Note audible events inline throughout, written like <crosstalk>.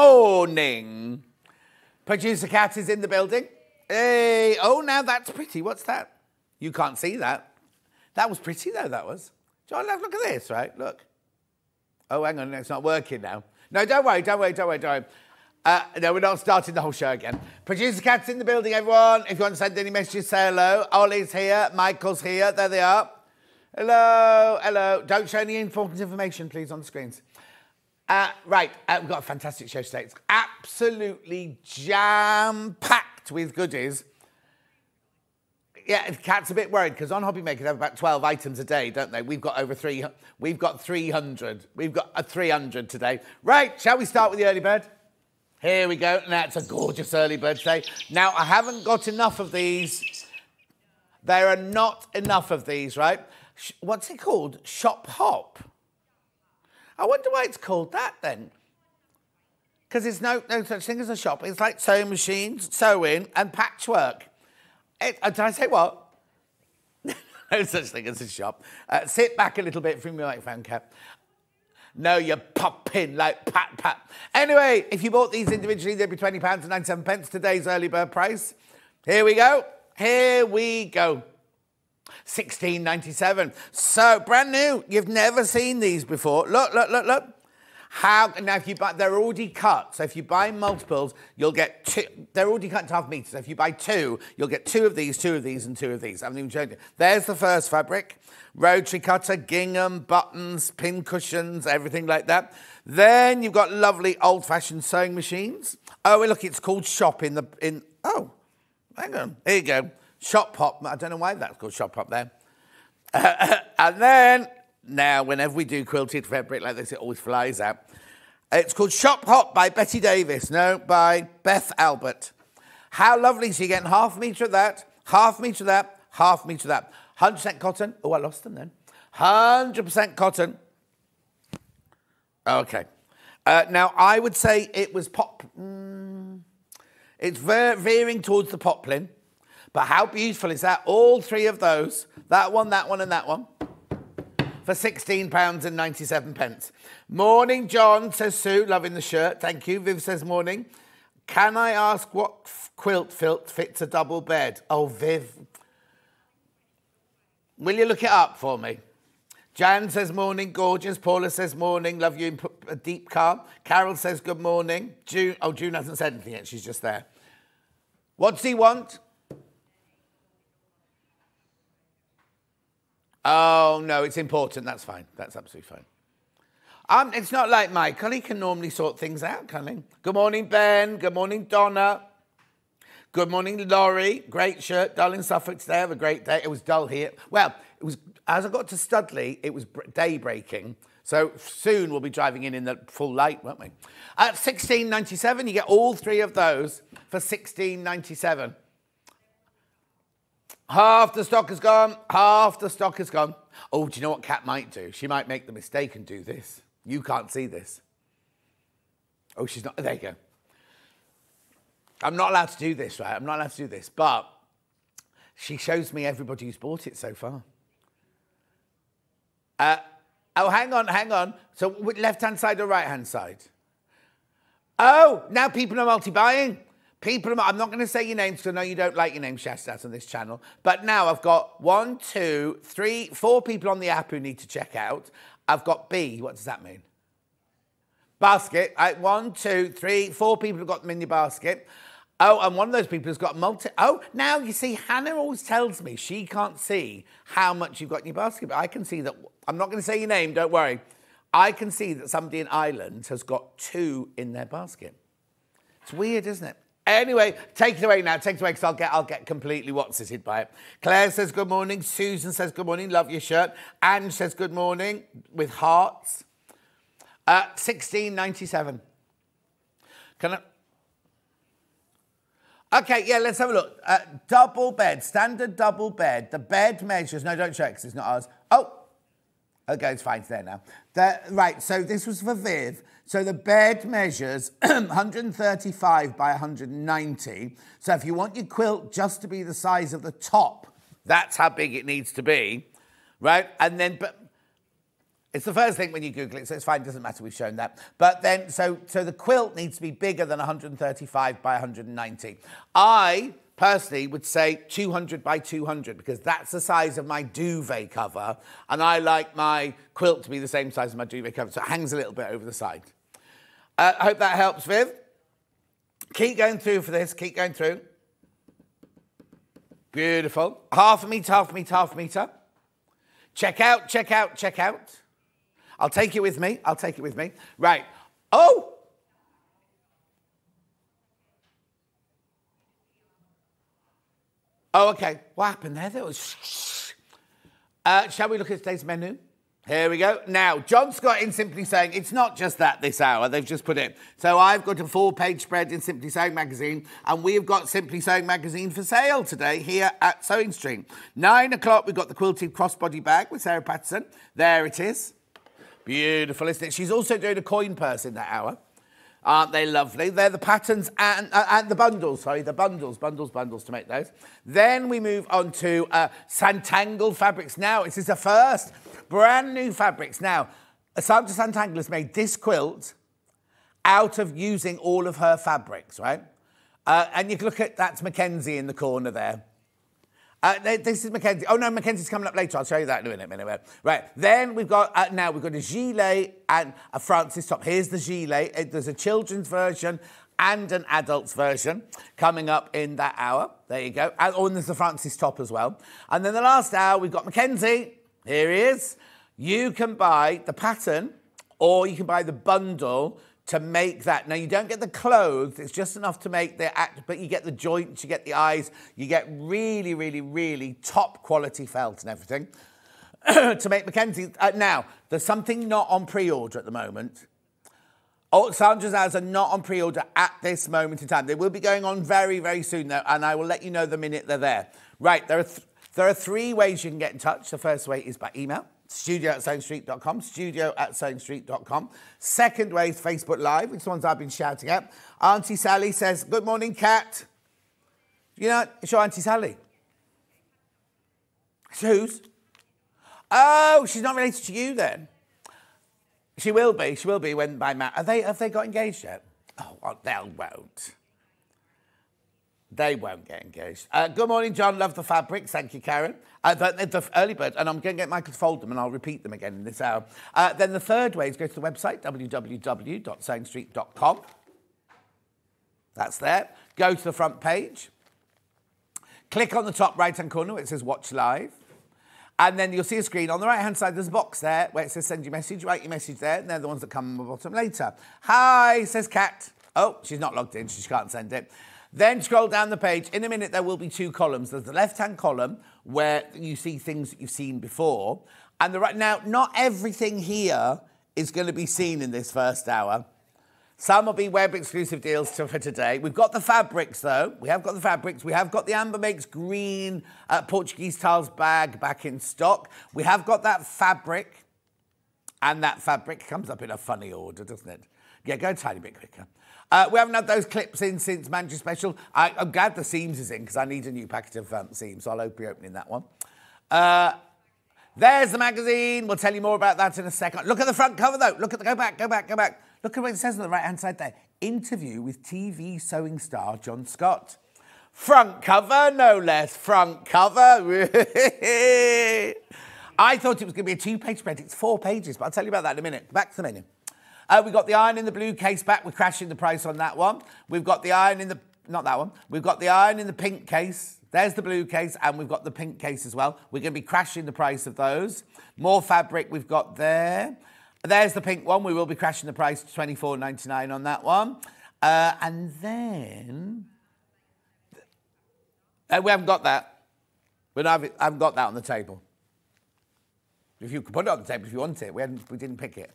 morning. Producer Cat is in the building. Hey, oh, now that's pretty. What's that? You can't see that. That was pretty, though, that was. John, look at this, right? Look. Oh, hang on, it's not working now. No, don't worry, don't worry, don't worry, don't worry. Uh, no, we're not starting the whole show again. Producer Cat's in the building, everyone. If you want to send any messages, say hello. Ollie's here, Michael's here. There they are. Hello, hello. Don't show any important information, please, on the screens. Uh, right, uh, we've got a fantastic show today. It's absolutely jam packed with goodies. Yeah, cat's a bit worried because on Hobby Maker they have about 12 items a day, don't they? We've got over three. We've got 300. We've got a 300 today. Right, shall we start with the early bird? Here we go. Now it's a gorgeous early bird today. Now I haven't got enough of these. There are not enough of these, right? What's it called? Shop hop. I wonder why it's called that then. Because there's no, no such thing as a shop. It's like sewing machines, sewing, and patchwork. It, uh, did I say what? <laughs> no such thing as a shop. Uh, sit back a little bit from your microphone cap. No, you pop in like pat pat. Anyway, if you bought these individually, they'd be £20 and 97 pence. Today's early bird price. Here we go. Here we go. 1697. So brand new. You've never seen these before. Look, look, look, look. How now if you buy they're already cut. So if you buy multiples, you'll get two they're already cut into half meters. So if you buy two, you'll get two of these, two of these, and two of these. I haven't even shown you. There's the first fabric. Rotary cutter, gingham, buttons, pin cushions, everything like that. Then you've got lovely old-fashioned sewing machines. Oh, look, it's called shop in the in oh, hang on. Here you go. Shop Pop. I don't know why that's called shop Pop there. <laughs> and then now, whenever we do quilted fabric like this, it always flies out. It's called Shop Hop by Betty Davis. No, by Beth Albert. How lovely. So you're getting half a metre of that, half metre of that, half metre of that. 100% cotton. Oh, I lost them then. 100% cotton. Okay. Uh, now, I would say it was pop. Mm, it's ver- veering towards the poplin. But how beautiful is that? All three of those that one, that one, and that one for £16 and 97 pence. Morning, John, says Sue, loving the shirt. Thank you. Viv says morning. Can I ask what quilt fits a double bed? Oh, Viv. Will you look it up for me? Jan says morning, gorgeous. Paula says morning, love you in a deep calm. Carol says good morning. June, oh, June hasn't said anything yet, she's just there. What does he want? Oh, no, it's important. That's fine. That's absolutely fine. Um, it's not like Michael. He can normally sort things out, can he? Good morning, Ben. Good morning, Donna. Good morning, Laurie. Great shirt. Dull in Suffolk today. Have a great day. It was dull here. Well, it was as I got to Studley, it was day breaking. So soon we'll be driving in in the full light, won't we? At 16.97, you get all three of those for 16.97. Half the stock is gone. Half the stock is gone. Oh, do you know what Cat might do? She might make the mistake and do this. You can't see this. Oh, she's not. There you go. I'm not allowed to do this, right? I'm not allowed to do this. But she shows me everybody who's bought it so far. Uh, oh, hang on, hang on. So, left hand side or right hand side? Oh, now people are multi buying. People, I'm not going to say your names because I know you don't like your name, Shastas, on this channel. But now I've got one, two, three, four people on the app who need to check out. I've got B. What does that mean? Basket. Right, one, two, three, four people have got them in your basket. Oh, and one of those people has got multi. Oh, now you see, Hannah always tells me she can't see how much you've got in your basket, but I can see that. I'm not going to say your name, don't worry. I can see that somebody in Ireland has got two in their basket. It's weird, isn't it? Anyway, take it away now. Take it away because I'll get I'll get completely what's it by it. Claire says good morning. Susan says good morning. Love your shirt. Anne says good morning with hearts. Uh, 1697. Can I? Okay, yeah, let's have a look. Uh, double bed, standard double bed. The bed measures. No, don't check. It's not ours. Oh, okay, it's fine. It's there now. The, right. So this was for Viv. So the bed measures <clears throat> 135 by 190. So if you want your quilt just to be the size of the top, that's how big it needs to be, right? And then, but It's the first thing when you Google it, so it's fine, doesn't matter, we've shown that. But then, so, so the quilt needs to be bigger than 135 by 190. I personally would say 200 by 200 because that's the size of my duvet cover, and I like my quilt to be the same size as my duvet cover, so it hangs a little bit over the side. Uh, I hope that helps, Viv. Keep going through for this, keep going through. Beautiful. Half a metre, half a metre, half a metre. Check out, check out, check out. I'll take it with me. I'll take it with me. Right. Oh! Oh, okay. What happened there? There was. Uh, shall we look at today's menu? Here we go. Now, John Scott in Simply Sewing, it's not just that this hour, they've just put it. So I've got a full page spread in Simply Sewing magazine, and we've got Simply Sewing magazine for sale today here at Sewing Street. Nine o'clock, we've got the quilted crossbody bag with Sarah Patterson. There it is. Beautiful, isn't it? She's also doing a coin purse in that hour. Aren't they lovely? They're the patterns and, uh, and the bundles, sorry, the bundles, bundles, bundles to make those. Then we move on to uh, Sanntangle fabrics. Now, this is the first brand new fabrics. Now, Sandra Sanntangle has made this quilt out of using all of her fabrics, right? Uh, and you can look at that's Macensi in the corner there. Uh, this is Macensi. Oh no, Macensi's coming up later. I'll show you that in a minute. Anyway. Right. Then we've got uh, now we've got a gilet and a Frances top. Here's the gilet. Uh, there's a children's version and an adult's version coming up in that hour. There you go. And, oh, and there's the Frances top as well. And then the last hour we've got Macensi. Here he is. You can buy the pattern or you can buy the bundle to make that. Now, you don't get the clothes, it's just enough to make the act, but you get the joints, you get the eyes, you get really, really, really top quality felt and everything <clears throat> to make Macensi. Uh, now, there's something not on pre order at the moment. Oh, Sandra's ads are not on pre order at this moment in time. They will be going on very, very soon, though, and I will let you know the minute they're there. Right, there are, th- there are three ways you can get in touch. The first way is by email studio at sewingstreet.com, studio at sewingstreet.com. Second way is Facebook Live, which ones I've been shouting at. Auntie Sally says, Good morning, Cat. You know, it's your Auntie Sally. It's Whose? Oh, she's not related to you then. She will be. She will be when by Matt. Have they, have they got engaged yet? Oh, well, they won't. They won't get engaged. Uh, good morning, John. Love the fabrics. Thank you, Karen. Uh, the, the, early bird, and I'm going to get Michael to fold them and I'll repeat them again in this hour. Uh, then the third way is go to the website, www.sewingstreet.com. That's there. Go to the front page. Click on the top right hand corner where it says Watch Live. And then you'll see a screen. On the right hand side, there's a box there where it says Send your message. Write your message there, and they're the ones that come on the bottom later. Hi, says Kat. Oh, she's not logged in, so she can't send it. Then scroll down the page. In a minute, there will be two columns. There's the left-hand column where you see things that you've seen before. And the right now, not everything here is going to be seen in this first hour. Some will be web exclusive deals for today. We've got the fabrics though. We have got the fabrics. We have got the Amber Makes green uh, Portuguese tiles bag back in stock. We have got that fabric. And that fabric comes up in a funny order, doesn't it? Yeah, go a tiny bit quicker. Uh, we haven't had those clips in since Manchester Special. I, am glad the seams is in because I need a new packet of um, seams, so I'll be opening that one. Uh, there's the magazine. We'll tell you more about that in a second. Look at the front cover though. Look at the go back, go back, go back. Look at what it says on the right hand side there. Interview with TV sewing star John Scott. Front cover, no less. Front cover. <laughs> I thought it was going to be a two page spread. It's four pages, but I'll tell you about that in a minute. Back to the menu. Uh, we've got the iron in the blue case back. We're crashing the price on that one. We've got the iron in the, not that one. We've got the iron in the pink case. There's the blue case, and we've got the pink case as well. We're going to be crashing the price of those. More fabric we've got there. There's the pink one. We will be crashing the price to $24.99 on that one. Uh, and then uh, we haven't got that. We haven't got that on the table. If you could put it on the table if you want it, we, we didn't pick it.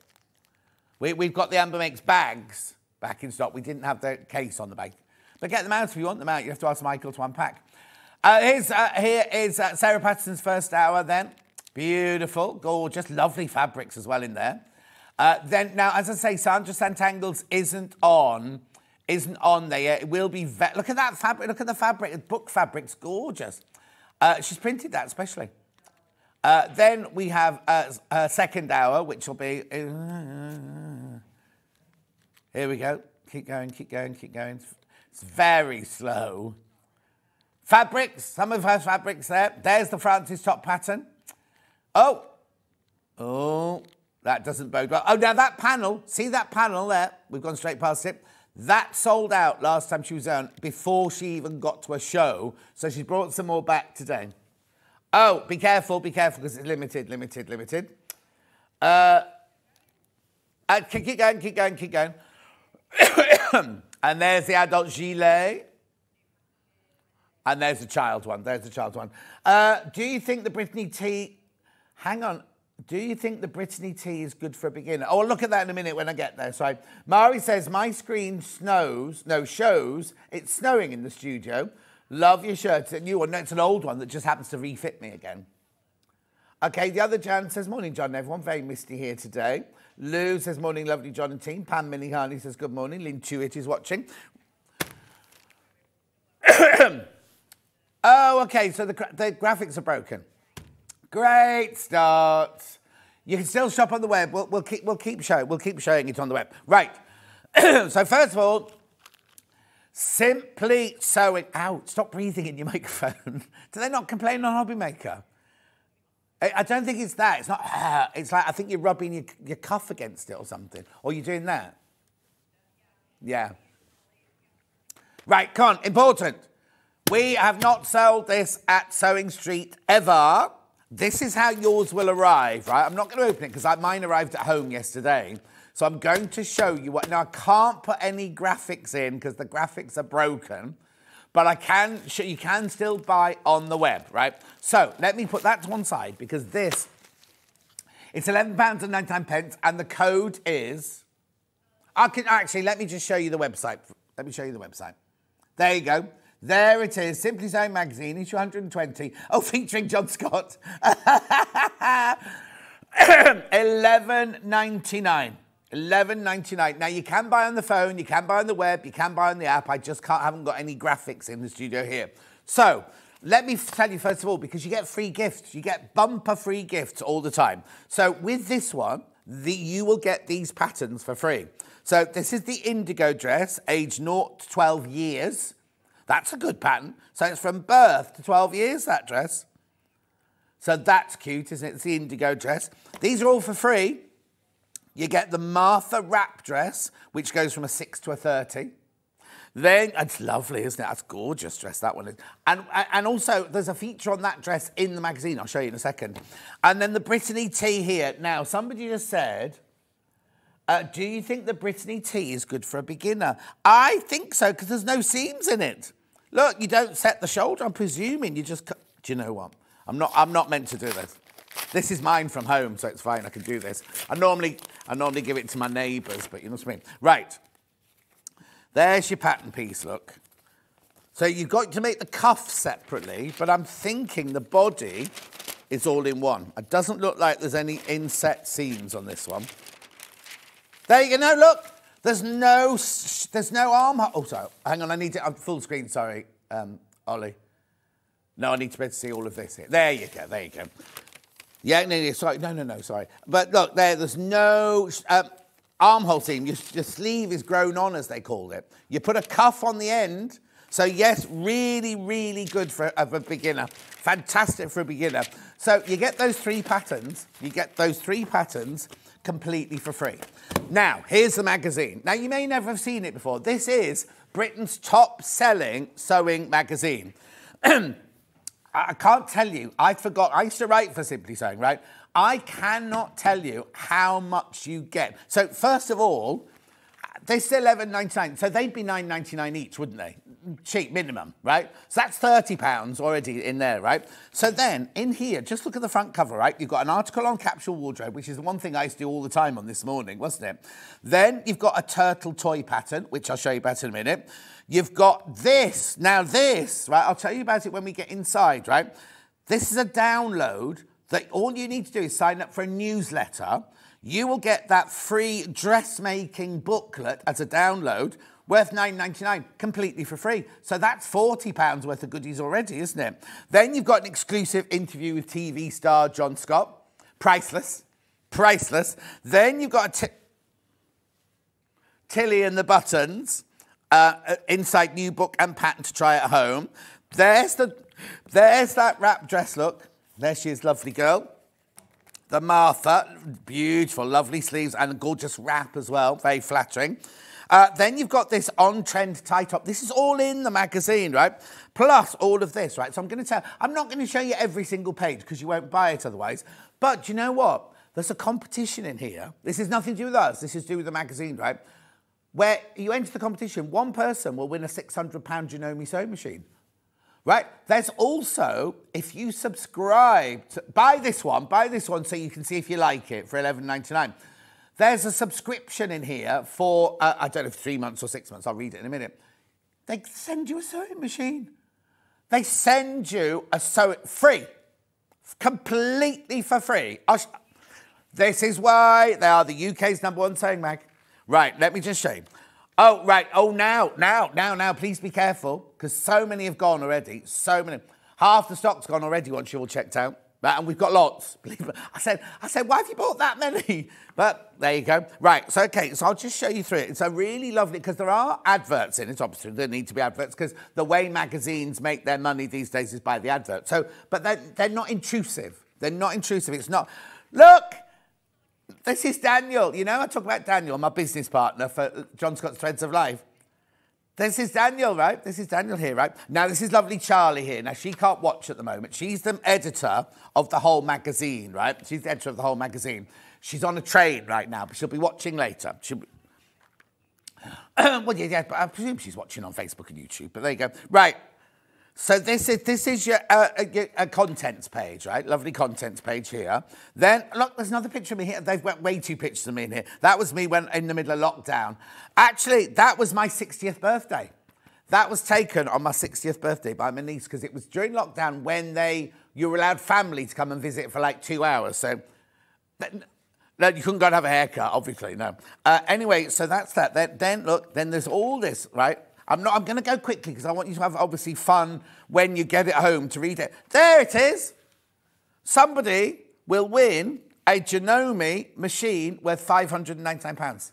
We, have got the Amber Makes bags back in stock. We didn't have the case on the bag. But get them out if you want them out. You have to ask Michael to unpack. Uh, here's, uh, here is uh, Sarah Patterson's first hour then. Beautiful, gorgeous, lovely fabrics as well in there. Uh, then now, as I say, Sandra Sanntangles isn't on, isn't on there yet. It will be. Look at that fabric. Look at the fabric. The book fabric's gorgeous. Uh, she's printed that especially. Uh, then we have a, a second hour, which will be. Uh, here we go. Keep going, keep going, keep going. It's very slow. Fabrics, some of her fabrics there. There's the Frances top pattern. Oh, oh, that doesn't bode well. Oh, now that panel, see that panel there? We've gone straight past it. That sold out last time she was on before she even got to a show. So she's brought some more back today. Oh, be careful, be careful because it's limited, limited, limited. Uh, uh, keep going, keep going, keep going. <coughs> and there's the adult gilet. And there's the child one. There's the child one. Uh, do you think the Brittany T? Hang on. Do you think the Brittany T is good for a beginner? Oh, I'll look at that in a minute when I get there. So, Mari says, My screen snows, no, shows it's snowing in the studio. Love your shirt. It's a new one. No, it's an old one that just happens to refit me again. Okay, the other Jan says, Morning, John, everyone. Very misty here today. Lou says, Morning, lovely John and team. Pam Minnie Harney says, Good morning. Lintuit is watching. <coughs> oh, okay, so the, the graphics are broken. Great start. You can still shop on the web. We'll, we'll, keep, we'll, keep, show, we'll keep showing it on the web. Right. <coughs> so, first of all, Simply sewing out. Stop breathing in your <laughs> microphone. Do they not complain on Hobby Maker? I don't think it's that. It's not. <sighs> It's like I think you're rubbing your, your cuff against it or something. Or you're doing that. Yeah. Right, come on. Important. We have not sold this at Sewing Street ever. This is how yours will arrive, right? I'm not going to open it because mine arrived at home yesterday. So I'm going to show you what. Now, I can't put any graphics in because the graphics are broken, but I can you can still buy on the web, right? So let me put that to one side because this, it's £11.99 pence and the code is, I can actually, let me just show you the website. Let me show you the website. There you go. There it is, Simply Sewing Magazine, issue 120. Oh, <laughs> featuring John Scott. <laughs> 11.99. 11.99. Now you can buy on the phone, you can buy on the web, you can buy on the app. I just can't haven't got any graphics in the studio here. So let me tell you first of all, because you get free gifts, you get bumper free gifts all the time. So with this one, the, you will get these patterns for free. So this is the indigo dress, age 0 to 12 years. That's a good pattern. So it's from birth to 12 years, that dress. So that's cute, isn't it? It's the indigo dress. These are all for free. You get the Martha wrap dress, which goes from a 6 to a 30. Then, it's lovely, isn't it? That's gorgeous dress, that one is. And, and also, there's a feature on that dress in the magazine. I'll show you in a second. And then the Brittany T here. Now, somebody just said, uh, do you think the Brittany T is good for a beginner? I think so, because there's no seams in it. Look, you don't set the shoulder, I'm presuming. You just... Do you know what? I'm not, I'm not meant to do this. This is mine from home, so it's fine. I can do this. I normally, I normally give it to my neighbours, but you know what I mean. Right. There's your pattern piece, look. So you've got to make the cuff separately, but I'm thinking the body is all in one. It doesn't look like there's any inset seams on this one. There you go. No, look. There's no, there's no arm. Oh, sorry. Hang on. I need to. I'm full screen. Sorry, um, Ollie. No, I need to be able to see all of this here. There you go. There you go. Yeah, no, no, sorry, no, no, no, sorry. But look, there, there's no um, armhole seam. Your, your sleeve is grown on, as they call it. You put a cuff on the end. So yes, really, really good for a beginner. Fantastic for a beginner. So you get those three patterns. You get those three patterns completely for free. Now, here's the magazine. Now, you may never have seen it before. This is Britain's top-selling sewing magazine. <clears throat> I can't tell you. I forgot. I used to write for Simply Sewing, right? I cannot tell you how much you get. So first of all, they're still eleven ninety nine. So they'd be nine ninety nine each, wouldn't they? Cheap minimum, right? So that's thirty pounds already in there, right? So then in here, just look at the front cover, right? You've got an article on capsule wardrobe, which is the one thing I used to do all the time on this morning, wasn't it? Then you've got a turtle toy pattern, which I'll show you about in a minute. You've got this. Now, this, right? I'll tell you about it when we get inside, right? This is a download that all you need to do is sign up for a newsletter. you will get that free dressmaking booklet as a download worth $9.99 completely for free. So that's £40 worth of goodies already, isn't it? Then you've got an exclusive interview with TV star John Scott. Priceless. Priceless. Then you've got a Tilly and the Buttons. Uh, inside new book and pattern to try at home. There's the, there's that wrap dress look. There she is, lovely girl. The Martha, beautiful, lovely sleeves and gorgeous wrap as well, very flattering. Uh, then you've got this on-trend tie top. This is all in the magazine, right? Plus all of this, right? So I'm going to tell, I'm not going to show you every single page because you won't buy it otherwise. But you know what? There's a competition in here. This is nothing to do with us. This is to do with the magazine, right? Where you enter the competition, one person will win a 600 pound Janome sewing machine right? There's also, if you subscribe, to, buy this one, buy this one so you can see if you like it for 11.99. There's a subscription in here for, uh, I don't know, three months or six months. I'll read it in a minute. They send you a sewing machine. They send you a sewing, free, completely for free. This is why they are the UK's number one sewing mag. Right, let me just show you. Oh, right. Oh, now, now, now, now, please be careful because so many have gone already. So many. Half the stock's gone already once you all checked out. And we've got lots. <laughs> I said, I said, why have you bought that many? <laughs> But there you go. Right. So, okay. So I'll just show you through it. It's a really lovely, because there are adverts in it. Obviously, there need to be adverts because the way magazines make their money these days is by the advert. So, but they're, they're not intrusive. They're not intrusive. It's not, look, this is Daniel. You know, I talk about Daniel, my business partner for John Scott's Threads of Life. This is Daniel, right? This is Daniel here, right? Now, this is lovely Charlie here. Now, she can't watch at the moment. She's the editor of the whole magazine, right? She's the editor of the whole magazine. She's on a train right now, but she'll be watching later. She'll be... <clears throat> well, yeah, yeah, I presume she's watching on Facebook and YouTube, but there you go. Right. So this is this is your, uh, uh contents page, right? Lovely contents page here. Then look, there's another picture of me here. They've got way too pictures of me in here. That was me when in the middle of lockdown. Actually, that was my 60th birthday. That was taken on my 60th birthday by my niece because it was during lockdown when they you were allowed family to come and visit for like two hours. So. No, you couldn't go and have a haircut, obviously, no. Uh, anyway, so that's that. Then, then, look, then there's all this, right? I'm not. I'm going to go quickly because I want you to have obviously fun when you get it home to read it. There it is. Somebody will win a Janome machine worth 599 pounds.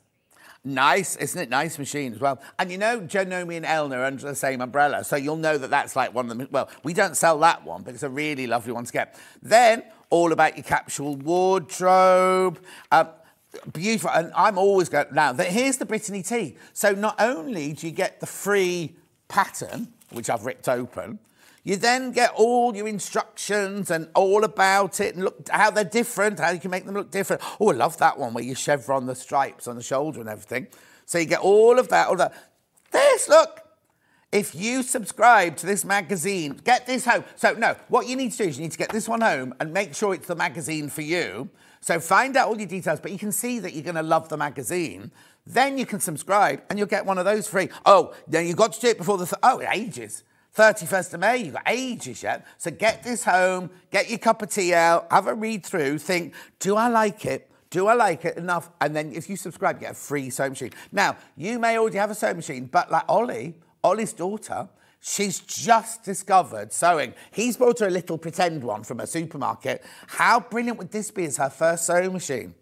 Nice, isn't it? Nice machine as well. And you know, Janome and Elna are under the same umbrella, so you'll know that that's like one of them. Well, we don't sell that one, but it's a really lovely one to get. Then, all about your capsule wardrobe. Uh, beautiful. And I'm always going, now, here's the Brittany T. So not only do you get the free pattern, which I've ripped open, you then get all your instructions and all about it and look how they're different, how you can make them look different. Oh, I love that one where you chevron the stripes on the shoulder and everything. So you get all of that, all that. This, look, if you subscribe to this magazine, get this home. So, no, what you need to do is you need to get this one home and make sure it's the magazine for you. So, find out all your details, but you can see that you're going to love the magazine. Then you can subscribe and you'll get one of those free. Oh, then you've got to do it before the, th- oh, ages. 31st of May, you've got ages yet. So, get this home, get your cup of tea out, have a read through, think, do I like it? Do I like it enough? And then if you subscribe, you get a free sewing machine. Now, you may already have a sewing machine, but like Ollie, Ollie's daughter, she's just discovered sewing. He's bought her a little pretend one from a supermarket. How brilliant would this be as her first sewing machine?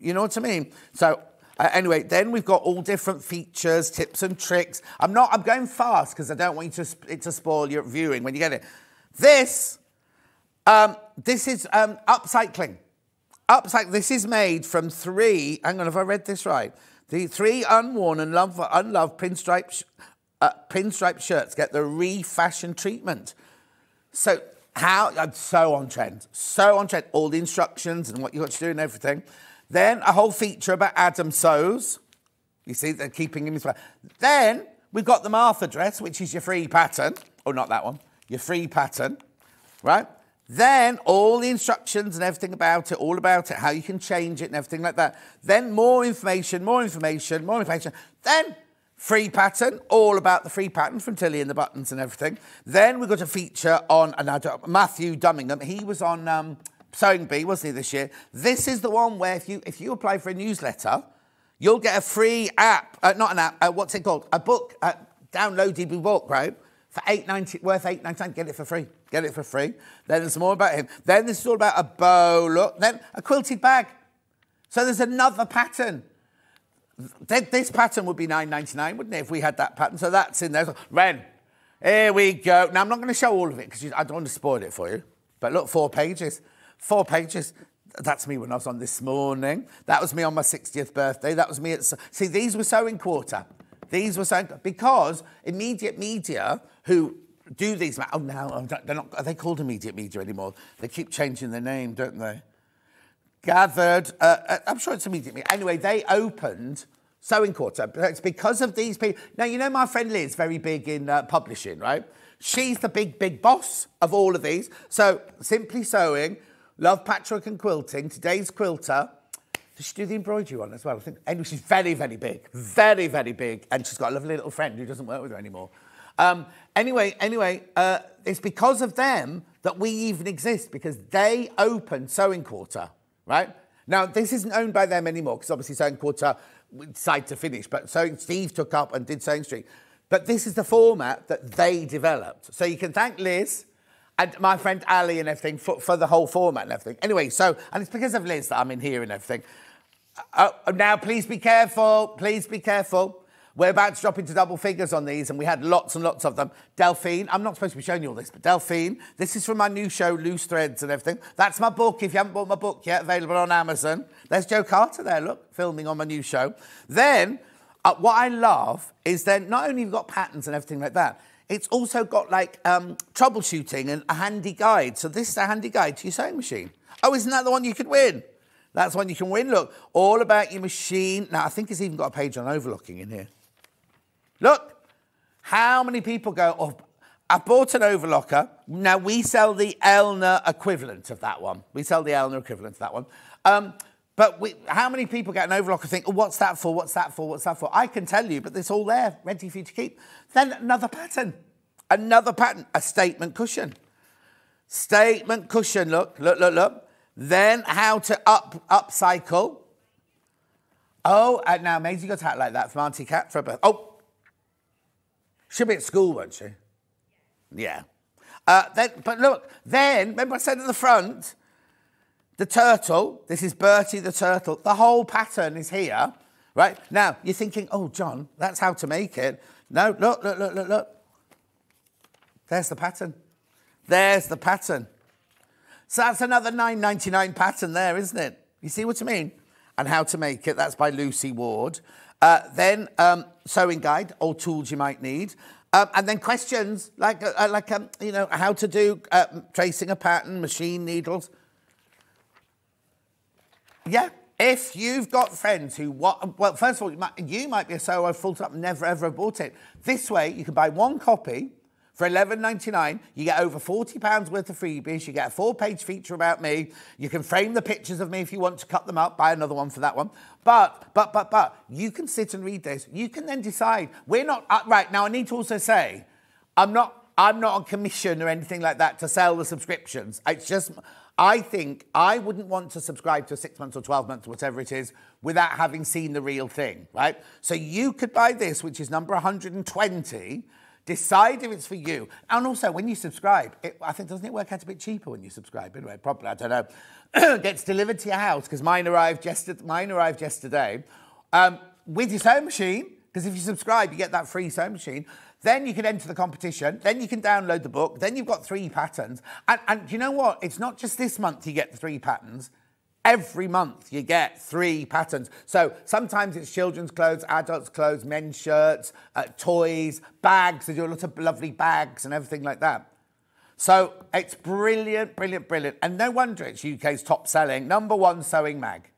You know what I mean? So uh, anyway, then we've got all different features, tips and tricks. I'm not. I'm going fast because I don't want you to it to spoil your viewing when you get it. This, um, this is um, upcycling. Upcycling. This is made from three. Hang on, have I read this right? The three unworn and love, unloved pinstripe uh, pinstripe shirts get the refashion treatment. So how, uh, so on trend, so on trend. All the instructions and what you got to do and everything. Then a whole feature about Adam sews. You see, they're keeping him inspired. Then we've got the Martha dress, which is your free pattern. Oh, not that one. Your free pattern, right? Then all the instructions and everything about it, all about it, how you can change it and everything like that. Then more information, more information, more information. Then Free pattern, all about the free pattern from Tilly and the buttons and everything. Then we've got a feature on and Matthew Dummingham. He was on um, Sewing Bee, wasn't he, this year? This is the one where if you if you apply for a newsletter, you'll get a free app, uh, not an app, uh, what's it called? A book, uh, downloadable book, right? For eight ninety, worth eight ninety nine. Get it for free. Get it for free. Then there's more about him. Then this is all about a bow look. Then a quilted bag. So there's another pattern. This pattern would be nine ninety nine, wouldn't it, if we had that pattern? So that's in there. Ren, here we go. Now I'm not going to show all of it because I don't want to spoil it for you. But look, four pages. Four pages. That's me when I was on this morning. That was me on my 60th birthday. That was me at. See, these were sewing quarter. These were sewing because immediate media who do these. Oh, now they're not. Are they called immediate media anymore? They keep changing their name, don't they? Gathered. Uh, uh I'm sure it's immediate media. Anyway, they opened sewing quarter. It's because of these people. Now you know my friend Liz, very big in uh, publishing, right? She's the big, big boss of all of these. So simply sewing Love patchwork and quilting. Today's quilter. Does she do the embroidery one as well? I think. Anyway, she's very, very big. Very, very big. And she's got a lovely little friend who doesn't work with her anymore. Um, anyway, anyway, uh, it's because of them that we even exist because they opened Sewing Quarter, right? Now, this isn't owned by them anymore because obviously Sewing Quarter side to finish, but Sewing Steve took up and did Sewing Street. But this is the format that they developed. So you can thank Liz and my friend Ali and everything for, for the whole format and everything. Anyway, so, and it's because of Liz that I'm in here and everything. Uh, uh, now, please be careful. Please be careful. We're about to drop into double figures on these, and we had lots and lots of them. Delphine, I'm not supposed to be showing you all this, but Delphine, this is from my new show, Loose Threads and everything. That's my book. If you haven't bought my book yet, available on Amazon. There's Joe Carter there, look, filming on my new show. Then, uh, what I love is then not only you've got patterns and everything like that, it's also got like um, troubleshooting and a handy guide. So this is a handy guide to your sewing machine. Oh, isn't that the one you could win? That's one you can win. Look, all about your machine. Now, I think it's even got a page on overlocking in here. Look, how many people go, oh, I bought an overlocker. Now, we sell the Elna equivalent of that one. We sell the Elna equivalent of that one. Um, but we, how many people get an overlocker and think, oh, what's that for? What's that for? What's that for? I can tell you, but it's all there, ready for you to keep. Then another pattern. Another pattern, a statement cushion. Statement cushion, look, look, look, look. Then how to up upcycle. Oh, and now Maisie got hat like that from Auntie Cat for a birth. Oh, she'll be at school, won't she? Yeah. Uh, then, but look, then, remember I said at the front, the turtle, this is Bertie the turtle, the whole pattern is here, right? Now, you're thinking, oh, John, that's how to make it. No, look, look, look, look, look. There's the pattern. There's the pattern. So that's another 9.99 pattern there, isn't it? You see what I mean? And how to make it. That's by Lucy Ward. Uh, then um, sewing guide, all tools you might need. Um, and then questions like, uh, like um, you know, how to do uh, tracing a pattern, machine needles. Yeah. If you've got friends who, what, well, first of all, you might, you might be a solo full time, never ever bought it. This way, you can buy one copy for $11.99. You get over £40 worth of freebies. You get a four page feature about me. You can frame the pictures of me if you want to cut them up, buy another one for that one. But, but, but, but, you can sit and read this. You can then decide. We're not, uh, right, now I need to also say, I'm not I'm not on commission or anything like that to sell the subscriptions. It's just I think I wouldn't want to subscribe to six months or 12 months, whatever it is, without having seen the real thing, right? So you could buy this, which is number 120, decide if it's for you. And also, when you subscribe, it, I think, doesn't it work out a bit cheaper when you subscribe? Anyway, probably, I don't know. <clears throat> Gets delivered to your house, because mine arrived, yesterday, mine arrived yesterday um, with your sewing machine, because if you subscribe, you get that free sewing machine. Then you can enter the competition. Then you can download the book. Then you've got three patterns. And, and you know what? It's not just this month you get the three patterns. Every month you get three patterns. So sometimes it's children's clothes, adults' clothes, men's shirts, uh, toys, bags. They do a lot of lovely bags and everything like that. So it's brilliant, brilliant, brilliant. And no wonder it's UK's top selling, number one sewing mag.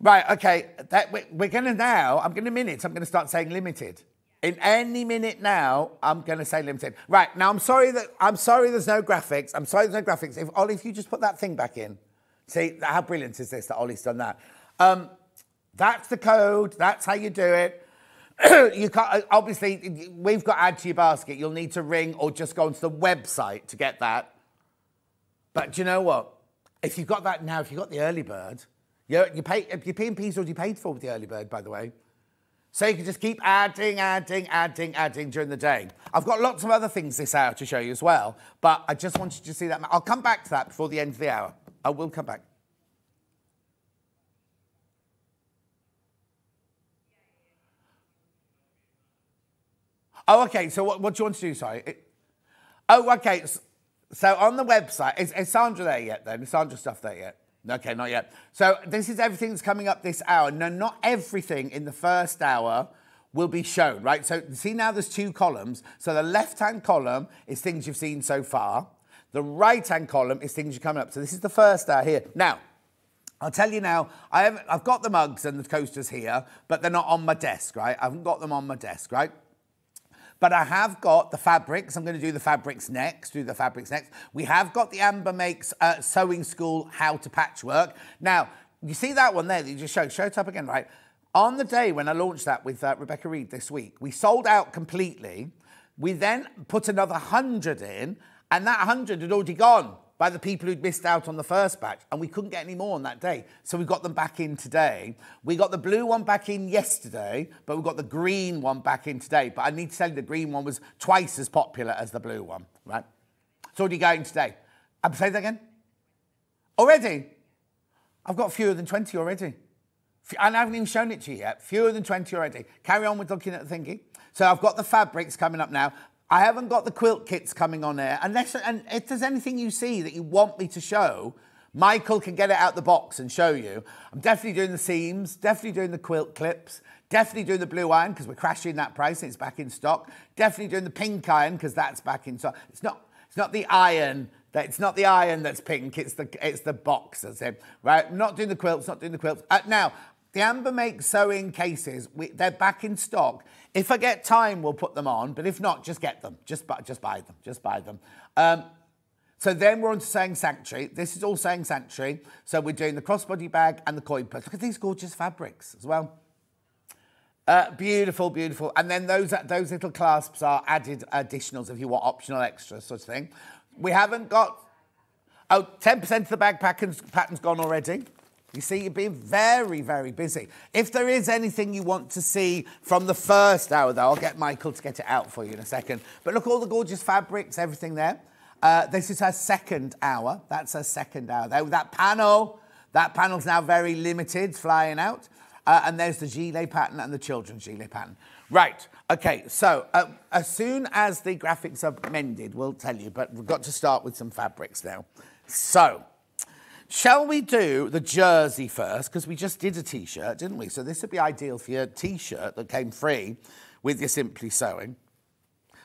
Right, okay, that, we're going to now, I'm going to minute, I'm going to start saying limited. In any minute now, I'm going to say limited. Right now, I'm sorry that I'm sorry. There's no graphics. I'm sorry there's no graphics. If Ollie, if you just put that thing back in, see how brilliant is this that Ollie's done that. Um, that's the code. That's how you do it. <clears throat> you can't obviously we've got add to your basket. You'll need to ring or just go onto the website to get that. But do you know what? If you've got that now, if you've got the early bird, you're, you pay, your P&P's already paid for with the early bird, by the way. So you can just keep adding, adding, adding, adding during the day. I've got lots of other things this hour to show you as well, but I just wanted to see that. I'll come back to that before the end of the hour. I will come back. Oh, okay. So what, what do you want to do? Sorry. It, oh, okay. So on the website, is, is Sandra there yet then? Is Sandra stuff there yet? Okay, not yet. So this is everything that's coming up this hour. No, not everything in the first hour will be shown, right? So see now there's two columns. So the left-hand column is things you've seen so far. The right-hand column is things you're coming up. So this is the first hour here. Now, I'll tell you now, I have I've got the mugs and the coasters here, but they're not on my desk, right? I haven't got them on my desk, right? But I have got the fabrics. I'm going to do the fabrics next, do the fabrics next. We have got the Amber Makes uh, Sewing School How to Patchwork. Now, you see that one there that you just showed? Show it up again, right? On the day when I launched that with uh, Rebecca Reed this week, we sold out completely. We then put another 100 in, and that 100 had already gone by the people who'd missed out on the first batch, and we couldn't get any more on that day. So we got them back in today. We got the blue one back in yesterday, but we got the green one back in today. But I need to tell you, the green one was twice as popular as the blue one, right? It's already going today. I'm say that again? Already? I've got fewer than 20 already. And I haven't even shown it to you yet. Fewer than 20 already. Carry on with looking at the thinking. So I've got the fabrics coming up now. I haven't got the quilt kits coming on there. Unless, and if there's anything you see that you want me to show, Michael can get it out the box and show you. I'm definitely doing the seams, definitely doing the quilt clips, definitely doing the blue iron because we're crashing that price and it's back in stock. Definitely doing the pink iron because that's back in stock. It's not, it's not the iron. That it's not the iron that's pink. It's the it's the box. That's it. Right. Not doing the quilts. Not doing the quilts. Uh, now the Amber Make sewing cases. We, they're back in stock. If I get time, we'll put them on, but if not, just get them. Just buy, just buy them. Just buy them. Um, so then we're on to Sewing Sanctuary. This is all Sewing Sanctuary. So we're doing the crossbody bag and the coin purse. Look at these gorgeous fabrics as well. Uh, beautiful, beautiful. And then those those little clasps are added additionals if you want optional extras, sort of thing. We haven't got, oh, 10% of the bag pattern's gone already. You see, you've been very, very busy. If there is anything you want to see from the first hour, though, I'll get Michael to get it out for you in a second. But look, all the gorgeous fabrics, everything there. Uh, this is her second hour. That's her second hour. There, that panel, that panel's now very limited, flying out. Uh, and there's the gilet pattern and the children's gilet pattern. Right, okay, so uh, as soon as the graphics are mended, we'll tell you, but we've got to start with some fabrics now. So, Shall we do the jersey first? Because we just did a t shirt, didn't we? So this would be ideal for your t shirt that came free with your Simply Sewing.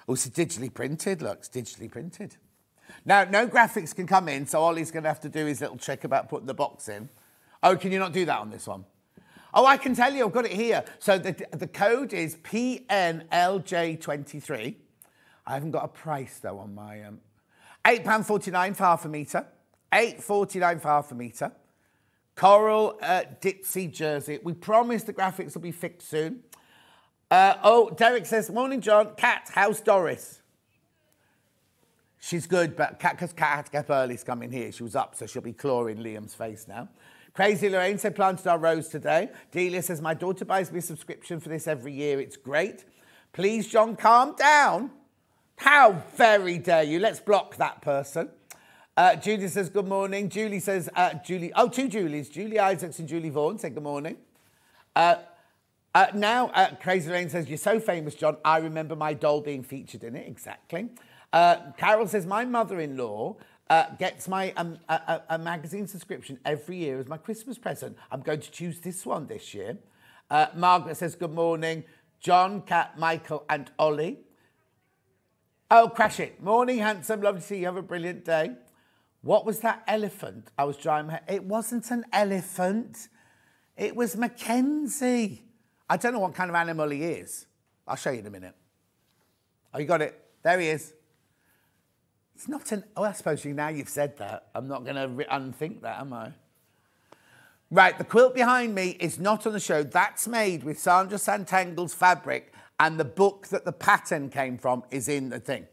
Oh, it's digitally printed. Look, it's digitally printed. Now, no graphics can come in, so Ollie's going to have to do his little trick about putting the box in. Oh, can you not do that on this one? Oh, I can tell you, I've got it here. So the, the code is PNLJ23. I haven't got a price, though, on my... Um, £8.49 for half a metre. 8.49 for half a metre. Coral uh, Ditsy jersey. We promise the graphics will be fixed soon. Uh, oh, Derek says, morning, John. Cat, how's Doris? She's good, but Cat, because Cat had to get up early to come in here. She was up, so she'll be clawing Liam's face now. Crazy Lorraine said, planted our rose today. Delia says, my daughter buys me a subscription for this every year. It's great. Please, John, calm down. How very dare you? Let's block that person. Uh, Julie says, good morning. Julie says, uh, Julie, oh, two Julies, Julie Isaacs and Julie Vaughan say good morning. Uh, uh, now, uh, Crazy Rain says, you're so famous, John. I remember my doll being featured in it. Exactly. Uh, Carol says, my mother-in-law gets my um, a, a, magazine subscription every year as my Christmas present. I'm going to choose this one this year. Margaret says, good morning. John, Kat, Michael and Ollie. Oh, crash it. Morning, handsome. Lovely to see you. Have a brilliant day. What was that elephant I was driving? My, it wasn't an elephant. It was Macensi. I don't know what kind of animal he is. I'll show you in a minute. Oh, you got it. There he is. It's not an. Oh, I suppose you now you've said that. I'm not going to unthink that, am I? Right, the quilt behind me is not on the show. That's made with Sandra Sanntangle's fabric, and the book that the pattern came from is in the thing.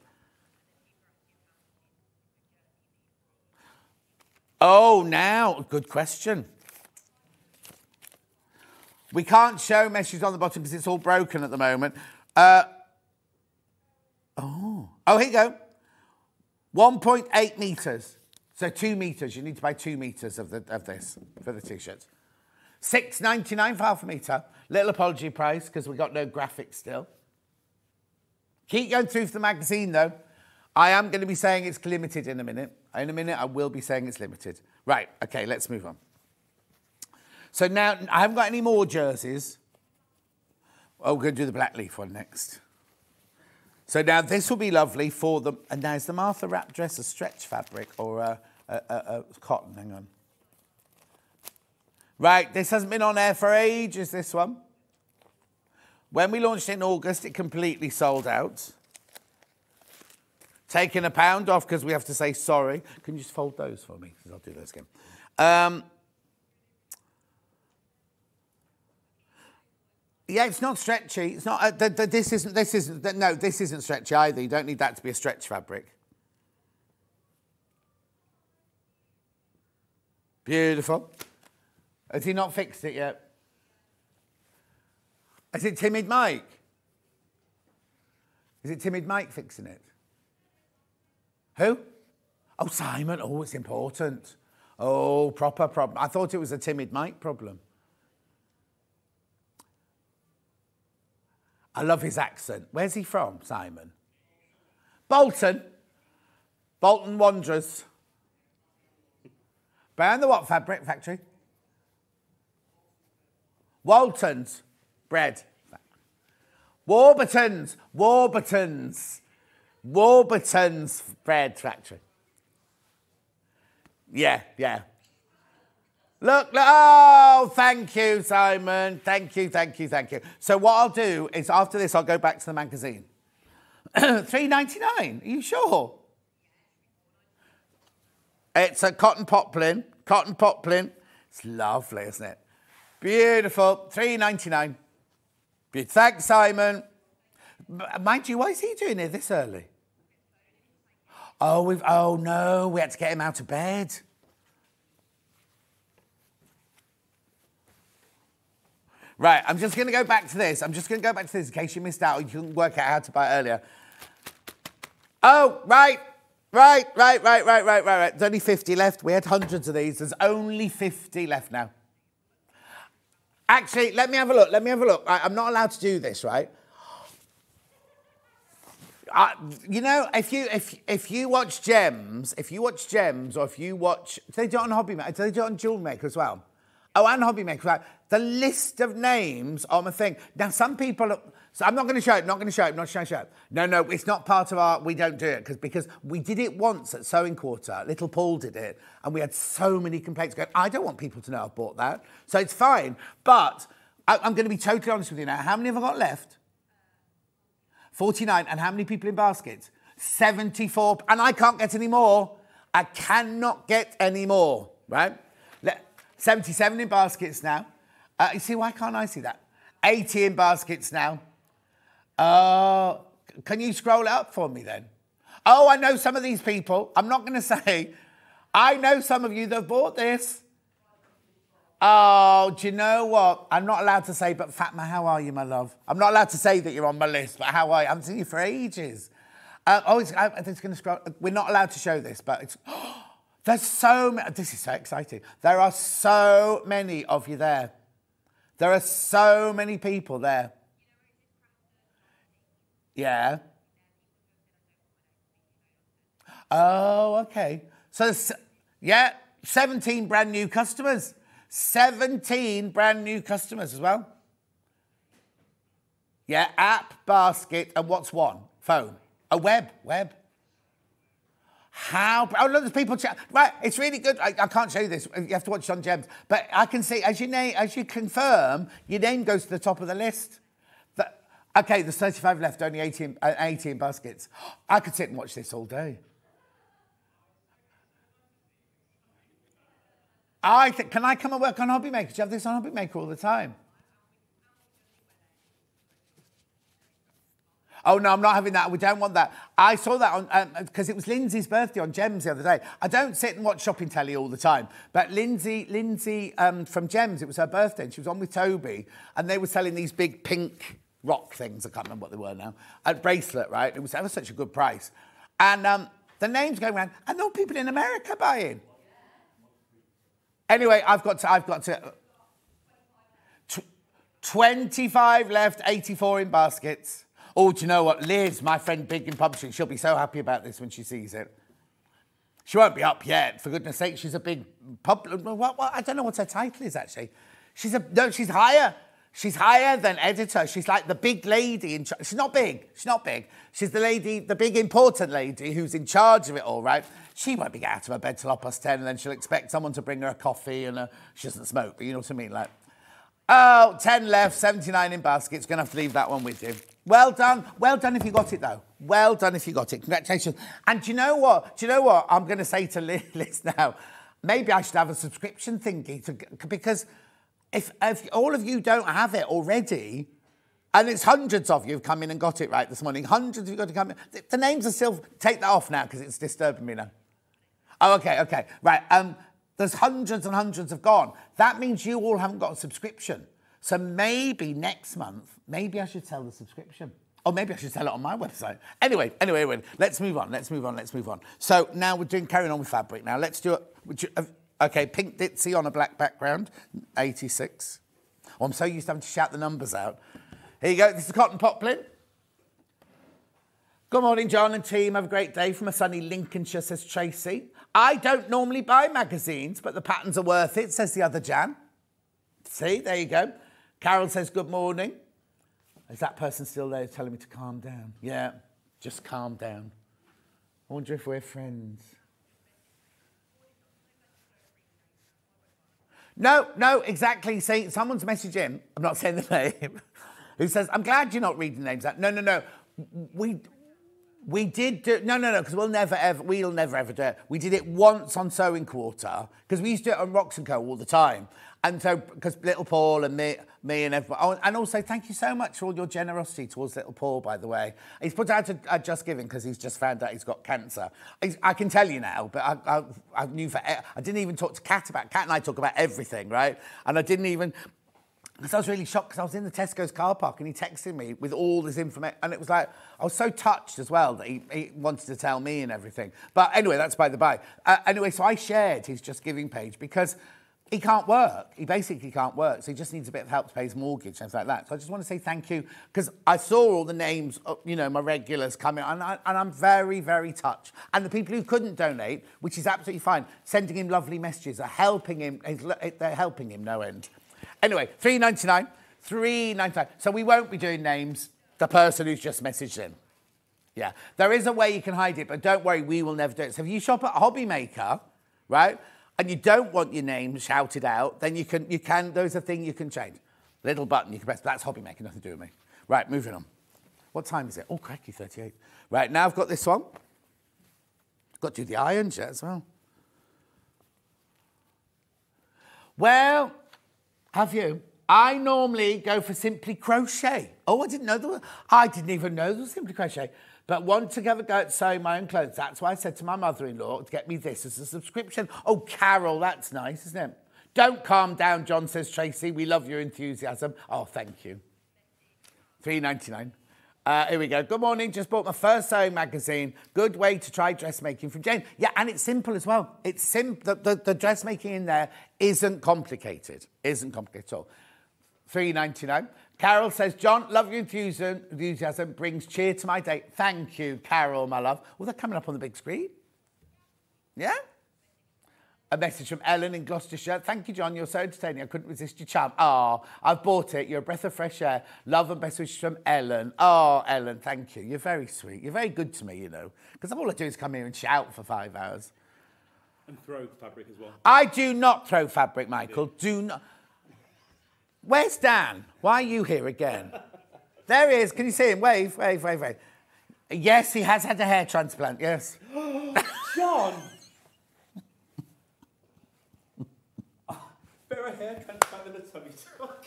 Oh, now, good question. We can't show messages on the bottom because it's all broken at the moment. Uh, oh, oh, here you go. 1.8 meters. So two meters. You need to buy two meters of, the, of this for the t-shirts. 6.99 for half a meter. Little apology price because we got no graphics still. Keep going through for the magazine though. I am going to be saying it's limited in a minute. In a minute, I will be saying it's limited. Right, okay, let's move on. So now, I haven't got any more jerseys. Oh, we're going to do the black leaf one next. So now this will be lovely for them. And now is the Martha wrap dress a stretch fabric or a, a, a, a cotton? Hang on. Right, this hasn't been on air for ages, this one. When we launched in August, it completely sold out. Taking a pound off because we have to say sorry. Can you just fold those for me? Because I'll do those again. Um, Yeah, it's not stretchy. It's not. Uh, the, the, this isn't. This isn't. The, no, this isn't stretchy either. You don't need that to be a stretch fabric. Beautiful. Has he not fixed it yet? Is it Timid Mike? Is it Timid Mike fixing it? Who? Oh, Simon. Oh, it's important. Oh, proper problem. I thought it was a Timid Mike problem. I love his accent. Where's he from, Simon? Bolton. Bolton Wanderers. Behind the what fabric factory? Walton's bread. Warburton's, Warburton's, Warburton's bread factory. Yeah, yeah. Look, look, oh, thank you, Simon. Thank you, thank you, thank you. So what I'll do is after this, I'll go back to the magazine. <clears throat> Three ninety nine. Are you sure? It's a cotton poplin. Cotton poplin. It's lovely, isn't it? Beautiful. Three ninety nine. Thanks, Simon. Mind you, why is he doing it this early? Oh, we've. Oh no, we had to get him out of bed. Right, I'm just going to go back to this. I'm just going to go back to this in case you missed out or you couldn't work out how to buy it earlier. Oh, right, right, right, right, right, right, right, right. There's only 50 left. We had hundreds of these. There's only 50 left now. Actually, let me have a look. Let me have a look. I, am not allowed to do this, right? Uh, you know, if you if if you watch Gems, if you watch Gems, or if you watch, do they do it on Hobby Maker? Do they do it on Jewel Maker as well? Oh, and Hobby Maker. Right? The list of names on the thing. Now, some people. Are, So I'm not going to show it. Not going to show it. Not going to show it. No, no, it's not part of our. We don't do it because because we did it once at Sewing Quarter. Little Paul did it, and we had so many complaints going. I don't want people to know I've bought that, so it's fine. But I, I'm going to be totally honest with you now. How many have I got left? 49. And how many people in baskets? 74. And I can't get any more. I cannot get any more. Right? 77 in baskets now. Uh, you see, why can't I see that? 80 in baskets now. Uh, can you scroll up for me then? Oh, I know some of these people. I'm not going <laughs> to say. I know some of you that have bought this. Oh, do you know what? I'm not allowed to say, but Fatma, how are you, my love? I'm not allowed to say that you're on my list, but how are you? I haven't seen you for ages. Uh, oh, it's, it's going to scroll. We're not allowed to show this, but it's. <gasps> There's so many. This is so exciting. There are so many of you there. There are so many people there. Yeah. Oh, okay. So, yeah, 17 brand new customers. 17 brand new customers as well. Yeah, app, basket, and what's one? Phone. A web, web. How? Oh, look, there's people. Ch- right, it's really good. I, I, can't show you this. You have to watch on Gems. But I can see as you name, as you confirm, your name goes to the top of the list. The, okay, there's 35 left, only 18, uh, 18 baskets. I could sit and watch this all day. I can I come and work on Hobby Maker? Do you have this on Hobby Maker all the time? Oh no, I'm not having that. We don't want that. I saw that on because um, it was Lindsay's birthday on Gems the other day. I don't sit and watch shopping telly all the time, but Lindsay, Lindsay um, from Gems, it was her birthday, and she was on with Toby, and they were selling these big pink rock things. I can't remember what they were now. A bracelet, right? It was ever such a good price, and um, the names going around, and there were people in America buying. Anyway, I've got to. I've got to. 25 left, 84 in baskets. Oh, do you know what? Liz, my friend Big in Publishing, she'll be so happy about this when she sees it. She won't be up yet, for goodness sake. She's a big pub. What, what, I don't know what her title is actually. She's a no. She's higher. She's higher than editor. She's like the big lady in. She's not big. She's not big. She's the lady, the big important lady who's in charge of it all, right? She won't be getting out of her bed till half past ten, and then she'll expect someone to bring her a coffee and a, she doesn't smoke, but you know what I mean, like. Oh, 10 left, 79 in baskets. Going to have to leave that one with you. Well done. Well done if you got it, though. Well done if you got it. Congratulations. And do you know what? Do you know what I'm going to say to <laughs> Liz now? Maybe I should have a subscription thingy to, because if, if all of you don't have it already, and it's hundreds of you have come in and got it right this morning. Hundreds of you got to come in. The, the names are still. Take that off now because it's disturbing me now. Oh, okay, okay, right. Um, there's hundreds and hundreds have gone. That means you all haven't got a subscription. So maybe next month, maybe I should sell the subscription. Or maybe I should sell it on my website. Anyway, anyway, anyway, let's move on. Let's move on. Let's move on. So now we're doing carrying on with fabric. Now let's do it. Uh, okay, pink ditzy on a black background, 86. Oh, I'm so used to having to shout the numbers out. Here you go. This is cotton poplin. Good morning, John and team. Have a great day from a sunny Lincolnshire, says Tracy. I don't normally buy magazines, but the patterns are worth it, says the other Jan. See, there you go. Carol says, Good morning. Is that person still there telling me to calm down? Yeah, just calm down. I wonder if we're friends. No, no, exactly. See, someone's messaged in, I'm not saying the <laughs> name, who says, I'm glad you're not reading names out. No, no, no. We, we did do no, no, no, because we'll never ever, we'll never ever do it. We did it once on Sewing Quarter because we used to do it on Rocks and Co all the time, and so because Little Paul and me, me and everyone, oh, and also thank you so much for all your generosity towards Little Paul. By the way, he's put out a, a Just Giving because he's just found out he's got cancer. He's, I can tell you now, but I, I, I knew for I didn't even talk to Cat about. Cat and I talk about everything, right? And I didn't even because I was really shocked because I was in the Tesco's car park and he texted me with all this information. And it was like, I was so touched as well that he, he wanted to tell me and everything. But anyway, that's by the by. Uh, anyway, so I shared his Just Giving page because he can't work. He basically can't work. So he just needs a bit of help to pay his mortgage, and things like that. So I just want to say thank you because I saw all the names, of, you know, my regulars coming, and, I, and I'm very, very touched. And the people who couldn't donate, which is absolutely fine, sending him lovely messages, are helping him. They're helping him no end. Anyway, 3.99, 3.99. So we won't be doing names. The person who's just messaged in. Yeah, there is a way you can hide it, but don't worry, we will never do it. So if you shop at Hobby Maker, right, and you don't want your name shouted out, then you can, you can, there's a thing you can change. Little button you can press, that's Hobby Maker, nothing to do with me. Right, moving on. What time is it? Oh, cracky, 38. Right, now I've got this one. Got to do the irons yet as well. Well, have you? I normally go for simply crochet. Oh, I didn't know there was, I didn't even know there was simply crochet. But want to have a go at sewing my own clothes. That's why I said to my mother-in-law to get me this as a subscription. Oh, Carol, that's nice, isn't it? Don't calm down, John says Tracy. We love your enthusiasm. Oh, thank you. Three ninety nine. Uh, here we go. Good morning. Just bought my first sewing magazine. Good way to try dressmaking from Jane. Yeah, and it's simple as well. It's simple. The, the, the dressmaking in there isn't complicated. Isn't complicated at all. Three ninety nine. Carol says, John, love your enthusiasm, enthusiasm brings cheer to my day. Thank you, Carol, my love. Well, they're coming up on the big screen. Yeah? A message from Ellen in Gloucestershire. Thank you, John. You're so entertaining. I couldn't resist your charm. Ah, oh, I've bought it. You're a breath of fresh air. Love and best wishes from Ellen. Oh, Ellen, thank you. You're very sweet. You're very good to me, you know. Because all I do is come here and shout for five hours. And throw fabric as well. I do not throw fabric, Michael. Do not. Where's Dan? Why are you here again? there he is. Can you see him? Wave, wave, wave, wave. Yes, he has had a hair transplant. Yes. <gasps> John. better hair a tummy tuck.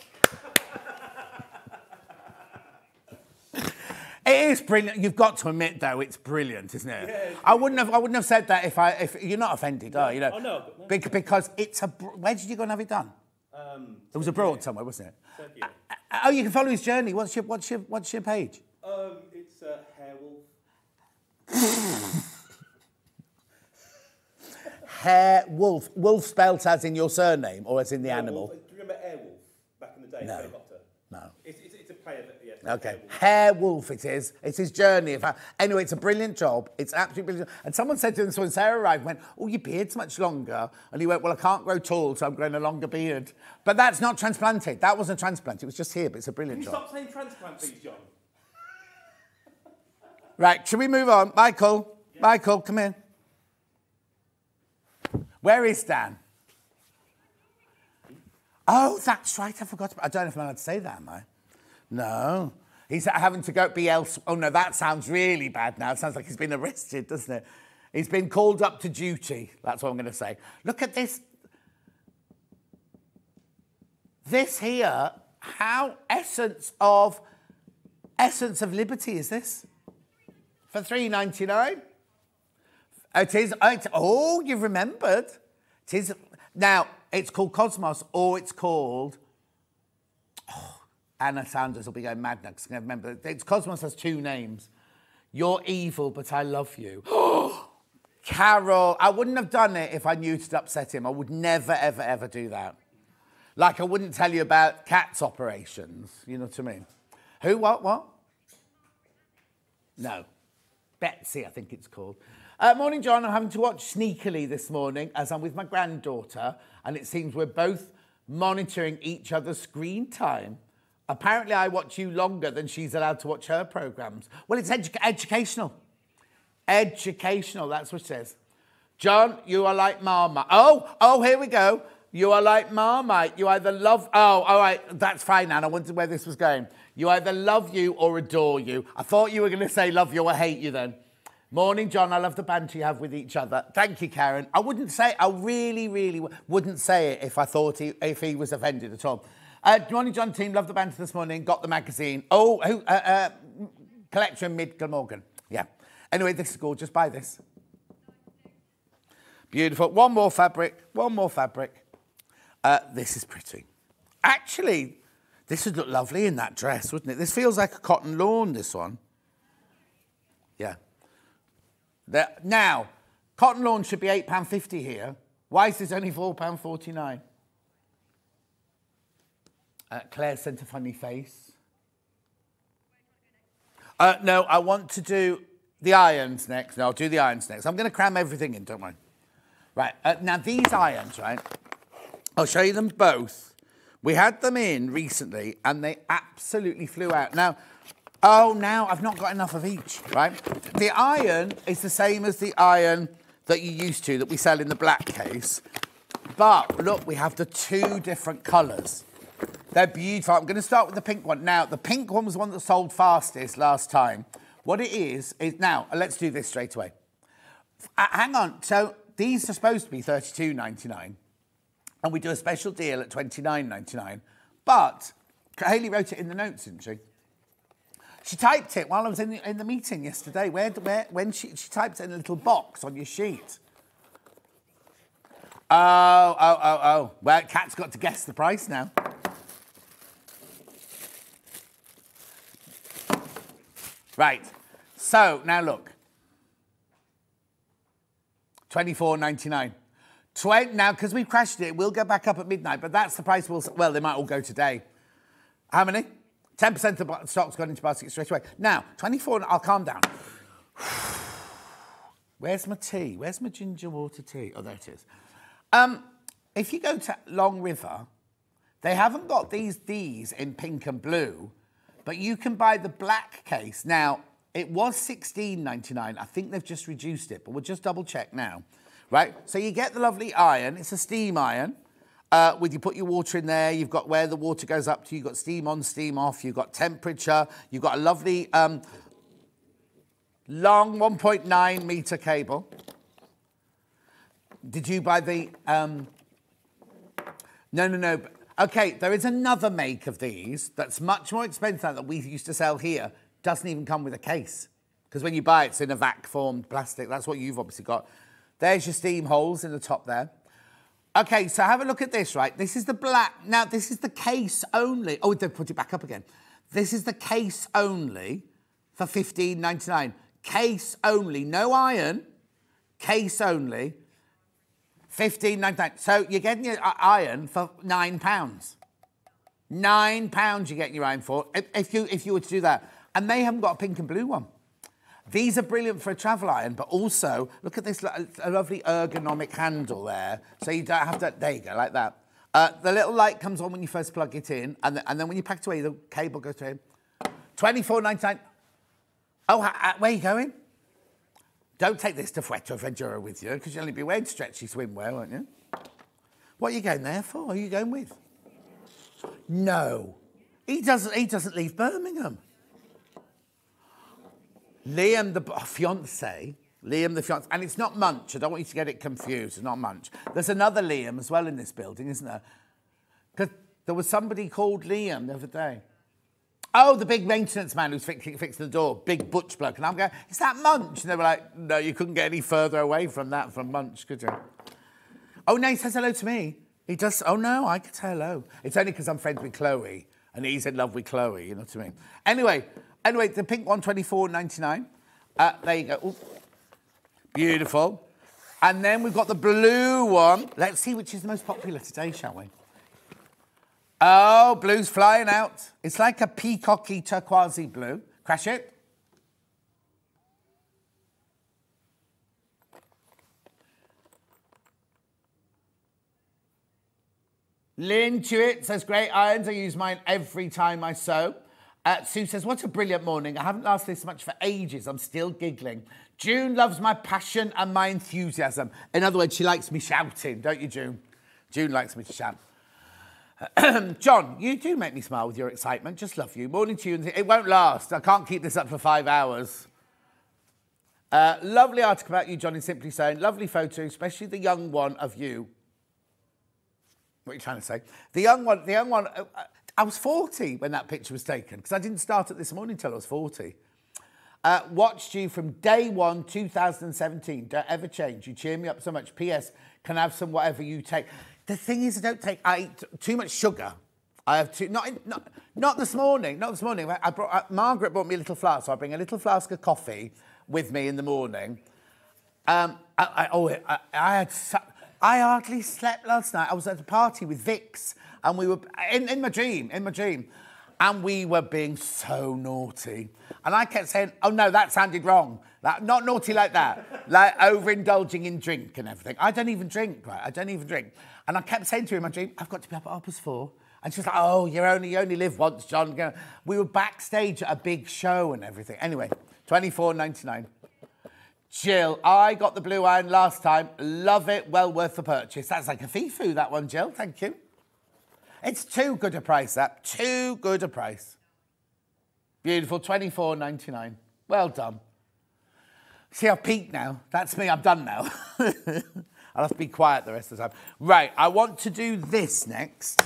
It is brilliant. You've got to admit, though, it's brilliant, isn't it? I wouldn't have. I wouldn't have said that if I. If you're not offended, are you? Know, Oh, no, no. Bec- because it's a. br- Where did you go and have it done? Um, It was abroad somewhere, wasn't it? Turkey. Uh, Oh, you can follow his journey. What's your What's your What's your page? Um, it's uh, Hairwolf. <laughs> Hair Wolf. Wolf spelt as in your surname or as in the animal? Airwolf. Remember Airwolf back in the day? No. Helicopter. No. It's, it's, it's a player that, yes. Okay. Hair Wolf it is. It's his journey. If I, anyway, it's a brilliant job. It's absolutely brilliant. And someone said to him, so when Sarah arrived, went, oh, your beard's much longer. And he went, well, I can't grow tall, so I'm growing a longer beard. But that's not transplanted. That wasn't transplanted. It was just here, but it's a brilliant Can you job. stop saying transplant, please, John? Right, should we move on? Michael, Michael, come in. Where is Dan? Oh, that's right. I forgot. About, I don't know if I'm allowed to say that, am I? No. He's having to go be else. Oh no, that sounds really bad now. It sounds like he's been arrested, doesn't it? He's been called up to duty. That's what I'm going to say. Look at this. This here. How essence of essence of liberty is this? For three ninety nine. Oh, it is. Oh, it's, oh, you've remembered. It is. Now, it's called Cosmos, or it's called. Oh, Anna Sanders will be going mad can remember. It's Cosmos has two names. You're evil, but I love you. <gasps> Carol, I wouldn't have done it if I knew it'd upset him. I would never, ever, ever do that. Like I wouldn't tell you about cats operations. You know what I mean? Who? What? What? No. Betsy, I think it's called. Uh, morning, John. I'm having to watch sneakily this morning as I'm with my granddaughter, and it seems we're both monitoring each other's screen time. Apparently, I watch you longer than she's allowed to watch her programs. Well, it's edu- educational. Educational, that's what it says. John, you are like Marmite. Oh, oh, here we go. You are like Marmite. You either love. Oh, all right, that's fine, Anne. I wondered where this was going. You either love you or adore you. I thought you were going to say love you or hate you then. Morning, John. I love the banter you have with each other. Thank you, Karen. I wouldn't say. I really, really wouldn't say it if I thought he, if he was offended at all. Uh, morning, John. Team, love the banter this morning. Got the magazine. Oh, who? Uh, uh, collection mid Glamorgan. Yeah. Anyway, this is gorgeous. Buy this. Beautiful. One more fabric. One more fabric. Uh, this is pretty. Actually, this would look lovely in that dress, wouldn't it? This feels like a cotton lawn, this one. Yeah. There- now, cotton lawn should be £8.50 here. Why is this only £4.49? Uh, Claire sent a funny face. Uh, no, I want to do the irons next. No, I'll do the irons next. I'm going to cram everything in, don't worry. Right, uh, now these irons, right? I'll show you them both. We had them in recently and they absolutely flew out. Now, oh, now I've not got enough of each, right? The iron is the same as the iron that you used to, that we sell in the black case. But look, we have the two different colours. They're beautiful. I'm going to start with the pink one. Now, the pink one was the one that sold fastest last time. What it is, is now, let's do this straight away. Uh, hang on. So these are supposed to be 32.99 and we do a special deal at 29.99. But Haley wrote it in the notes, didn't she? She typed it while I was in the, in the meeting yesterday. Where, where, when she, she typed it in a little box on your sheet. Oh, oh, oh, oh. Well, Kat's got to guess the price now. Right. So now look. Twenty-four ninety-nine. Twen- now, because we've crashed it, we'll go back up at midnight, but that's the price we'll. Well, they might all go today. How many? 10% of the stock's gone into basket straight away. Now, 24, I'll calm down. <sighs> Where's my tea? Where's my ginger water tea? Oh, there it is. Um, if you go to Long River, they haven't got these D's in pink and blue, but you can buy the black case. Now, it was $16.99. I think they've just reduced it, but we'll just double check now. Right? So you get the lovely iron. It's a steam iron. Uh, with you put your water in there, you've got where the water goes up to, you've got steam on, steam off, you've got temperature, you've got a lovely um, long 1.9 meter cable. Did you buy the? Um, no, no, no. Okay, there is another make of these that's much more expensive than that we used to sell here. doesn't even come with a case. Because when you buy it, it's in a vac formed plastic. That's what you've obviously got. There's your steam holes in the top there. Okay, so have a look at this, right? This is the black. Now, this is the case only. Oh, they put it back up again. This is the case only for fifteen ninety nine. Case only, no iron. Case only. Fifteen ninety nine. So you're getting your uh, iron for nine pounds. Nine pounds you're getting your iron for if, if you if you were to do that. And they haven't got a pink and blue one. These are brilliant for a travel iron, but also look at this a lovely ergonomic handle there. So you don't have to. There you go, like that. Uh, the little light comes on when you first plug it in, and, the, and then when you pack it away, the cable goes to. Twenty-four ninety-nine. Oh, ha- ha- where are you going? Don't take this to Fuerteventura with you, because you'll only be wearing stretchy swimwear, won't you? What are you going there for? Who are you going with? No, he doesn't. He doesn't leave Birmingham. Liam, the b- oh, fiance, Liam, the fiance, and it's not Munch. I don't want you to get it confused. It's not Munch. There's another Liam as well in this building, isn't there? Because there was somebody called Liam the other day. Oh, the big maintenance man who's fixing, fixing the door, big butch bloke. And I'm going, is that Munch? And they were like, no, you couldn't get any further away from that from Munch, could you? Oh, no, he says hello to me. He does. Oh, no, I could say hello. It's only because I'm friends with Chloe and he's in love with Chloe, you know what I mean? Anyway, anyway, the pink one, 24.99. Uh, there you go. Ooh. Beautiful. And then we've got the blue one. Let's see which is the most popular today, shall we? Oh, blue's flying out. It's like a peacocky turquoisey blue. Crash it. Lynn Tuitt says, great irons. I use mine every time I sew. Uh, Sue says, what a brilliant morning. I haven't laughed this much for ages. I'm still giggling. June loves my passion and my enthusiasm. In other words, she likes me shouting, don't you, June? June likes me to shout. <clears throat> John, you do make me smile with your excitement. Just love you. Morning to you. It won't last. I can't keep this up for five hours. Uh, lovely article about you, John, is Simply Sewing, lovely photo, especially the young one of you. What are you trying to say? The young one, the young one, uh, uh, I was 40 when that picture was taken because I didn't start it this morning till I was 40. Uh, watched you from day one, 2017. Don't ever change. You cheer me up so much. P.S. Can I have some whatever you take? The thing is, I don't take. I eat too much sugar. I have too. Not not not this morning. Not this morning. I brought uh, Margaret brought me a little flask, so I bring a little flask of coffee with me in the morning. Um, I, I, oh, I, I had. I hardly slept last night. I was at a party with Vix, and we were in, in my dream, in my dream, and we were being so naughty. And I kept saying, "Oh no, that sounded wrong. Not naughty like that. <laughs> Like overindulging in drink and everything. I don't even drink, right? I don't even drink." And I kept saying to her in my dream, "I've got to be up at half four. And she was like, "Oh, you only you only live once, John." We were backstage at a big show and everything. Anyway, twenty four ninety nine. Jill, I got the blue iron last time. Love it. Well worth the purchase. That's like a FIFU, that one, Jill. Thank you. It's too good a price, that. Too good a price. Beautiful. Twenty four ninety nine. Well done. See, I've peaked now. That's me. I'm done now. <laughs> I'll have to be quiet the rest of the time. Right. I want to do this next.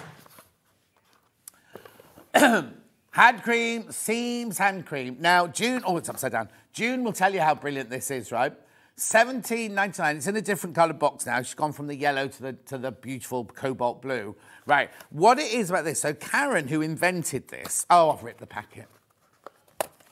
<clears throat> Hand cream, seams hand cream. Now, June, oh, it's upside down. June will tell you how brilliant this is, right? 17.99. It's in a different coloured box now. She's gone from the yellow to the to the beautiful cobalt blue. Right. What it is about this? So Karen, who invented this. Oh, I've ripped the packet.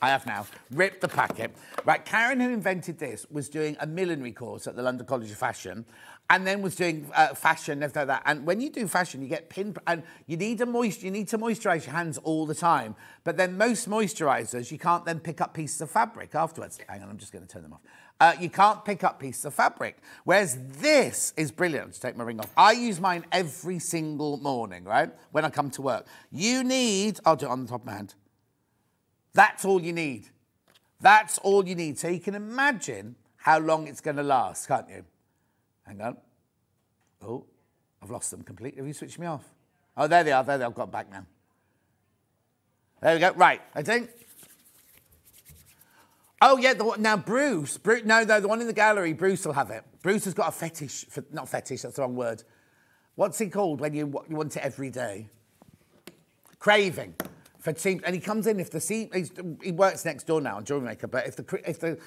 I have now ripped the packet. Right, Karen, who invented this, was doing a millinery course at the London College of Fashion, and then was doing uh, fashion and like that. And when you do fashion, you get pin, and you need a moist, you need to moisturise your hands all the time. But then most moisturisers, you can't then pick up pieces of fabric afterwards. Hang on, I'm just going to turn them off. Uh, you can't pick up pieces of fabric. Whereas this is brilliant to take my ring off. I use mine every single morning, right? When I come to work. You need, I'll do it on the top of my hand. That's all you need. That's all you need. So you can imagine how long it's going to last, can't you? Hang on. Oh, I've lost them completely. Have you switched me off? Oh, there they are. There they are. I've got back now. There we go. Right. I think. Oh yeah. The, now Bruce. Bruce. No, no. The one in the gallery. Bruce will have it. Bruce has got a fetish for not fetish. That's the wrong word. What's he called when you you want it every day? Craving. for seams, and he comes in if the seam. He works next door now on jewelry maker, but if the if the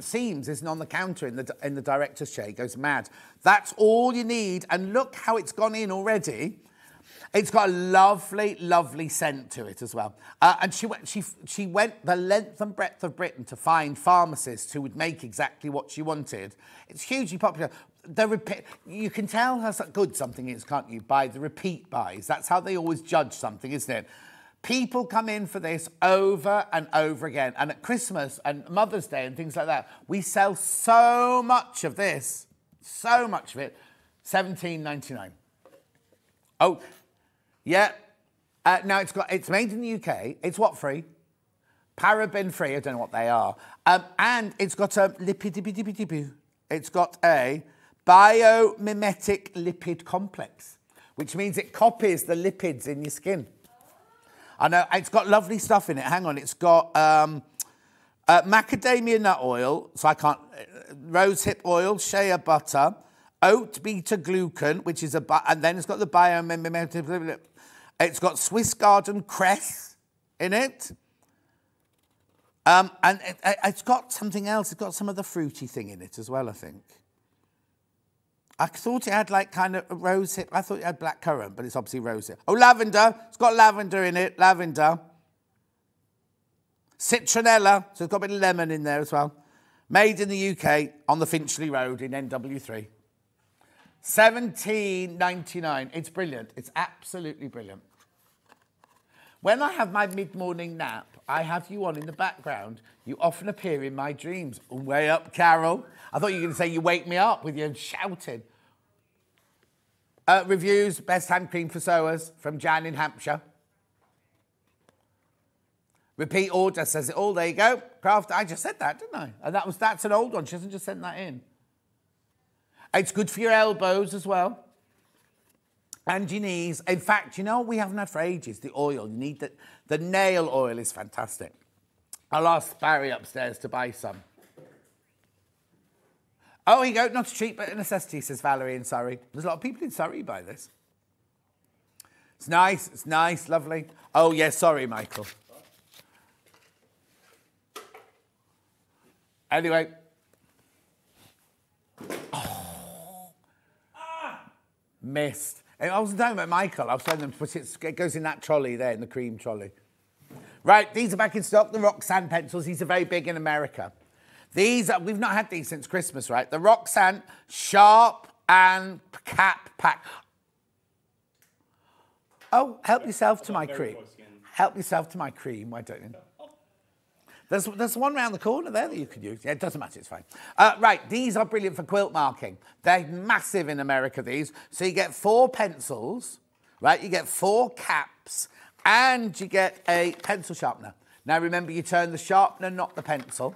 seams isn't on the counter in the in the director's chair, he goes mad. That's all you need, and look how it's gone in already. It's got a lovely, lovely scent to it as well. Uh, and she went, she, she went the length and breadth of Britain to find pharmacists who would make exactly what she wanted. It's hugely popular. The repeat, you can tell how good something is, can't you, by the repeat buys. That's how they always judge something, isn't it? People come in for this over and over again. And at Christmas and Mother's Day and things like that, we sell so much of this, so much of it, 17.99. Oh, yeah. Uh, now it's got it's made in the UK. It's what free? Paraben free. I don't know what they are. Um, and it's got a lipid. It's got a biomimetic lipid complex, which means it copies the lipids in your skin. I know it's got lovely stuff in it. Hang on, it's got um, uh, macadamia nut oil, so I can't. Uh, rosehip oil, shea butter, oat beta glucan, which is a, and then it's got the biomimetic. It's got Swiss garden cress in it. Um, and it, it's got something else. It's got some of the fruity thing in it as well, I think. I thought it had like kind of rose hip. I thought it had black currant, but it's obviously rose hip. Oh, lavender. It's got lavender in it. Lavender. Citronella. So it's got a bit of lemon in there as well. Made in the UK on the Finchley Road in NW3. 17.99. It's brilliant. It's absolutely brilliant. When I have my mid-morning nap, I have you on in the background. You often appear in my dreams. Way up, Carol. I thought you were going to say you wake me up with your shouting. Uh, reviews, best hand cream for sewers from Jan in Hampshire. Repeat order says it all. There you go. Craft. I just said that, didn't I? And that was that's an old one. She hasn't just sent that in. It's good for your elbows as well. And your knees. In fact, you know we haven't had for ages? The oil. You need the, the nail oil is fantastic. I'll ask Barry upstairs to buy some. Oh, he go. Not a treat, but a necessity, says Valerie in Surrey. There's a lot of people in Surrey buy this. It's nice. It's nice. Lovely. Oh, yeah. Sorry, Michael. Anyway. <sighs> Missed. I wasn't talking about Michael. I was telling them to put it, it goes in that trolley there, in the cream trolley. Right, these are back in stock, the Roxanne pencils. These are very big in America. These are, we've not had these since Christmas, right? The Roxanne Sharp and Cap Pack. Oh, help yourself to my cream. Help yourself to my cream, why don't you? There's, there's one round the corner there that you could use. Yeah, it doesn't matter, it's fine. Uh, right, these are brilliant for quilt marking. They're massive in America, these. So you get four pencils, right? You get four caps, and you get a pencil sharpener. Now remember, you turn the sharpener, not the pencil.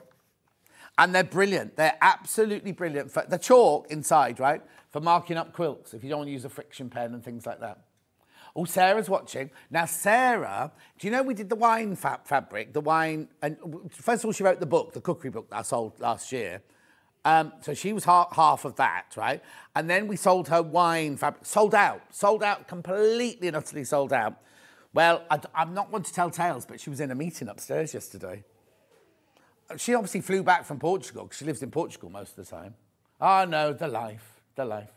And they're brilliant. They're absolutely brilliant. For the chalk inside, right? For marking up quilts, if you don't want to use a friction pen and things like that. Oh, Sarah's watching. Now, Sarah, do you know we did the wine fa- fabric, the wine, and first of all, she wrote the book, the cookery book that I sold last year. Um, so she was half, half of that, right? And then we sold her wine fabric, sold out, sold out, completely and utterly sold out. Well, I, am not one to tell tales, but she was in a meeting upstairs yesterday. She obviously flew back from Portugal because she lives in Portugal most of the time. Oh no, the life, the life.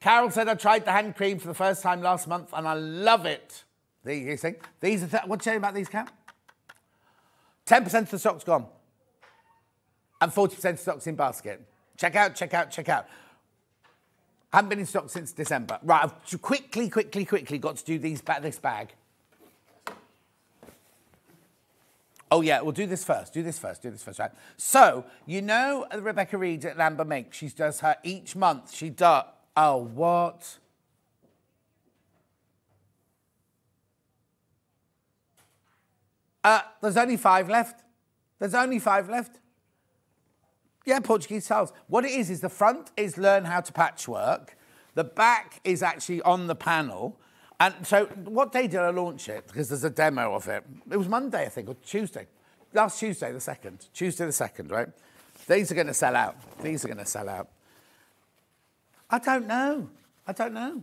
Carol said I tried the hand cream for the first time last month and I love it. There you see. These are th- what's you about these, Cap? 10% of the stock's gone. And 40% of stock's in basket. Check out, check out, check out. Haven't been in stock since December. Right, I've quickly, quickly, quickly got to do these this bag. Oh yeah, we'll do this first. Do this first. Do this first, right? So you know Rebecca Reed at Lambert Make. She does her each month. She does. Oh what? Uh, there's only five left. There's only five left. Yeah, Portuguese tiles. What it is is the front is learn how to patchwork. The back is actually on the panel. And so, what day did I launch it? Because there's a demo of it. It was Monday, I think, or Tuesday. Last Tuesday, the second. Tuesday, the second, right? These are going to sell out. These are going to sell out. I don't know. I don't know.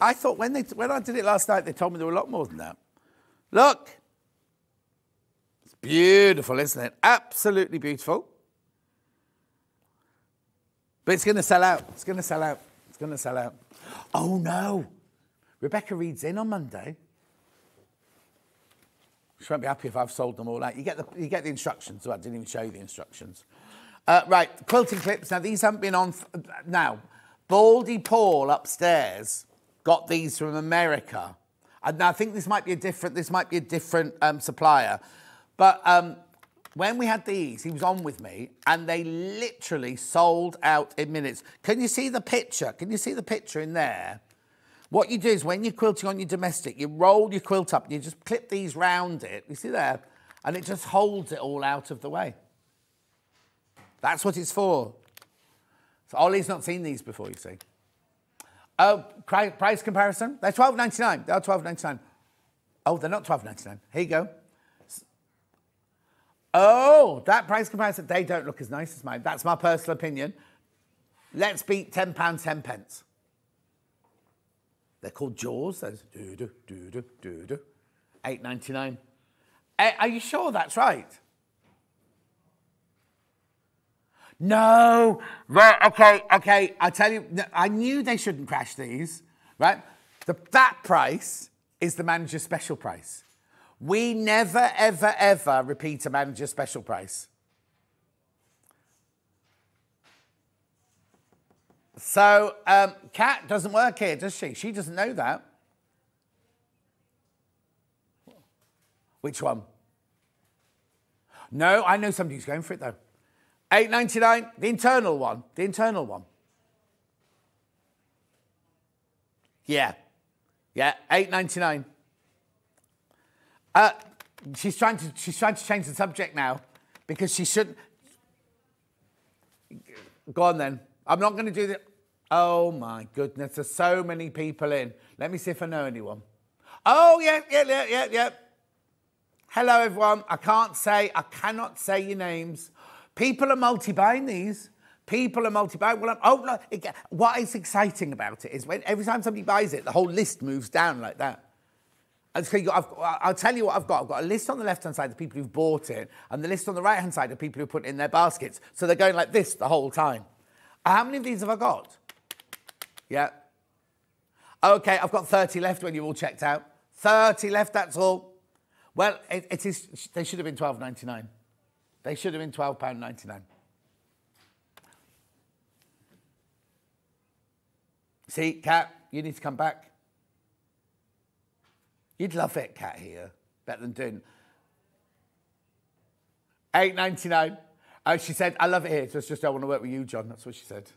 I thought when they when I did it last night, they told me there were a lot more than that. Look, it's beautiful, isn't it? Absolutely beautiful. But it's going to sell out. It's going to sell out. It's going to sell out. Oh no, Rebecca reads in on Monday. She won't be happy if I've sold them all out. You get the, you get the instructions. Oh, I didn't even show you the instructions. Uh, right, quilting clips. Now, these haven't been on. Now, Baldy Paul upstairs got these from America. And I think this might be a different, this might be a different um, supplier. But um, when we had these, he was on with me, and they literally sold out in minutes. Can you see the picture? Can you see the picture in there? What you do is when you're quilting on your domestic, you roll your quilt up and you just clip these round it. You see there? And it just holds it all out of the way. That's what it's for. So Ollie's not seen these before, you see. Oh, price comparison? They're twelve ninety nine. They're twelve ninety nine. Oh, they're not twelve ninety nine. Here you go. Oh, that price comparison, they don't look as nice as mine. That's my personal opinion. Let's beat ten pounds ten pence. They're called Jaws. Those do do do do do do. Eight ninety nine. Are you sure that's right? No. Right. Okay. Okay. I tell you, I knew they shouldn't crash these. Right. The, that price is the manager's special price. We never, ever, ever repeat a manager's special price. So, um, Kat doesn't work here, does she? She doesn't know that. Which one? No, I know somebody who's going for it though. Eight ninety nine, the internal one, the internal one. Yeah, yeah, eight ninety nine. Uh, she's trying to she's trying to change the subject now because she shouldn't. Go on then. I'm not going to do that. Oh my goodness, there's so many people in. Let me see if I know anyone. Oh yeah, yeah, yeah, yeah, yeah. Hello everyone. I can't say, I cannot say your names. People are multi-buying these. People are multi-buying. Well, I'm, oh no, it, what is exciting about it is when every time somebody buys it, the whole list moves down like that. And so got, I'll tell you what I've got. I've got a list on the left-hand side of people who've bought it, and the list on the right-hand side of people who put it in their baskets. So they're going like this the whole time. How many of these have I got? Yeah. Okay, I've got 30 left when you're all checked out. 30 left, that's all. Well, it, it is, they should have been 12.99. They should have been £12.99. See, Kat, you need to come back. You'd love it, Kat, here, better than doing. Eight ninety nine. Oh, she said, I love it here. Just, just don't want to work with you, John. That's what she said.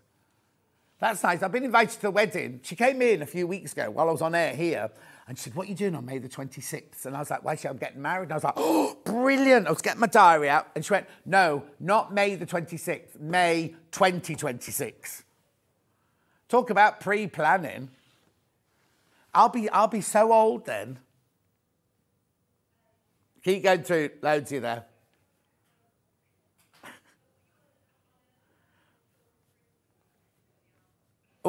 That's nice. I've been invited to the wedding. She came in a few weeks ago while I was on air here, and she said, "What are you doing on May the 26th?" And I was like, "Why? She, I'm getting married." And I was like, "Oh, brilliant!" I was getting my diary out, and she went, "No, not May the 26th. May 2026." Talk about pre-planning. I'll be, I'll be so old then. Keep going through loads of you there.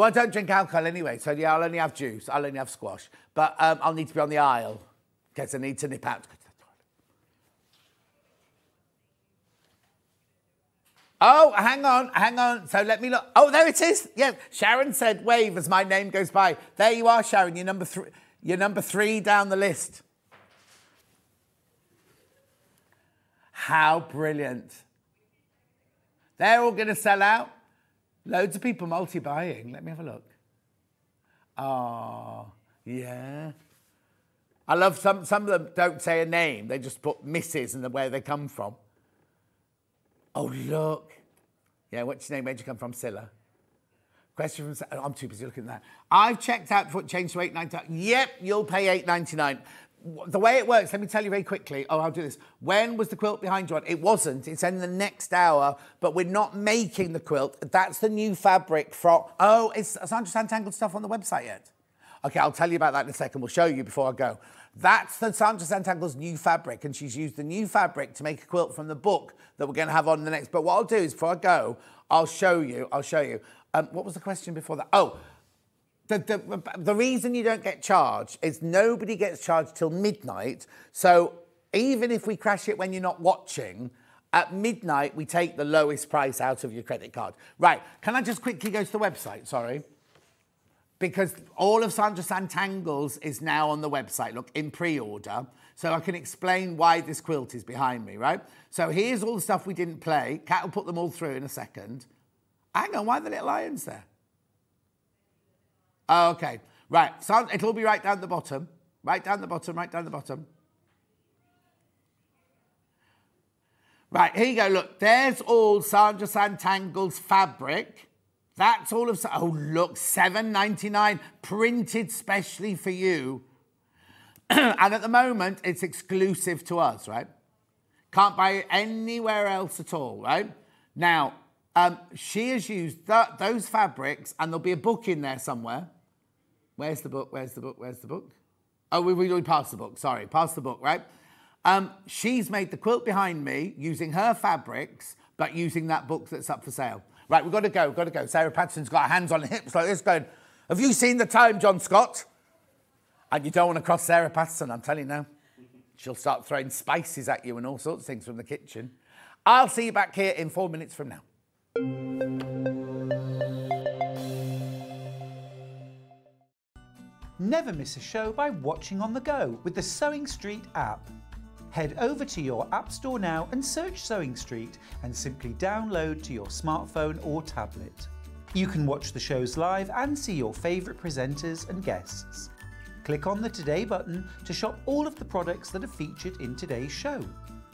Well, I don't drink alcohol anyway, so yeah, I'll only have juice. I'll only have squash. But um, I'll need to be on the aisle because I need to nip out. Oh, hang on, hang on. So let me look. Oh, there it is. Yeah, Sharon said wave as my name goes by. There you are, Sharon. You're number three. You're number three down the list. How brilliant. They're all going to sell out. Loads of people multi-buying. Let me have a look. Oh, yeah. I love some, some of them don't say a name. They just put Mrs. and the where they come from. Oh, look. Yeah, what's your name? Where'd you come from, Scylla? Question from... I'm too busy looking at that. I've checked out before it changed to eight ninety nine. Yep, you'll pay eight ninety nine. The way it works, let me tell you very quickly. Oh, I'll do this. When was the quilt behind you on? It wasn't. It's in the next hour, but we're not making the quilt. That's the new fabric from... Oh, is Sandra Sanntangle's stuff on the website yet? Okay, I'll tell you about that in a second. We'll show you before I go. That's the Sandra Sanntangle's new fabric, and she's used the new fabric to make a quilt from the book that we're going to have on the next. But what I'll do is, before I go, I'll show you. I'll show you. Um, what was the question before that? Oh, the, the, the reason you don't get charged is nobody gets charged till midnight. So even if we crash it when you're not watching, at midnight we take the lowest price out of your credit card. Right, can I just quickly go to the website? Sorry. Because all of Sandra Sanntangles is now on the website, look, in pre order. So I can explain why this quilt is behind me, right? So here's all the stuff we didn't play. Kat will put them all through in a second. Hang on, why are the little lions there? Okay. Right. So it'll be right down the bottom. Right down the bottom, right down the bottom. Right, here you go. Look, there's all Sandra Sanntangle's fabric. That's all of. Oh, look, seven ninety nine, printed specially for you. <clears throat> and at the moment, it's exclusive to us, right? Can't buy it anywhere else at all, right? Now, um, she has used th- those fabrics, and there'll be a book in there somewhere. Where's the book? Where's the book? Where's the book? Oh, we, we, we passed the book. Sorry, passed the book, right? Um, she's made the quilt behind me using her fabrics, but using that book that's up for sale. Right, we've got to go, we've got to go. Sarah Patterson's got her hands on her hips like this going, Have you seen the time, John Scott? And you don't want to cross Sarah Patterson, I'm telling you now. She'll start throwing spices at you and all sorts of things from the kitchen. I'll see you back here in four minutes from now. Never miss a show by watching on the go with the Sewing Street app. Head over to your App Store now and search Sewing Street and simply download to your smartphone or tablet. You can watch the shows live and see your favourite presenters and guests. Click on the Today button to shop all of the products that are featured in today's show.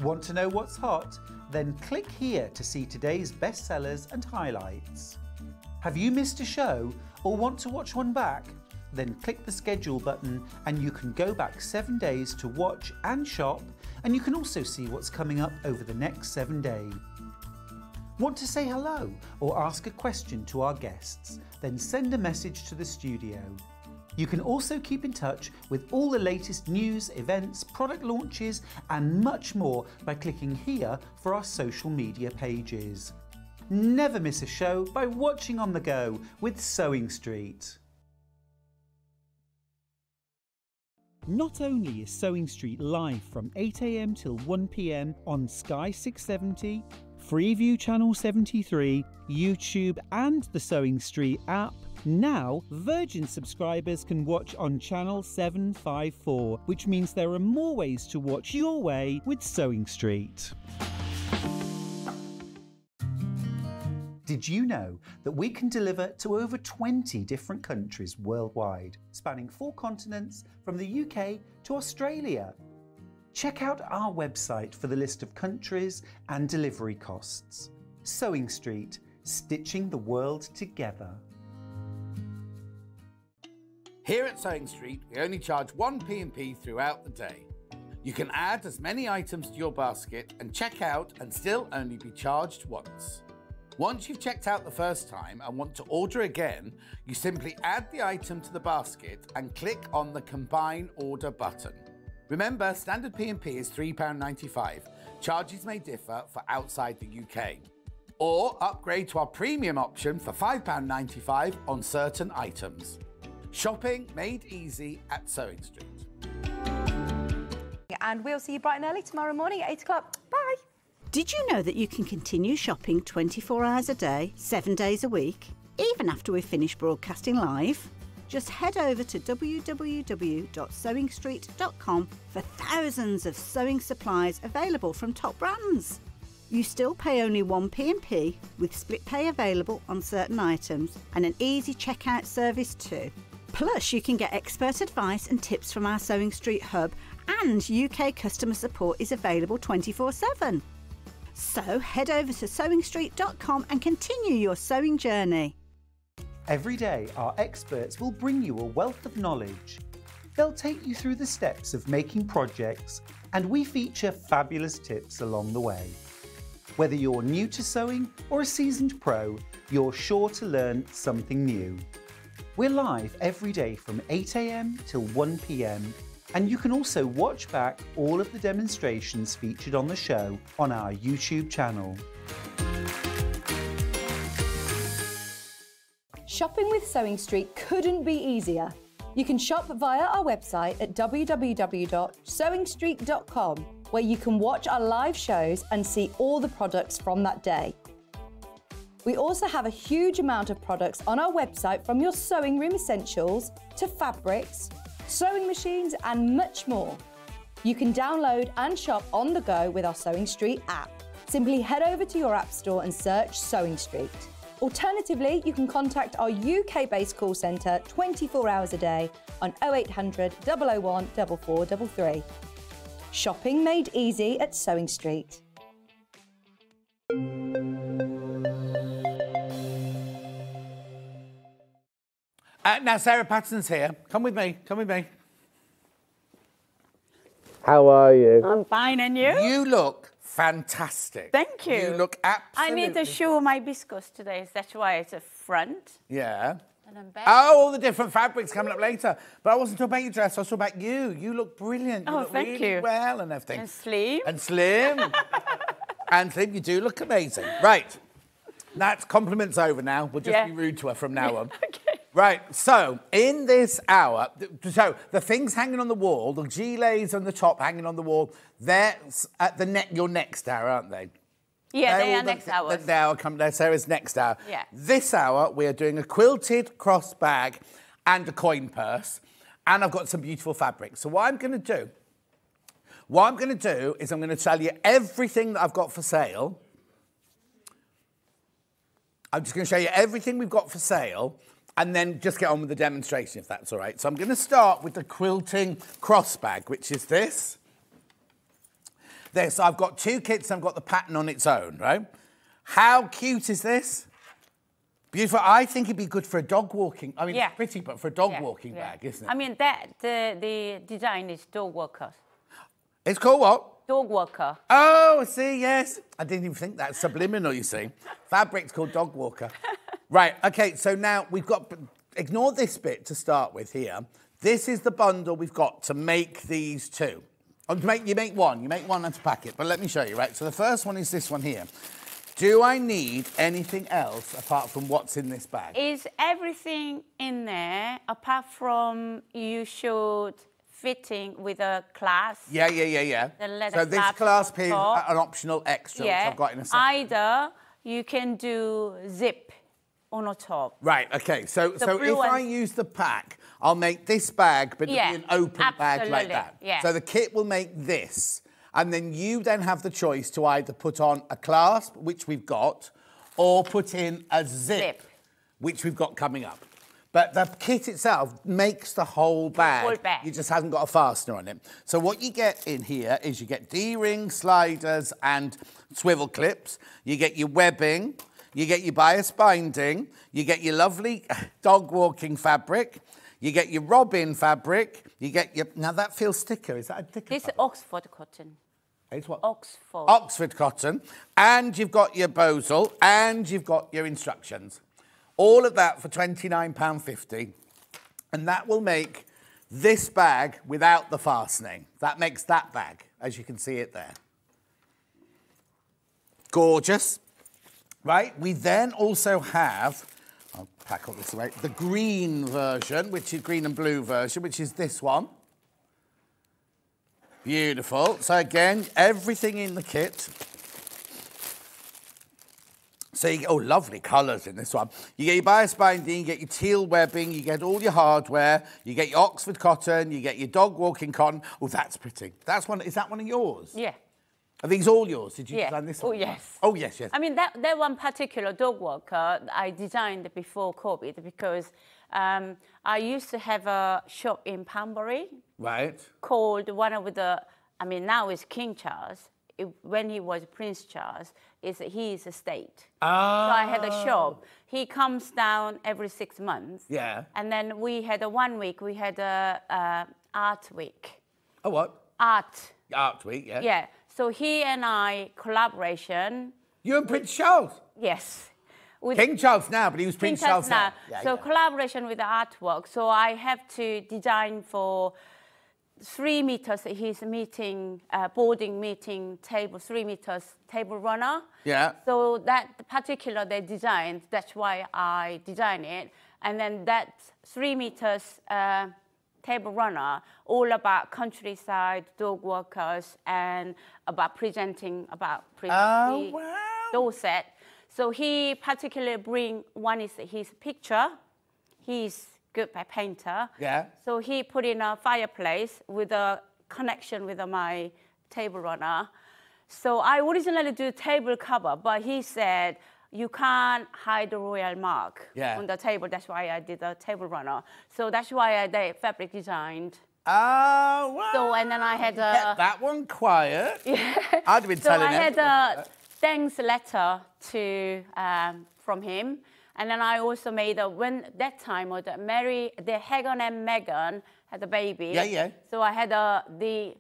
Want to know what's hot? Then click here to see today's bestsellers and highlights. Have you missed a show or want to watch one back? Then click the schedule button and you can go back seven days to watch and shop, and you can also see what's coming up over the next seven days. Want to say hello or ask a question to our guests? Then send a message to the studio. You can also keep in touch with all the latest news, events, product launches, and much more by clicking here for our social media pages. Never miss a show by watching on the go with Sewing Street. Not only is Sewing Street live from 8am till 1pm on Sky 670, Freeview Channel 73, YouTube, and the Sewing Street app, now Virgin subscribers can watch on Channel 754, which means there are more ways to watch your way with Sewing Street. Did you know that we can deliver to over 20 different countries worldwide, spanning four continents from the UK to Australia? Check out our website for the list of countries and delivery costs. Sewing Street, stitching the world together. Here at Sewing Street, we only charge one P&P throughout the day. You can add as many items to your basket and check out and still only be charged once. Once you've checked out the first time and want to order again, you simply add the item to the basket and click on the Combine Order button. Remember, standard P&P is £3.95. Charges may differ for outside the UK. Or upgrade to our premium option for £5.95 on certain items. Shopping made easy at Sewing Street. And we'll see you bright and early tomorrow morning at 8 o'clock. Bye. Did you know that you can continue shopping 24 hours a day, 7 days a week, even after we've finished broadcasting live? Just head over to www.sewingstreet.com for thousands of sewing supplies available from top brands. You still pay only one P&P with split pay available on certain items and an easy checkout service too. Plus, you can get expert advice and tips from our Sewing Street hub and UK customer support is available 24/7. So head over to sewingstreet.com and continue your sewing journey. Every day, our experts will bring you a wealth of knowledge. They'll take you through the steps of making projects, and we feature fabulous tips along the way. Whether you're new to sewing or a seasoned pro, you're sure to learn something new. We're live every day from 8am till 1pm and you can also watch back all of the demonstrations featured on the show on our YouTube channel. Shopping with Sewing Street couldn't be easier. You can shop via our website at www.sewingstreet.com, where you can watch our live shows and see all the products from that day. We also have a huge amount of products on our website from your sewing room essentials to fabrics, sewing machines, and much more. You can download and shop on the go with our Sewing Street app. Simply head over to your app store and search Sewing Street. Alternatively, you can contact our UK based call centre 24 hours a day on 0800 001 4433. Shopping made easy at Sewing Street. Uh, now, Sarah Patterson's here. Come with me. Come with me. How are you? I'm fine, and you? You look fantastic. Thank you. You look absolutely... I need to show my viscose today. That's why it's a front. Yeah. And I'm back. Oh, all the different fabrics coming up later. But I wasn't talking about your dress. I was talking about you. You look brilliant. You Oh, look thank really you. well and everything. And slim. And slim. <laughs> and slim. You do look amazing. Right. That's compliments over now. We'll just Yeah. be rude to her from now on. <laughs> okay. Right, so in this hour, so the things hanging on the wall, the gilets on the top hanging on the wall, they're at the neck, your next hour, aren't they? Yeah, They're they are the- next the- hours. The hour come there, Sarah's next hour. Yeah. This hour, we are doing a quilted cross bag and a coin purse, and I've got some beautiful fabrics. So what I'm going to do, what I'm going to do is I'm going to tell you everything that I've got for sale. I'm just going to show you everything we've got for sale and then just get on with the demonstration if that's all right. So I'm going to start with the quilting cross bag, which is this. This, I've got two kits, I've got the pattern on its own, right? How cute is this? Beautiful. I think it'd be good for a dog walking. I mean, Yeah. it's pretty, but for a dog Yeah, walking yeah. bag, isn't it? I mean, that the the design is dog walker. it's called what? Dog walker. Oh, see, yes. I didn't even think that. Subliminal, you see. Fabric's called dog walker. <laughs> right, okay, so now we've got, ignore this bit to start with here. This is the bundle we've got to make these two. Oh, to make, you make one, you make one and to pack it, but let me show you, right? So the first one is this one here. Do I need anything else apart from what's in this bag? Is everything in there apart from you should fitting with a clasp? yeah, yeah, yeah, yeah. The leather So this clasp clasp is an optional extra, which I've got in a second. Either you can do zip on the top. Right, okay. So The so if blue I use the pack, I'll make this bag, but Yeah, it'll be an open bag like that. yeah. So the kit will make this. And then you then have the choice to either put on a clasp, which we've got, or put in a zip, Zip. which we've got coming up. But the kit itself makes the whole bag. Whole bag. You just haven't got a fastener on it. So what you get in here is you get D-ring, sliders, and swivel clips. You get your webbing. You get your bias binding. You get your lovely <laughs> dog walking fabric. You get your robin fabric. You get your now that feels thicker. Is that a thicker? This is fabric? Oxford cotton. It's what? Oxford. Oxford cotton, and you've got your bosal, and you've got your instructions. All of that for £29.50. And that will make this bag without the fastening. That makes that bag, as you can see it there. Gorgeous. Right, we then also have, I'll pack all this away, the green version, which is green and blue version, which is this one. Beautiful. So again, everything in the kit. So you get, oh, lovely colours in this one. You get your bias binding, you get your teal webbing, you get all your hardware, you get your Oxford cotton, you get your dog walking cotton. Oh, that's pretty. That's one. Is that one of yours? Yeah. Are these all yours? Did you Yeah. design this Oh, one? yes. Oh, yes, yes. I mean, that, that one particular dog walker I designed before COVID because um, I used to have a shop in Poundbury right. called one of the, I mean, now it's King Charles. It, when he was Prince Charles, is he is a state. Ah. So I had a shop. He comes down every six months. Yeah. And then we had a one week, we had a, a art week. Oh, what? Art. Art Week, yeah. Yeah. So he and I collaboration. You and Prince Charles. Yes. With King Charles now, but he was Prince Charles now. now. so collaboration with the artwork. So I have to design for three meters. His meeting, uh, boarding meeting table, three meters table runner. Yeah. So that particular they designed. That's why I designed it. and then that three meters uh, table runner, all about countryside, dog walkers, and about presenting about pre- Oh, wow. Dorset. So he particularly bring one is his picture. He's good by painter. Yeah. So he put in a fireplace with a connection with my table runner. So I originally do table cover, but he said you can't hide the royal mark Yeah. on the table. That's why I did the table runner. So that's why I did fabric designed. Oh, wow. So and then I had a that one quiet. <laughs> Yeah. I'd have been so telling I had everyone. a thanks letter to um, from him, and then I also made a when that time was the Mary, the Hagan and Meghan had a baby. Yeah, yeah. So I had a the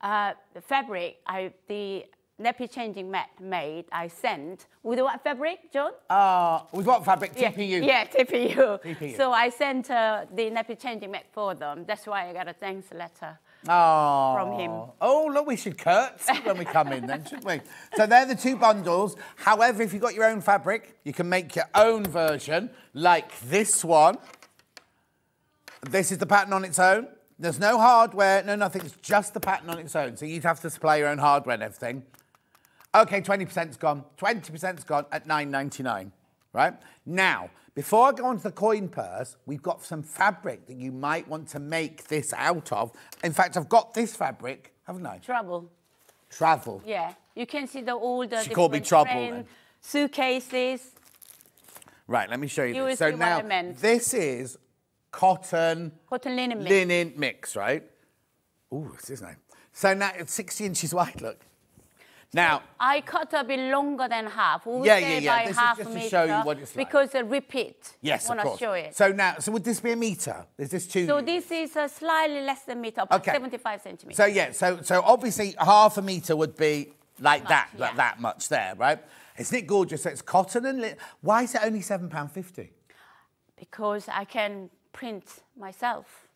uh, the fabric I the nappy changing mat made. I sent with what fabric, John? Uh, with what fabric? TPU. Yeah, TPU. TPU. So I sent uh, the nappy changing mat for them. That's why I got a thanks letter. Oh. From him. Oh, look, we should curtsy when we come in then, shouldn't we? So they're the two bundles. However, if you've got your own fabric, you can make your own version, like this one. This is the pattern on its own. There's no hardware, no nothing. It's just the pattern on its own. So you'd have to supply your own hardware and everything. Okay, 20%'s gone. 20%'s gone at 9.99, right? Now, before I go on to the coin purse, we've got some fabric that you might want to make this out of. In fact, I've got this fabric, haven't I? Trouble. Travel. Yeah, you can see the all the She called me trouble then. suitcases. Right, let me show you, You this. So now, this is cotton Cotton linen mix. linen mix, right? Ooh, this his name. So now it's 60 inches wide, look. Now, I cut a bit longer than half. We Yeah, yeah, yeah. This is just to show you what it's like. Because a repeat. yes, of course. show it. So now, so would this be a meter? Is this two? So this is a slightly less than meter, about Okay. 75 centimeters. So yeah, so so obviously half a meter would be like that, Much, like yeah. that much there, right? Isn't it gorgeous? So it's cotton and why is it only seven pound fifty? because I can print myself.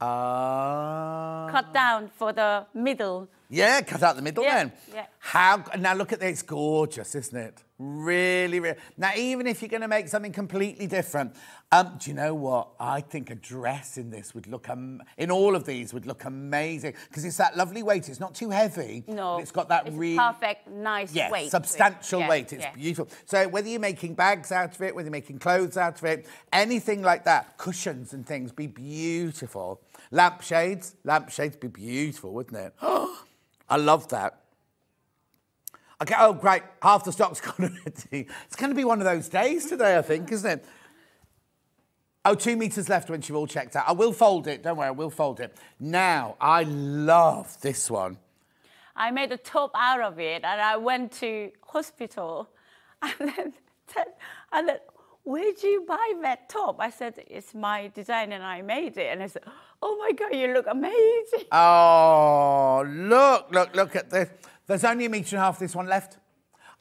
Ah. Cut down for the middle. Yeah, cut out the middle Yeah, then. yeah. How now look at this, it's gorgeous, isn't it? Really, really. Now, even if you're going to make something completely different, um, do you know what? I think a dress in this would look in all of these would look amazing because it's that lovely weight. It's not too heavy. No. it's got that really perfect, nice Yes, weight. it. substantial Yeah, weight. It's yeah. beautiful. So whether you're making bags out of it, whether you're making clothes out of it, anything like that, cushions and things, be beautiful. Lampshades, lampshades, be beautiful, wouldn't it? <gasps> I love that. Okay, oh great, half the stock's <laughs> gone already. It's going to be one of those days today, I think, isn't it? Oh, two meters left when you've all checked out. I will fold it. Don't worry, I will fold it. Now, I love this one. I made a top out of it, and I went to hospital, <laughs> and then, and then, where'd you buy that top? I said, it's my design, and I made it. And I said, oh my god, you look amazing. <laughs> Oh, look, look, look at this. There's only a metre and a half of this one left.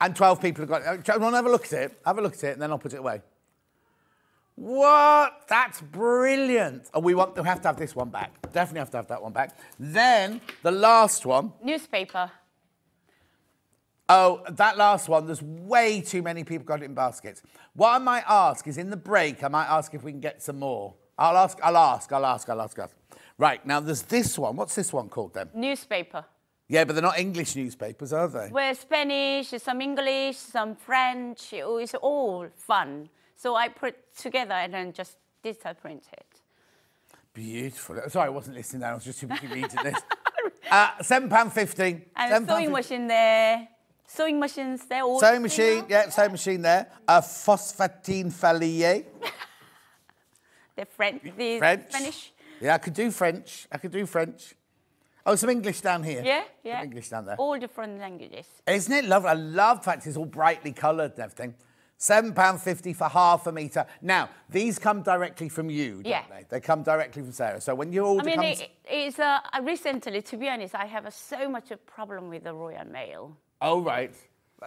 And 12 people have got it. You to have a look at it? Have a look at it and then I'll put it away. What? That's brilliant. And we want we have to have this one back. Definitely have to have that one back. Then the last one. Newspaper. Oh, that last one, there's way too many people got it in baskets. What I might ask is in the break, I might ask if we can get some more. I'll ask, I'll ask, I'll ask, I'll ask, I'll ask. Right, now there's this one. What's this one called then? Newspaper. Yeah, but they're not English newspapers, are they? Well, Spanish, some English, some French. It's all fun. So I put together and then just digital print it. Beautiful. Sorry, I wasn't listening then. I was just too busy reading this. <laughs> Uh, £7.50. And £7.50. sewing machine there. Sewing machines there. all Sewing machine, yeah, sewing machine there. A phosphatine fallier. <laughs> The French, the French. Spanish. Yeah, I could do French. I could do French. Oh, some English down here. Yeah, Some yeah. English down there. All different languages. Isn't it lovely? I love the fact it's all brightly coloured and everything. £7.50 for half a metre. Now, these come directly from you, don't Yeah. they? They come directly from Sarah. So when you order I mean, comes... it, it's uh, recently, to be honest, I have so much a problem with the Royal Mail. Oh, right.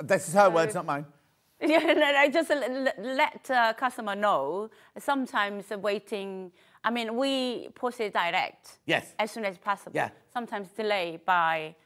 This is her words, not mine. <laughs> Yeah, no, I just l- l- let uh, customer know. Sometimes waiting. I mean, we post it direct. Yes. As soon as possible. Yeah. Sometimes delay by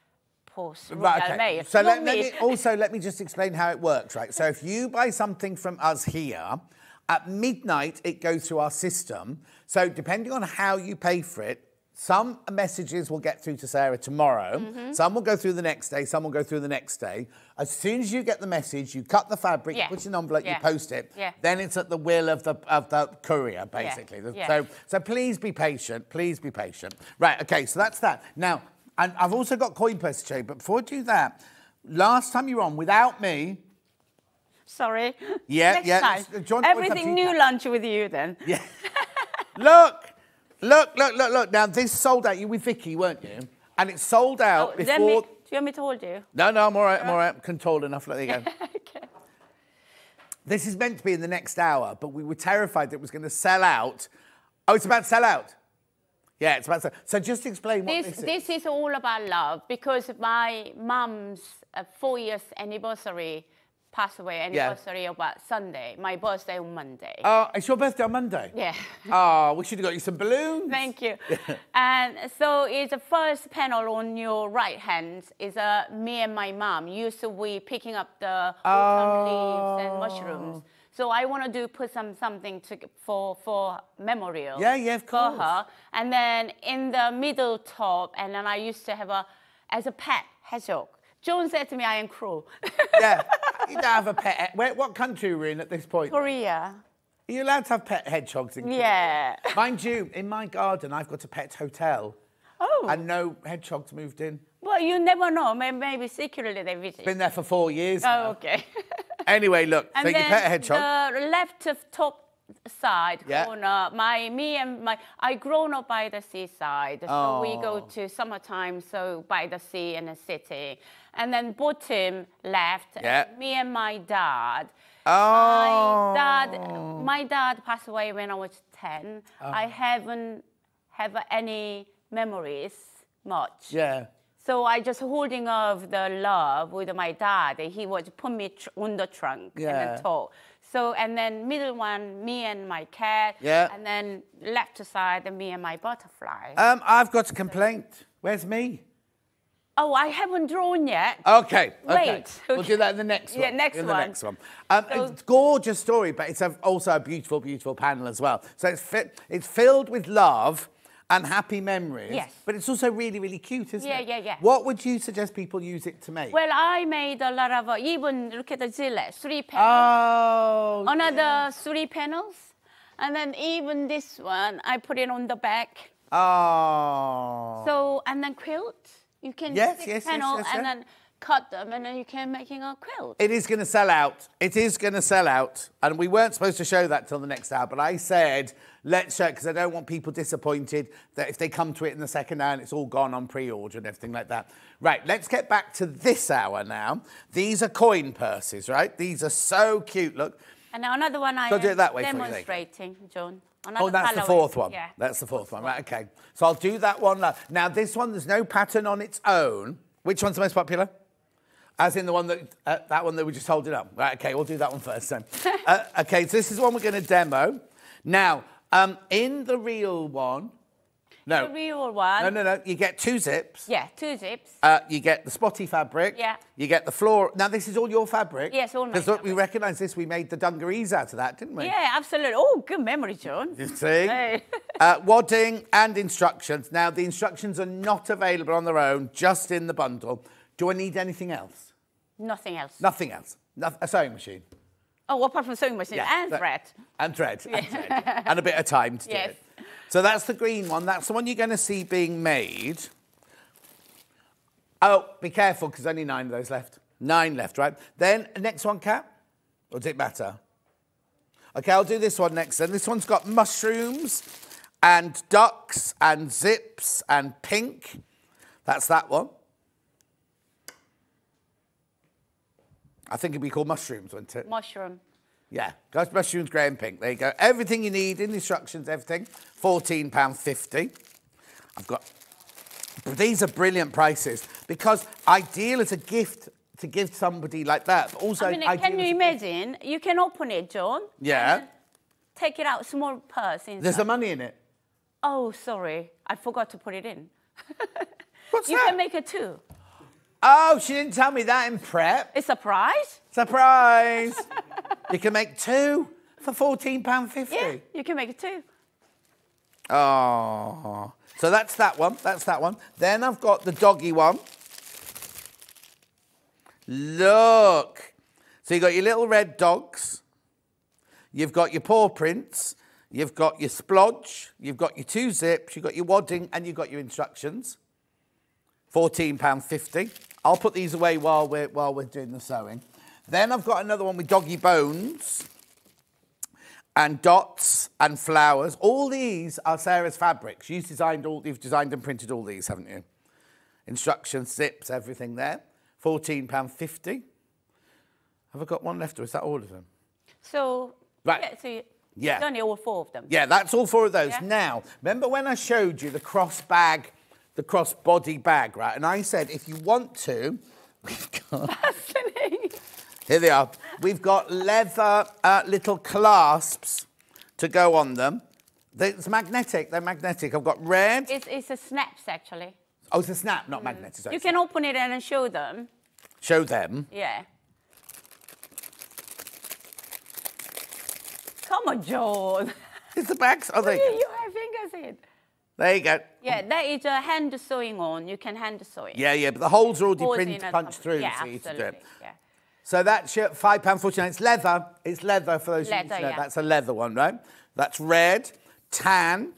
Royal Right, okay. Mail. So let, let me. <laughs> also let me just explain how it works, right? So if you buy something from us here, At midnight, it goes through our system. So depending on how you pay for it, some messages will get through to Sarah tomorrow. Mm-hmm. Some will go through the next day. Some will go through the next day. As soon as you get the message, you cut the fabric, Yeah. you put it in an envelope, Yeah. you post it. Yeah. Then it's at the will of the of the courier, basically. Yeah. So so please be patient. Please be patient. Right. Okay. So that's that. Now, and I've also got coin purse to show you, but before I do that, last time you were on without me. Sorry. Yeah, Next yeah, time. Uh, John always have Everything new time. lunch with you then. Yeah. look, look, look, look, look. Now this sold out. You were with Vicky, weren't you? And it sold out Oh, before. me, do you want me to hold you? No, no, I'm all right. I'm all right. Controlled enough. There you go. <laughs> okay. This is meant to be in the next hour, but we were terrified that it was going to sell out. Oh, it's about to sell out. Yeah, it's about to. So just explain what This, this, is. this is all about love because my mum's uh, four years anniversary passed away anniversary about Sunday. My birthday on Monday. Oh, it's your birthday on Monday. Yeah. <laughs> Oh, we should have got you some balloons. Thank you. <laughs> and so it's the first panel on your right hand is uh, me and my mom. Used to we picking up the autumn leaves and mushrooms. So I want to do put some something to, for for memorial. Yeah, yeah, of course. For her, and then in the middle top, and then I used to have a as a pet hedgehog. John said to me, "I am cruel." yeah, <laughs> you don't have a pet. Where, what country are we in at this point? Korea. Are you allowed to have pet hedgehogs in Korea? Yeah. Mind you, in my garden, I've got a pet hotel, Oh. and no hedgehogs moved in. well, you never know. Maybe, maybe secretly they visit. Been there for four years. oh, now. okay. <laughs> Anyway, look, And you then pet hedgehog. the left of top side Yeah. corner, my me and my I grown up by the seaside, so we go Oh. to summertime, so by the sea and the city. And then bottom left, Yeah. me and my dad. Oh. My dad, my dad passed away when I was ten. Oh. I haven't have any memories much. Yeah. So I just holding of the love with my dad. He was put me tr- on the trunk and Yeah. then talk. So and then middle one, me and my cat. Yeah. And then left side, me and my butterfly. Um, I've got a complaint. Where's me? oh, I haven't drawn yet. Okay. okay. Wait, We'll okay. do that in the next one. Yeah, next in the next one. Um, So- it's a gorgeous story, but it's a, also a beautiful, beautiful panel as well. So it's fi- it's filled with love and happy memories. Yes. But it's also really, really cute, isn't Yeah, it? yeah, yeah. yeah. What would you suggest people use it to make? Well, I made a lot of uh, even look at the gilet three panels. oh. Another three panels, and then even this one, I put it on the back. Oh. So and then quilt. You can Yes, yes, yes, panel yes, and yeah. then cut them, and then you can making a quilt. It is going to sell out. It is going to sell out. And we weren't supposed to show that till the next hour, but I said, let's show because I don't want people disappointed that if they come to it in the second hour and it's all gone on pre order and everything like that. Right, let's get back to this hour now. These are coin purses, right? These are so cute. Look. And now another one I So do it that way for you, there demonstrating, John. Oh, Another that's the fourth one. Yeah. That's the fourth one. Right, okay. So I'll do that one. now. Now, this one, there's no pattern on its own. Which one's the most popular? As in the one that, uh, that one that we just holding up. Right, okay, we'll do that one first then. <laughs> uh, okay, so this is one we're going to demo. Now, um, in the real one, no. The real one. No, no, no. You get two zips. Yeah, two zips. Uh, you get the spotty fabric. Yeah. You get the floor. Now, this is all your fabric. Yes, all my Because look, we recognise this. We made the dungarees out of that, didn't we? yeah, absolutely. Oh, good memory, John. You see? Hey. <laughs> uh, wadding and instructions. Now, the instructions are not available on their own, just in the bundle. Do I need anything else? Nothing else. Nothing else. No, a sewing machine. Oh, apart from sewing machine and that- thread. And thread. And, thread. and a bit of <laughs> time to Yes. do it. So that's the green one. That's the one you're going to see being made. Oh, be careful, because only nine of those left. Nine left, right? Then, next one, Cat? Or does it matter? Okay, I'll do this one next then. This one's got mushrooms and ducks and zips and pink. That's that one. I think it'd be called mushrooms, wouldn't it? Mushroom. Yeah, ghost mushrooms, grey and pink. There you go. Everything you need in the instructions, everything. £14.50. I've got. These are brilliant prices because ideal as a gift to give somebody like that. But also, I mean, can you imagine? You can open it, John. Yeah. Take it out, small purse inside. There's the money in it. Oh, sorry. I forgot to put it in. <laughs> What's you that? can make it two. Oh, she didn't tell me that in prep. It's A surprise? Surprise! <laughs> you can make two for fourteen pound fifty. Yeah, you can make it too. Oh, so that's that one. That's that one. Then I've got the doggy one. Look. So you've got your little red dogs. You've got your paw prints. You've got your splodge. You've got your two zips. You've got your wadding, and you've got your instructions. £14.50. I'll put these away while we're, while we're doing the sewing. Then I've got another one with doggy bones and dots and flowers. All these are Sarah's fabrics. You've designed all, you've designed and printed all these, haven't you? Instructions, zips, everything there. £14.50. Have I got one left, or is that all of them? So, Right. yeah, so you, Yeah. you've done all four of them. Yeah, that's all four of those. Yeah. Now, remember when I showed you the cross bag, the cross body bag, right? And I said, if you want to, <laughs> we've got, here they are. We've got leather uh, little clasps to go on them. They- It's magnetic. They're magnetic. I've got red. It's, it's a snaps, actually. Oh, it's a snap, not magnetic. sorry. You can open it and show them. show them. Yeah. Come on, John. It's the bags. Oh, there you, you you have fingers in. There you go. Yeah, that is a hand sewing on. You can hand sew it. Yeah, yeah, but the holes are already Holes print, punched through Yeah, for you to do absolutely. it. Yeah. So that shirt, five pound forty nine. It's leather. It's leather for those who Leather, to know. yeah. That's a leather one, right? That's red, tan.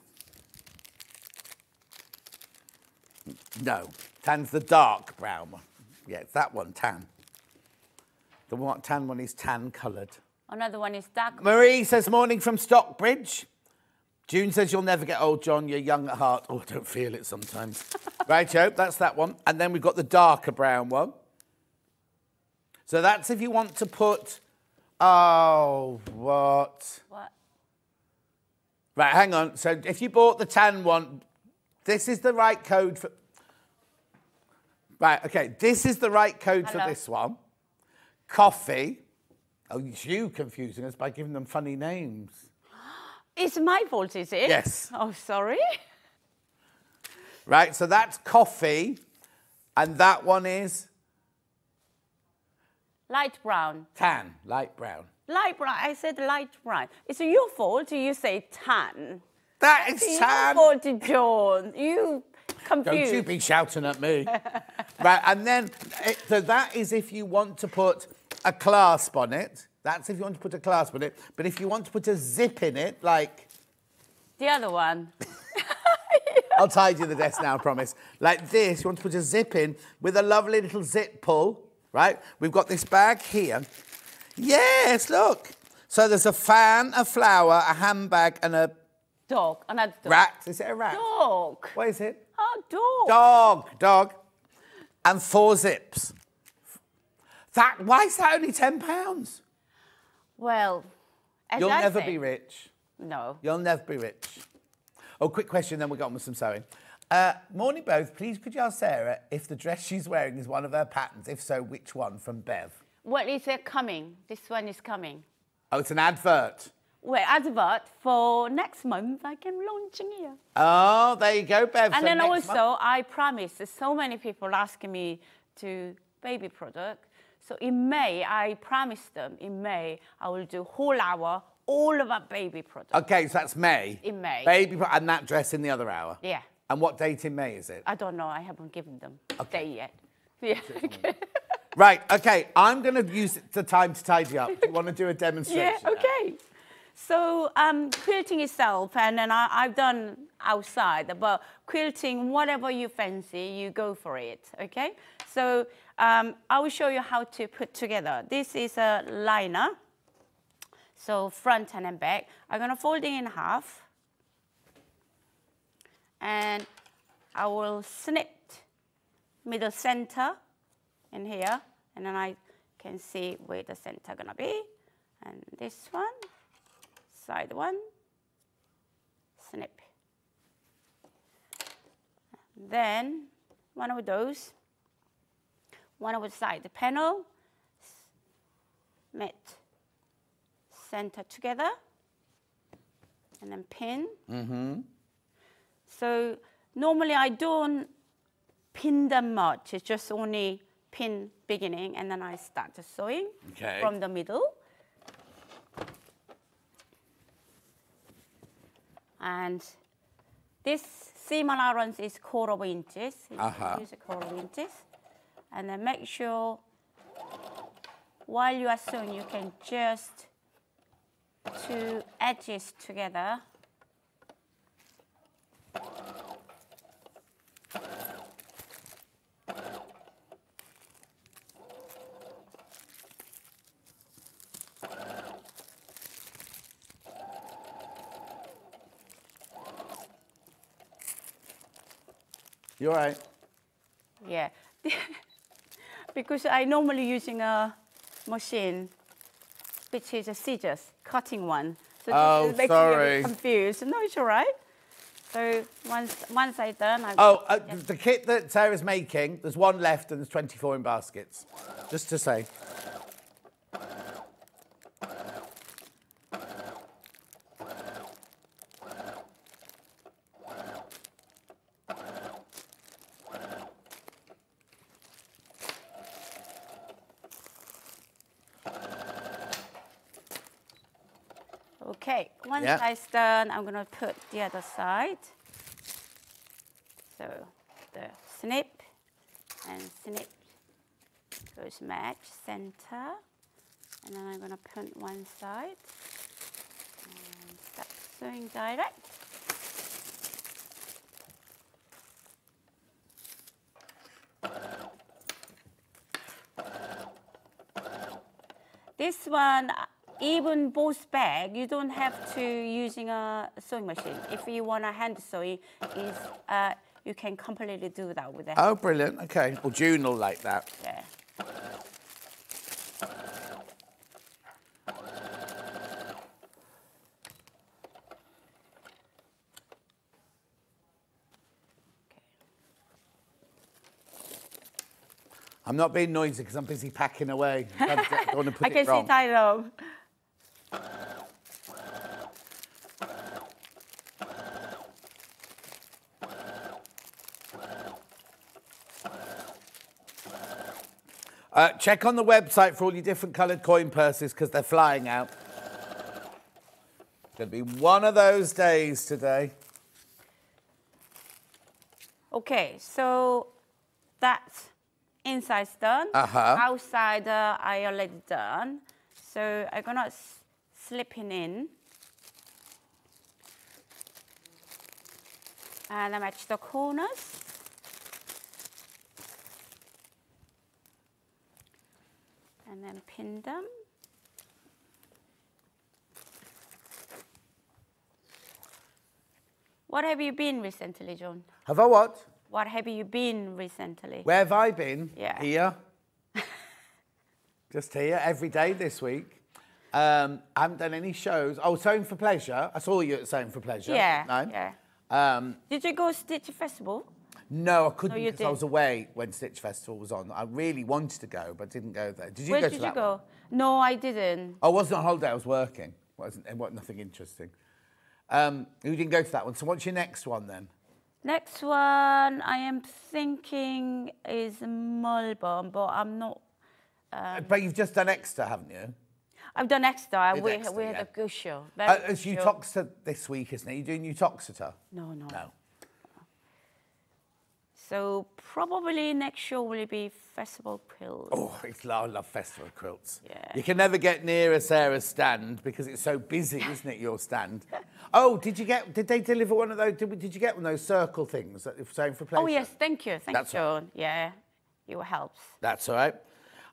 No, tan's the dark brown one. Yeah, it's that one, tan. The one, tan one is tan coloured. Another one is dark. Marie says morning from Stockbridge. June says you'll never get old, John. You're young at heart. Oh, I don't feel it sometimes. <laughs> right, Joe, that's that one. And then we've got the darker brown one. So that's if you want to put. Oh, what? What? Right, hang on. So if you bought the tan one, this is the right code for. Right, okay. This is the right code for this one. Coffee. Oh, it's you confusing us by giving them funny names. It's my fault, is it? Yes. Oh, sorry. Right, so that's coffee, and that one is Light brown. tan, light brown. Light brown. I said light brown. It's your fault. You say tan. That is It's tan. your fault, John. You confused. Don't you be shouting at me. right, and then, it, so that is if you want to put a clasp on it. That's if you want to put a clasp in it. But if you want to put a zip in it, like, The other one. <laughs> <laughs> I'll tidy the desk now, I promise. Like this, you want to put a zip in with a lovely little zip pull, right? We've got this bag here. Yes, look. So there's a fan, a flower, a handbag, and a Dog. And Another dog. rat. Is it a rat? Dog. What is it? Oh, dog. Dog, dog. And four zips. That, why is that only £10? Well, You'll I never say- be rich. No. You'll never be rich. Oh, quick question, then we'll get on with some sewing. Uh, morning, both. Please, could you ask Sarah if the dress she's wearing is one of her patterns? If so, which one from Bev? What is it coming? This one is coming. Oh, it's an advert. Well, advert for next month. I can launching here. Oh, there you go, Bev. And So then also, month- I promise. There's so many people asking me to baby product. So in May, I promised them in May I will do whole hour all about baby products. Okay, so that's May. In May. Baby, pro- and that dress in the other hour. Yeah. And what date in May is it? I don't know. I haven't given them a day yet. Yeah. <laughs> Right, okay, I'm going to use the time to tidy up. Do you want to do a <laughs> demonstration? yeah. Okay. So um, quilting itself, and then I, I've done outside, but quilting, whatever you fancy, you go for it. Okay. So um, I will show you how to put together. This is a liner. So front and back. I'm gonna fold it in half, and I will snip middle center in here, and then I can see where the center gonna be. And this one, side one, snip. Then one of those, one of the side The panel, met center together, and then pin. Mm-hmm. So normally I don't pin them much. It's just only pin beginning, and then I start the sewing Okay. from the middle. And this seam allowance is quarter of inches. You Uh-huh. Use a quarter of inches. And then make sure while you are sewing, you can just two edges together. You all right? Yeah. Because I normally using a machine, which is a scissors, cutting one. So Oh, makes me a sorry. bit confused. No, it's all right. So once once I done, I Oh, uh, the kit that Sarah's making, there's one left and there's 24 in baskets. Just to say. Okay, once Yeah. I done, I'm gonna put the other side. So the snip and snip goes match center, and then I'm gonna put one side and start sewing direct. This one, even both bag, you don't have to using a sewing machine. If you want a hand sewing, is uh, you can completely do that with that. Oh, brilliant. Okay. Well, June will like that. Yeah. I'm not being noisy because I'm busy packing away. I <laughs> don't want to put I can see title. Uh, check on the website for all your different coloured coin purses because they're flying out. Going to be one of those days today. Okay, so that's inside's done. Uh-huh. Outside uh, I already done. So I'm gonna s- slip it in. And I match the corners. And then pin them. What have you been recently, John? Have I what? What have you been recently? Where have I been? Yeah. Here. <laughs> Just here every day this week. Um, I haven't done any shows. Oh, Sewing for Pleasure. I saw you at Sewing for Pleasure. Yeah, No? yeah. Um, Did you go to Stitch Festival? No, I couldn't because I was away when Stitch Festival was on. I really wanted to go, but didn't go there. Did you Where go did to you go? one? No, I didn't. I wasn't on holiday. I was working. Wasn't it? What, nothing interesting. Um, you didn't go to that one. So what's your next one then? Next one, I am thinking is Malvern, but I'm not. Um, but you've just done extra, haven't you? I've done extra. We, extra, we had yeah. a good show. Uh, it's good show. Uttoxeter this week, isn't it? You're doing Uttoxeter? No, no. No. So probably next show will be Festival quilts. Oh, it's, I love festival quilts. Yeah. You can never get near a Sarah's stand because it's so busy, isn't it? Your stand. <laughs> Oh, did you get? Did they deliver one of those? Did, we- did you get one of those circle things that you're saying for pleasure? Oh yes, thank you, thank That's you, John. Yeah, it helps. That's all right.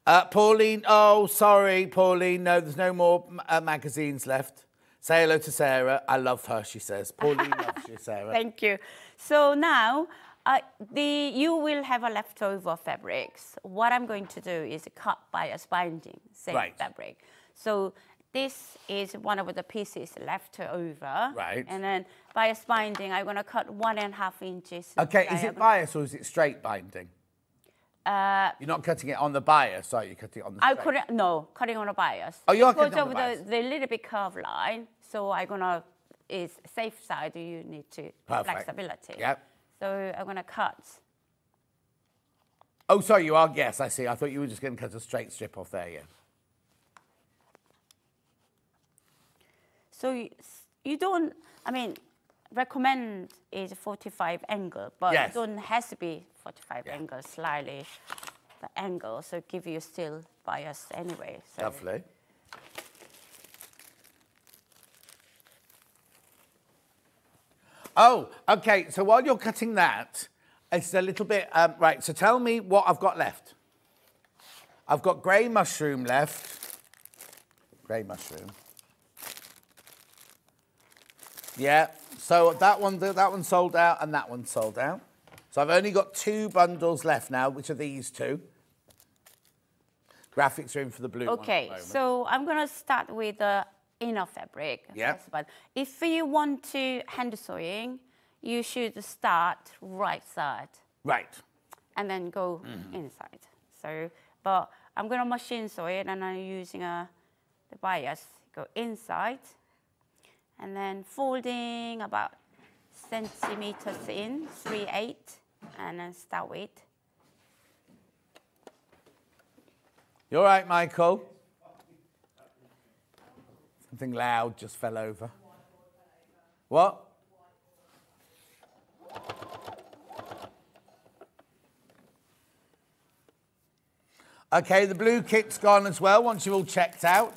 Uh, Pauline, oh, sorry, Pauline. No, there's no more uh, magazines left. Say hello to Sarah. I love her, she says. Pauline loves you, <laughs> Sarah. Thank you. So now, uh, the you will have a leftover fabrics. What I'm going to do is cut bias binding, same Right. fabric. So this is one of the pieces left over. Right. And then bias binding, I'm going to cut one and a half inches. Okay, is it bias or is it straight binding? Uh, You're not cutting it on the bias, are you? Cutting it on the I straight? couldn't, no, cutting on a bias. Oh, you are because cutting on of the bias. the, the little bit curved line. So I'm gonna is safe side. You need to Perfect. flexibility. Yep. So I'm gonna cut. Oh, sorry, you are. Yes, I see. I thought you were just going to cut a straight strip off there, yeah. So you, you don't. I mean, recommend is 45 angle, but Yes. it don't has to be 45 Yeah. angle, slightly the angle, so give you still bias anyway. So. Lovely. Oh, okay. So while you're cutting that, it's a little bit um, right. So tell me what I've got left. I've got grey mushroom left. Grey mushroom. Yeah. So that one, that one sold out, and that one sold out. So I've only got two bundles left now, which are these two. Graphics are in for the blue one. Okay, so I'm gonna start with the inner fabric. First, But if you want to hand sewing, you should start right side right. and then go Mm-hmm. inside. So, but I'm gonna machine sew it, and I'm using a the bias. Go inside, and then folding about centimeters in, three eight, and then start with. You all right, Michael? Something loud just fell over. What? Okay, the blue kit's gone as well once you've all checked out.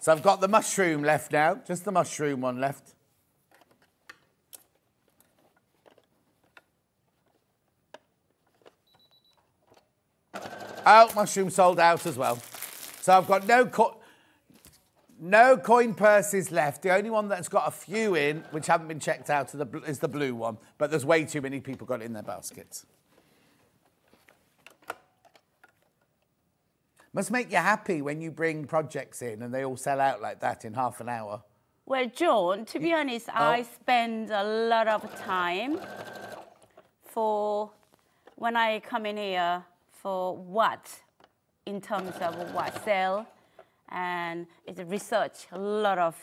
So I've got the mushroom left now, just the mushroom one left. Oh, mushroom sold out as well. So I've got no no coin purses left. The only one that's got a few in, which haven't been checked out, is the, bl- is the blue one. But there's way too many people got it in their baskets. Must make you happy when you bring projects in and they all sell out like that in half an hour. Well, John, to be honest, Oh. I spend a lot of time for when I come in here for what, in terms of what sell, and it's a research, a lot of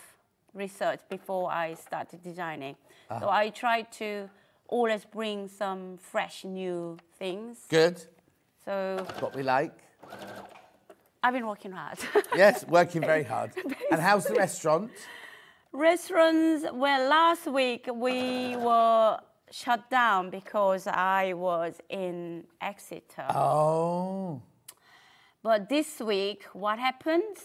research before I started designing. Ah. So I try to always bring some fresh new things. Good. So What we like. I've been working hard. <laughs> Yes, working very hard. <laughs> And how's the restaurant? Restaurants, well, last week we were shut down because I was in Exeter. Oh. But this week, what happened?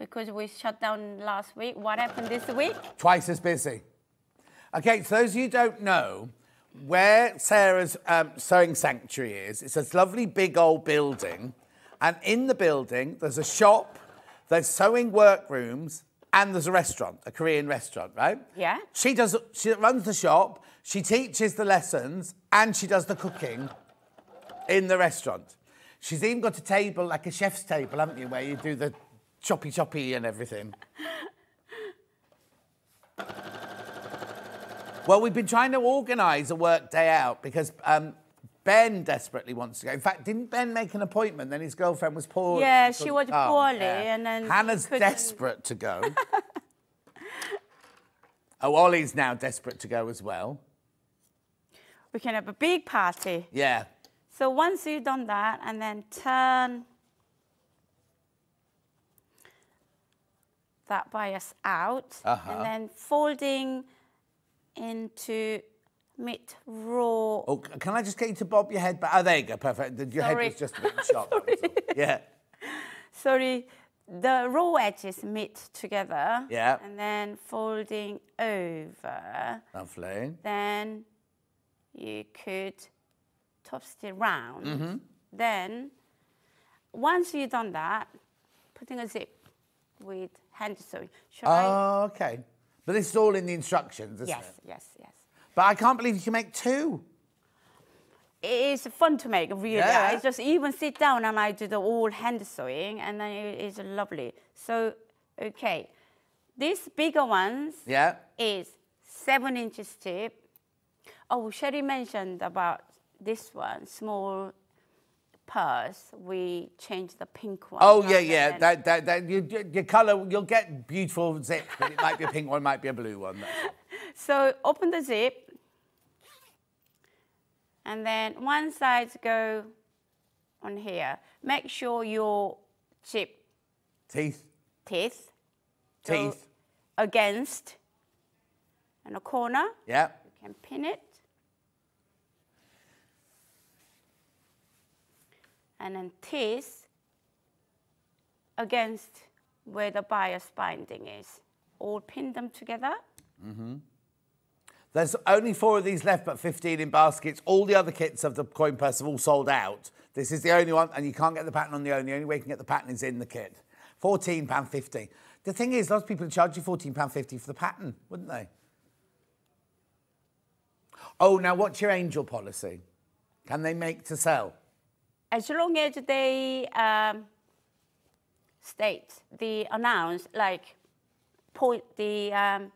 Because we shut down last week, what happened this week? Twice as busy. Okay, so those of you who don't know, where Sarah's um, sewing sanctuary is, it's this lovely big old building. And in the building, there's a shop, there's sewing workrooms, and there's a restaurant, a Korean restaurant, right? Yeah. She does. She runs the shop. She teaches the lessons, and she does the cooking in the restaurant. She's even got a table, like a chef's table, haven't you, where you do the choppy choppy and everything. Well, we've been trying to organise a work day out because um, Ben desperately wants to go. In fact, didn't Ben make an appointment? Then his girlfriend was poorly. Yeah, she was Oh, poorly, yeah. and then Hannah's desperate to go. <laughs> oh, Ollie's now desperate to go as well. We can have a big party. Yeah. So once you've done that, and then turn that bias out, Uh-huh. and then folding into mid row. Oh, can I just get you to bob your head back? Oh, there you go. Perfect. Your Sorry. head was just a bit shot. that was all. <laughs> Yeah. Sorry, the raw edges meet together. Yeah. And then folding over. Lovely. Then you could twist it round. Mm-hmm. Then, once you've done that, putting a zip with hand sewing. Should I? Oh, okay. But this is all in the instructions, isn't Yes, it? yes, yes. Yes. But I can't believe you can make two. It is fun to make, really. Yeah. I just even sit down and I do the all hand sewing, and then it is lovely. So, okay, these bigger ones Yeah. is seven inches tip. Oh, Sherry mentioned about this one, small purse. We change the pink one. Oh, yeah, yeah. That, that, that, you, you- your colour, you'll get beautiful zip, but it might be a pink one, might be a blue one. <laughs> So open the zip, and then one side go on here. Make sure your chip Teeth, teeth teeth. against in a corner. Yeah. You can pin it. And then this against where the bias binding is. All pin them together. Mm-hmm. There's only four of these left, but 15 in baskets. All the other kits of the coin purse have all sold out. This is the only one, and you can't get the pattern on the own. The only way you can get the pattern is in the kit. £14.50. The thing is, lots of people would charge you £14.50 for the pattern, wouldn't they? Oh, now what's your angel policy? Can they make to sell? As long as they um, state, the announce, like point the um,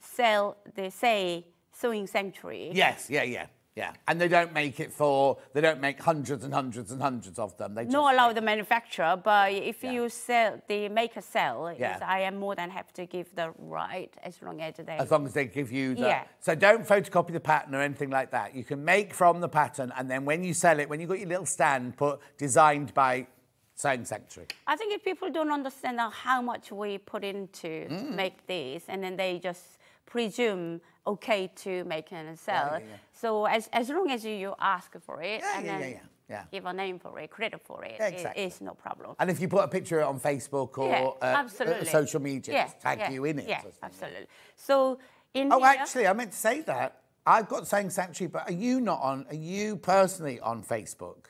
sell, they say sewing sanctuary. Yes, yeah, yeah, yeah. And they don't make it for, they don't make hundreds and hundreds and hundreds of them. They just Not allow the manufacturer, but if Yeah. you sell, the maker sell, Yeah. I am more than happy to give the right as long as they. As long as they give you the. Yeah. So don't photocopy the pattern or anything like that. You can make from the pattern, and then when you sell it, when you've got your little stand, put designed by Sewing Sanctuary. I think if people don't understand how much we put into Mm. make this, and then they just presume okay to make and sell. yeah, yeah. So as, as long as you ask for it Yeah, and yeah, then yeah, yeah, yeah. give a name for it, credit for it, Yeah, it- exactly. it's no problem. And if you put a picture on Facebook or yeah, uh, absolutely. social media, yeah, tag yeah, you in it. Yeah, absolutely. So in Oh, here, actually, I meant to say that. I've got Sewing Sanctuary, but are you not on? Are you personally on Facebook?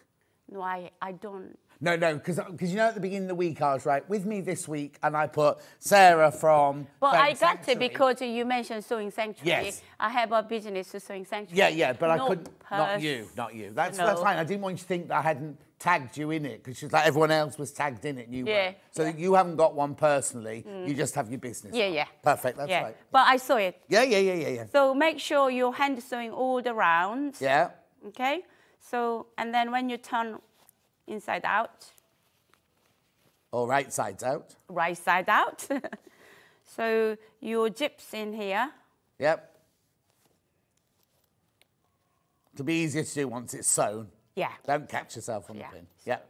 no, I, I don't. No, no, because you know at the beginning of the week I was right with me this week, and I put Sarah from. But Sewing I got Sanctuary. it because you mentioned sewing sanctuary. Yes. I have a business to sewing sanctuary. Yeah, yeah, but I couldn't. Not you, not you. That's that's fine. I didn't want you to think that I hadn't tagged you in it because she's like everyone else was tagged in it. And you Yeah, weren't. So yeah. Mm. you haven't got one personally. You just have your business. Yeah, one. yeah. Perfect. That's yeah. right. But I saw it. Yeah, yeah, yeah, yeah, yeah. So make sure you're hand sewing all the rounds. Yeah. Okay. So and then when you turn inside out, Or right sides out. right side out. <laughs> so your zips in here. Yep. It'll be easier to do once it's sewn. Yeah. Don't catch yourself on Yeah. the pin. Yep.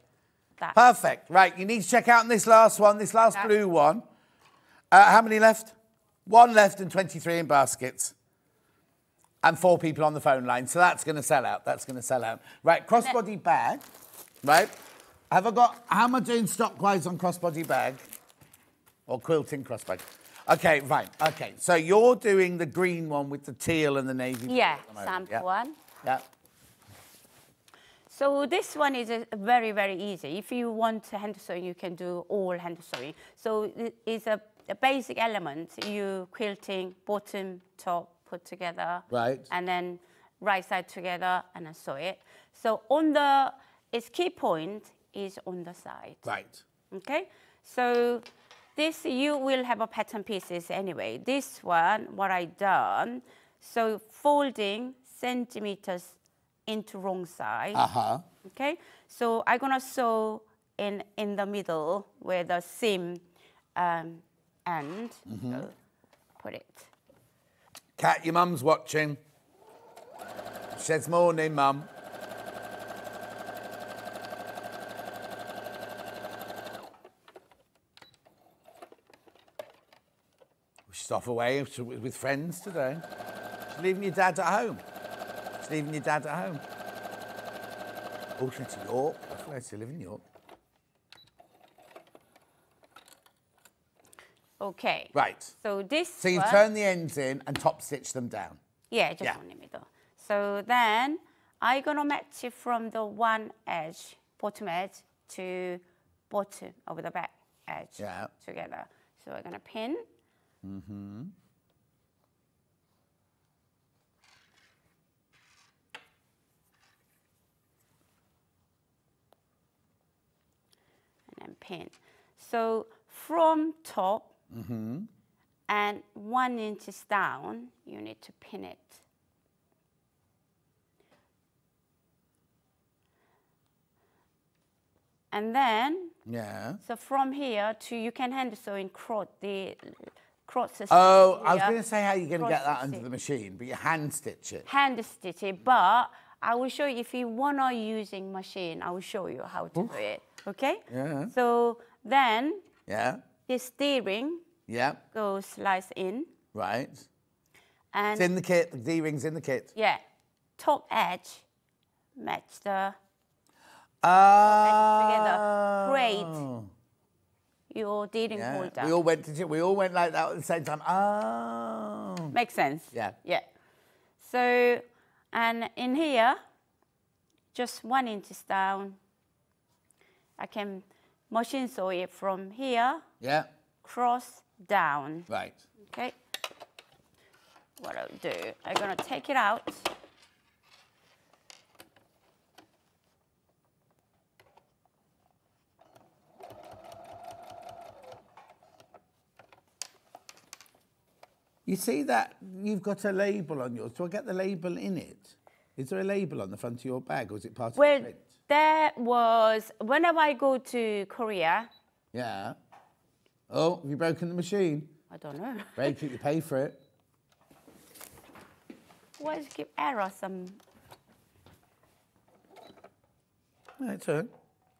That. Perfect. Right, you need to check out on this last one, this last blue one. Uh, how many left? One left and 23 in baskets. And four people on the phone line. So that's going to sell out. That's going to sell out. Right, crossbody bag. Right. Have I got, how am I doing stock-wise on crossbody bag? Or quilting crossbag? Okay, right. Okay, so you're doing the green one with the teal and the navy. blue Yeah, sample yeah? one. Yeah. So this one is very, very easy. If you want hand sewing, you can do all hand sewing. So it is a, a basic element. You quilting, bottom, top, put together. Right. And then right side together and then sew it. So on the, its key point is on the side. Right. Okay, so this you will have a pattern pieces anyway. This one, what I done, so folding centimeters into wrong side. Uh-huh. Okay, so I'm gonna sew in in the middle where the seam um, end. So put it. Kat, your mum's watching. Says morning, mum. She's off away to- with friends today. She's leaving your dad at home. She's leaving your dad at home. Oh, she's to York. That's where she live in York. Okay. Right. So this. So you turn the ends in and top stitch them down. Yeah, just Yeah. on the middle. So then I'm gonna match it from the one edge, bottom edge, to bottom oh, of the back edge Yeah. together. So we're gonna pin. Mm-hmm. And then pin. So from top mm-hmm. and one inches down, you need to pin it. And then, Yeah. so from here to, you can hand sew in cross, the cross stitch Oh, I was going to say how you're going to get that under the machine, but you hand stitch it. hand stitch it, but I will show you if you wanna using machine, I will show you how to do it. Okay? Yeah. So then Yeah. the steering Yeah. goes slice in, Right. And It's in the kit. The D-ring's in the kit. yeah, top edge match the Ah. Great. Your D-ring Yeah. holder. We all went to we all went like that at the same time. Oh. Makes sense. Yeah. Yeah. So, and in here, just one inches down, I can machine sew it from here, Yeah. cross down. Right. Okay. What I'll do, I'm gonna take it out. You see that you've got a label on yours. Do I get the label in it? Is there a label on the front of your bag, or is it part Well, of the print? that was whenever I go to Korea. Yeah. Oh, have you broken the machine? I don't know. <laughs> Break it, you pay for it. Why does it give error? Some No, it's on.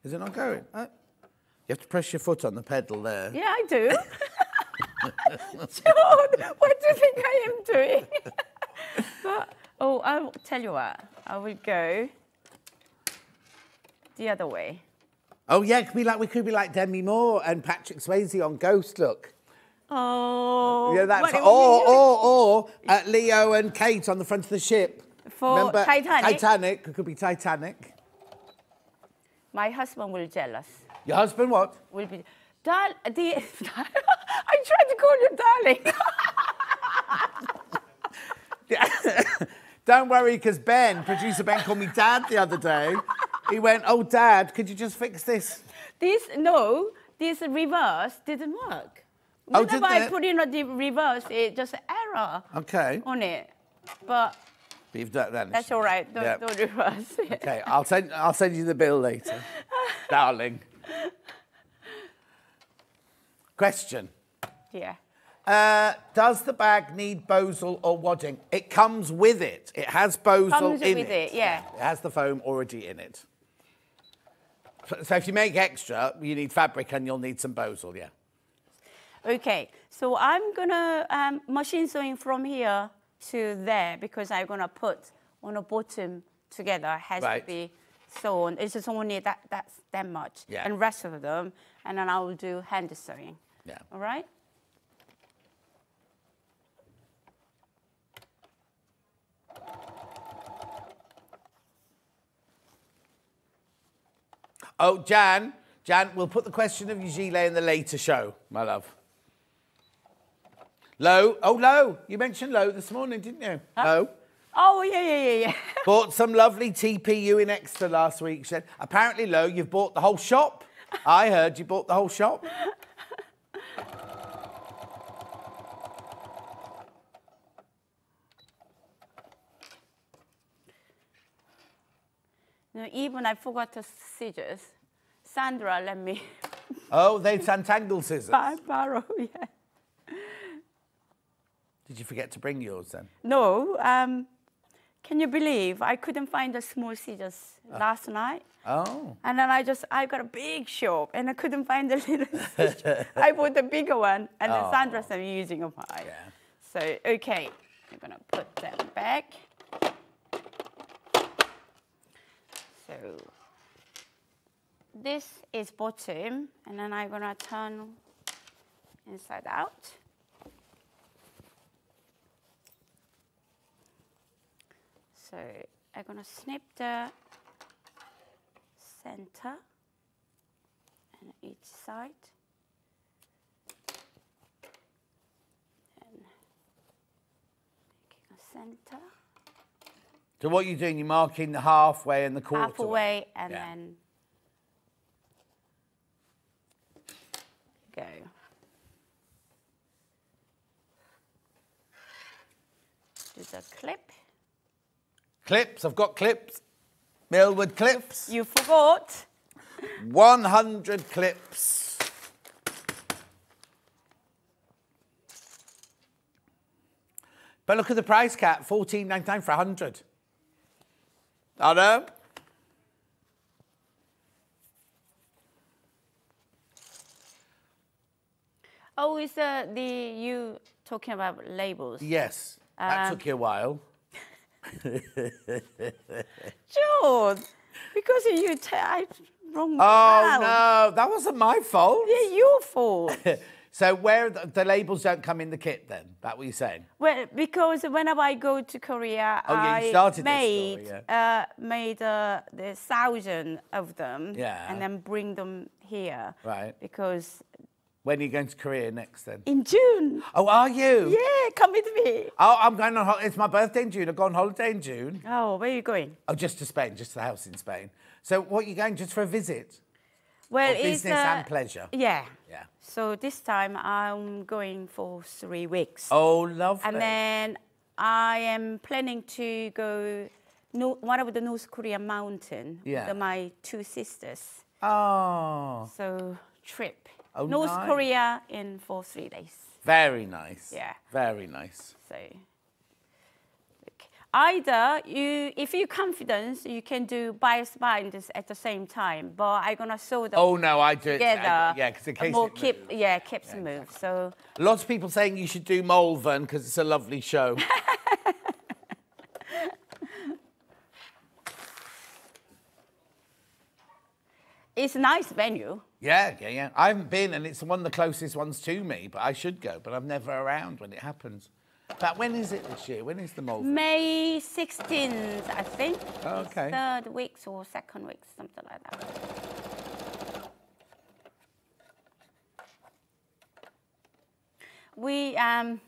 Is it not going? Uh, you have to press your foot on the pedal there. yeah, I do. <laughs> John, what do you think I am doing? <laughs> but oh, I'll tell you what. I will go the other way. Oh yeah, could be like we could be like Demi Moore and Patrick Swayze on Ghost. Look. Oh, Yeah, that's what- or or or uh, Leo and Kate on the front of the ship. For Titanic? Titanic. It could be Titanic. my husband will jealous. Your husband what? Will be, Dar- the, <laughs> I tried to call you darling. <laughs> <laughs> Don't worry, because Ben, producer Ben, called me Dad the other day. He went, "Oh, Dad, could you just fix this?" this no, this reverse didn't work. Oh, Whenever I didn't it? put in a the reverse, it just error Okay. on it. But But you've done that. that's all right. Don't, Yeah. don't reverse it. Okay, I'll send I'll send you the bill later, darling. Question. Yeah. Uh, does the bag need Bosal or wadding? It comes with it. It has Bosal Comes in with it. it, yeah. It has the foam already in it. So, if you make extra, you need fabric and you'll need some Bosal, yeah. Okay. So I'm gonna um, machine sewing from here to there because I'm gonna put on the bottom together. Has Right. to be sewn. It's just only that that's that much. Yeah. And rest of them, and then I will do hand sewing. Yeah. All right. Oh, Jan, Jan, we'll put the question of your gilet in the later show, my love. Lo, oh, Lo, you mentioned Lo this morning, didn't you? Lo. Oh yeah yeah yeah yeah. <laughs> Bought some lovely TPU in Exeter last week. She said, apparently, Lo, you've bought the whole shop. I heard you bought the whole shop. no, even I forgot the scissors. Sandra let me <laughs> Oh, they Sanntangle scissors. <laughs> buy borrow. <laughs> Yeah. Did you forget to bring yours then? No. Um, can you believe I couldn't find the small scissors last night? Oh. And then I just, I got a big shop and I couldn't find the <laughs> little <laughs> scissors. I bought the bigger one and then oh. Sandra said, I'm using a pie. Yeah. So, okay, I'm gonna put them back. So, this is bottom and then I'm gonna turn inside out. So I'm gonna snip the center and each side. And making a center, So what you're doing, you're marking the halfway and the quarter. halfway, and Yeah. then go. Do the clip. Clips, I've got clips. Milward clips. You forgot. 100 clips. But look at the price cap, 14.99 for 100. I know. Oh, is the the you talking about labels? Yes. That uh, took you a while. <laughs> John, because you typed wrong. Oh no, that wasn't my fault. Yeah, your fault. <laughs> So where the, the labels don't come in the kit then? That what you're saying? well, because whenever I go to Korea, Oh, yeah, I made story, uh, made uh, the thousand of them, Yeah. and then bring them here. Right. Because When are you going to Korea next then? in June, Oh, are you? yeah, come with me. Oh, I'm going on. hol- It's my birthday in June. I go on holiday in June. Oh, where are you going? Oh, just to Spain, just to the house in Spain. So, what are you going just for a visit? Well, Or it's business uh, and pleasure? Yeah. Yeah. So this time I'm going for three weeks. Oh, lovely. And then I am planning to go no, one of the North Korean mountain Yeah. with my two sisters. Oh, So trip. Oh, North nice. Korea in for three days. very nice. Yeah. Very nice. So okay. either you, if you're confident, you can do bias binders at the same time. But I'm gonna sew them Oh no, I do together. I- yeah, because in case more it keep, moves. yeah, keeps move. So Lots of people saying you should do Malvern because it's a lovely show. <laughs> it's a nice venue. Yeah, yeah, yeah. I haven't been, and it's one of the closest ones to me. But I should go. But I'm never around when it happens. But when is it this year? When is the Malvern? May 16th, I think. Oh, It's okay. Third week or second week, something like that. We, um,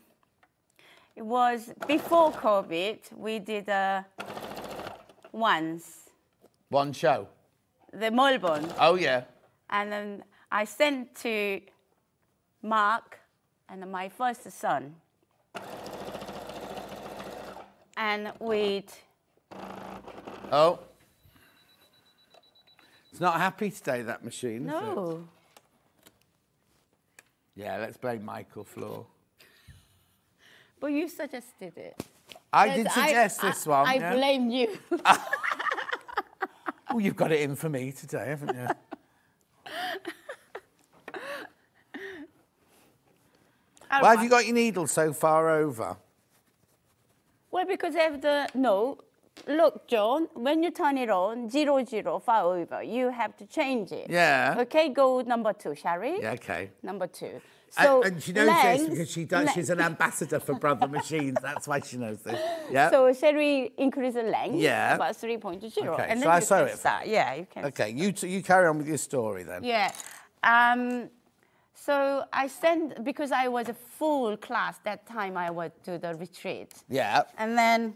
it was before COVID, we did uh, once, One show. the Malvern. Oh yeah. And then I sent to Mark and my first son. And we'd. Oh. It's not happy today, that machine. no, Yeah, let's blame Michael Floor. but you suggested it. I Yes, did suggest this one. I yeah? blame you. <laughs> Oh, you've got it in for me today, haven't you? Why have you got your needle so far over? Well, because I have the no. Look, John, when you turn it on, zero zero far over, you have to change it. Yeah. Okay, go number two, shall we? Yeah, okay. Number two. And- So and, she knows this because she does, she's an ambassador for Brother Machines. That's why she knows this. Yeah. So shall we increase the length? Yeah. About 3.0. Okay, And then I can it start. Yeah, you can. okay, you, you carry on with your story then. Yeah. Um, so I sent, because I was a full class that time I went to the retreat. Yeah. And then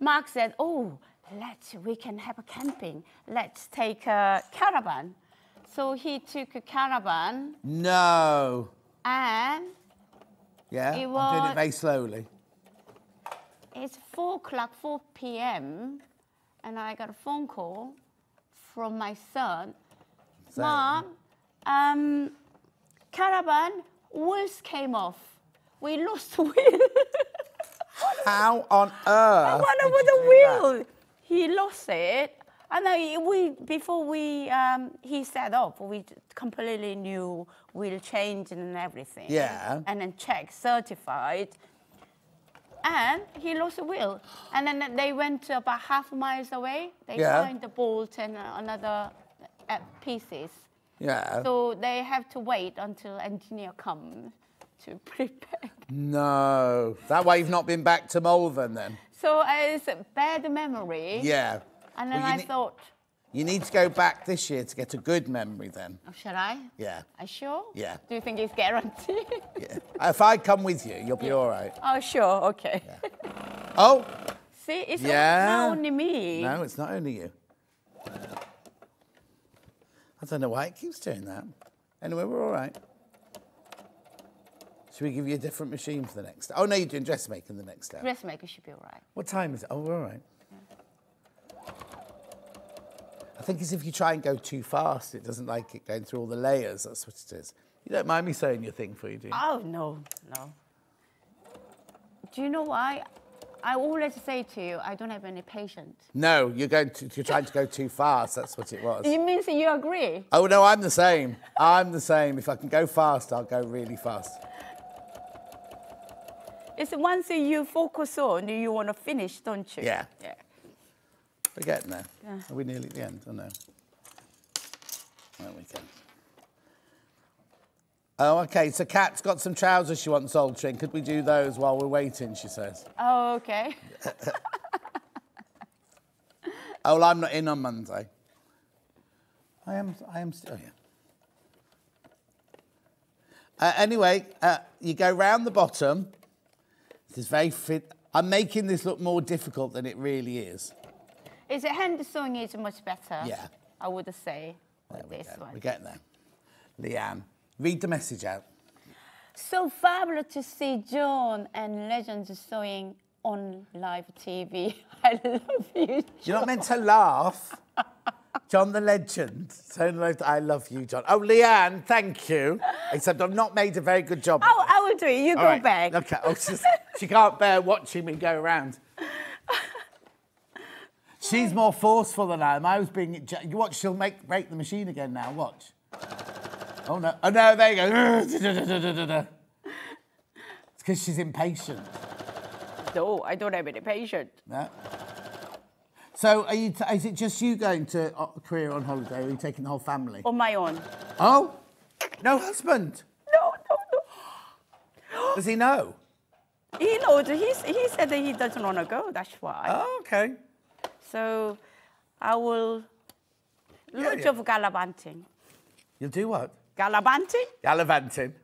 Mark said, oh, let's, we can have a camping. Let's take a caravan. So he took a caravan No. and Yeah. It I'm doing it very slowly. it's 4 o'clock, 4 p.m. And I got a phone call from my son. So- Mom, um, caravan wheels came off. We lost <laughs> the wheel. How on earth? One over the do that? wheel. He lost it. And then we before we um, he set up, we completely new wheel change and everything. Yeah. And then check certified. And he lost the wheel. And then they went about half miles away. They Yeah. find the bolt and uh, another uh, pieces. Yeah. So they have to wait until engineer comes to <laughs> prepare. no. That way you've not been back to Malvern then. So uh, it's a bad memory. Yeah. And then Well, I thought, You need to go back this year to get a good memory then. oh, should I? Yeah. Are you sure? Yeah. Do you think it's guaranteed? Yeah. if I come with you, you'll be all right. oh, sure. Okay. Oh, <laughs> See, it's Yeah. not only me. no, it's not only you. I don't know why it keeps doing that. Anyway, we're all right. Should we give you a different machine for the next? Oh no, you're doing dressmaking the next day. Dressmaker should be all right. What time is it? Oh, we're all right. I think it's if you try and go too fast, it doesn't like it going through all the layers. That's what it is. You don't mind me sewing your thing for you, do you? Oh, no, no. Do you know why? I always say to you, I don't have any patience. No, you're going to, you're trying to go too fast. That's what it was. It means you agree. Oh no, I'm the same. I'm the same. If I can go fast, I'll go really fast. It's once you focus on, you want to finish, don't you? Yeah. Yeah. We're getting there. Are we nearly at the end? Oh no. There we go. Oh, okay. So Kat's got some trousers she wants altering. Could we do those while we're waiting? She says. Oh, okay. <laughs> Oh, well, I'm not in on Monday. I am. I am still. here. Uh, anyway, uh, you go round the bottom. This is very fit. I'm making this look more difficult than it really is. Is it sewing is much better? Yeah. I would say There we this go. one. We're getting there. Leanne, read the message out. So fabulous to see John and Legends sewing on live TV. <laughs> I love you. You're not meant to laugh. John the legend. I love you, John. Oh, Leanne, thank you. Except I've not made a very good job. Oh. I will do it. You All go right, back. Okay. Oh, she can't bear watching me go around. She's more forceful than I am. I was being. You watch, she'll make break the machine again now. Watch. Oh no! Oh no! There you go. <laughs> It's because she's impatient. No, I don't have any patience. Yeah. So, are you? Is it just you going to uh, Korea on holiday? Or are you taking the whole family? On my own. Oh, no husband. No, no, no. <gasps> Does he know? He knows. He's, he said that he doesn't want to go. That's why. Oh, okay. So I will lots yeah. of gallivanting. You'll do what? Gallivanting? Gallivanting.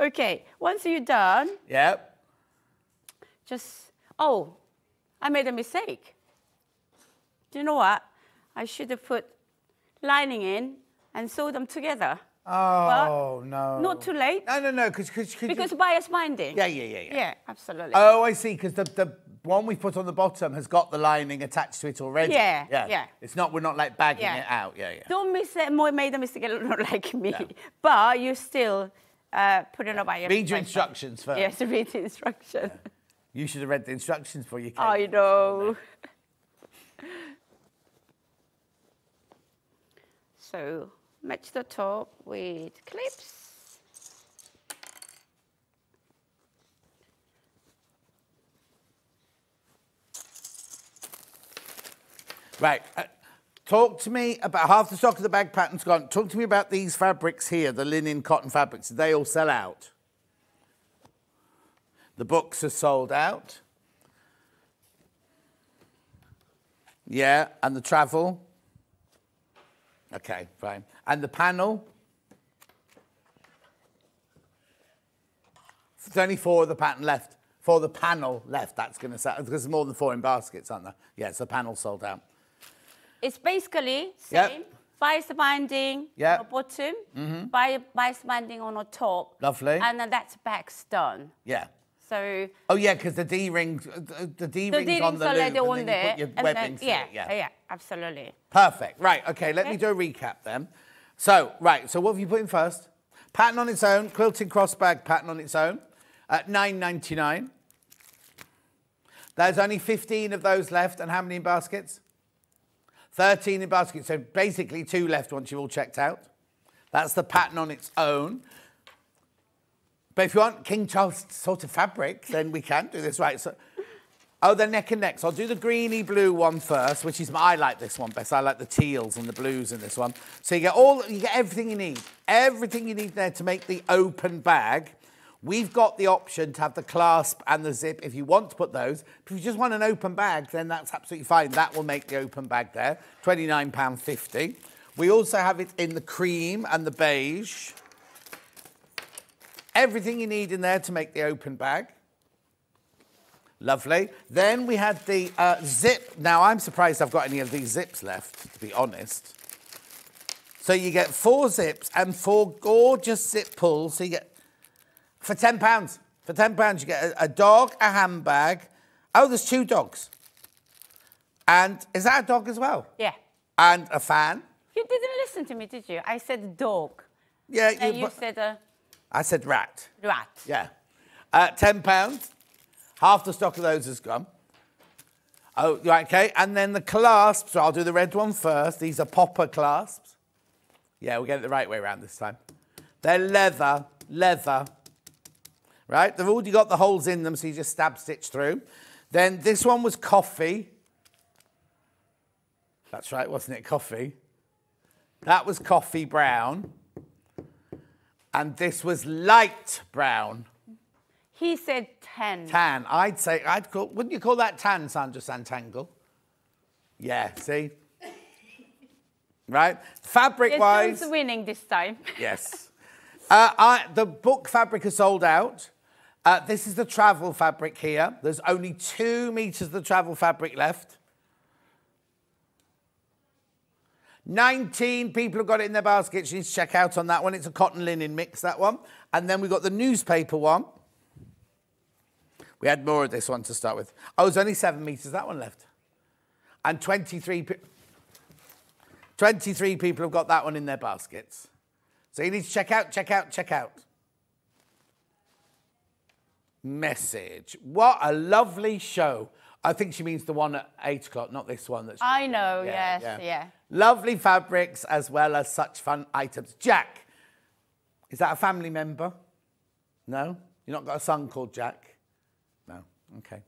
Okay. Once you're done, Yep. just oh, I made a mistake. Do you know what? I should have put lining in and sew them together. Oh no. Not too late. No, no, no. Because Because because because bias binding. Yeah, yeah, yeah, yeah. Yeah, absolutely. Oh, I see. Because the, the one we put on the bottom has got the lining attached to it already. Yeah, yeah. yeah. It's not. We're not like bagging Yeah. it out. Yeah, yeah. Don't miss it. More made a mistake, not like me. But you still uh, put it on bias. Read your instructions first. Yes, <laughs> read the instruction. You should have read the instructions before you came. I know. <laughs> So match the top with clips. Right. Uh, talk to me about half the stock of the bag pattern's gone. Talk to me about these fabrics here, the linen cotton fabrics. They all sell out? The books are sold out. Yeah, and the travel. Okay, fine. And the panel. There's only four of the pattern left. For the panel left, that's going to sell because there's more than four in baskets, aren't there? Yes, the panel sold out. It's basically Yep. same. Bias binding Yep. on the bottom, bi- bias binding on the top. Lovely. And then that's back's done. Yeah. So Oh yeah, because the D ring, uh, the D the rings on the loop, already and on then there. you put your and webbing then, yeah. Yeah. yeah, absolutely. Perfect. Right. Okay. Let me do a recap then. So right. So what have you put in first? Pattern on its own, quilted crossbag pattern on its own, at nine ninety nine. There's only fifteen of those left, and how many in baskets? Thirteen in baskets. So basically two left once you've all checked out. That's the pattern on its own. But if you want King Charles sort of fabric, then we can do this right. So, oh, the neck and neck. So I'll do the greeny blue one first, which is my, I like this one best. I like the teals and the blues in this one. So you get all, you get everything you need, everything you need there to make the open bag. We've got the option to have the clasp and the zip if you want to put those. If you just want an open bag, then that's absolutely fine. That will make the open bag there, £29.50. We also have it in the cream and the beige. Everything you need in there to make the open bag. Lovely. Then we had the uh, zip. Now, I'm surprised I've got any of these zips left, to be honest. So you get four zips and four gorgeous zip pulls. So you get, for £10, for £10, you get a, a dog, a handbag. Oh, there's two dogs. And is that a dog as well? Yeah. And a fan. You didn't listen to me, did you? I said dog. Yeah, And you, you said uh, I said rat. rat. Yeah. Uh, £10. Half the stock of those has gone. Oh, right, okay. And then the clasps. So I'll do the red one first. These are popper clasps. Yeah, we'll get it the right way around this time. They're leather, leather. right? They've already got the holes in them, so you just stab stitch through. Then this one was coffee. That's right, wasn't it? Coffee. That was coffee brown. And this was light brown. He said 10. Tan. I'd say, I'd call, wouldn't you call that tan, Sandra Sanntangle? Yeah, see? right? Fabric Yes, winning this time. <laughs> Yes. Uh, I, the book fabric is sold out. Uh, this is the travel fabric here. There's only two meters of the travel fabric left. 19 people have got it in their baskets. You need to check out on that one. It's a cotton linen mix, that one. And then we've got the newspaper one. We had more of this one to start with. Oh, there's only seven meters, that one left. And 23, pe- 23 people have got that one in their baskets. So you need to check out, check out, check out. Message. What a lovely show. I think she means the one at eight o'clock, not this one. That's I know, yes, yeah. Lovely fabrics as well as such fun items. Jack, is that a family member? No? You've not got a son called Jack? Okay.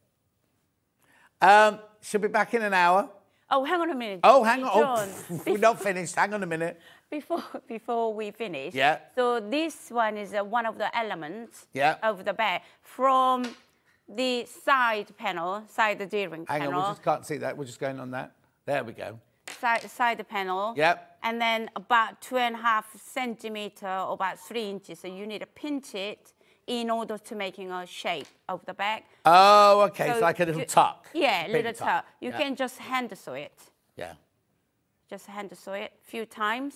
Um, she'll be back in an hour. Oh, hang on a minute. Oh, hang on. John, Oh, <laughs> we're not finished. Hang on a minute. before, before we finish. Yeah. So this one is uh, one of the elements Yeah. of the bag from the side panel, side steering Hang panel. Hang on, we just can't see that. We're just going on that. There we go. side, side panel. Yep. And then about two and a half centimeter, about three inches. So you need to pinch it in order to making a shape of the bag. Oh, okay. it's So like a little tuck. Yeah, Big little tuck. You Yeah. can just hand sew it. Yeah. Just hand sew it a few times.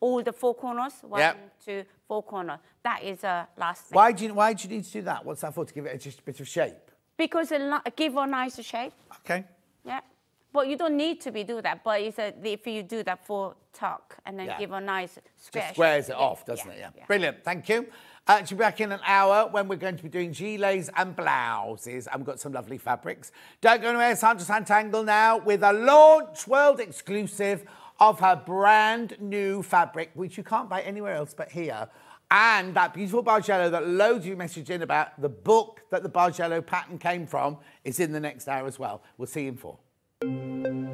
All the four corners, one, Yep. two, four corner. That is a last thing. Why do you Why do you need to do that? What's that for? To give it just a bit of shape. Because it give a nicer shape. Okay. Yeah. But you don't need to be do that. But it's a, if you do that for tuck and then Yeah. give a nice square Just squares shape. it off, doesn't it? Yeah. yeah. Brilliant. Thank you. Uh, she'll be back in an hour when we're going to be doing gilets and blouses. And we've got some lovely fabrics. Don't go anywhere. Sandra Sanntangle now with a launch world exclusive of her brand new fabric, which you can't buy anywhere else but here. And that beautiful Bargello that loads you messaged in about the book that the Bargello pattern came from is in the next hour as well. We'll see you in four.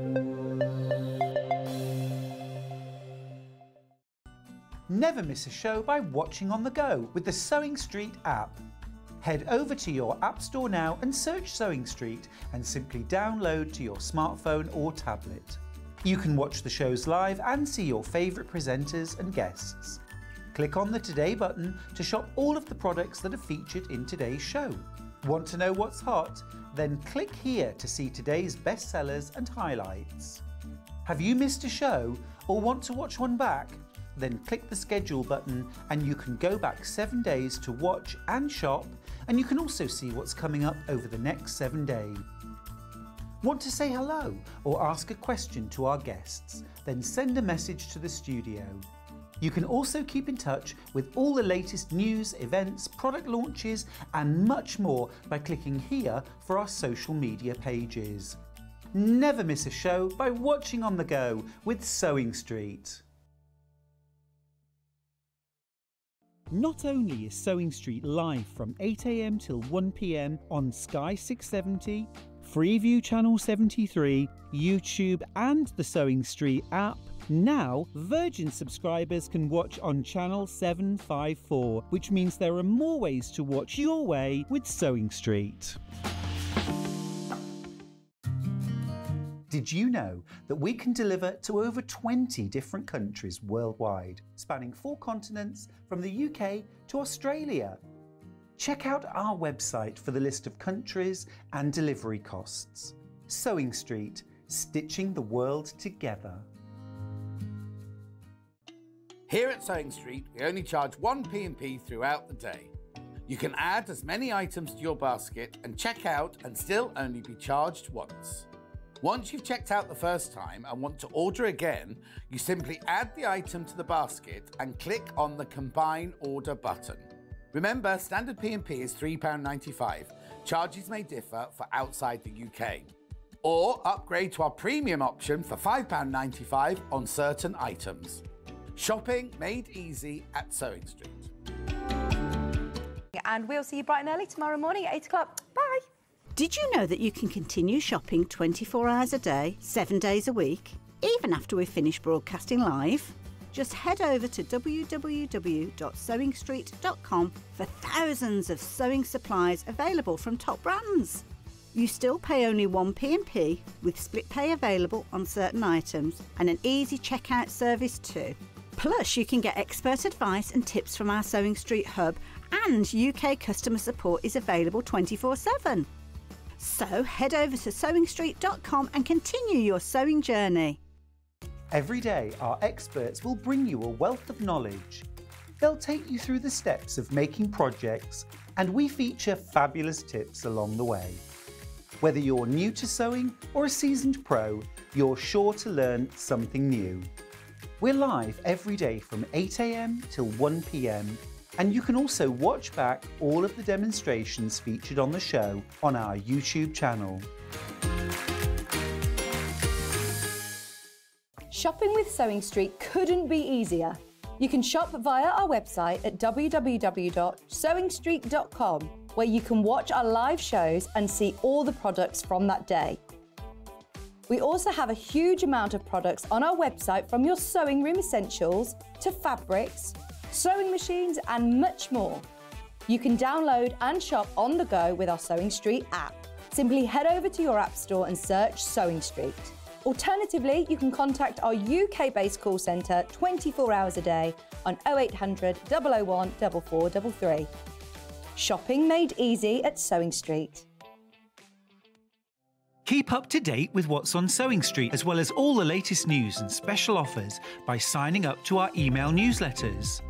Never miss a show by watching on the go with the Sewing Street app. Head over to your App Store now and search Sewing Street and simply download to your smartphone or tablet. You can watch the shows live and see your favourite presenters and guests. Click on the Today button to shop all of the products that are featured in today's show. Want to know what's hot? Then click here to see today's bestsellers and highlights. Have you missed a show or want to watch one back? Then click the schedule button and you can go back seven days to watch and shop, and you can also see what's coming up over the next seven days. Want to say hello or ask a question to our guests? Then send a message to the studio. You can also keep in touch with all the latest news, events, product launches, and much more by clicking here for our social media pages. Never miss a show by watching on the go with Sewing Street. Not only is Sewing Street live from 8am till 1pm on Sky 670, Freeview Channel 73, YouTube, and the Sewing Street app, now Virgin subscribers can watch on Channel 754, which means there are more ways to watch your way with Sewing Street. Did you know that we can deliver to over 20 different countries worldwide, spanning four continents from the UK to Australia? Check out our website for the list of countries and delivery costs. Sewing Street, stitching the world together. Here at Sewing Street, we only charge one P&P throughout the day. You can add as many items to your basket and check out and still only be charged once. Once you've checked out the first time and want to order again, you simply add the item to the basket and click on the Combine Order button. Remember, standard P&P is £3.95. Charges may differ for outside the UK. Or upgrade to our premium option for £5.95 on certain items. Shopping made easy at Sewing Street. And we'll see you bright and early tomorrow morning at 8 o'clock. Bye. Did you know that you can continue shopping 24 hours a day, 7 days a week, even after we've finished broadcasting live? Just head over to www.sewingstreet.com for thousands of sewing supplies available from top brands. You still pay only 1p&p with split pay available on certain items and an easy checkout service too. Plus, you can get expert advice and tips from our Sewing Street hub and UK customer support is available 24/7. So, head over to sewingstreet.com and continue your sewing journey. Every day, our experts will bring you a wealth of knowledge. They'll take you through the steps of making projects, and we feature fabulous tips along the way. Whether you're new to sewing or a seasoned pro, you're sure to learn something new. We're live every day from 8am till 1pm, and you can also watch back all of the demonstrations featured on the show on our YouTube channel. Shopping with Sewing Street couldn't be easier. You can shop via our website at www.sewingstreet.com, where you can watch our live shows and see all the products from that day. We also have a huge amount of products on our website from your sewing room essentials to fabrics, sewing machines, and much more. You can download and shop on the go with our Sewing Street app. Simply head over to your app store and search Sewing Street. Alternatively, you can contact our UK based call centre 24 hours a day on 0800 001 4433. Shopping made easy at Sewing Street. Keep up to date with what's on Sewing Street, as well as all the latest news and special offers by signing up to our email newsletters.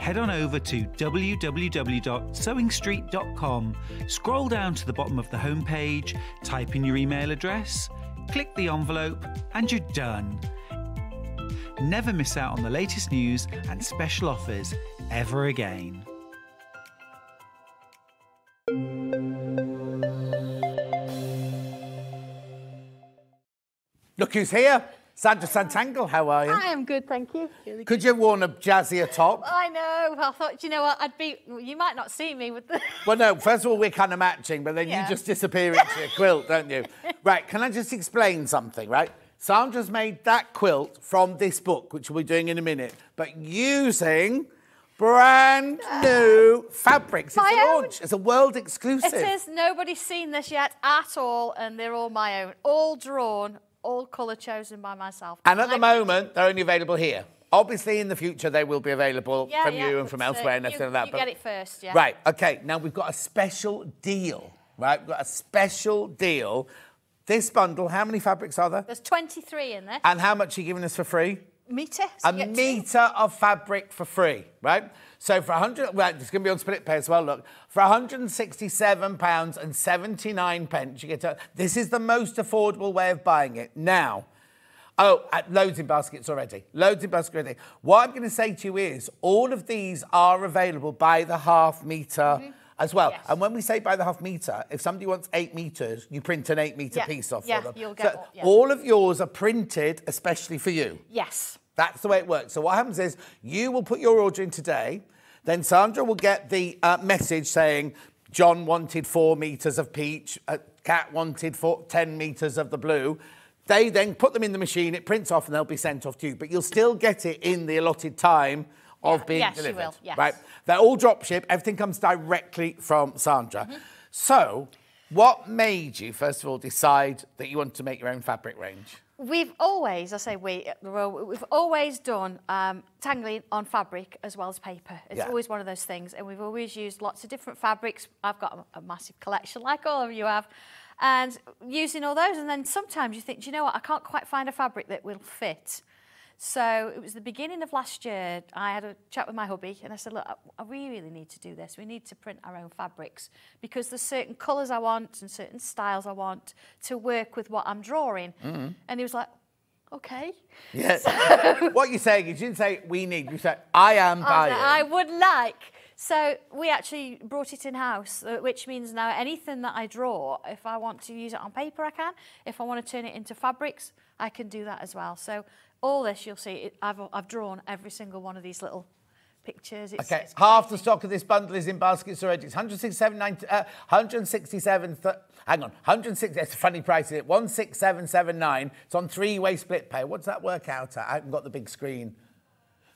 Head on over to www.sewingstreet.com, scroll down to the bottom of the homepage, type in your email address, click the envelope, and you're done. Never miss out on the latest news and special offers ever again. Look who's here. Sandra Sanntangle, how are you? I am good, thank you. Really Could you have worn a jazzier top? Oh, I know. I thought, you know what? I'd be. You might not see me with the. <laughs> Well, no, first of all, we're kind of matching, but then Yeah. you just disappear into your quilt, don't you? <laughs> Right, can I just explain something, right? Sandra's made that quilt from this book, which we'll be doing in a minute, but using brand ah. new fabrics. It's My a own. launch, it's a world It exclusive. is. Nobody's seen this yet at all, and they're all my own. All drawn, all colour chosen by myself. And at the moment, they're only available here. Obviously, in the future, they will be available Yeah, from yeah, you and from but, uh, elsewhere and you- everything like that. you get it first, yeah. Right, okay, now we've got a special deal, right? We've got a special deal. This bundle, how many fabrics are there? There's 23 in there. And how much are you giving us for free? meter. A metre of fabric for free, right? So for 100, well, it's going to be on split pay as well, look. For 167 pounds and 79 pence, you get a, this is the most affordable way of buying it. Now, oh, at loads in baskets already. Loads in baskets already. What I'm going to say to you is all of these are available by the half meter mm-hmm. as well. Yes. And when we say by the half meter, if somebody wants eight meters, you print an eight meter Yeah, piece off yeah, for them. you'll get so all- yeah. all of yours are printed especially for you. Yes. That's the way it works. So what happens is you will put your order in today, then Sandra will get the uh, message saying John wanted four meters of peach, uh, Cat wanted four, 10 meters of the blue. They then put them in the machine, it prints off, and they'll be sent off to you. But you'll still get it in the allotted time of Yeah, being yes, delivered. will, yes. Right? They're all drop ship. Everything comes directly from Sandra. Mm-hmm. So, what made you, first of all, decide that you want to make your own fabric range? We've always, I say we, the Royal, we've always done um, tangling on fabric as well as paper. It's Yeah. always one of those things, and we've always used lots of different fabrics. I've got a, a massive collection, like all of you have, and using all those. And then sometimes you think, do you know what? I can't quite find a fabric that will fit. So it was the beginning of last year. I had a chat with my hubby, and I said, look, we really need to do this. We need to print our own fabrics because there's certain colours I want and certain styles I want to work with what I'm drawing. And he was like, okay. Yeah. <laughs> <laughs> what you're saying is you didn't say we need, you said I am I, buying. I would like. So we actually brought it in house, uh, which means now anything that I draw, if I want to use it on paper, I can. If I want to turn it into fabrics, I can do that as well. So all this, you'll see, it, I've, I've drawn every single one of these little pictures. It's, Okay, it's half the stock of this bundle is in baskets already. It's 167, 90, uh, 167, th- hang on, 160, it's a funny price, is it? 16779. It's on three-way split pay. What does that work out at? I haven't got the big screen.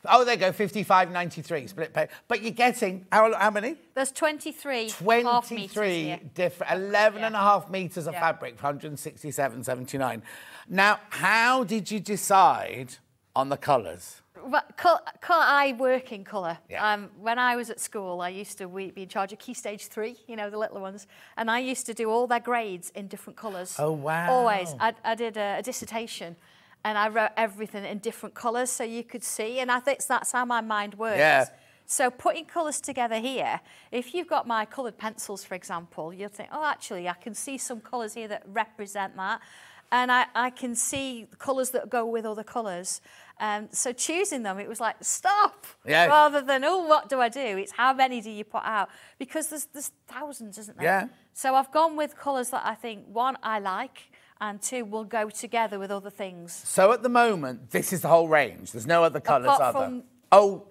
Oh, there you go, 55.93 split pay. But you're getting, how, how many? There's 23 23 different, 11 and a half meters of Yeah. fabric for 167.79. Now, how did you decide on the colours? Well, col- col- I work in colour. Yeah. Um, when I was at school, I used to be in charge of Key Stage 3, you know, the little ones. And I used to do all their grades in different colours. Oh, wow. Always. I, I did a, a dissertation and I wrote everything in different colours so you could see. And I think that's how my mind works. Yeah. So putting colours together here, if you've got my coloured pencils, for example, you'll think, oh, actually, I can see some colours here that represent that. And I, I can see colours that go with other colours. Um, so choosing them, it was like, stop! Yeah. Rather than, oh, what do I do? It's how many do you put out? Because there's, there's thousands, isn't there? Yeah. So I've gone with colours that I think, one, I like, and two, will go together with other things. So at the moment, this is the whole range. There's no other colours, Apart there? Oh,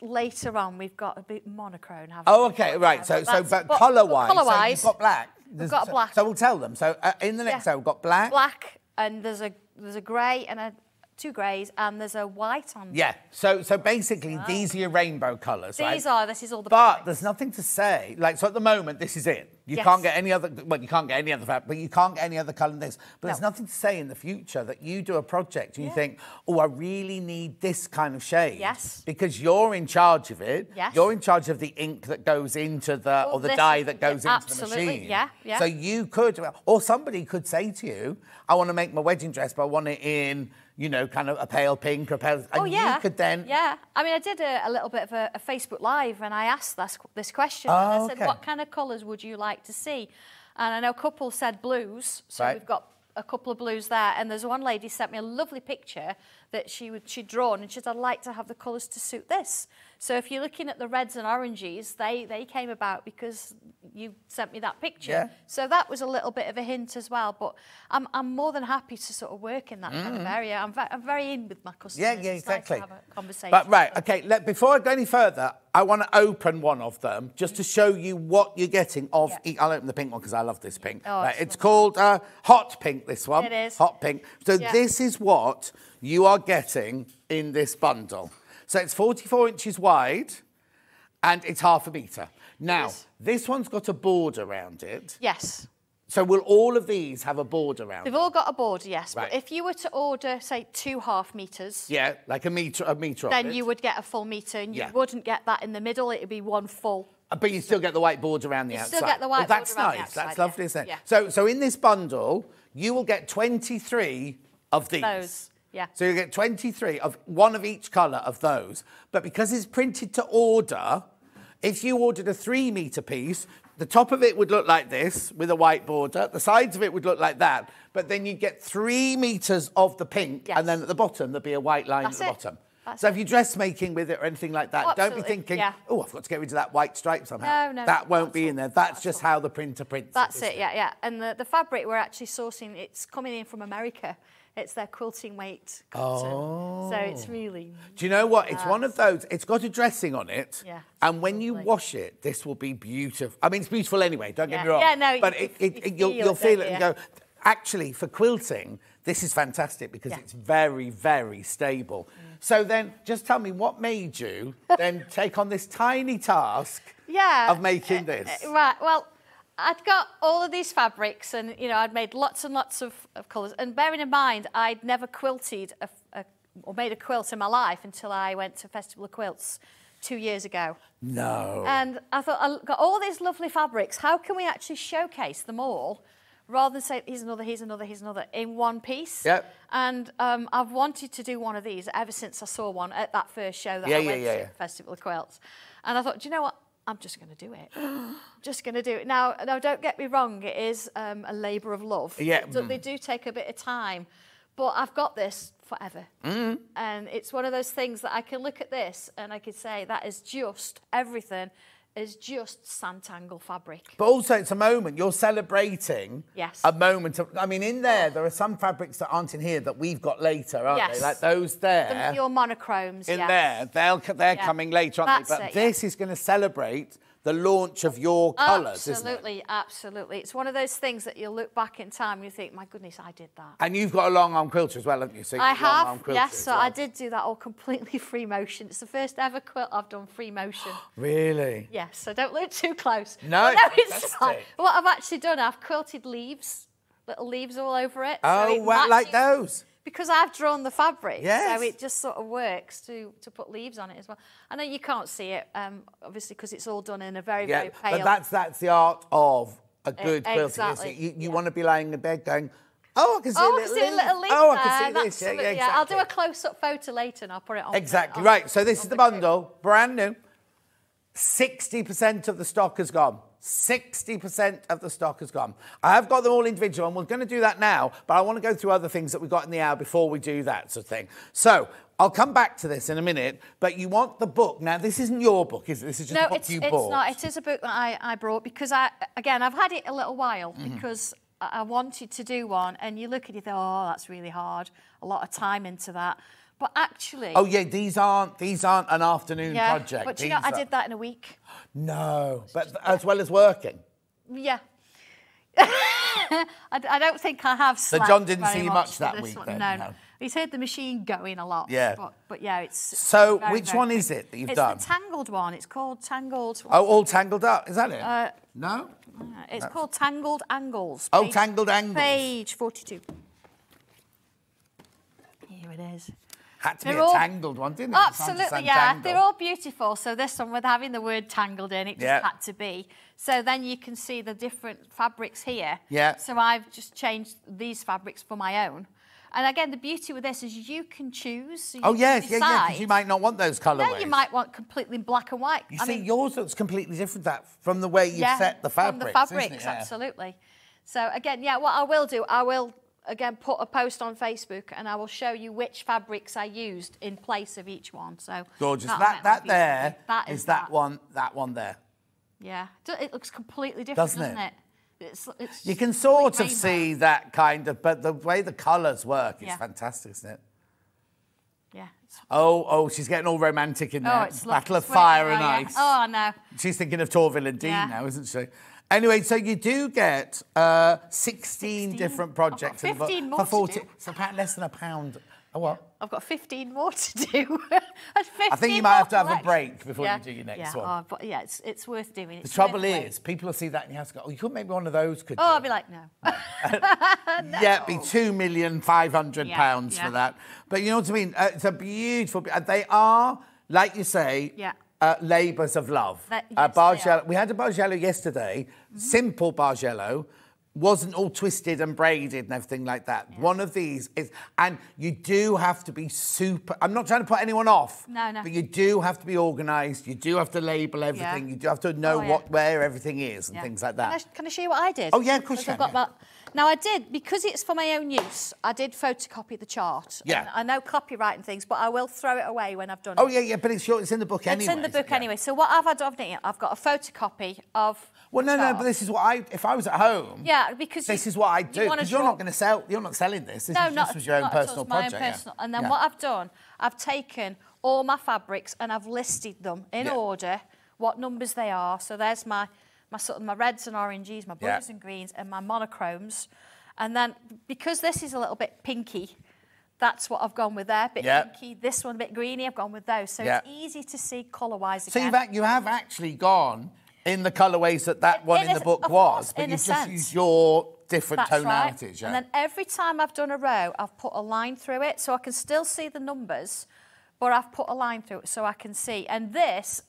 later on, we've got a bit monochrome. haven't oh, we? okay, right. So, so, but, but- colour-wise, but so you've got black. There's- got so- black. So we'll tell them. So uh, in the next Yeah. cell, we've got black. black, and there's a there's a grey and a two greys, and there's a white on. Yeah. So, so basically, these are your rainbow colours, right? These are. This is all the. But fabrics. there's nothing to say. Like, so at the moment, this is it. You Yes. can't get any other, well, you can't get any other fabric, but you can't get any other colour than this. But there's nothing to say in the future that you do a project and you think, oh, I really need this kind of shade. Yes. Because you're in charge of it. Yes. You're in charge of the ink that goes into the, Well, or the this- dye that yeah, goes into absolutely. the machine. Yeah, yeah. So you could, or somebody could say to you, I want to make my wedding dress, but I want it in, you know, kind of a pale pink or pale, and Oh yeah. you could then Yeah. I mean, I did a, a little bit of a, a Facebook Live, and I asked this, this question. and Oh, I said, okay. "What kind of colours would you like to see?" And I know a couple said blues, so Right. we've got a couple of blues there. And there's one lady sent me a lovely picture that she would she'd drawn, and she said, "I'd like to have the colours to suit this." So if you're looking at the reds and oranges, they they came about because you sent me that picture. Yeah. So that was a little bit of a hint as well. But I'm I'm more than happy to sort of work in that kind of area. I'm, ve- I'm very in with my customers. Mm. Yeah, yeah, nice exactly. a conversation. But right, okay. Let, before I go any further, I want to open one of them just to show you what you're getting of. Yeah. each- I'll open the pink one because I love this pink. Oh, right, it's it's called uh, hot pink. This one. It is. hot pink. So Yeah. this is what you are getting in this bundle. So it's 44 inches wide, and it's half a metre. Now Yes. this one's got a board around it. Yes. So will all of these have a board around? They've it? all got a board, yes. Right. But if you were to order, say, two half metres, Yeah, like a metre, a metre. then you would get a full metre, and you Yeah. wouldn't get that in the middle. It would be one full. Uh, But you still get the white border around the You outside. still get the Well, white that's border around the nice. outside, That's yeah. lovely, isn't it? Yeah. So, so in this bundle, you will get 23 of these. Those, yeah. So you get 23 of one of each colour of those. But because it's printed to order, if you ordered a three metre piece, the top of it would look like this with a white border. The sides of it would look like that. But then you'd get three metres of the pink, Yes. and then at the bottom there'd be a white line That's at the it. bottom. That's so it. if you're dressmaking with it or anything like that, Oh, don't be thinking, yeah. oh, I've got to get rid of that white stripe somehow. No, no, That won't be at in there. That's just how the printer prints That's isn't it, yeah, yeah. And the, the fabric we're actually sourcing, it's coming in from America. It's their quilting weight cotton. So it's really Do you know what? It's one of those. It's got a dressing on it. Yeah, And when you wash it, this will be beautiful. I mean, it's beautiful anyway. Don't get me wrong. Yeah, no, But you- it, it, you it- you'll, feel you'll it, feel it and you? go. Actually, for quilting, this is fantastic because Yeah. it's very, very stable. So then, just tell me what made you then <laughs> take on this tiny task yeah of making this. Uh, right. Well, I'd got all of these fabrics, and you know, I'd made lots and lots of, of colours. And bearing in mind, I'd never quilted a, a, or made a quilt in my life until I went to Festival of Quilts two years ago. no. And I thought, I've got all these lovely fabrics. How can we actually showcase them all rather than say, here's another, here's another, here's another in one piece? Yep. And um, I've wanted to do one of these ever since I saw one at that first show that Yeah, I yeah, went yeah, to, yeah. Festival of Quilts. And I thought, do you know what? I'm just going to do it. <gasps> just going to do it. Now, now, don't get me wrong. It is um, a labour of love. Yeah, So mm. they do take a bit of time. But I've got this forever. Mm-hmm. And it's one of those things that I can look at this and I could say that is just everything is just Sanntangle fabric. But also, it's a moment. You're celebrating Yes. a moment of. I mean, in there, there are some fabrics that aren't in here that we've got later, aren't Yes. they? Like those there. The, your monochromes, in yes. there, they'll, they're Yeah. coming later, aren't That's they? But it, yeah. this is going to celebrate the launch of your colours? Absolutely, absolutely. It's one of those things that you'll look back in time and you think, my goodness, I did that. And you've got a long arm quilter as well, haven't you? So I you've got a long arm yes. So well. I did do that all completely <laughs> free motion. It's the first ever quilt I've done free motion. <gasps> Really? yes, so don't look too close. No, no, it's fine. What I've actually done, I've quilted leaves, little leaves all over it. so Oh, it wow, like those. Because I've drawn the fabric, Yes. so it just sort of works to, to put leaves on it as well. I know you can't see it, um, obviously, because it's all done in a very, Yeah, very pale. but that's that's the art of a good quilting. exactly, You, you yeah. want to be lying in bed going, oh, I can see Oh, a I little can see little leaf Oh, I can see this. Yeah, yeah, exactly. I'll do a close-up photo later and I'll put it on. Exactly on- right. So this is the group. bundle, brand new. 60% of the stock has gone. 60% of the stock has gone. I have got them all individual, and we're going to do that now, but I want to go through other things that we got in the hour before we do that sort of thing. So I'll come back to this in a minute, but you want the book. Now, this isn't your book, is it? This is just No, a book it's, you it's bought. not. It is a book that I, I brought because I, again, I've had it a little while Mm-hmm. because I I wanted to do one, and you look at it, you think, oh, that's really hard. A lot of time into that, but actually, Oh yeah, these aren't these aren't an afternoon yeah. project. But you know, These I did that in a week. No, but as well as working. Yeah. <laughs> I don't think I have. So John didn't very see much much that week one. then, No, no. he's heard the machine going a lot. Yeah. But, but yeah, it's. So very, which very one is it that you've it's done? It's the tangled one. It's called tangled. Oh, all tangled up. Is that it? Uh, no. It's called Tangled Angles. Oh, Tangled Angles. Page 42. Here it is. Had to be They're a all- tangled one, didn't it? Absolutely, yeah. Sanntangle. They're all beautiful. So this one with having the word tangled in, it just Yeah. had to be. So then you can see the different fabrics here. Yeah. So I've just changed these fabrics for my own. And again, the beauty with this is you can choose. so you Oh yes, yeah, yeah. Because you might not want those colourways. No, you might want completely black and white. You I see, mean, yours looks completely different that from the way you've yeah, set the from fabrics. the isn't it? fabrics, Yeah. absolutely. So again, yeah, what I will do, I will again put a post on Facebook and I will show you which fabrics I used in place of each one. So Gorgeous. That that there. That is is that one. That one there. Yeah, it looks completely different, Doesn't doesn't, it? it? It's, it's You can sort of see that kind of, but the way the colours work is Yeah. fantastic, isn't it? Yeah. Oh, oh, she's getting all romantic in oh, there. oh, it's Battle of Fire and. Ice. Oh no. She's thinking of Torvill and Dean Yeah. now, isn't she? Anyway, so you do get uh, 16, 16. different projects in the 15 more for to 40. do. It's about less than a pound. Oh, what? I've got 15 more to do. <laughs> I think you might have to have a break before yeah. you do your next yeah. one. Oh, but yeah, it's, it's worth doing. The trouble is, people will see that in your house and go, oh, you couldn't make one of those, could Oh, you? I'll be like, no. <laughs> <laughs> Yeah, it'd be two million five hundred Yeah, pounds yeah. for that. But you know what I mean? Uh, it's a beautiful. They are, like you say, Yeah. Uh, labours of love. That- uh, yes, they Bargello. We had a Bargello yesterday, Mm-hmm. simple Bargello. Wasn't all twisted and braided and everything like that. One of these is, and you do have to be super. I'm not trying to put anyone off. No, no. But you do have to be organised. You do have to label everything. Yeah. You do have to know Oh, yeah. what where everything is and Yeah. things like Can I, that. can I show you what I did? Oh, yeah, of course I've got that. Now I did because it's for my own use. I did photocopy the chart. Yeah. I know copyright and things, but I will throw it away when I've done Oh it. Oh, yeah, yeah, but it's your, it's in the book anyway. It's in the book yeah. anyway. So what I've had of it, I've got a photocopy of. Well, no, no, but this is what I. If I was at home, Yeah, because this you- is what I do. Because you're not going to sell. You're not selling this. This No, is not, just was your own not at all, personal my own project. yeah. personal. And then Yeah. what I've done, I've taken all my fabrics and I've listed them in order, what numbers they are. So there's my my sort of my reds and oranges, my Yeah. blues and greens, and my monochromes. And then because this is a little bit pinky, that's what I've gone with there. Bit Yeah. pinky. This one a bit greeny. I've gone with those. So Yeah. it's easy to see colour wise So again. you've, you have actually gone in the colourways that that In- one in in, a- the book was, course, but you've just used your different That's right. tonalities. Yeah. And then every time I've done a row, I've put a line through it so I can still see the numbers, but I've put a line through it so I can see. And this,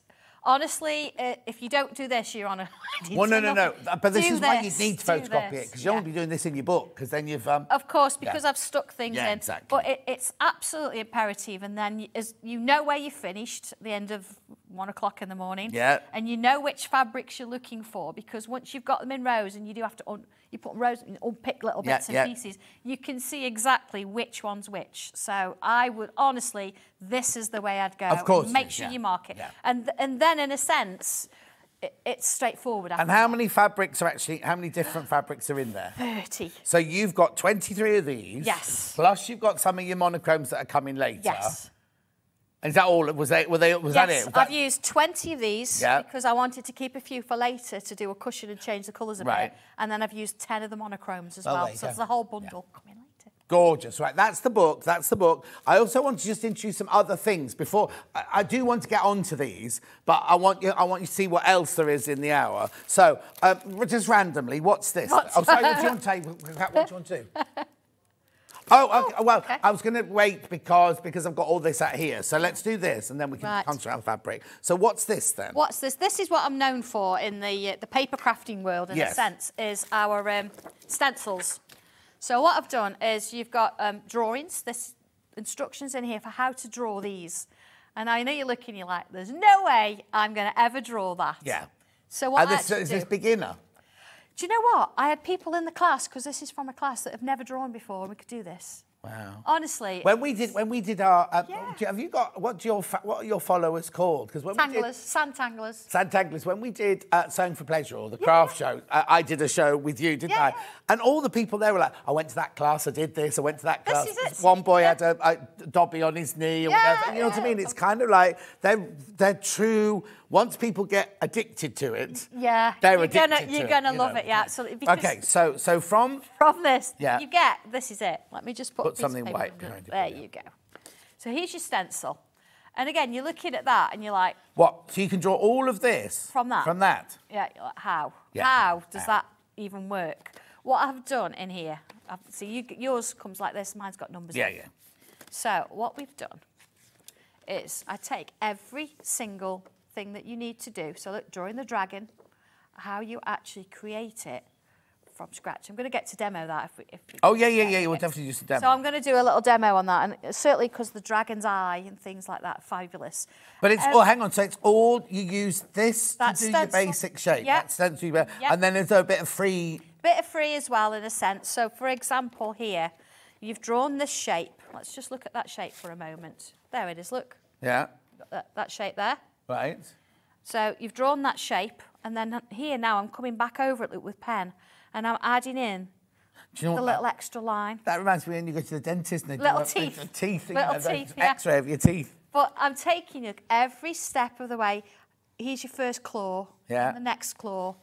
honestly, uh, if you don't do this, you're on a. <laughs> well, no, no, no. But this Do is why you need to photocopy it because you don't yeah. want to be doing this in your book because then you've. Um, Of course, Yeah. because I've stuck things Yeah, in. exactly. But it, it's absolutely imperative. And then you, as you know where you finished at the end of one o'clock in the morning. Yeah. And you know which fabrics you're looking for because once you've got them in rows and you do have to un, you put rows and unpick little Yeah, bits and yeah. pieces, you can see exactly which one's which. So I would honestly, this is the way I'd go. Of course Make sure yeah. you mark it. Yeah. And and then in a sense. it, it's straightforward. And how many fabrics are actually, how many different fabrics are in there? 30. So you've got 23 of these. Yes. Plus you've got some of your monochromes that are coming later. Yes. Is that all? Was they? Were they? Was yes, that it? Was I've that- used 20 of these Yeah. because I wanted to keep a few for later to do a cushion and change the colours a Right. bit. And then I've used 10 of the monochromes as Oh, well. So it's the whole bundle coming later. Gorgeous, right? That's the book. That's the book. I also want to just introduce some other things before. I, I do want to get onto these, but I want you. I want you to see what else there is in the hour. So, um, just randomly, what's this? What's- Oh, sorry. <laughs> What do you want to? What do you want to do? <laughs> Oh, okay. well, okay. I was going to wait because because I've got all this out here. So let's do this, and then we can Right. concentrate on fabric. So what's this then? What's this? This is what I'm known for in the uh, the paper crafting world, in a sense, is our um, stencils. So what I've done is you've got um, drawings. There's instructions in here for how to draw these, and I know you're looking. You're like, "There's no way I'm going to ever draw that." Yeah. So what And I this, actually is do, this beginner? Do you know what? I had people in the class because this is from a class that have never drawn before, and we could do this. Wow. Honestly, When we did, when we did our, uh, Yeah. you- have you got what do your fa- what are your followers called? Because when we did, tanglers, sand tanglers. Sanntanglers, when we did uh, Sewing for Pleasure or the craft show, uh, I did a show with you, didn't Yeah. I? And all the people there were like, I went to that class, I did this, I went to that This class. is it. One boy Yeah. had a, a Dobby on his knee or Yeah, whatever. You know what I mean? It's kind of like they're, they're true. Once people get addicted to it, Yeah, they're you're addicted gonna to you're gonna you love know. it. Yeah, absolutely. Because Okay, so so from from this, Yeah. you get this is it. Let me just put, Put something white behind it, There you go. So here's your stencil, and again, you're looking at that, and you're like, what? So you can draw all of this From that? From that. yeah, like, how? Yeah, How does how? that even work? What I've done in here, I've, see, you, yours comes like this. Mine's got numbers. Yeah, in. yeah. So what we've done is I take every single thing that you need to do. So look, drawing the dragon, how you actually create it from scratch. I'm going to get to demo that if we. If we Oh yeah, yeah, yeah. We'll definitely do some demo. So I'm going to do a little demo on that, and certainly because the dragon's eye and things like that, fabulous. But it's Um, oh, hang on. So it's all you use this to do stencil. your basic shape. That stencil, Yeah. and then there's a bit of free. bit of free as well in a sense. So for example, here you've drawn this shape. Let's just look at that shape for a moment. There it is. Look, Yeah. That, that shape there. Right. So you've drawn that shape, and then here now I'm coming back over it with pen, and I'm adding in Do you know the little That, extra line. that reminds me when you go to the dentist and they Little do teeth. teeth Little you know, teeth, yeah. X-ray of your teeth. But I'm taking it every step of the way. Here's your first claw, Yeah. the next claw,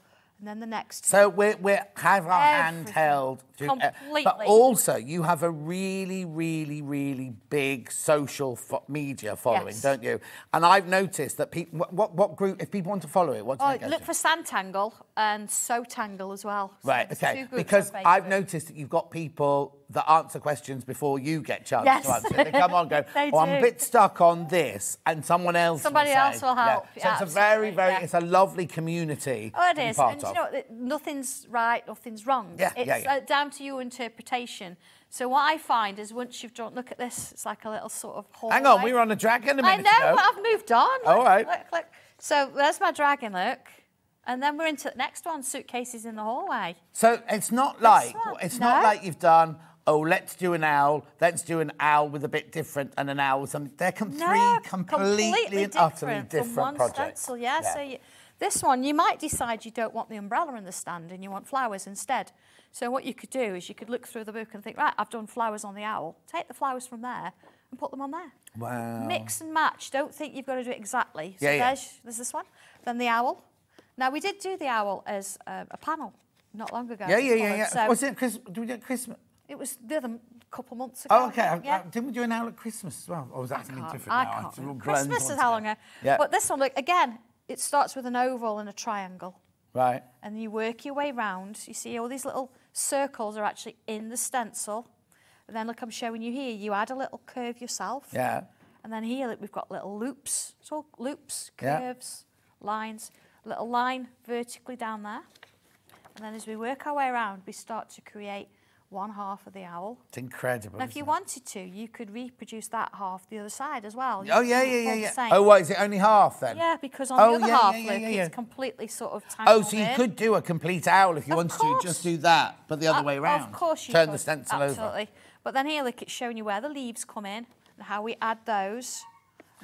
and then the next. So we're, we're have our Everything. handheld. to- uh, but also, you have a really, really, really big social fo- media following, Yes. don't you? And I've noticed that people. What, what, what group? If people want to follow it, what do Oh, they look to? for Sanntangle and Sotangle as well. Right, there's okay. Because I've noticed that you've got people that answer questions before you get chance Yes. to answer. They come on, go, <laughs> oh, I'm a bit stuck on this, and someone else. Somebody will say. else will help. Yeah. So Yeah, it's a very, very, yeah. it's a lovely community. Oh, it to be part And of. you know, nothing's right, nothing's wrong. Yeah, it's yeah, yeah. Uh, down to your interpretation. So what I find is once you've drawn, look at this, it's like a little sort of hallway. Hang on, we were on a dragon a I minute know, ago. but I've moved on. All Look, right. Look, look. So there's my dragon, look. And then we're into the next one, suitcases in the hallway. So it's not like it's not like you've done. Oh, let's do an owl. Let's do an owl with a bit different and an owl with something. They're com- No, three completely, and utterly from different one projects. stencil, yeah. So you, this one, you might decide you don't want the umbrella in the stand and you want flowers instead. So what you could do is you could look through the book and think, right, I've done flowers on the owl. Take the flowers from there and put them on there. Wow. Mix and match. Don't think you've got to do it exactly. So Yeah, yeah. there's, there's this one. Then the owl. Now we did do the owl as uh, a panel not long ago. Yeah, yeah, yeah, yeah. So Was it Chris? Did we do it Christmas? It was the other couple months ago. Oh, okay. I- Yeah. I- didn't we do an owl at Christmas as well? Or was that something different I now? can't It's all remember. blends Christmas is how long ago. Yeah. But this one, look, again, it starts with an oval and a triangle. Right. And you work your way round. You see all these little circles are actually in the stencil. And then look, I'm showing you here, you add a little curve yourself. Yeah. And then here, look, we've got little loops. It's all loops, Yeah. curves, lines. Little line vertically down there. And then as we work our way around, we start to create one half of the owl. It's incredible. Now, if you it? wanted to, you could reproduce that half the other side as well. You Oh yeah, yeah, yeah, yeah. Oh, what is it? Only half then? Yeah, because on Oh, the other yeah, half, yeah, yeah, yeah. it's completely sort of tangled Oh, so you in. could do a complete owl if you Of wanted course. to. Just do that, but the other Uh, way round. Of course you Turn could. the stencil Absolutely. over. But then here, look, it's showing you where the leaves come in and how we add those.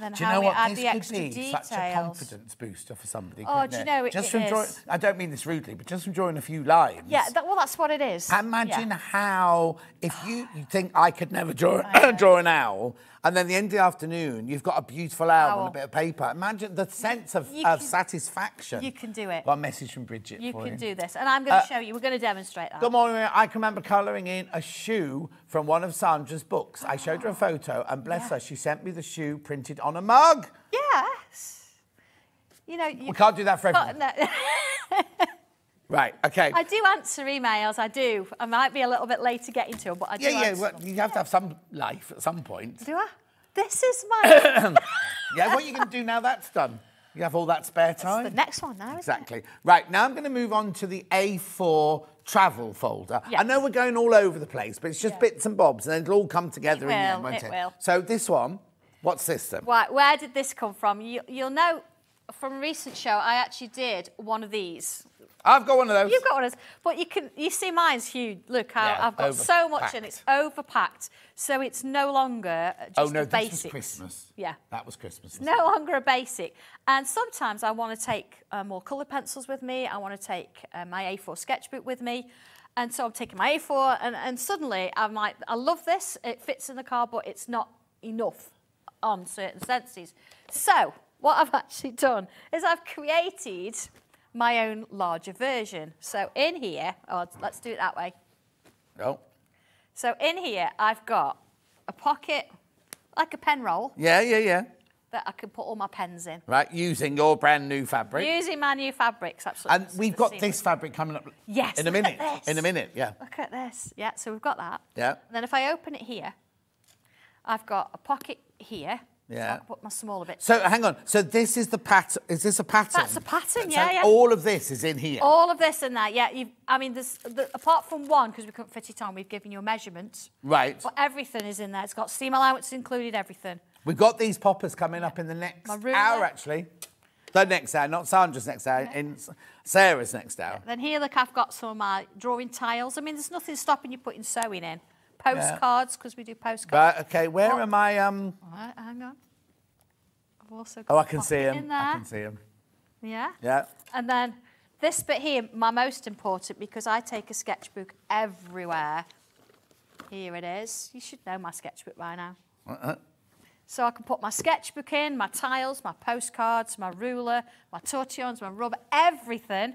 Then Do you how know what this the could be? details. Such a confidence booster for somebody. Oh, do you know, it- just it from drawing. I don't mean this rudely, but just from drawing a few lines. Yeah, that, well, that's what it is. Imagine Yeah. how if you, you think I could never draw draw an owl, and then the end of the afternoon you've got a beautiful owl, on a bit of paper. Imagine the sense of, You of can- satisfaction. you can do it. Got a message from Bridget You can you. do this. And I'm going to Uh, show you. We're going to demonstrate that. Good morning. I can remember colouring in a shoe from one of Sandra's books. I showed her a photo, and bless her, she sent me the shoe printed on a mug. Yes. You know, you We can't do that for everyone. no. <laughs> Right. Okay. I do answer emails. I do. I might be a little bit late to get into them, but I do yeah, yeah. Well, you have to have some life at some point. Do I? This is my <coughs> <coughs> Yeah. What are you going to do now that's done? You have all that spare time. the next one now. Exactly. Right, now I'm going to move on to the A4 travel folder. I know we're going all over the place, but it's just Yeah. bits and bobs, and it'll all come together in the end, will, won't it it? will. So this one, what's this then? Right, where did this come from? You, you'll know from a recent show, I actually did one of these. I've got one of those. You've got one of those, but you can you see mine's huge. Look, how Yeah, I've got so much in it's overpacked, so it's no longer just oh no, a this basics. was Christmas. Yeah. That was Christmas. no longer a basic. And sometimes I want to take uh, more colour pencils with me. I want to take uh, my A4 sketchbook with me. And so I'm taking my A4 and, and suddenly I'm like, I love this. It fits in the car, but it's not enough on certain senses. So what I've <laughs> actually done is I've created my own larger version. So in here, oh, let's do it that way. Oh. So in here, I've got a pocket, like a pen roll, Yeah, yeah, yeah. that I can put all my pens in. Right, using your brand new fabric. Using my new fabrics, absolutely. and we've got this fabric coming up Yes, in a minute. In a minute, yeah. Look at this. Yeah, so we've got that. Yeah. And then if I open it here, I've got a pocket here. So Yeah. I put my smaller bits. So hang on. So this is the pattern. Is this a pattern? That's a pattern, So yeah, yeah. All of this is in here. All of this and that, yeah. You've, I mean, there's, the, apart from one, because we couldn't fit it on, we've given you a measurement. Right. But everything is in there. It's got seam allowance included, everything. We've got these poppers coming up in the next hour, actually. The next hour, not Sandra's next hour, in Sarah's next hour. Then here, look, I've got some of my drawing tiles. I mean, there's nothing stopping you putting sewing in. Postcards, because we do postcards. Right, okay, where What- am I? Um, All right, hang on. I've also got oh, I can see him. In there. I can see him. Yeah. Yeah. And then this bit here, my most important, because I take a sketchbook everywhere. Here it is. You should know my sketchbook by now. Uh-uh. So I can put my sketchbook in, my tiles, my postcards, my ruler, my tortillons, my rubber, everything.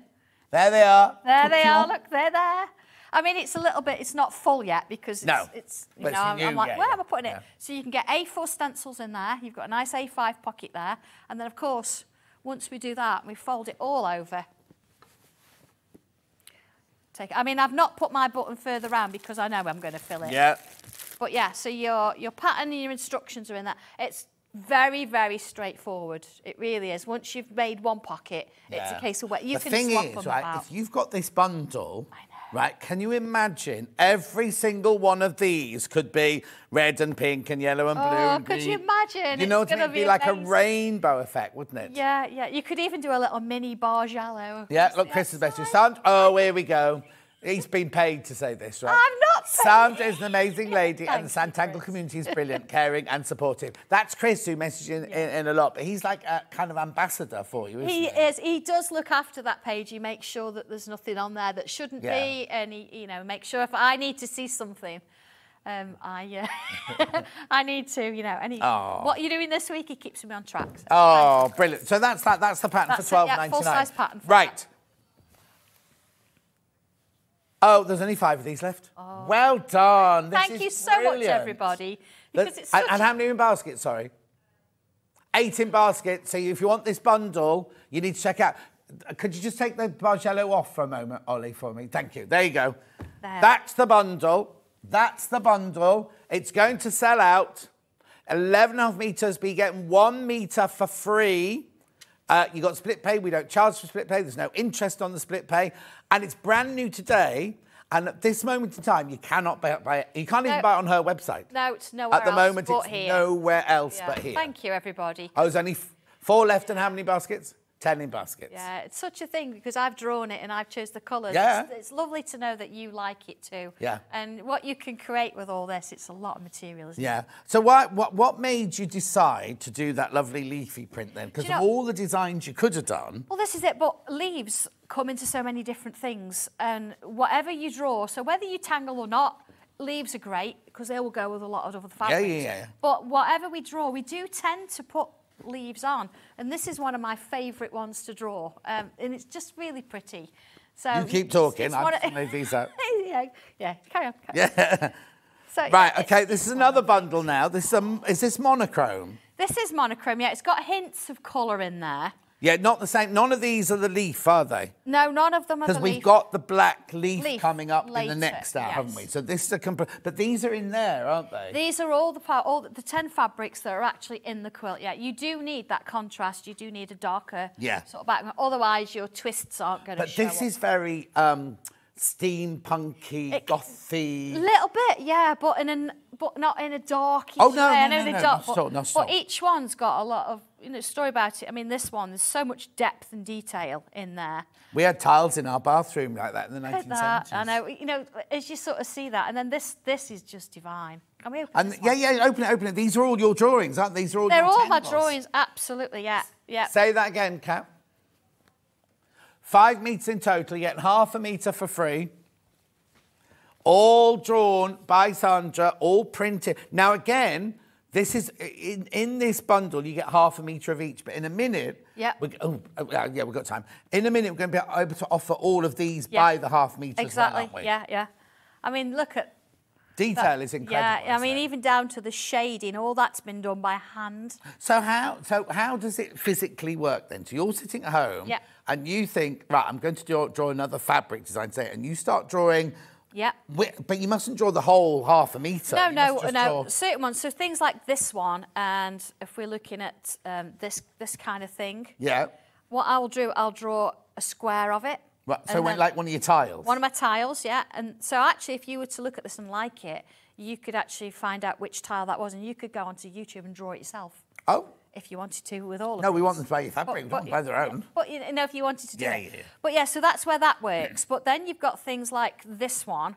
There they are. There they are. Look, they're there. I mean, it's a little bit. It's not full yet because it's, No. it's you But know, it's I'm, I'm new, like, yeah, where yeah, am I putting yeah. it? So you can get A4 stencils in there. You've got a nice A5 pocket there, and then of course, once we do that, we fold it all over. Take. it. I mean, I've not put my button further round because I know I'm going to fill it. Yeah. But yeah, so your your pattern and your instructions are in that. It's very, very straightforward. It really is. Once you've made one pocket, it's a case of where you the can thing swap is, them right, about. if you've got this bundle, I know. Right, can you imagine every single one of these could be red and pink and yellow and blue Oh, and could you imagine? You know It's what I mean? gonna It'd be, be like a rainbow effect, wouldn't it? Yeah, yeah. You could even do a little mini Bargello. Yeah, look, Chris is best. Sand- oh, here we go. He's been paid to say this, right? I'm not paid. Is an amazing <laughs> lady, and the Sanntangle community is <laughs> brilliant, caring, and supportive. That's Chris who messaged in, in, in a lot, but he's like a kind of ambassador for you, isn't he? He is. He does look after that page. He makes sure that there's nothing on there that shouldn't Yeah. be, and he, you know, make sure if I need to see something, um, I, uh, <laughs> I need to, you know, he, Oh. what you're doing this week, he keeps me on track. so Oh, brilliant. So that's that. That's the pattern That's for twelve ninety nine. yeah, full-size pattern for Right. Oh, there's only five of these left. Oh. Well done. This Thank you so much, everybody, because That- it's and, and how many in basket? Sorry. Eight in basket. So if you want this bundle, you need to check out. Could you just take the Bargello off for a moment, Ollie, for me? Thank you. There you go. There. That's the bundle. That's the bundle. It's going to sell out. 11 and a half metres, be getting one metre for free. Uh, you got split pay. We don't charge for split pay. There's no interest on the split pay. And it's brand new today. And at this moment in time, you cannot buy it. Buy it. You can't even No. buy it on her website. No, it's nowhere At the moment, it's here. nowhere else Yeah. but here. Thank you, everybody. Oh, there's only f- four left and how many baskets? Tanning baskets. Yeah, it's such a thing because I've drawn it and I've chose the colours. Yeah. It's, it's lovely to know that you like it too. Yeah. And what you can create with all this, it's a lot of material, isn't it? Yeah. So why, what, what made you decide to do that lovely leafy print then? Because of know- all the designs you could have done. Well, this is it. But leaves come into so many different things, and whatever you draw, so whether you tangle or not, leaves are great because they will go with a lot of other fabrics. Yeah, yeah, yeah. But whatever we draw, we do tend to put leaves on, and this is one of my favourite ones to draw, um, and it's just really pretty. So You keep it's- talking, it's I'm just these out. <laughs> yeah, yeah, carry on. Carry on. Yeah. So <laughs> Right, okay, this is another bundle now. This um, is this monochrome? This is monochrome. Yeah, it's got hints of colour in there. Yeah, not the same. None of these are the leaf, are they? No, none of them are Because we've leaf. got the black leaf, Leaf coming up in the next hour, haven't we? So this is a complete. But these are in there, aren't they? These are all the part, all the, the ten fabrics that are actually in the quilt. Yeah, you do need that contrast. You do need a darker Yeah. sort of background. Otherwise, your twists aren't going to but this up. is very um, steampunky, It- gothy. little bit, yeah, but in an but not in a dark. Oh, no, way. I no, know no, no, dark, not but, but each one's got a lot of you know story about it. I mean, this one there's so much depth and detail in there. We had tiles in our bathroom like that in the 1970s. that. I know. You know, as you sort of see that, and then this this is just divine. Can we open And this yeah, yeah, open it, open it. These are all your drawings, aren't these? Are all They're your all my drawings. Absolutely, yeah, yeah. Say that again, Kat. Five metres in total, you get half a metre for free. All drawn by Sandra, all printed. Now, again, this is in, in this bundle, you get half a metre of each, but in a minute, Yep. we, oh, oh, yeah, yeah, we've got time. In a minute, we're going to be able to offer all of these Yeah. by the half metre as well, Exactly. aren't we? yeah, yeah. I mean, look at Detail is incredible. Yeah, I mean, it? even down to the shading, all that's been done by hand. So how so how does it physically work then? So you're sitting at home Yeah. And you think, right, I'm going to draw, draw another fabric design, say, and you start drawing. Yeah. But you mustn't draw the whole half a metre. No, no, no. draw- Certain ones. So things like this one, and if we're looking at um, this this kind of thing, Yeah. what I'll do, I'll draw a square of it. Right, so when, like one of your tiles. One of my tiles, yeah. And so actually, if you were to look at this and like it, you could actually find out which tile that was, and you could go onto YouTube and draw it yourself oh, if you wanted to with all of no, we want them to buy your fabric. we don't buy their own. But you know, if you wanted to do Yeah, it. yeah, yeah. But yeah, so that's where that works. But then you've got things like this one,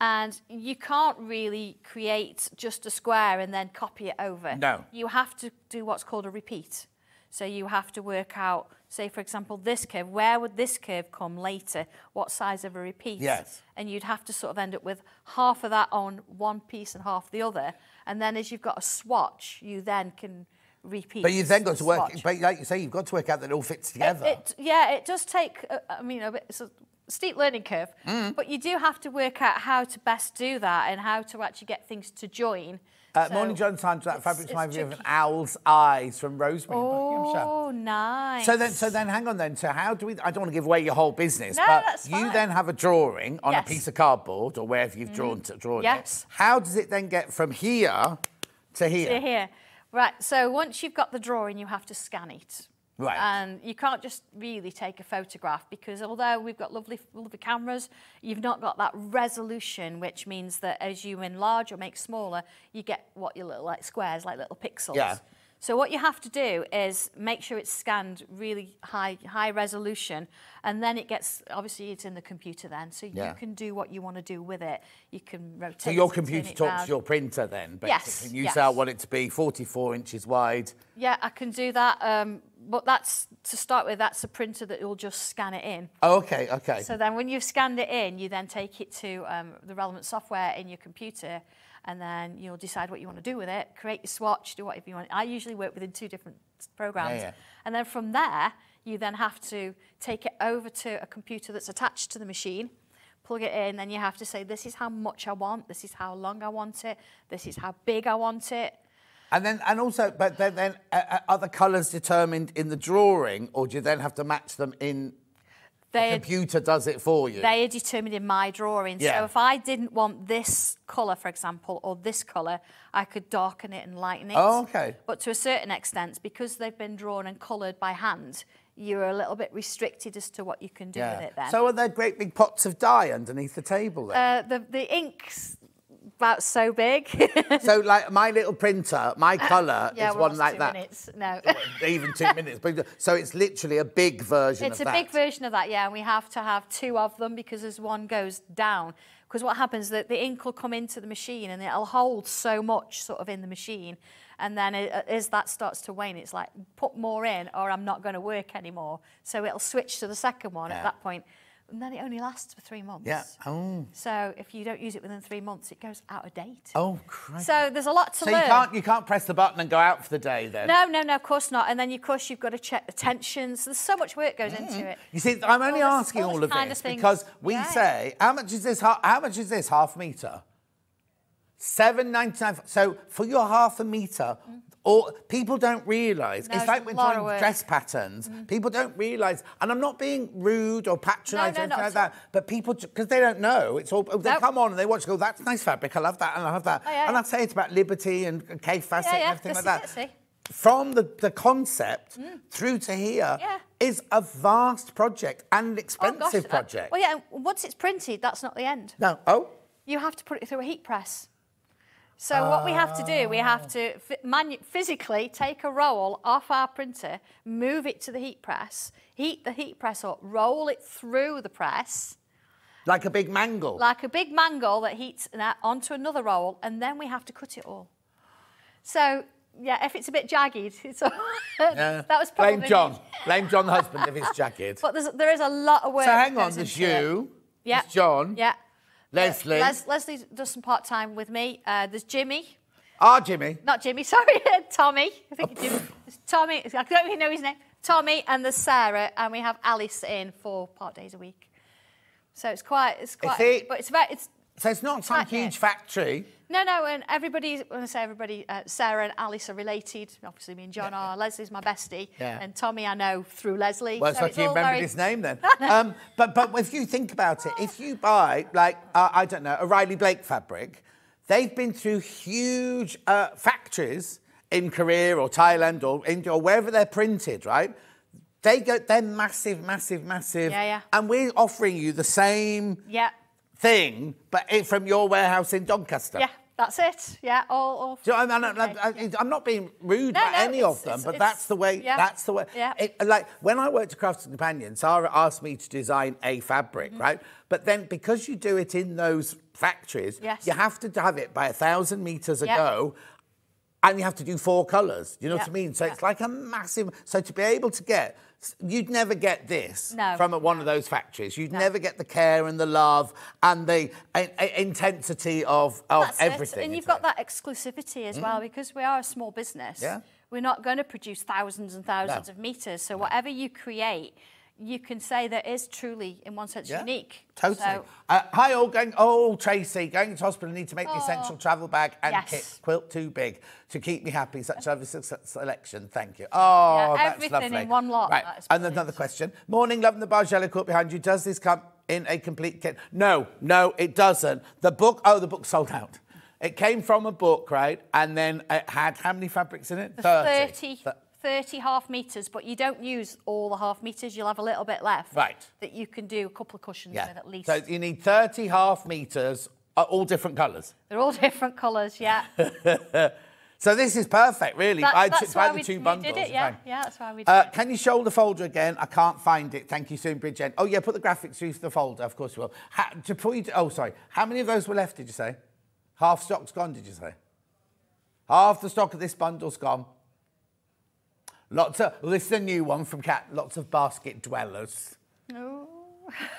and you can't really create just a square and then copy it over. No. You have to do what's called a repeat. So you have to work out, say, for example, this curve. Where would this curve come later? What size of a repeat? Yes. And you'd have to sort of end up with half of that on one piece and half the other. And then as you've got a swatch, you then can repeat. But you've then got to work, but like you say, you've got to work out that it all fits together. It, yeah, it does take, uh, I mean, a bit, it's a steep learning curve, Mm. but you do have to work out how to best do that and how to actually get things to join. uh, So Morning John Sandra, that it's- fabric's it's my of an owl's eyes from Rosemary. Oh, nice. So then, so then, hang on then. So how do we? I don't want to give away your whole business, No, but that's you then have a drawing on Yes. A piece of cardboard or wherever you've drawn to drawn Yes. it. How does it then get from here to here? to here. Right, so once you've got the drawing, you have to scan it. Right. And you can't just really take a photograph because although we've got lovely, lovely cameras, you've not got that resolution, which means that as you enlarge or make smaller, you get what you look like squares, like little pixels. Yeah. So what you have to do is make sure it's scanned really high, high resolution, and then it gets obviously it's in the computer then, so Yeah. you can do what you want to do with it. You can rotate. So your computer talks round. to your printer then, basically. Yes, You yes. say I want it to be 44 inches wide. Yeah, I can do that. Um, but that's to start with. That's a printer that will just scan it in. Oh, okay, okay. So then, when you've scanned it in, you then take it to um, the relevant software in your computer, and then you'll decide what you want to do with it. Create your swatch, do whatever you want. I usually work within two different programs, yeah. and then from there, you then have to take it over to a computer that's attached to the machine. Plug it in, then you have to say, "This is how much I want. This is how long I want it. This is how big I want it." and then, and also, but then, then uh, uh, are the colours determined in the drawing, or do you then have to match them in? The They computer does it for you. They are determined in my drawing. Yeah. So if I didn't want this colour, for example, or this colour, I could darken it and lighten it. Oh, okay. But to a certain extent, because they've been drawn and coloured by hand, you're a little bit restricted as to what you can do with it then. So are there great big pots of dye underneath the table then? uh, the, the inks about so big. <laughs> So, like my little printer, my colour yeah, is we're one on like two that. minutes. No. Even two <laughs> minutes. So it's literally a big version It's a that. big version of that, yeah, and we have to have two of them because as one goes down, because what happens that the ink will come into the machine and it'll hold so much sort of in the machine, and then it, uh, as that starts to wane, it's like put more in or I'm not going to work anymore. So it'll switch to the second one Yeah. at that point, and then it only lasts for three months. Yeah. Oh. So if you don't use it within three months, it goes out of date. Oh, Christ. So there's a lot to So learn. you can't you can't press the button and go out for the day then. No, no, no, of course not. And then, of course, you've got to check the tensions. There's so much work goes into mm. it. You see, I'm only All asking all all, of this of because we Yeah. say how much is this? How much is this half meter? Seven ninety nine. So for your half a meter, mm. Or people don't realise. No, it's like when doing dress patterns. People don't realise, and I'm not being rude or patronising No, or anything like that. But people, because they don't know, it's all they No. come on and they watch. Go, that's nice fabric. I love that, and I love that. Oh, yeah, and yeah. I say it's about liberty and Facet Yeah, and everything like that it, from the, the concept through to here is a vast project and an Oh, gosh, expensive uh, project. Well, yeah, once it's printed, that's not the end. No. Oh. You have to put it through a heat press. So what we have to do, we have to manu- physically take a roll off our printer, move it to the heat press, heat the heat press up, roll it through the press Like a big mangle. like a big mangle that heats that onto another roll, and then we have to cut it all. So yeah, if it's a bit jagged, it's all, <laughs> Yeah. that was probably <laughs> Blame John. Blame John, the husband, if it's jagged. But there's, there is a lot of work. So hang on, there's you. Yeah. There's John. Yeah. Leslie. Les- Leslie does some part time with me. Uh, there's Jimmy. Ah, Jimmy. Not Jimmy, <laughs> sorry, Tommy. I think it's Jimmy. It's Tommy. I don't even know his name. Tommy and there's Sarah, and we have Alice in four part days a week. So it's quite, it's quite, it- but it's about, it's So it's not some huge factory. No, no, and everybody, when I say everybody, uh, Sarah and Alice are related. Obviously, me and John are. Leslie's my bestie, Yeah. and Tommy I know through Leslie. Well, it's so like you all remembered very- his name then. <laughs> um, but but if you think about it, if you buy like uh, I don't know a Riley Blake fabric, they've been through huge uh, factories in Korea or Thailand or India or wherever they're printed, right? They go, they're massive, massive, massive. Yeah, yeah. And we're offering you the same Yeah, thing, but it, from your warehouse in Doncaster. yeah, that's it. Yeah, all, all you know, I'm, I'm, Okay, I'm. I'm not being rude No, by no, any of them, it's- but it's- that's the way. yeah. That's the way. Yeah. It, like when I worked at Crafter's Companion, Sarah asked me to design a fabric, Mm-hmm. right? But then because you do it in those factories, Yes. you have to have it by a thousand meters ago. And you have to do four colours. You know what I mean? So it's like a massive. So to be able to get, you'd never get this No. from a- one of those factories. You'd No. never get the care and the love and the uh, uh, intensity of, of That's it. everything. And you've got that exclusivity as well because we are a small business. Yeah. We're not going to produce thousands and thousands No. of meters. So whatever you create, you can say that is truly, in one sense, Yeah, unique. Totally. So, uh, hi, all going. Oh, Tracy, going to hospital. Need to make the essential travel bag and Yes. kit quilt too big to keep me happy. Such a selection. Thank you. Oh, that's everything lovely. in one lot, Right. and another question. Morning, love loving the Bargello court behind you. Does this come in a complete kit? No, no, it doesn't. The book. Oh, the book sold out. It came from a book, right? And then it had how many fabrics in it? 30, Th- 30 half meters, but you don't use all the half meters. You'll have a little bit left. Right. That you can do a couple of cushions Yeah. with at least. So you need 30 half meters, uh, all different colours. They're all <laughs> different colours, yeah. <laughs> So this is perfect, really. That- buy that's two, why the we, two we bundles. did it, yeah. Yeah, that's why we did Uh, it. can you show the folder again? I can't find it. Thank you, soon, Bridget. Oh yeah, put the graphics through the folder. Of course you will. How, to put oh, sorry. How many of those were left? Did you say? Half stock's gone. Did you say? Half the stock of this bundle's gone. Lots of. Well, this is a new one from Cat. Lots of basket dwellers. No.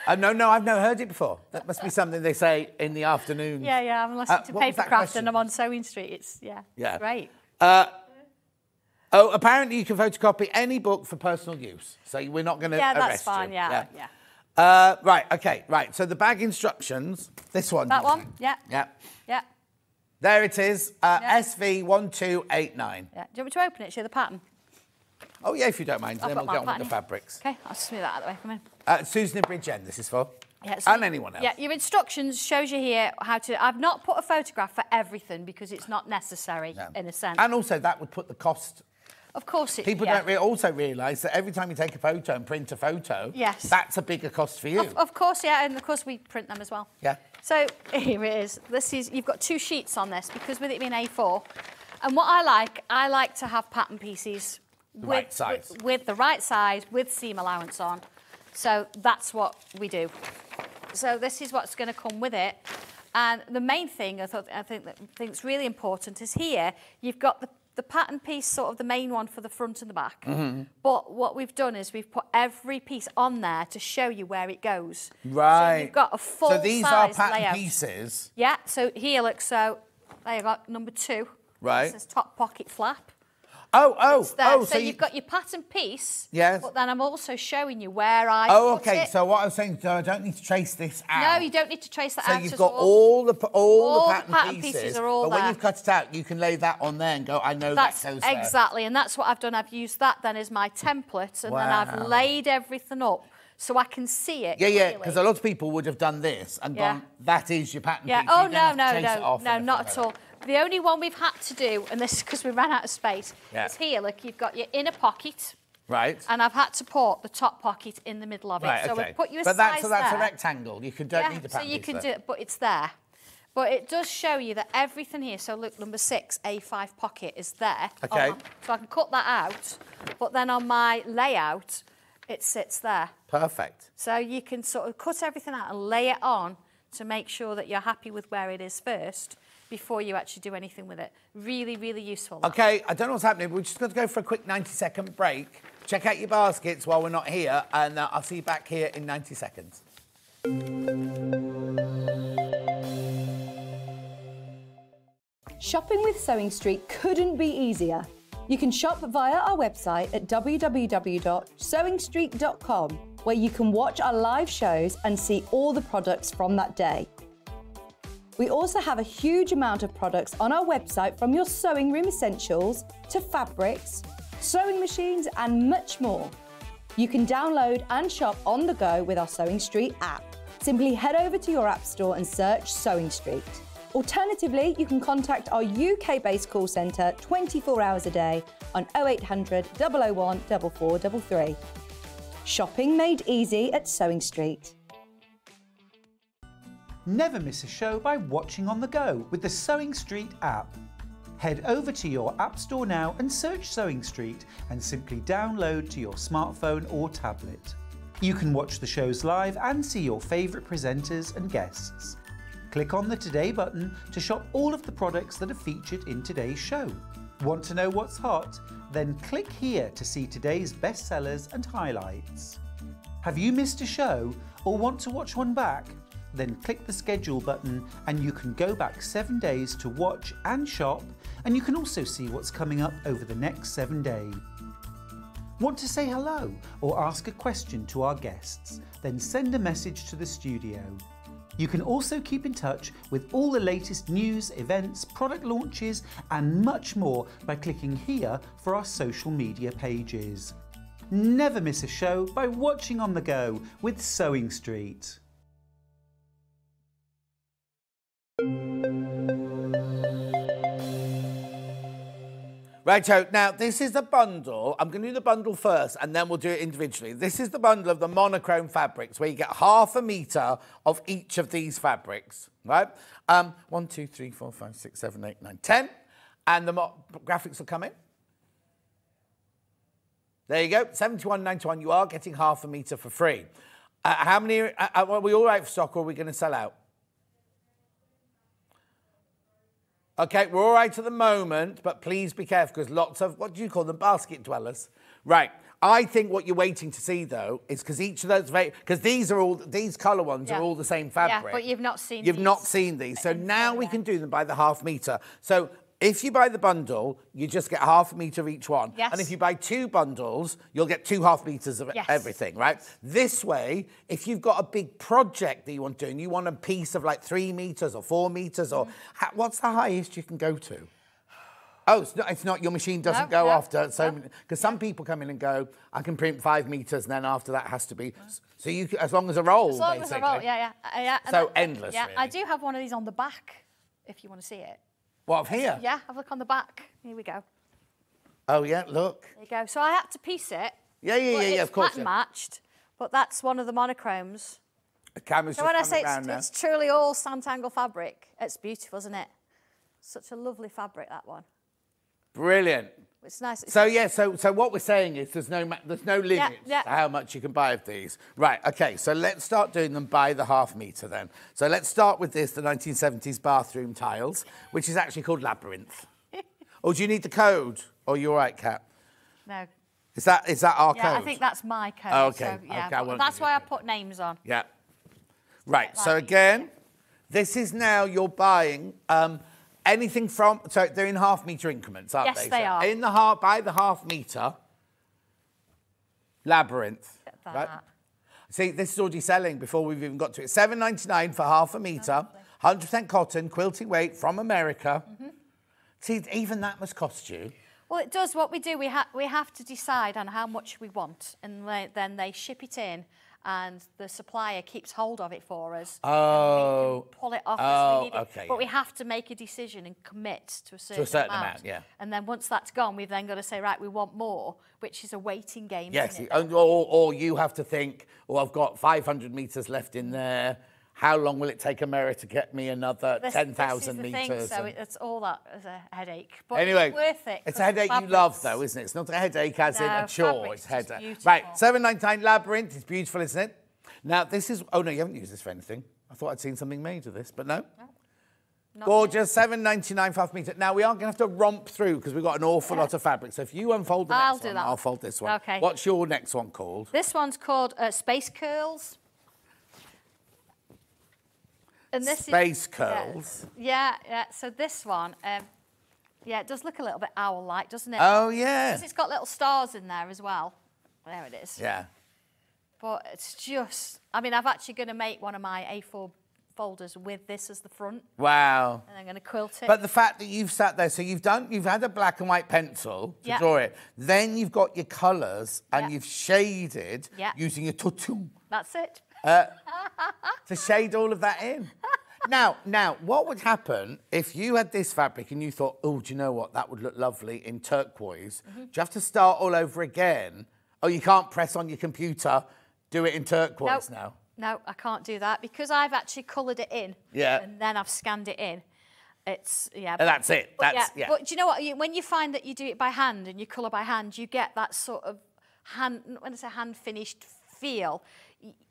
Uh, no, no, I've never heard it before. That must be something they say in the afternoon. Yeah, yeah, I'm listening Uh, to Papercraft and I'm on Sewing Street. It's, yeah, Yeah. great. Oh, apparently you can photocopy any book for personal use. So we're not going to Yeah, arrest that's fine, you. yeah, yeah. Uh, right, okay, right. So the bag instructions, this one. That one? Yeah. Yeah. Yeah, There it is, uh, Yeah. SV1289. yeah. Do you want me to open it, show the pattern? Oh, yeah, if you don't mind. I've then we'll get on with the fabrics. Okay, I'll smooth that out of the way. Come in. Uh, Susan and Bridget, this is for. Yeah, so and anyone else. Yeah, your instructions shows you here how to. I've not put a photograph for everything because it's not necessary No. in a sense. And also, that would put the cost Of course it People yeah. don't re- also realise that every time you take a photo and print a photo, Yes. that's a bigger cost for you. Of, of course, yeah, and of course we print them as well. Yeah. So <laughs> here it is. This is you've got two sheets on this because with it being A4, and what I like, I like to have pattern pieces with, right size. with with the right size with seam allowance on. So that's what we do. So this is what's going to come with it. And the main thing I thought I think that think's really important is here you've got the the pattern piece, sort of the main one for the front and the back. Mm-hmm. But what we've done is we've put every piece on there to show you where it goes. Right. So you've got a full So these are pattern layout. pieces. Yeah. So here, look. So there you got number two. Right. This is top pocket flap. Oh, oh, oh. so, you- you've got your pattern piece. Yes. But then I'm also showing you where I. Oh, okay. So what I was saying, so I don't need to trace this out. No, you don't need to trace that So out So you've got all. all the all, All the the pattern, pattern pieces, pieces are all but when there. you've cut it out, you can lay that on there and go. I know That's that goes there. exactly, and that's what I've done. I've used that then as my template, and then I've laid everything up so I can see it. Yeah, yeah. Because a lot of people would have done this and Yeah. gone. That is your pattern Yeah. piece. Oh You no, no, no, no, not at all. The only one we've had to do, and this is because we ran out of space, Yeah. is here. Look, you've got your inner pocket. Right. and I've had to put the top pocket in the middle of it. right. so okay. we've put you a but that's so that's there. a rectangle. You can don't yeah, need the so you can there. do it, but it's there. But it does show you that everything here. So look, number six, A5 pocket is there. Okay. my- so I can cut that out, but then on my layout, it sits there. Perfect. So you can sort of cut everything out and lay it on to make sure that you're happy with where it is first before you actually do anything with it. Really, really useful. Okay, I don't know what's happening. We're just going to go for a quick 90 second break. Check out your baskets while we're not here, and uh, I'll see you back here in 90 seconds. Shopping with Sewing Street couldn't be easier. You can shop via our website at www.sewingstreet.com, where you can watch our live shows and see all the products from that day. We also have a huge amount of products on our website from your sewing room essentials to fabrics, sewing machines, and much more. You can download and shop on the go with our Sewing Street app. Simply head over to your app store and search Sewing Street. Alternatively, you can contact our UK based call centre 24 hours a day on 0800 001 4433. Shopping made easy at Sewing Street. Never miss a show by watching on the go with the Sewing Street app. Head over to your App Store now and search Sewing Street and simply download to your smartphone or tablet. You can watch the shows live and see your favourite presenters and guests. Click on the Today button to shop all of the products that are featured in today's show. Want to know what's hot? Then click here to see today's bestsellers and highlights. Have you missed a show or want to watch one back? Then click the schedule button and you can go back seven days to watch and shop, and you can also see what's coming up over the next seven days. Want to say hello or ask a question to our guests? Then send a message to the studio. You can also keep in touch with all the latest news, events, product launches, and much more by clicking here for our social media pages. Never miss a show by watching on the go with Sewing Street. Right, so now this is the bundle. I'm going to do the bundle first and then we'll do it individually. This is the bundle of the monochrome fabrics where you get half a metre of each of these fabrics, right? Um, one, two, three, four, five, six, seven, eight, nine, ten. And the graphics will come in. There you go, 71.91. You are getting half a metre for free. Uh, how many, uh, uh, are we all right for stock or are we going to sell out? Okay, we're all right at the moment, but please be careful because lots of, what do you call them, basket dwellers? Right. I think what you're waiting to see though is because each of those, because these are all, these colour ones Yeah. are all the same fabric. Yeah, but you've not seen You've not seen these. So now we can do them by the half metre. So if you buy the bundle, you just get half a metre of each one. Yes. And if you buy two bundles, you'll get two half metres of Yes. everything, right? This way, if you've got a big project that you want to do and you want a piece of like three metres or four metres or Mm. ha- what's the highest you can go to? <sighs> Oh, it's not, it's not your machine doesn't No, go no, after so no. because some people come in and go, I can print five meters, and then after that has to be so you as long as a roll, As long as basically. I roll, yeah, yeah, uh, yeah. So that- endless, Yeah, I do have one of these on the back, if you want to see it. What here? Yeah, have a look on the back. Here we go. Oh, yeah, look. There you go. So I had to piece it. Yeah, yeah, yeah, yeah, of course. yeah. matched, but that's one of the monochromes. The camera's So when I say it's, it's truly all Sanntangle fabric, it's beautiful, isn't it? Such a lovely fabric, that one. Brilliant. It's nice. It's So yeah, so so what we're saying is there's no there's no limit yeah. to how much you can buy of these. Right. Okay. So let's start doing them by the half meter then. So let's start with this, the 1970s bathroom tiles, which is actually called labyrinth. <laughs> or do you need the code? Or you all right, Kat? no. Is that is that our Yeah, code? I think that's my code. Oh, okay. So, yeah, Okay, that's why I put names on. Yeah. Right. So again, this is now you're buying um, anything from. So they're in half meter increments, aren't Yes, they? they So are. In the half by the half meter. Labyrinth. Right. See, this is already selling before we've even got to it. Seven ninety nine for half a meter. Hundred percent cotton, quilting weight from America. Mm-hmm. See, even that must cost you. Well, it does. What we do, we, ha- we have to decide on how much we want, and they, then they ship it in, and the supplier keeps hold of it for us. and we can Oh. pull it off Oh, as we oh, need it. okay, But we have to make a decision and commit to a certain, to a certain amount, yeah. And then once that's gone, we've then got to say, right, we want more, which is a waiting game. Yes, isn't it? and- or, or you have to think, oh, I've got 500 metres left in there. How long will it take America to get me another This- 10,000 this is the thing, metres? So it- it's all that as a headache. But anyway, it's worth it. It's a headache you love, though, isn't it? It's not a headache as in a chore. It's headache. beautiful. Right, 799 Labyrinth. It's beautiful, isn't it? Now, this is. Oh, no, you haven't used this for anything. I thought I'd seen something made of this, but no. Not Gorgeous, 7.99 for half metre. Now we are going to have to romp through because we've got an awful lot of fabric. So if you unfold the I'll next do one, that. I'll fold this one. Okay. What's your next one called? This one's called uh, Space Curls. And this Space is, Curls. Yeah, yeah, yeah. So this one, um, yeah, it does look a little bit owl-like, doesn't it? Oh yeah. Because it's got little stars in there as well. There it is. Yeah. But it's just, I mean, I'm actually going to make one of my A4 folders with this as the front, Wow. and I'm going to quilt it. But the fact that you've sat there, so you've done, you've had a black and white pencil to Yeah. draw it. Then you've got your colours and Yeah. you've shaded Yeah. using a tutu That's it. To shade all of that in. now, now, what would happen if you had this fabric and you thought, oh, do you know what? That would look lovely in turquoise. Mm-hmm. Do you have to start all over again? Oh, you can't press on your computer, do it in turquoise now. No, I can't do that because I've actually coloured it in. Yeah. And then I've scanned it in. It's yeah. And that's it. But That's- yeah, yeah. But do you know what? When you find that you do it by hand and you colour by hand, you get that sort of hand. When it's a hand finished feel,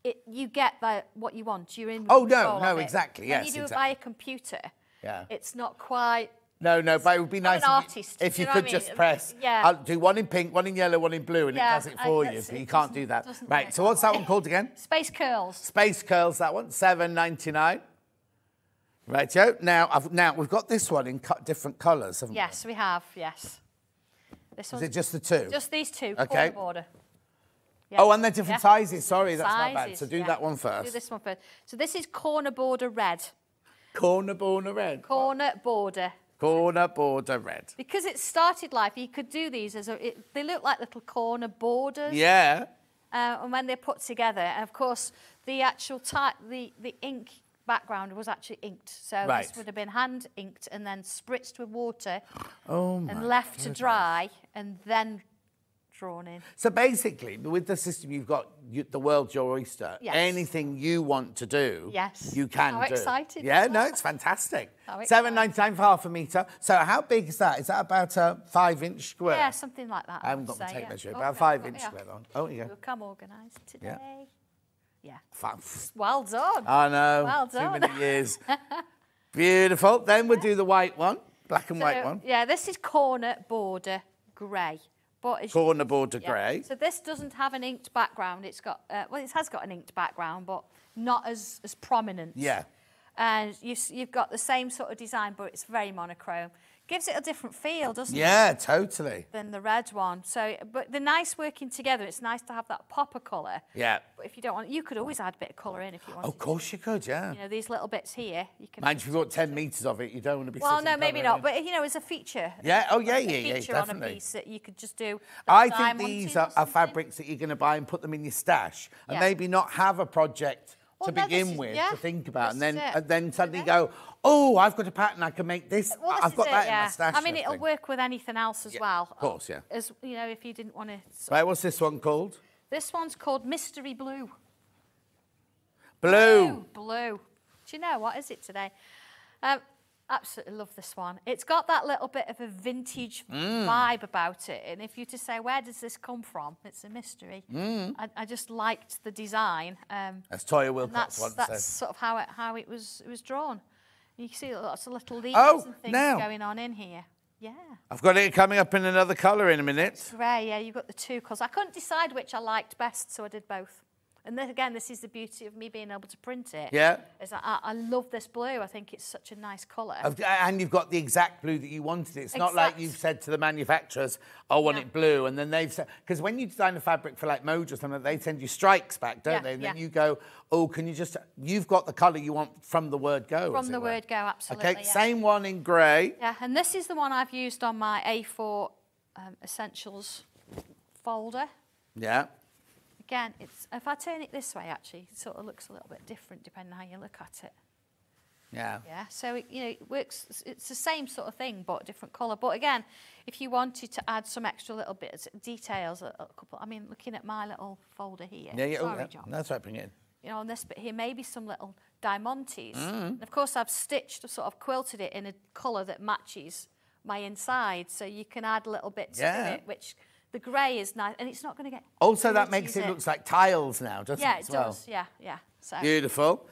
it, you get that what you want. You're in. Oh, no, no, exactly, When you do exactly. it by a computer. Yeah. It's not quite. No, no, but it would be nice an if, artist, you, if you could I just press. Yeah. I'll do one in pink, one in yellow, one in blue, and Yeah, it does it I- for you. But you can't do that. Right. So what's that one called again? Space curls. Space curls. That one, seven ninety nine. Right, Joe. Now, I've, now we've got this one in cut different colours, haven't we? Yes, we have. Yes. This one. Is it just the two? just these two. Okay. border. Oh, and they're different Yeah. sizes. Sorry, that's not bad. So do yeah. that one Do this one first. So this is corner border red. Corner border red. Corner border. Corner border red. Because it started life, you could do these as a, it, they look like little corner borders. Yeah. Uh, and when they're put together, and of course, the actual type, the, the ink background was actually inked. So Right. this would have been hand inked and then spritzed with water Oh my. and left to dry and then drawn in. So basically, with the system you've got, you, the world's your oyster. Yes. Anything you want to do, Yes. you can How do. exciting Yeah, no, it's fantastic. Seven ninety nine for half a metre. So how big is that? Is that about a five inch square? Yeah, something like that. I haven't got the tape yeah. measure, about yeah, five inch square long. Oh, yeah. Look, I'm organised today. Yeah. Fun. Well done. I know. Well done. Too many years. <laughs> Beautiful. Then we'll do the white one, black and white one. Yeah, this is corner border grey. But Corner border yeah. grey. So this doesn't have an inked background. It's got uh, well, it has got an inked background, but not as as prominent. Yeah. And you've you've got the same sort of design, but it's very monochrome. Gives it a different feel, doesn't it? Yeah, totally. Than the red one. So, but they're nice working together. It's nice to have that popper colour. Yeah. But if you don't want, you could always add a bit of colour in if you want. Of course you could, yeah. You know, these little bits here, you can. Mind if you've got 10 metres of it, you don't want to be well, no, maybe not. in. But you know, as a feature. Yeah, oh, yeah, yeah, yeah, feature on a piece that you could just do. I think these are, are fabrics that you're going to buy and put them in your stash and Yeah. maybe not have a project to no, begin is- with yeah, to think about, and then and then suddenly go, oh, I've got a pattern. I can make this. Well, I've got it, that yeah. in my stash. I mean, it'll thing. work with anything else as well. of course, yeah. As you know, if you didn't want to. Right, what's this one called? This one's called Mystery Blue. Blue. Blue. Do you know what is it today? Um, absolutely love this one. It's got that little bit of a vintage Mm. vibe about it. And if you to say, where does this come from? It's a mystery. Mm. I, I just liked the design. Um, As Toya Wilcox that's once that's said. sort of how it how it was it was drawn. You can see lots of little leaves Oh, and things now. going on in here. Yeah. I've got it coming up in another colour in a minute. Grey, yeah, you've got the two colours. I couldn't decide which I liked best, so I did both. And then again, this is the beauty of me being able to print it. Yeah. Is that I, I love this blue. I think it's such a nice colour. And you've got the exact blue that you wanted. It's not like you've said to the manufacturers, I want Yeah. it blue. And then they've said, because when you design a fabric for like Moda or something, they send you strikes back, don't Yeah, they? And then you go, oh, can you just, you've got the colour you want from the word go. From the were. word go, absolutely. Okay, yeah. same one in grey. Yeah, and this is the one I've used on my A4 um, Essentials folder. Yeah. Again, it's if I turn it this way, actually, it sort of looks a little bit different depending on how you look at it. Yeah. Yeah, so it, you know, it works. it's- the same sort of thing, but different colour. But again, if you wanted to add some extra little bits, details, a, a couple. I mean, looking at my little folder here. Yeah, yeah. oh, Sorry, yeah. John. That's it in. You know, on this bit here, maybe some little diamantes. Mm. And of course, I've stitched, sort of quilted it in a colour that matches my inside, so you can add little bits Yeah. to it, which the grey is nice, and it's not going to get. Also, that makes is it looks like tiles now, doesn't Yeah, it? it as well? does. Yeah, yeah. So. Beautiful.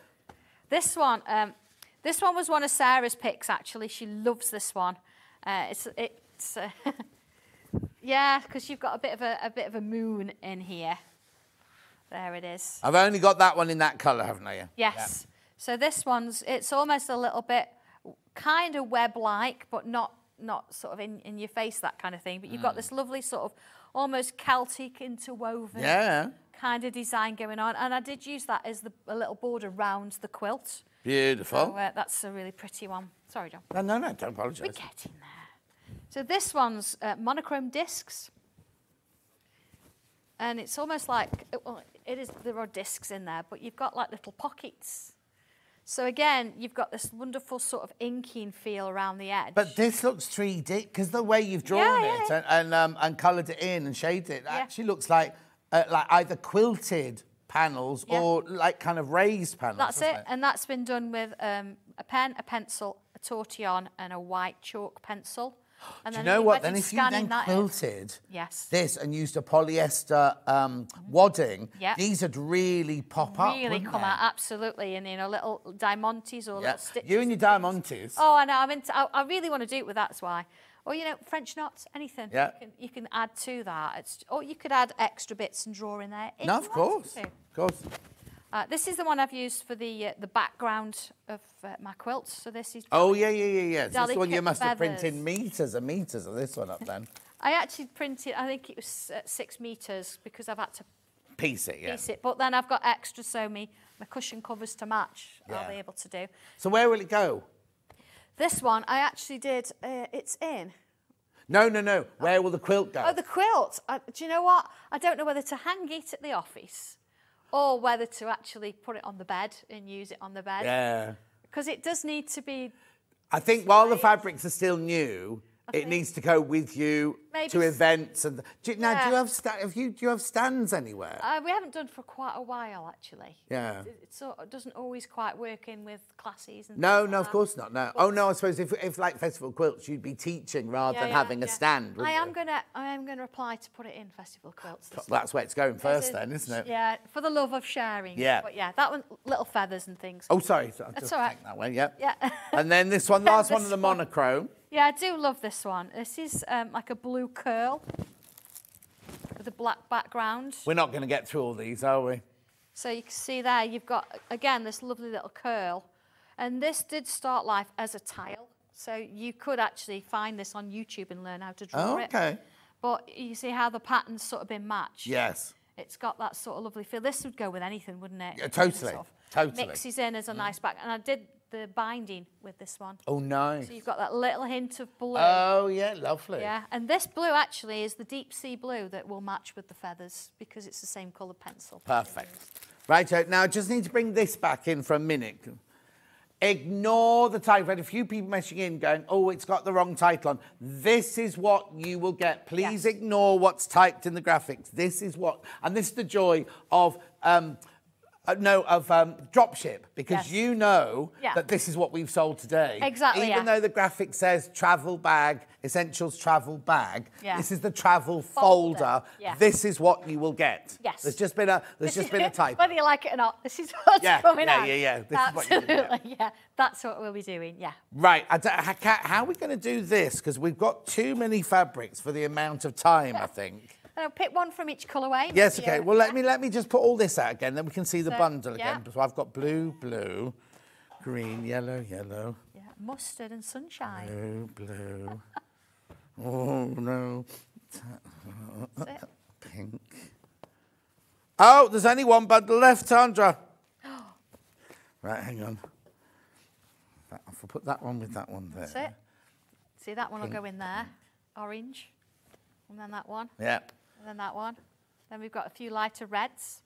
This one, um, this one was one of Sarah's picks. Actually, she loves this one. Uh, it's it's uh, <laughs> yeah, because you've got a bit of a, a bit of a moon in here. There it is. I've only got that one in that colour, haven't I? Yes. So this one's it's almost a little bit kind of web-like, but not not sort of in, in your face that kind of thing. But you've got this lovely sort of almost Celtic interwoven Yeah. kind of design going on, and I did use that as the, a little border round the quilt. Beautiful. So uh, that's a really pretty one. Sorry, John. No, no, no, don't apologise. We're getting there. So this one's uh, monochrome discs. And it's almost like, well, it is, there are discs in there, but you've got like little pockets. So again, you've got this wonderful sort of inking feel around the edge. But this looks 3D because the way you've drawn Yeah, it and and, um, and coloured it in and shaded it Yeah. actually looks like uh, like either quilted panels Yeah. or like kind of raised panels. That's doesn't it. And that's been done with um, a pen, a pencil, a tortillon, and a white chalk pencil. And Do you know what? Then if you then quilted Yes. this and used a polyester um, wadding, Yep. these would really pop up. really come they? out, absolutely. And, you know, little diamantes or Yeah. little stitches. You and your diamantes. Oh, I know. I'm into, I, I really want to do it with that's why. Or you know, French knots, anything. Yeah. You can, you can add to that. It's, or you could add extra bits and draw in there. no, of course, of course. Uh, this is the one I've used for the uh, the background of uh, my quilts. So this is. Oh yeah, yeah, yeah, yeah. This one you must have printed feathers. meters and meters of this one up then. <laughs> I actually printed. I think it was uh, six meters because I've had to Piece it, yeah. piece it. But then I've got extra, so me my cushion covers to match. Yeah. I'll be able to do. So where will it go? This one I actually did. Uh, it's in. No, no, no. Where will the quilt go? Oh, the quilt. Do you know what? I don't know whether to hang it at the office or whether to actually put it on the bed and use it on the bed. yeah. Because it does need to be. I think while the fabrics are still new, it needs to go with you Maybe to events and. Do you, Now, do you have sta- have you do you have stands anywhere? Uh, we haven't done for quite a while, actually. Yeah. It, it sort of doesn't always quite work in with classes and. no, no, like of course not. No. Oh no, I suppose if, if like festival quilts, you'd be teaching rather that. than Yeah, yeah, having a stand. I am you? gonna. I am gonna apply to put it in festival quilts. That's where it's going first, then, isn't it? Yeah, for the love of sharing. Yeah. But yeah, that one, little feathers and things. Oh, sorry. so That's all right. that way. Yeah. Yeah. And then this one, last <laughs> one of the monochrome. Yeah, I do love this one. This is um, like a blue curl with a black background. We're not going to get through all these, are we? So you can see there, you've got, again, this lovely little curl. And this did start life as a tile. So you could actually find this on YouTube and learn how to draw Oh, it. okay. But you see how the pattern's sort of been matched. Yes. It's got that sort of lovely feel. This would go with anything, wouldn't it? Yeah, totally, Sort of totally. Mm. Mixes in as a nice back. And I did the binding with this one. Oh, nice. So you've got that little hint of blue. Oh, yeah, lovely. Yeah, and this blue actually is the deep sea blue that will match with the feathers because it's the same colour pencil. Perfect. Right, so now I just need to bring this back in for a minute. Ignore the title. I've had a few people messaging in going, oh, it's got the wrong title on. This is what you will get. Please Yes. ignore what's typed in the graphics. This is what, and this is the joy of, um, uh, no, of um, dropship, because Yes. you know Yeah. that this is what we've sold today. Exactly, Even yeah. though the graphic says travel bag, essentials travel bag, Yeah. this is the travel folder. Folder, yeah. This is what you will get. Yes. There's just been a, there's This just been a <laughs> type. Whether you like it or not, this is what's Yeah, coming yeah, out. yeah, yeah. This is what you're get. Absolutely, <laughs> yeah. That's what we'll be doing, yeah. Right. I don't- how, how are we going to do this? Because we've got too many fabrics for the amount of time, I think. Now, pick one from each colourway. Yes, okay. Well, let me let me just put all this out again, then we can see the So, bundle yeah. again. So I've got blue, blue, green, yellow, yellow, Yeah, mustard and sunshine. blue, blue. Oh no, That's it. pink. Oh, there's only one bundle left, Sandra. <gasps> right, hang on. That- I'll put that one with that one there. That's it. See, that one will go in there. Orange. And then that one. Yeah. And then that one. Then we've got a few lighter reds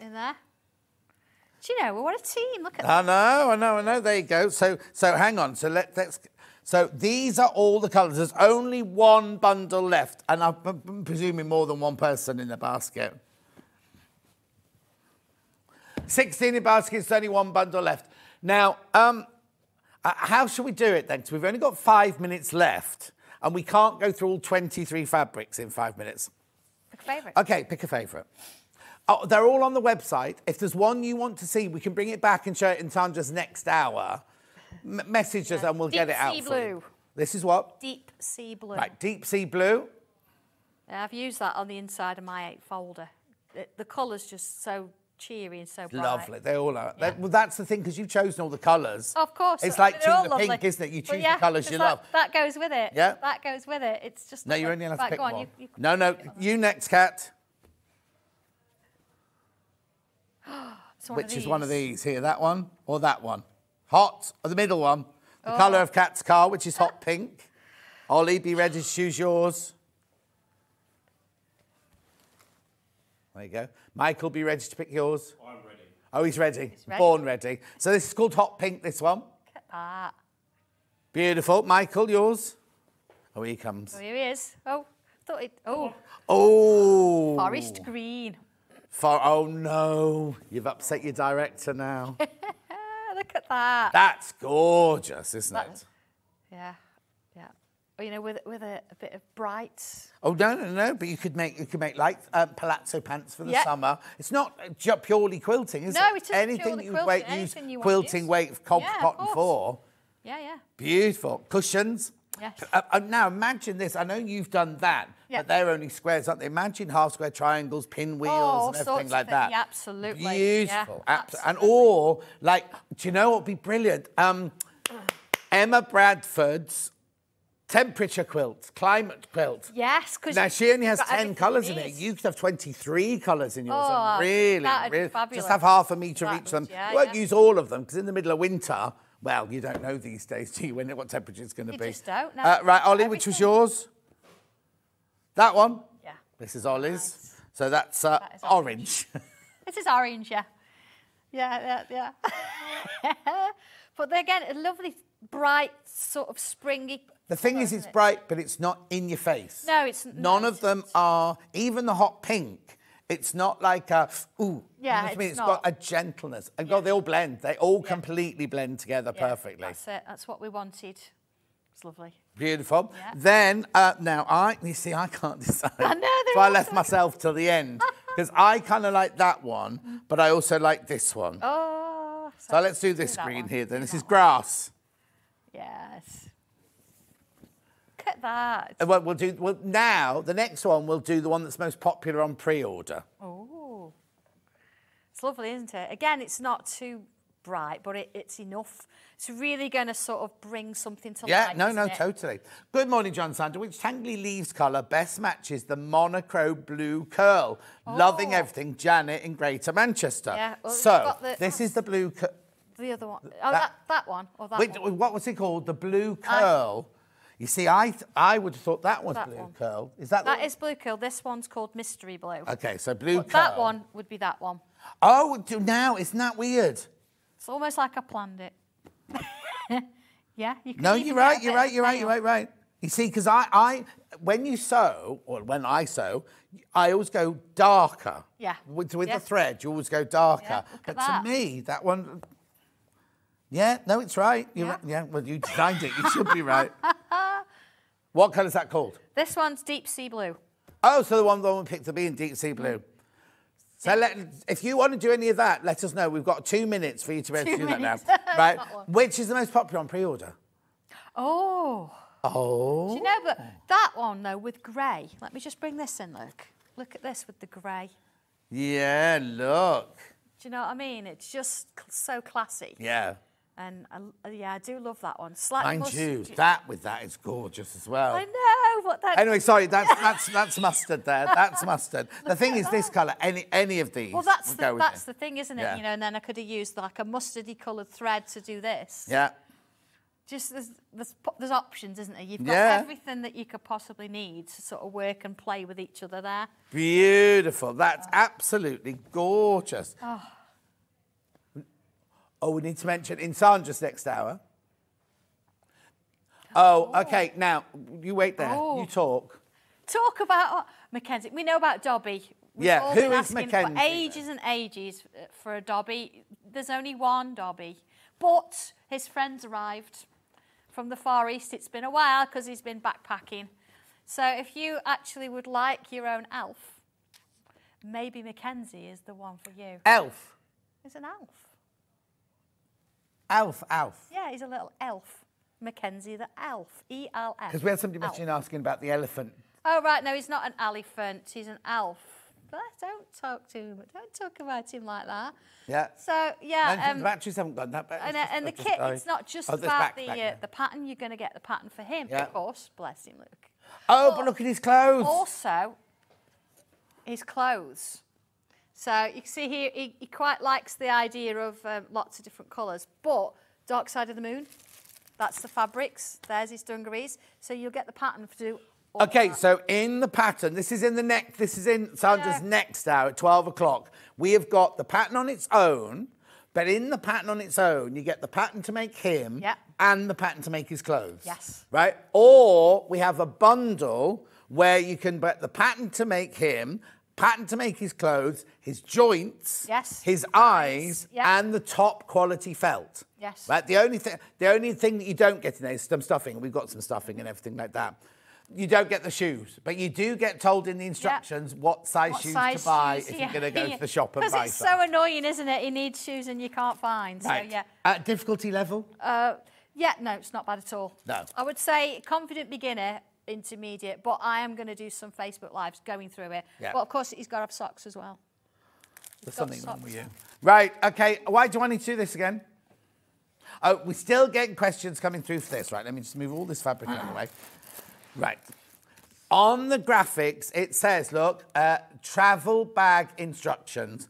in there. Do you know, well, what a team. Look at I know, I know, I know. There you go. So, so hang on. So let, let's. So these are all the colours. There's only one bundle left, and I'm, presuming more than one person in the basket. 16 in baskets, only one bundle left. Now, um, uh, how shall we do it then? 'Cause we've only got five minutes left, and we can't go through all 23 fabrics in five minutes. Pick a favourite. Okay, pick a favourite. Oh, they're all on the website. If there's one you want to see, we can bring it back and show it in Sandra's next hour. M- message us and we'll get it out sea for you. blue. This is what? Deep sea blue. Right, deep sea blue. Yeah, I've used that on the inside of my eight folder. The, the colour's just so cheery and so bright. Lovely. They all are. Yeah. well, that's the thing because you've chosen all the colours. Of course. It's like mean, they're all choosing the pink, isn't it? You choose yeah, the colours you that, love. That goes with it. Yeah. That goes with it. It's just. No, you're only allowed right, to pick go on, one. You, you, No, no. You next, Cat. <gasps> Which is one of these. here? That one or that one? Hot or the middle one? The colour Oh. of Cat's car, which is hot <laughs> pink. Ollie, be ready to choose yours. There you go. Michael, be ready to pick yours. I'm ready. Oh, he's ready. ready. Born ready. So this is called hot pink. This one. Look at that. Beautiful. Michael, yours. Oh, here he comes. Oh, here he is. Oh, thought it. Oh, Oh. forest green. For, oh no, you've upset your director now. <laughs> Look at that. That's gorgeous, isn't That- it? Yeah, yeah. You know, with with a, a bit of bright. Oh no, no, no! But you could make you could make light um, palazzo pants for the Yeah. summer. It's not uh, purely quilting, is No, it? it isn't Anything you quilting, weight, use anything you want quilting use. weight co- Yeah, cotton for. Yeah, yeah. Beautiful cushions. Yes. Uh, uh, now imagine this. I know you've done that, Yeah. but they're only squares, aren't they? Imagine half square triangles, pinwheels, all and everything like that. Yeah, absolutely. Yeah, Beautiful. And absolutely. or like, do you know what would be brilliant? Um, Emma Bradford's temperature quilt, climate quilt. Yes, because Now she only has ten colours in it. You could have twenty-three colours in yours. Oh, really, really fabulous. just have half a metre That each of them. yeah, you won't yeah. use all of them because in the middle of winter, well, you don't know these days, do you? When what temperature it's going to You be? just don't know. Uh, right, Ollie, which was yours? That one. Yeah. This is Ollie's. Nice. So that's uh, That is orange. <laughs> This is orange, yeah. Yeah, yeah, yeah. <laughs> but again, a lovely, bright, sort of springy. The thing is, it's it? bright, but it's not in your face. No, it's- no, None of it's- them are. Even the hot pink. It's not like a ooh. Yeah, what I mean? it's it's got a gentleness. And God, they all blend. They all Yeah. completely blend together Yeah, perfectly. That's it. That's what we wanted. It's lovely. Beautiful. Yeah. Then uh, now I you see I can't <laughs> decide. I know, so I left so- myself till the end <laughs> because I kind of like that one, but I also like this one. Oh. so let's do this green one, here. Then do this is one. Yes. Look at that. Uh, Well, we'll do well now. The next one we'll do the one that's most popular on pre-order. Oh. It's lovely, isn't it? Again, it's not too bright, but it, it's enough. It's really going to sort of bring something to Yeah, life. no, isn't no, it? totally. Good morning, John Sandra. Which Tangly Leaves colour best matches the monochrome blue curl? Loving Oh. everything, Janet in Greater Manchester. Yeah, well, so the- this is the blue. The other one. Oh, That- that, that one. Or that Wait, one. what was it called? The blue curl. You see, I th- I would have thought that was That blue one. curl. Is that? That is blue curl. This one's called mystery blue. Okay, so blue But that one would be that one. Oh, now isn't that weird? It's almost like I planned it. <laughs> yeah, you can. No, you're right. You're right. You're right. You're right. Right. You see, because I, I, when you sew, or when I sew, I always go darker. Yeah. With, with the thread, you always go darker. Yeah, but to me, that one. Yeah. No, it's right. You're Yeah. right. Yeah. Well, you designed it. You should be right. <laughs> what colour is that called? This one's deep sea blue. Oh, so the one the one picked to be in deep sea blue. Mm. So let, if you want to do any of that, let us know. We've got two minutes for you to be able to Two do that minutes. now. <laughs> Right? Which is the most popular on pre-order? Oh. Oh. Do you know, but that one though with grey. Let me just bring this in. Look, look at this with the grey. Yeah, look. Do you know what I mean? It's just so classy. Yeah. And I, uh, yeah, I do love that one. Slightly Mind you, that with that is gorgeous as well. I know, but that. Anyway, <laughs> sorry, that's that's that's mustard there. That's mustard. The thing is, this colour, any any of these. Well, that's the, that's the thing, isn't it? Yeah. You know, and then I could have used like a mustardy coloured thread to do this. Yeah. Just there's, there's there's options, isn't there? You've got Yeah. everything that you could possibly need to sort of work and play with each other there. Beautiful. That's absolutely gorgeous. Oh. We need to mention in Sandra's next hour. Oh, okay. Now you wait there. Oh. You talk. Talk about oh, Macensi. We know about Dobby. We've Yeah, all who been asking Macensi For ages and ages uh, for a Dobby. There's only one Dobby, but his friends arrived from the Far East. It's been a while because he's been backpacking. So if you actually would like your own elf, maybe Macensi is the one for you. Elf. He's an elf. Elf. Elf. Yeah, he's a little elf. Macensi the elf. E L F. Because we had somebody Elf. asking about the elephant. Oh right, no, he's not an elephant. He's an elf. But don't talk to him. Don't talk about him like that. Yeah. So yeah, um, the batteries haven't gone that bad. and, uh, and the kit, oh, it's not just oh, about the backpack uh, the pattern. You're going to get the pattern for him, Yeah. of course. Bless him, Luke. Oh, but look at his clothes. Also, his clothes. So you can see here, he, he quite likes the idea of um, lots of different colours. But Dark Side of the Moon, that's the fabrics. There's his dungarees. So you'll get the pattern to do. Okay, that. so in the pattern, this is in the next, this is in Sandra's know. next hour at 12 o'clock. We have got the pattern on its own, but in the pattern on its own, you get the pattern to make him Yeah. and the pattern to make his clothes. Yes. Right? Or we have a bundle where you can get the pattern to make him, pattern to make his clothes, his joints, Yes. his eyes, and the top quality felt. Yes. Right? The only thing the only thing that you don't get in there is some stuffing. We've got some stuffing and everything like that. You don't get the shoes, but you do get told in the instructions what size What shoes size to buy shoes, if yeah. you're going to go to the shop and <laughs> buy Because it's so annoying, isn't it? He needs shoes and you can't find. right. So yeah. At difficulty level? Uh, yeah, no, it's not bad at all. No. I would say confident beginner, intermediate, but I am going to do some Facebook Lives going through it. Yeah. But of course, he's got to have socks as well. There's something wrong with you. Right, okay. Why do I need to do this again? Oh, we're still getting questions coming through for this. Right, let me just move all this fabric out of the way. Right. On the graphics, it says, look, uh, travel bag instructions.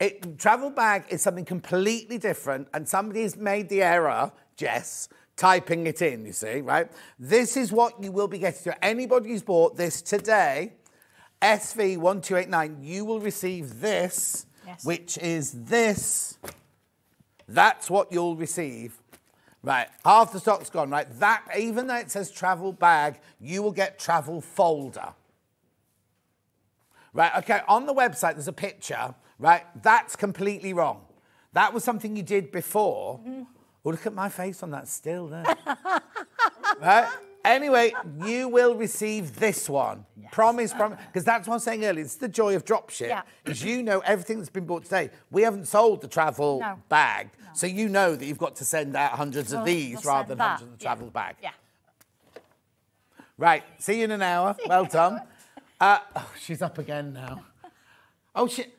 It, travel bag is something completely different, and somebody's made the error, Jess, typing it in, you see, right? This is what you will be getting. So anybody who's bought this today, SV1289, you will receive this, Yes. which is this. That's what you'll receive. Right, half the stock's gone, right? That, even though it says travel bag, you will get travel folder. Right, okay, on the website there's a picture, right? That's completely wrong. That was something you did before. Mm-hmm. Oh, look at my face on that still there. <laughs> right? Anyway, you will receive this one. Promise, promise. Because that's what I was saying earlier. It's the joy of dropship. Yeah. Because you know everything that's been bought today. We haven't sold the travel No. bag. So you know that you've got to send out hundreds of We'll- these we'll rather than that. hundreds of the Yeah. travel bag. Yeah. Right, see you in an hour. Well done. Uh, oh, she's up again now. Oh, shit.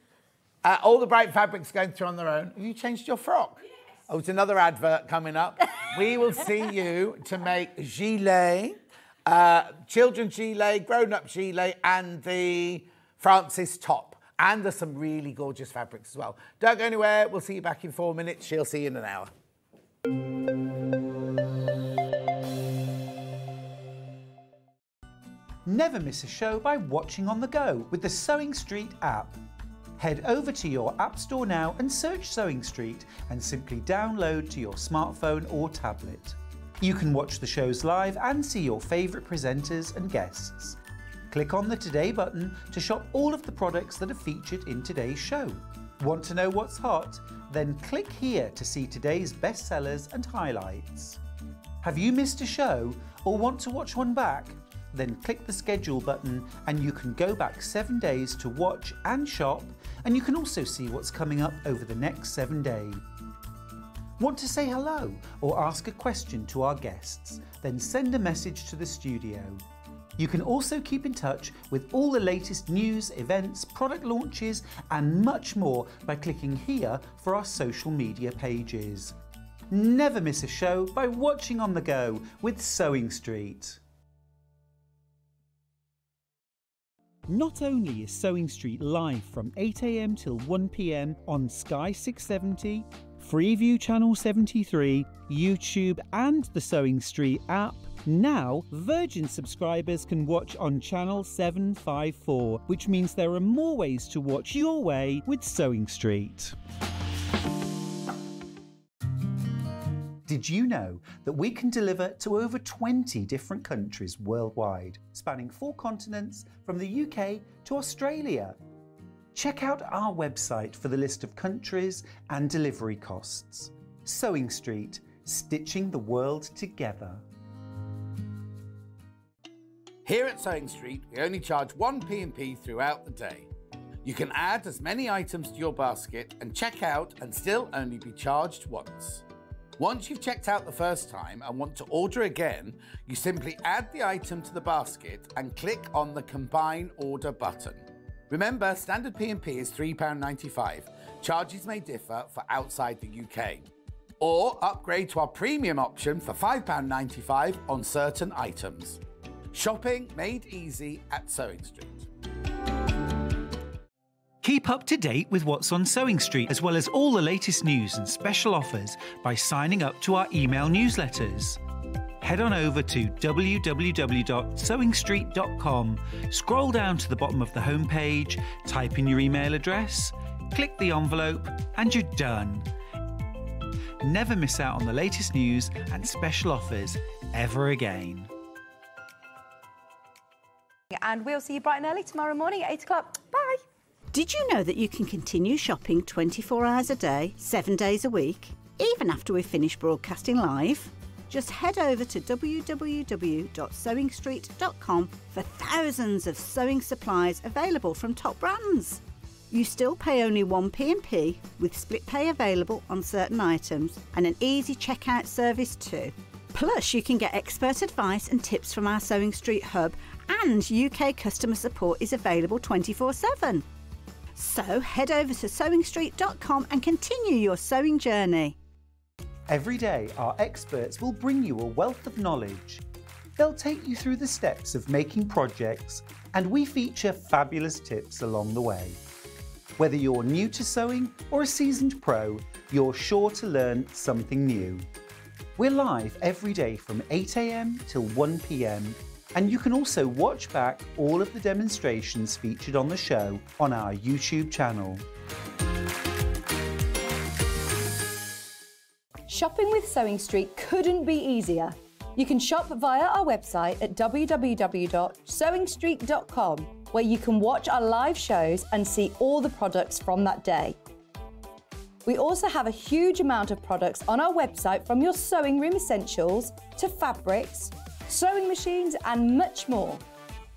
Uh, all the bright fabrics going through on their own. Have you changed your frock? Oh, it's another advert coming up. <laughs> we will see you to make gilet, uh, children's gilet, grown-up gilet, and the Frances top. And there's some really gorgeous fabrics as well. Don't go anywhere. We'll see you back in four minutes. She'll see you in an hour. Never miss a show by watching on the go with the Sewing Street app. Head over to your App Store now and search Sewing Street and simply download to your smartphone or tablet. You can watch the shows live and see your favourite presenters and guests. Click on the Today button to shop all of the products that are featured in today's show. Want to know what's hot? Then click here to see today's bestsellers and highlights. Have you missed a show or want to watch one back? Then click the schedule button and you can go back seven days to watch and shop, and you can also see what's coming up over the next seven days. Want to say hello or ask a question to our guests? Then send a message to the studio. You can also keep in touch with all the latest news, events, product launches, and much more by clicking here for our social media pages. Never miss a show by watching on the go with Sewing Street. Not only is Sewing Street live from 8am till 1pm on Sky 670, Freeview Channel 73, YouTube, and the Sewing Street app, now Virgin subscribers can watch on Channel 754, which means there are more ways to watch your way with Sewing Street. Did you know that we can deliver to over 20 different countries worldwide, spanning four continents from the UK to Australia? Check out our website for the list of countries and delivery costs. Sewing Street, stitching the world together. Here at Sewing Street, we only charge one P&P throughout the day. You can add as many items to your basket and check out and still only be charged once. Once you've checked out the first time and want to order again, you simply add the item to the basket and click on the Combine Order button. Remember, standard P&P is £3.95. Charges may differ for outside the UK. Or upgrade to our premium option for £5.95 on certain items. Shopping made easy at Sewing Street. Keep up to date with what's on Sewing Street, as well as all the latest news and special offers by signing up to our email newsletters. Head on over to www.sewingstreet.com, scroll down to the bottom of the homepage, type in your email address, click the envelope, and you're done. Never miss out on the latest news and special offers ever again. And we'll see you bright and early tomorrow morning at 8 o'clock. Bye. Did you know that you can continue shopping 24 hours a day, 7 days a week, even after we've finished broadcasting live? Just head over to www.sewingstreet.com for thousands of sewing supplies available from top brands. You still pay only one P&P with split pay available on certain items and an easy checkout service too. Plus, you can get expert advice and tips from our Sewing Street hub, and UK customer support is available 24 7. So head over to sewingstreet.com and continue your sewing journey. Every day, our experts will bring you a wealth of knowledge. They'll take you through the steps of making projects, and we feature fabulous tips along the way. Whether you're new to sewing or a seasoned pro, you're sure to learn something new. We're live every day from 8am till 1pm, and you can also watch back all of the demonstrations featured on the show on our YouTube channel. Shopping with Sewing Street couldn't be easier. You can shop via our website at www.sewingstreet.com, where you can watch our live shows and see all the products from that day. We also have a huge amount of products on our website from your sewing room essentials to fabrics, sewing machines, and much more.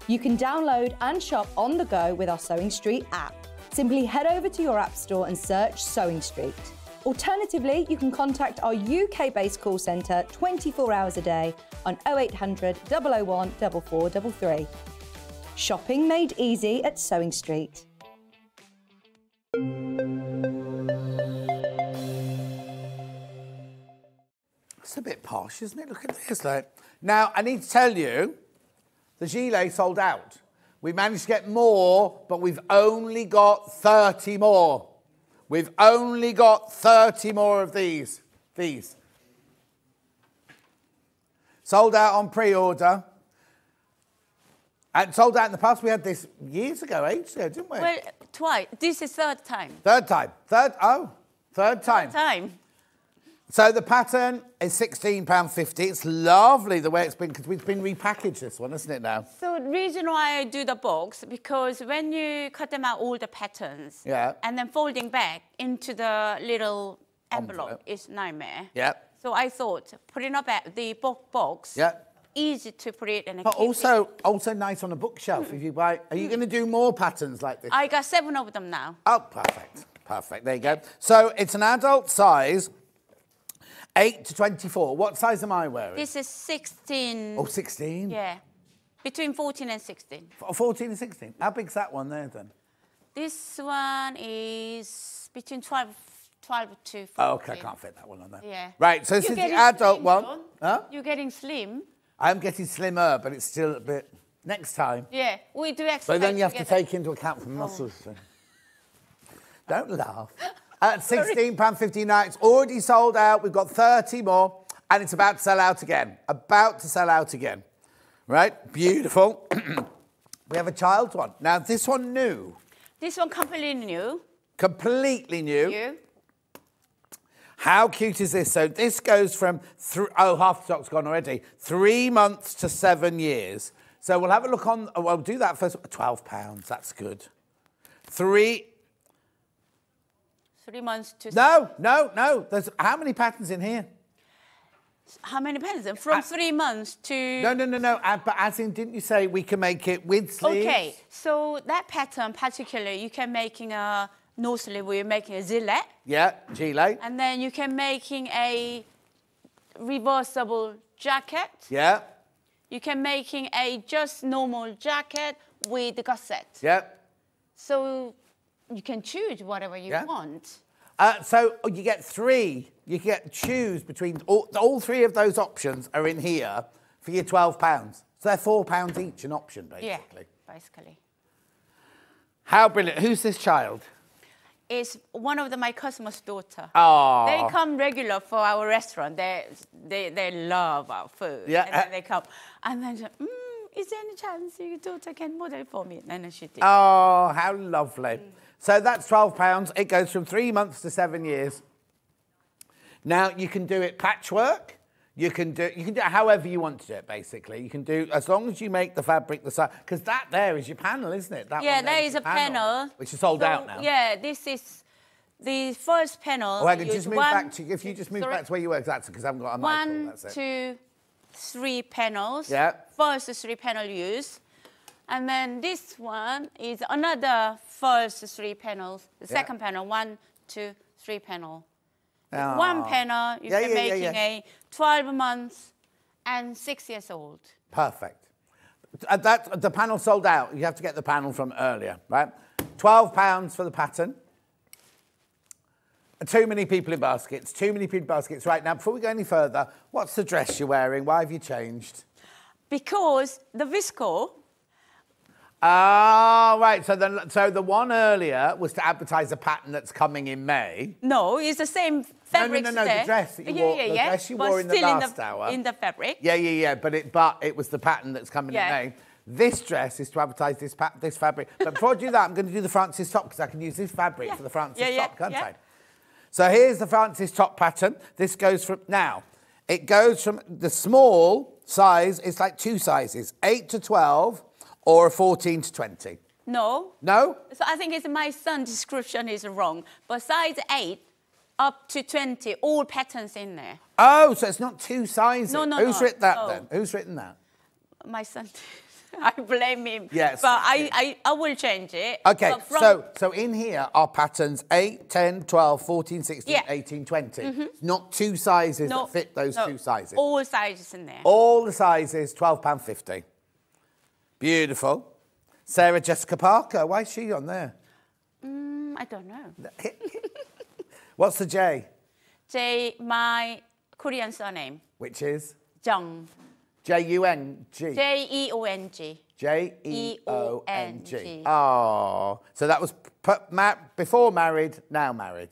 You can download and shop on the go with our Sewing Street app. Simply head over to your app store and search Sewing Street. Alternatively, you can contact our UK based call centre 24 hours a day on 0800 001 4433. Shopping made easy at Sewing Street. It's a bit posh, isn't it? Look at this. Like. Now, I need to tell you, the gilet sold out. We managed to get more, but we've only got 30 more. We've only got 30 more of these. These. Sold out on pre order. And sold out in the past. We had this years ago, ages ago, didn't we? Well, twice. This is third time. Third time. Third, oh, third time. Third Time. So the pattern is £16.50. It's lovely the way it's been, because it's been repackaged, this one, isn't it now? So the reason why I do the box because when you cut them out all the patterns, Yeah. and then folding back into the little envelope, Envelope. is nightmare. Yeah. So I thought putting up at the box, Yeah. easy to put it and But keep it. also, also nice on a bookshelf if you buy. Are you hmm. going to do more patterns like this? I got seven of them now. Oh, perfect. Perfect. There you go. So it's an adult size, 8 to 24. What size am I wearing? This is 16. oh, 16? Yeah, between 14 and 16. F- 14 and 16. How big's that one there then? This one is between 12, 12 to 14. Oh, okay, I can't fit that one on there. Yeah. Right, so this You're is the adult slim, one. John. Huh? You're getting slim. I'm getting slimmer, but it's still a bit. Next time. Yeah, we do exercise. But then you have to take into account for oh. muscles. so. Don't laugh. <laughs> At £16.50 now, it's already sold out. We've got 30 more, and it's about to sell out again. About to sell out again. Right? Beautiful. <clears throat> we have a child's one. Now, this one new, This one completely new. completely new. You. How cute is this? So this goes from oh half the stock's gone already. Three months to seven years. So we'll have a look on. Oh, we'll do that first. Twelve pounds. That's good. Three. Three months to. No, no, no. There's how many patterns in here? How many patterns? From three months to. No, no, no, no. Uh, but as in, didn't you say we can make it with sleeves? Okay, so that pattern particularly, you can making a no sleeve, where you're making a zillet, Yeah, gilet. and then you can making a reversible jacket. Yeah, You can making a just normal jacket with the gusset. yeah. So you can choose whatever you Yeah. want. Uh, so you get three. You get choose between all, all three of those options are in here for your twelve pounds. So they're four pounds each an option, basically. Yeah, basically. How brilliant! Who's this child? It's one of the, my customer's daughter. Oh, They come regular for our restaurant. They, they, they love our food. Yeah, And then uh, they come. And then, mm, is there any chance your daughter can model for me? And then she did. oh, how lovely! So that's twelve pounds. It goes from three months to seven years. Now you can do it patchwork. You can do you can do it however you want to do it. Basically, you can do as long as you make the fabric the size. Because that there is your panel, isn't it? That yeah, one there is is a panel. which is sold So, out now. Yeah, this is the first panel. Oh, hang on, just move one- back to if you just move back to where you were. exactly because I haven't got a mic. One, That's it. two, three panels. Yeah. First three panel use. And then this one is another first three panels. The Yeah. second panel, one, two, three panel. Ah. One panel, you Yeah, can yeah, making yeah. a 12 months and six years old. Perfect. Uh, that, the panel sold out. You have to get the panel from earlier, right? £12 for the pattern. Too many people in baskets. Too many people in baskets. Right now, before we go any further, what's the dress you're wearing? Why have you changed? Because the visco, Ah, right. So the, so the one earlier was to advertise a pattern that's coming in May. no, it's the same no, fabric. no, no, the dress that you yeah, wore- yeah, the yeah. dress you but wore in the last in the, hour. In the fabric. Yeah, yeah, yeah. But it, but it was the pattern that's coming Yeah. in May. This dress is to advertise this pa- this fabric. But before I do that, I'm going to do the Frances top because I can use this fabric Yeah. for the Frances Yeah, yeah, top, can't. I? So here's the Frances top pattern. This goes from now. It goes from the small size. It's like two sizes: eight to twelve, or a fourteen to twenty. No, No. So I think it's my son description is wrong. But size 8 up to 20, all patterns in there. Oh, so it's not two sizes. No, no, Who's no. written that No. then? Who's written that? My son, <laughs> I blame him. Yes. But I, I, I will change it. Okay, so so in here are patterns 8, 10, 12, 14, 16, Yeah. Mm-hmm. 18, 20. Not two sizes no, that fit those no, two sizes. All sizes in there. All the sizes, £12.50. Beautiful. Sarah Jessica Parker, why is she on there? Mm, I don't know. <laughs> What's the J? J, my Korean surname, Which is Jung. J U N G. J E O N G. J E O N G. E-O-N-G. Oh, so that was p- ma- before married, now married.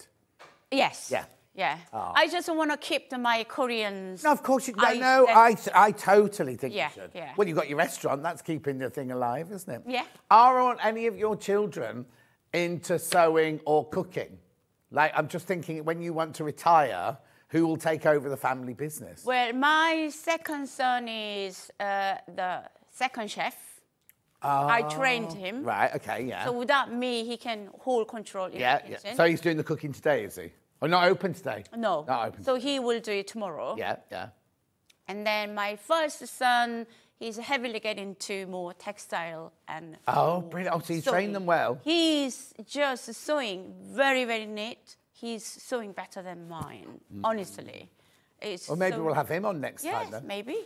Yes. Yeah. Yeah. I just want to keep the, my Koreans. No, of course you I- no, that- I, I totally think Yeah, you should. yeah. Well, you've got your restaurant, that's keeping the thing alive, isn't it? Yeah. Are all- any of your children into sewing or cooking? Like, I'm just thinking when you want to retire, who will take over the family business? Well, my second son is uh, the second chef. Oh, I trained him. Oh, Right, okay, yeah. So without me, he can hold control in yeah, the yeah. So he's doing the cooking today, is he? Or not open today? no. Not open. So he will do it tomorrow. yeah, yeah. And then my first son, he's heavily getting into more textile and. Oh, brilliant. Oh, so you sewing. train them well. He's just sewing very, very neat. He's sewing better than mine, honestly. It's Or maybe so- we'll have him on next Yes, time then. maybe.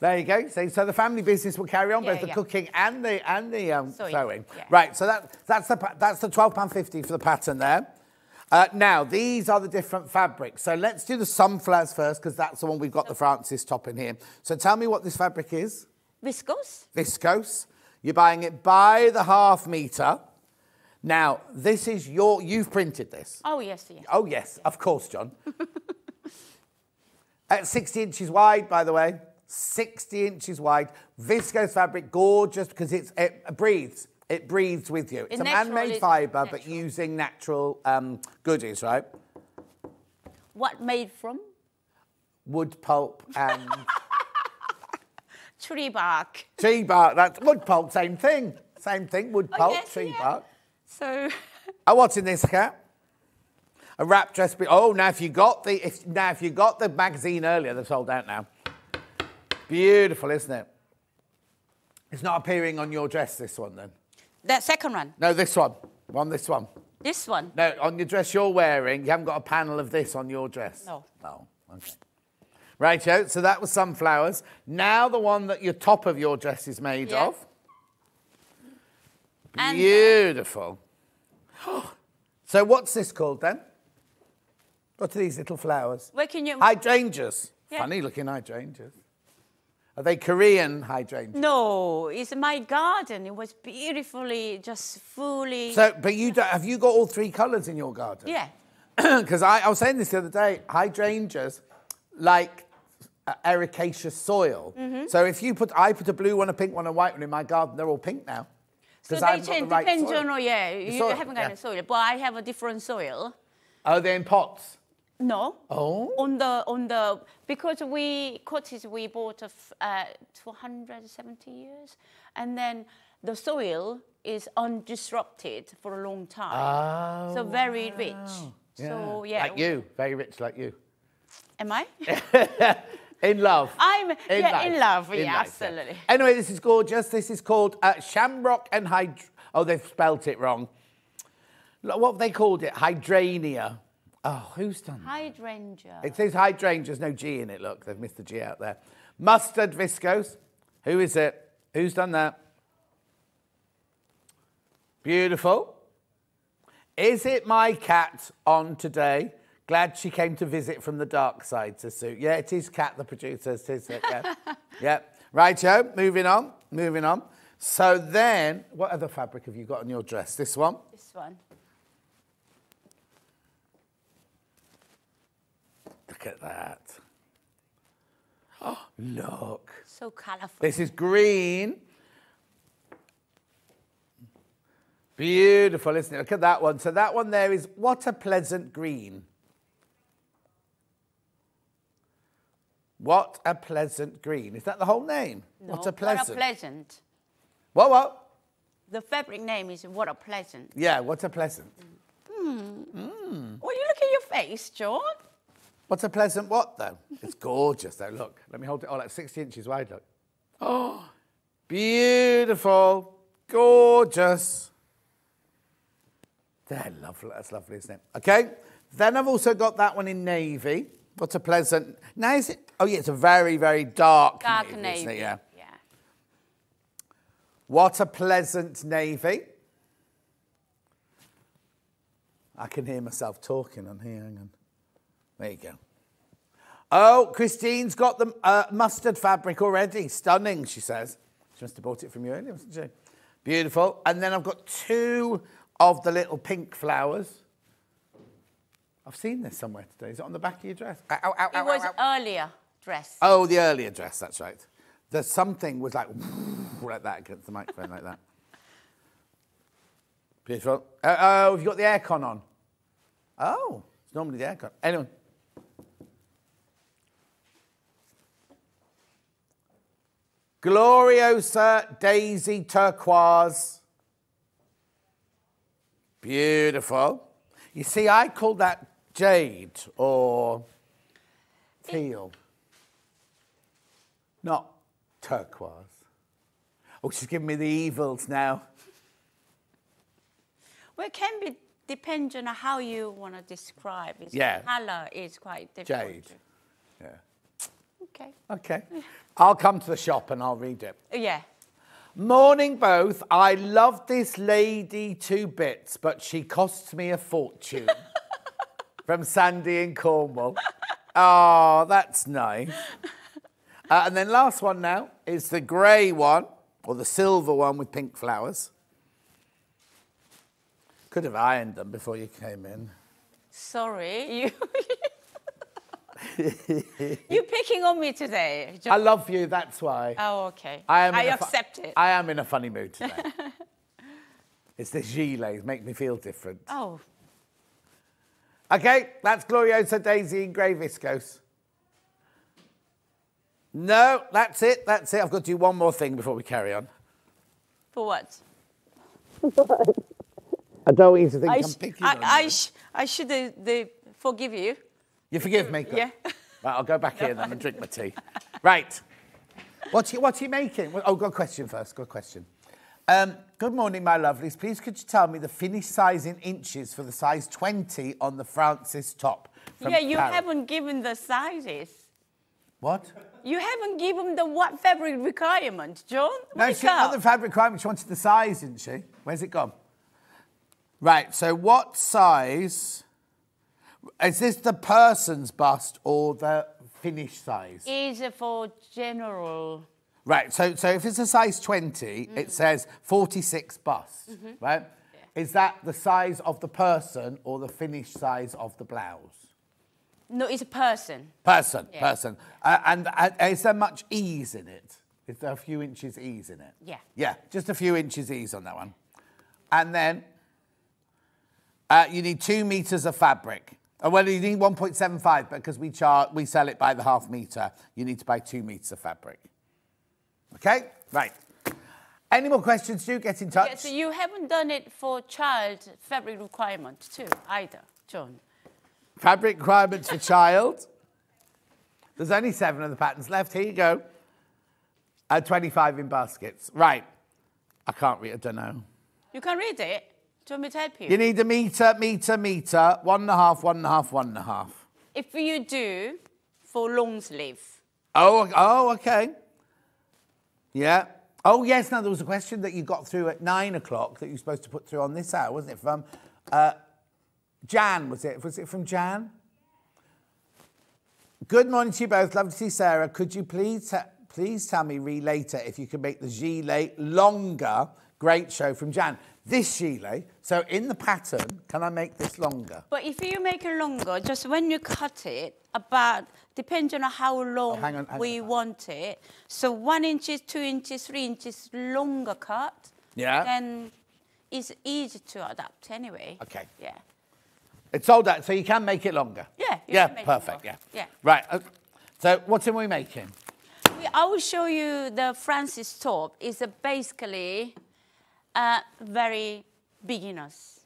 There you go. So, so the family business will carry on, Yeah, both the yeah. cooking and the and the um, Sewing, sewing. yeah. Right. So that that's the that's the twelve pound fifty for the pattern there. Uh, now these are the different fabrics. So let's do the sunflowers first because that's the one we've got the Frances top in here. So tell me what this fabric is. Viscose? Viscose. You're buying it by the half meter. Now this is your. You've printed this. Oh, yes, yes. Oh, yes, of course, John. <laughs> At 60 inches wide, by the way. 60 inches wide. Viscose fabric, gorgeous because it's, it breathes. It breathes with you. It's It's a man made fibre, but using natural um, goodies, right? What made from? Wood pulp and <laughs> Tree bark. tree bark. That's wood pulp, same thing. Same thing, wood Oh, pulp, yes, tree yeah. bark. So, <laughs> Oh, what's in this cat? A wrap dress. be- Oh, now if you got the if now if you got the magazine earlier, they're sold out now. Beautiful, isn't it? It's not appearing on your dress. This one, then. That second one. No, this one. On this one. This one. No, on your dress you're wearing, you haven't got a panel of this on your dress. No. No. Okay. Right, so that was sunflowers. Now the one that your top of your dress is made Yeah. of. And- uh, Beautiful. <gasps> so what's this called then? What are these little flowers? Where can you? Hydrangeas. Yeah. Funny looking hydrangeas. Are they Korean hydrangeas? No, it's my garden. It was beautifully, just fully. So, but you don't, have you got all three colours in your garden? yeah. <clears throat> Because I, I was saying this the other day, hydrangeas like uh, ericaceous soil. Mm-hmm. So if you put, I put a blue one, a pink one, a white one in my garden, they're all pink now. So they I haven't got change the right depends soil. on, oh, yeah, The you soil, haven't got yeah. any soil, but I have a different soil. Oh, they're in pots. No. Oh. On the on the because we cottage we bought of uh, 270 years, and then the soil is undisrupted for a long time. so very rich. So yeah. Like you, very rich like you. Am I? <laughs> In love. I'm In yeah life. in love. In yeah, life, absolutely. Anyway, this is gorgeous. This is called uh, Shamrock and Hyd. Oh, they've spelt it wrong. What have they called it? Hydrangea. Oh, who's done that? Hydrangea. It says hydrangea. There's no G in it. Look, they've missed the G out there. Mustard viscose. Who is it? Who's done that? Beautiful. Is it my cat on today? Glad she came to visit from the dark side, to Sue. Yeah, it is Cat, the producer, it is it, yeah. <laughs> yeah. Right, Joe, moving on, moving on. So then, what other fabric have you got on your dress? This one? This one. Look at that. <gasps> Oh, look. So colourful. This is green. Beautiful, isn't it? Look at that one. So that one there is what a pleasant green. What a pleasant green. Is that the whole name? No, what a pleasant. What a pleasant. what, what? The fabric name is What a Pleasant. Yeah, what a pleasant. Hmm. Hmm. Well, you look at your face, John. What's a pleasant what, though? It's gorgeous, though. Look, let me hold it. Oh, like 60 inches wide, look. Oh, <gasps> beautiful, gorgeous. They're lovely. That's lovely, isn't it? Okay. Then I've also got that one in navy. What a pleasant. Now, is it? Oh, yeah, it's a very, very dark, Dark navy, navy. Isn't it? Yeah. Yeah. What a pleasant navy. I can hear myself talking on here. Hang on. There you go. Oh, Christine's got the uh, mustard fabric already. Stunning, she says. She must have bought it from you earlier, wasn't she? Beautiful. And then I've got two of the little pink flowers. I've seen this somewhere today. Is it on the back of your dress? Ow, ow, ow, It was earlier dress. Oh, the earlier dress, that's right. There's something was like <laughs> like that against the microphone, like that. Beautiful. Uh, oh, have you got the aircon on? Oh, it's normally the aircon. Anyway. Gloriosa Daisy Turquoise. Beautiful. You see, I call that jade or teal. Not turquoise. Oh, she's giving me the evils now. Well, it can be depends on how you want to describe it. Yeah. Color is quite difficult. Jade. Yeah. Okay. Okay. <laughs> I'll come to the shop and I'll read it. Yeah. Morning, both. I love this lady two bits, but she costs me a fortune. <laughs> From Sandy in Cornwall. Oh, that's nice. Uh, and then last one now is the grey one, or the silver one with pink flowers. Could have ironed them before you came in. Sorry, <laughs> you. <laughs> you picking on me today. Jo- I love you, that's why. oh, okay. I am. I in a fu- accept it. I am in a funny mood today. <laughs> it's the gilets make me feel different. oh, Okay, that's Gloriosa Daisy in grey viscose. No, that's it. That's it. I've got to do one more thing before we carry on. for what? <laughs> I don't want you to think I, I'm picking I, on I, you. sh- I should uh, forgive you. You forgive me? Good. Yeah. <laughs> Right, I'll go back here then and drink my tea. <laughs> Right. What's he, what's he making? Oh, good question first. Good question. Um, good morning, my lovelies. Please could you tell me the finished size in inches for the size 20 on the Frances top? yeah, you Karen? haven't given the sizes. What? You haven't given the what fabric requirement, John. No, Wake she up. the fabric requirement. She wanted the size, didn't she? Where's it gone? Right, so what size? Is this the person's bust or the finished size? Is for general. Right, so, so if it's a size 20, Mm-hmm. it says 46 bust, right? Is that the size of the person or the finished size of the blouse? No, it's a person. Person, Yeah. person. Uh, and uh, is there much ease in it? Is there a few inches ease in it? Yeah. Yeah, just a few inches ease on that one. And then uh, you need two meters of fabric. Uh, well, you need 1.75 because we char- we sell it by the half meter. You need to buy two meters of fabric. Okay, right. Any more questions? Do get in touch. Yeah, so you haven't done it for child fabric requirement too, either, John. Fabric requirements for child. There's only seven of the patterns left. Here you go. Uh, 25 in baskets. Right. I can't read. I don't know. You can read it. Do you want me to help you? You need a meter, meter, meter. One and a half, one and a half, one and a half. if you do for long sleeve, Oh, oh, okay. Yeah. Oh, yes. Now there was a question that you got through at nine o'clock that you were supposed to put through on this hour, wasn't it? From uh, Jan, was it? Was it from Jan? Good morning to you both. Love to see Sarah. Could you please please tell me re later if you could make the gilet longer? Great show from Jan. This gilet. So in the pattern, can I make this longer? but if you make it longer, just when you cut it, about depending on how long Oh, hang on, hang we on. want it. So one inches, two inches, three inches longer cut. Yeah. Then it's easy to adapt anyway. Okay. Yeah. It's sold out, so you can make it longer. Yeah, you yeah, can make perfect. Yeah. Yeah. Right. uh, So what are we making? I will show you the Frances top. It's a basically uh, very beginners.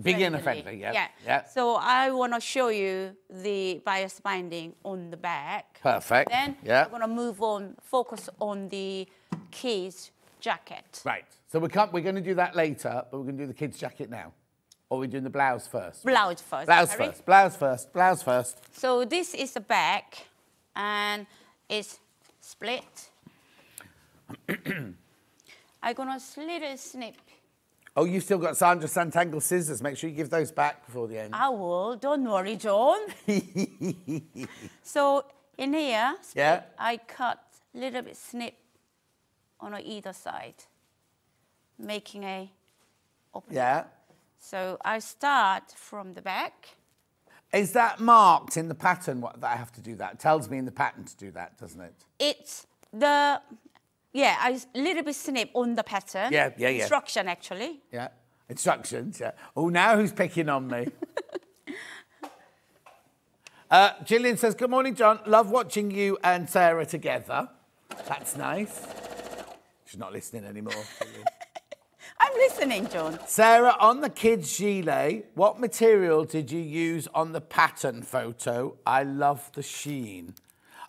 Beginner friendly. Yeah. yeah. Yeah. So I want to show you the bias binding on the back. Perfect. Then Yeah. we're going to move on, focus on the kids jacket. Right. So we can't, we're going to do that later, but we're going to do the kids' jacket now. Or we're doing the blouse first. Blouse first. Blouse Harry. first. Blouse first. Blouse first. So this is the back, and it's split. <clears throat> <clears throat> I'm gonna slit a snip. Oh, you've still got Sandra Sanntangle scissors. Make sure you give those back before the end. I will. Don't worry, John. <laughs> so in here, Yeah. I cut a little bit snip on either side, making a opening. yeah. So I start from the back. Is that marked in the pattern what, that I have to do that? It tells me in the pattern to do that, doesn't it? It's the, yeah, a little bit snip on the pattern. Yeah, yeah, yeah. Instruction actually. Yeah. Instructions, yeah. Oh, now who's picking on me? <laughs> uh, Gillian says, Good morning, John. Love watching you and Sarah together. That's nice. She's not listening anymore. <laughs> I'm listening, John. Sarah, on the kids' gilet, what material did you use on the pattern photo? I love the sheen.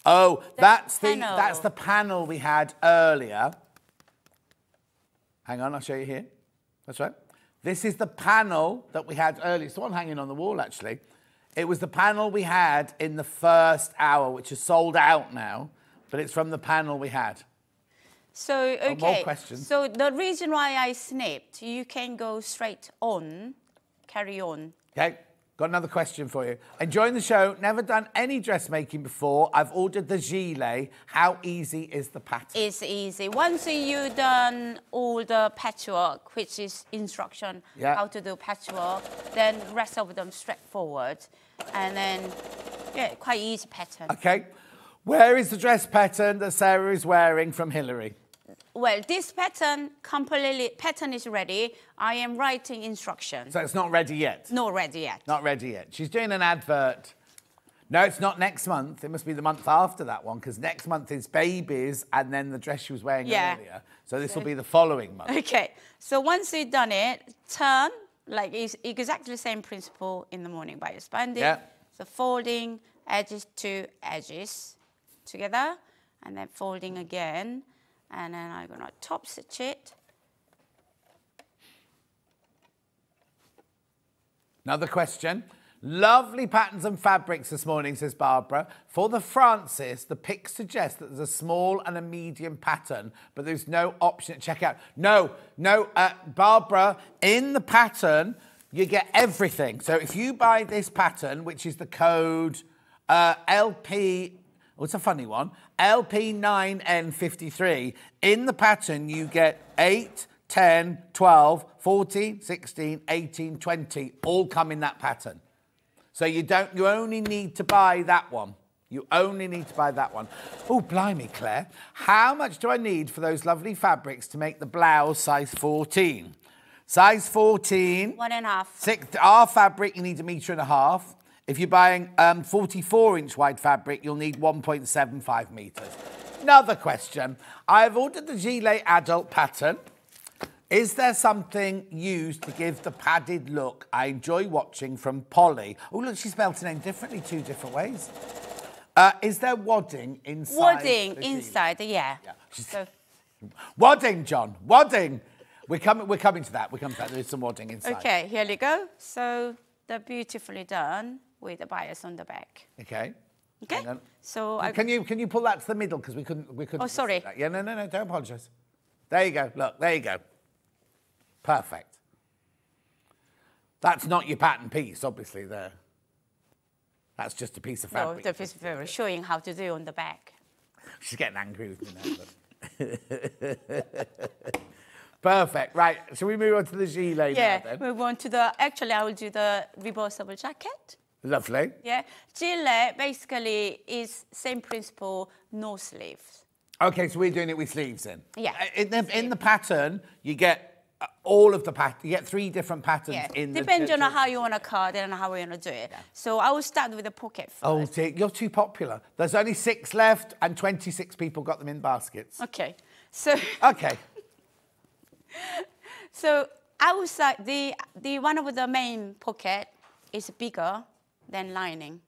Oh, that's the panel. that's the panel we had earlier. Hang on, I'll show you here. That's right. This is the panel that we had earlier. It's the one hanging on the wall, actually. It was the panel we had in the first hour, which is sold out now, but it's from the panel we had. So, okay. more questions. So the reason why I snipped, you can go straight on, carry on. Okay, got another question for you. Enjoying the show, never done any dressmaking before. I've ordered the gilet. How easy is the pattern? It's easy. Once you've done all the patchwork, which is instruction Yeah. how to do patchwork, then rest of them straightforward, and then yeah, quite easy pattern. Okay, where is the dress pattern that Sarah is wearing from Hillary? Well, this pattern completely pattern is ready. I am writing instructions. So it's not ready yet. Not ready yet. Not ready yet. She's doing an advert. No, it's not next month. It must be the month after that one because next month is babies and then the dress she was wearing Yeah. earlier. So this will be the following month. Okay, so once you've done it, turn, like it's exactly the same principle in the morning by expanding. Yeah. So folding edges to edges together, and then folding again, and then I'm gonna top stitch it. Another question. Lovely patterns and fabrics this morning, says Barbara. For the Frances, the pic suggests that there's a small and a medium pattern, but there's no option at checkout. No, no, uh, Barbara, in the pattern, you get everything. So if you buy this pattern, which is the code uh, LP, oh, it's a funny one, LP9N53, in the pattern, you get eight, 10, 12, 14, 16, 18, 20, all come in that pattern. So you don't, you only need to buy that one. You only need to buy that one. Oh, blimey, Claire. How much do I need for those lovely fabrics to make the blouse size 14? Size 14. One and a half. Six, our fabric, you need a metre and a half. If you're buying um, 44 inch wide fabric, you'll need 1.75 metres. Another question. I've ordered the Gilet adult pattern. Is there something used to give the padded look I enjoy watching from Polly? Oh, look, she spelled her name differently, two different ways. Uh, is there wadding inside? Wadding inside, yeah. Yeah. So, <laughs> Wadding, John, wadding. We're coming, we're coming to that. We're coming to that. There is some wadding inside. okay, here we go. So they're beautifully done with the bias on the back. Okay. Okay. On. So I Can you can you pull that to the middle because we couldn't we couldn't. Oh, sorry. that. Yeah, no, no, no. Don't apologise. There you go. Look, there you go. Perfect. That's not your pattern piece, obviously. There. That's just a piece of no, fabric. the piece of fabric showing how to do on the back. She's getting angry with me now. <laughs> Perfect. Right. Shall we move on to the gilet Yeah, now then? move on to the. Actually, I will do the reversible jacket. Lovely. Yeah, gilet basically is same principle, no sleeves. Okay, so we're doing it with sleeves in. Yeah, Uh, In the, in the pattern, you get uh, all of the pattern. You get three different patterns Yeah, in the. depends on how you want to cut and how you want to do it. So I will start with the pocket first. Oh, dear, you're too popular. There's only six left, and 26 people got them in baskets. Okay, so <laughs> Okay. so I will outside the the one of the main pocket is bigger than lining.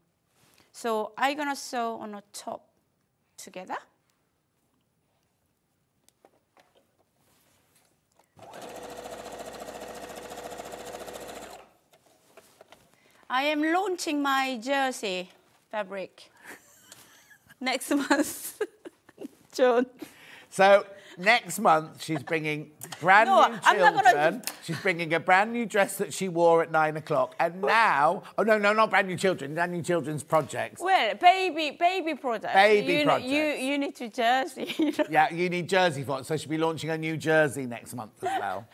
So I'm gonna sew on the top together. I am launching my jersey fabric <laughs> next month, <laughs> John. So next month, she's bringing brand No, new I'm not children. gonna- She's bringing a brand new dress that she wore at nine o'clock. And now, oh, no, no, not brand new children, brand new children's projects. Well, baby, baby product. Baby you, products. You, you need to jersey. <laughs> You know? Yeah, you need jersey for it. So she'll be launching a new jersey next month as well.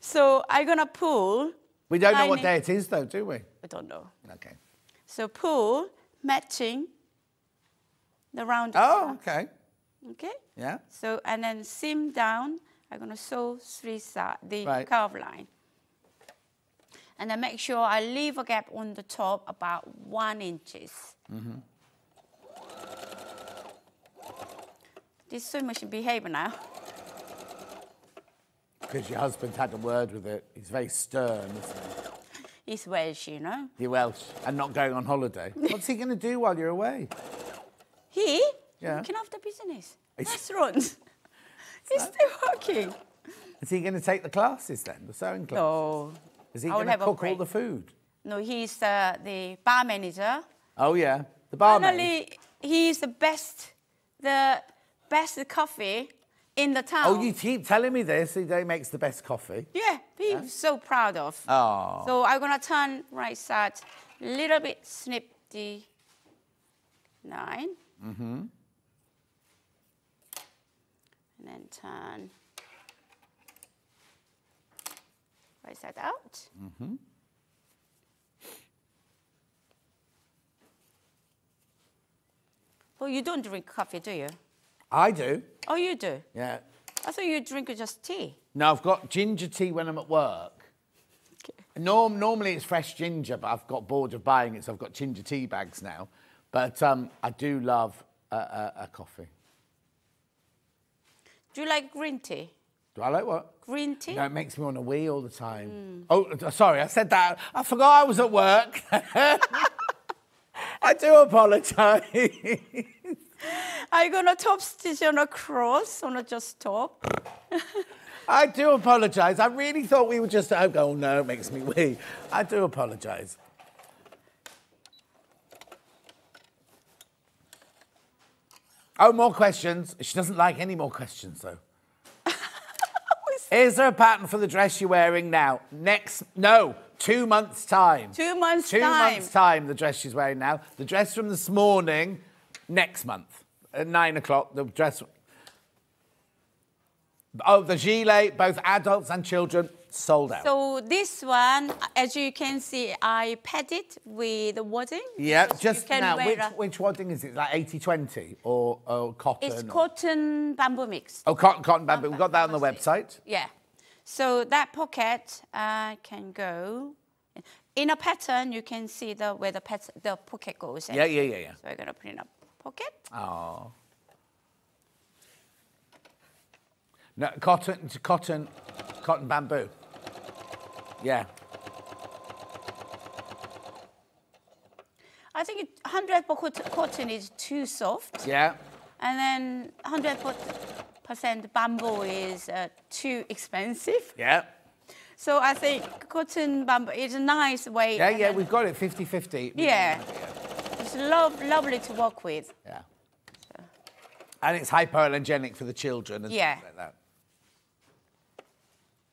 So I'm gonna pull We don't know what day it is, though, do we? I don't know. Okay. So pull, matching the round. Oh, okay. Okay. Yeah. So and then seam down. I'm gonna sew three side the Right. curve line. And then make sure I leave a gap on the top about one inches. Mm-hmm. This sewing machine behave now. Because your husband's had a word with it. He's very stern, isn't he? It's Welsh, you know. You're Welsh and not going on holiday. <laughs> What's he going to do while you're away? He Yeah. looking after business. <laughs> It's- Restaurants. He's still working. Is he going to take the classes then, the sewing classes? No. Is he going to cook all the food? No, he's uh, the bar manager. Oh yeah, the barmaid. Finally, he's the best, the best coffee in the town. Oh, you keep telling me this. He makes the best coffee. Yeah, he's so proud of. Oh. So I'm gonna turn right side, little bit snip the line. Mm-hmm. And then turn right side out. Mm-hmm. Well, you don't drink coffee, do you? I do. Oh, you do. Yeah. I thought you drink just tea. No, I've got ginger tea when I'm at work. Norm, normally it's fresh ginger, but I've got bored of buying it, so I've got ginger tea bags now. But um, I do love a, a, a coffee. Do you like green tea? Do I like what? Green tea? No, it makes me want to wee all the time. Oh, uh, sorry, I said that. I forgot I was at work. <laughs> I do apologise. <laughs> Are you gonna top stitch on a cross on a just top? <laughs> I do apologise. I really thought we were just. Oh, oh no, it makes me wee. I do apologise. Oh, more questions. She doesn't like any more questions, though. <laughs> Is there a pattern for the dress you're wearing now? Next, no, two months' time. Two months Two time. months' time, the dress she's wearing now. The dress from this morning, next month, at nine o'clock, the dress. Oh, the gilet, both adults and children, sold out. So this one, as you can see, I padded with the wadding. yeah, just now, which, a- which wadding is it? Like 80 20 or, or cotton? It's or- cotton bamboo mix. Oh, cotton, cotton bamboo. We've got that on the website. Yeah. So that pocket uh, can go in a pattern. You can see the where the pat- the pocket goes. Yeah, yeah, yeah, yeah. So we're gonna put in a pocket. Oh. No, cotton, cotton, cotton bamboo. Yeah. I think it, 100 cot- cotton is too soft, Yeah. and then 100 percent bamboo is uh, too expensive. <laughs> Yeah. So I think cotton bamboo is a nice way. Yeah, yeah, we've got it 50 50. Yeah. It's lov- lovely to work with. Yeah. And it's hypoallergenic for the children and Yeah. stuff like that.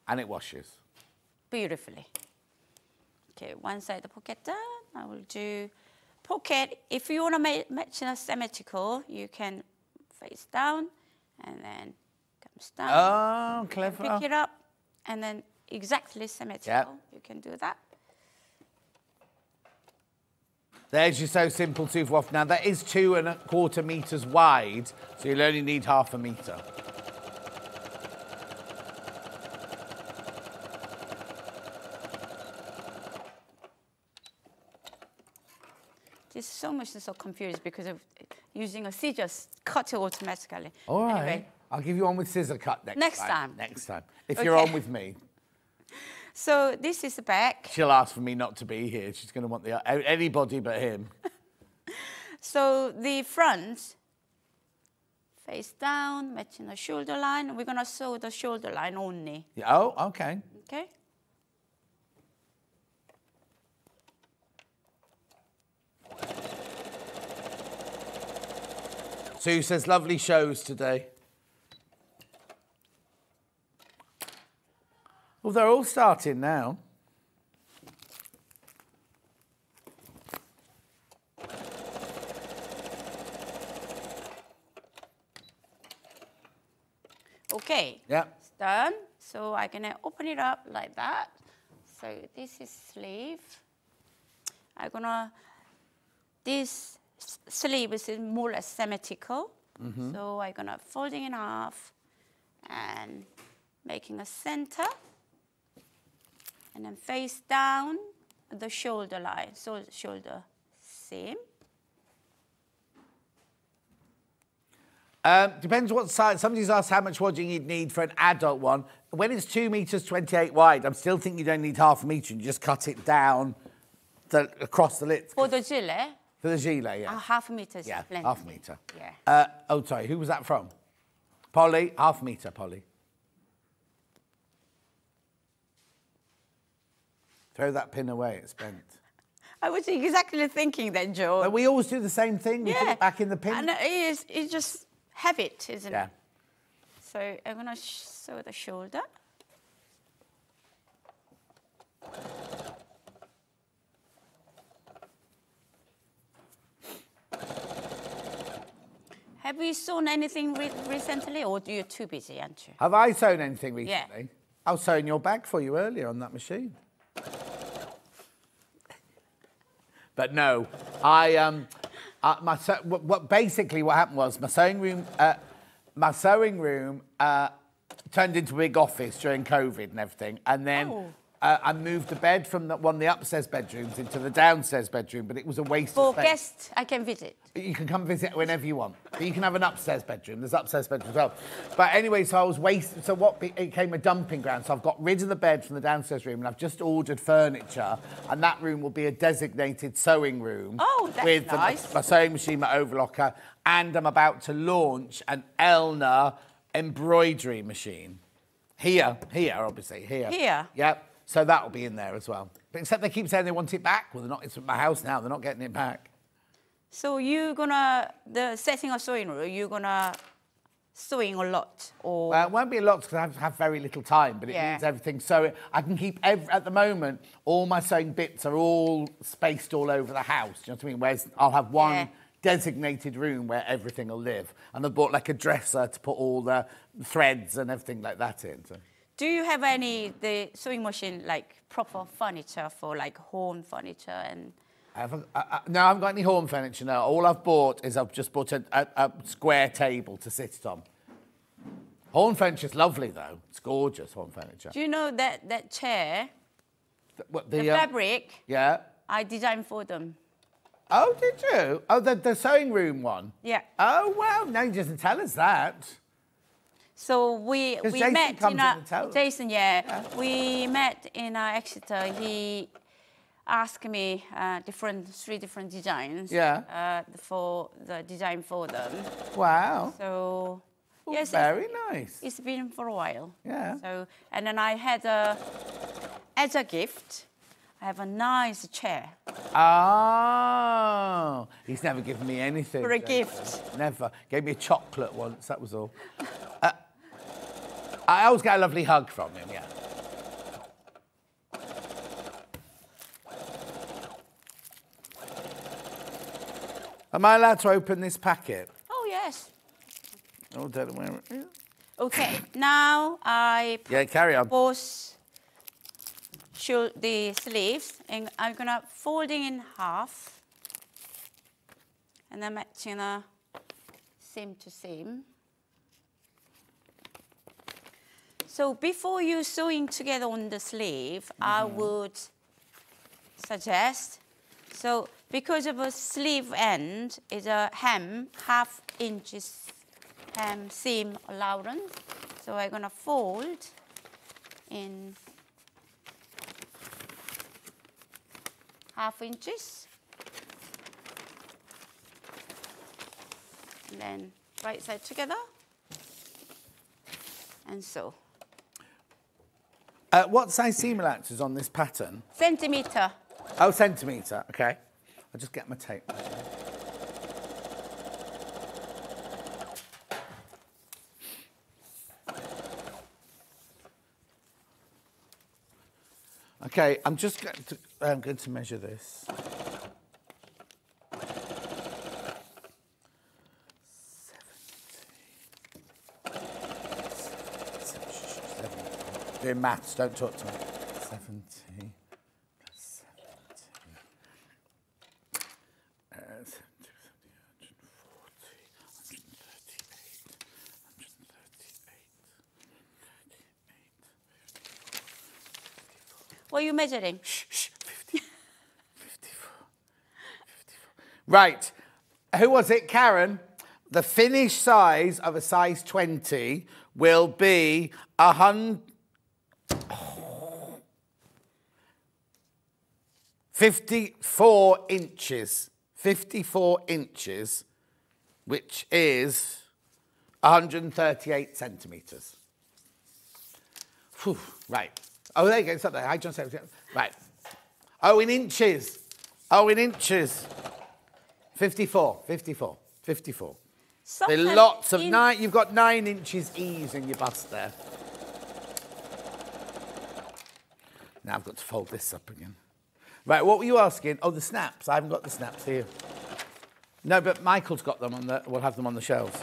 And it washes. Beautifully. Okay, one side the pocket done. I will do pocket. If you want to make match it symmetrical, you can face down and then comes down. Oh, clever. Pick it up and then exactly symmetrical. You can do that. There's your so simple tooth waft. Now that is two and a quarter meters wide, so you'll only need half a meter. This so much so confused because of using a scissors cut it automatically. All right. Anyway, I'll give you one with scissor cut next, Next time. time. Next time. If you're on with me. <laughs> so this is the back. She'll ask for me not to be here. She's going to want the anybody but him. <laughs> So the front face down, matching the shoulder line. We're gonna sew the shoulder line only. Yeah, Oh, okay. Okay. Sue says lovely shows today. Well, they're all starting now. Okay. Yeah. It's done. So I'm gonna open it up like that. So this is sleeve. I'm gonna, this sleeve is more or less symmetrical. So I'm gonna folding in half and making a center. And then face down the shoulder line, so shoulder seam. Um, depends what size. Somebody's asked how much wadding you'd need for an adult one. When it's two meters twenty-eight wide, I'm still thinking you don't need half a meter. You just cut it down the, across the lip For the gilet, for the gilet. Yeah, a half meter yeah, plenty. half a meter. Yeah. Uh, oh, sorry. Who was that from? Polly, half a meter. Polly. Throw that pin away. It's bent. <laughs> I was exactly thinking that, Joe. But we always do the same thing. We put it back in the pin. And it is, it's just habit, isn't yeah. it? So I'm gonna sh- sew the shoulder. Have you sewn anything re- recently, or are you're too busy, aren't you? Have I sewn anything recently? Yeah. I was sewing your bag for you earlier on that machine. But no, I um, uh, my sew- what, what basically what happened was my sewing room, uh, my sewing room uh, turned into a big office during COVID and everything, and then. Oh. Uh, I moved the bed from the, one of the upstairs bedrooms into the downstairs bedroom, but it was a waste For of space. guests, I can visit. You can come visit whenever you want. But you can have an upstairs bedroom. There's upstairs bedroom as well. But anyway, so I was wasting. So what be- it became a dumping ground. So I've got rid of the bed from the downstairs room, and I've just ordered furniture, and that room will be a designated sewing room. Oh, that's with my- nice. my sewing machine, my overlocker, and I'm about to launch an Elna embroidery machine. Here, here, obviously, here. Here? Yep. So that'll be in there as well. But except they keep saying they want it back. Well, they're not. It's at my house now. They're not getting it back. So you're gonna the setting a sewing room. You're gonna sewing a lot, or Well, it won't be a lot because I have, very little time, but it Yeah. needs everything. So I can keep every, at the moment. All my sewing bits are all spaced all over the house. Do you know what I mean? Whereas I'll have one Yeah. designated room where everything will live, and I've bought like a dresser to put all the threads and everything like that in. So. Do you have any the sewing machine like proper furniture for like home furniture and I haven't, I, I, no, I haven't got any home furniture now. All I've bought is I've just bought a, a, a square table to sit on. Home furniture's lovely though. It's gorgeous home furniture. do you know that that chair, What, the uh, fabric Yeah. I designed for them. Oh, did you? Oh, the, the sewing room one? Yeah. Oh, well, No, he doesn't tell us that. So we we Jason met in in a and. Jason, yeah. We met in uh, Exeter. He asked me uh, different three different designs. Yeah. Uh, for the design for them. Wow. So yes, it's- very nice. It's been for a while. Yeah. So, and then I had a, as a gift, I have a nice chair Oh, he's never given me anything. for a Jason. gift. Never. Gave me a chocolate once, that was all. Uh, <laughs> I always get a lovely hug from him, yeah. Am I allowed to open this packet? Oh yes. Oh, don't know where it is. Okay. Now I Yeah, carry on. both show the sleeves, and I'm gonna folding in half, and then matching the seam to seam. So before you sewing together on the sleeve, I mm-hmm. would suggest, so because of a sleeve end is a hem, half inches hem seam allowance. So I'm gonna fold in half inches. And then right side together. And so, Uh, what size seam allowance is on this pattern? centimeter. Oh, centimetre, okay. I'll just get my tape. Okay, I'm just going to, I'm going to measure this. doing maths. Don't talk to me. 70 plus 70. What are you measuring? Shh, shh, 50, 54, 54. Right. Who was it, Karen? the finished size of a size 20 will be 100 54 inches. 54 inches, which is 138 centimetres. Phew, right. Oh, there you go. It's up there. John. Sarah. Right. Oh, in inches. Oh, in inches. 54. 54. 54. There are lots of in- nine. You've got nine inches ease in your bust there. Now I've got to fold this up again. Right, what were you asking? Oh, the snaps. I haven't got the snaps here. No, but Michael's got them on the. We'll have them on the shelves.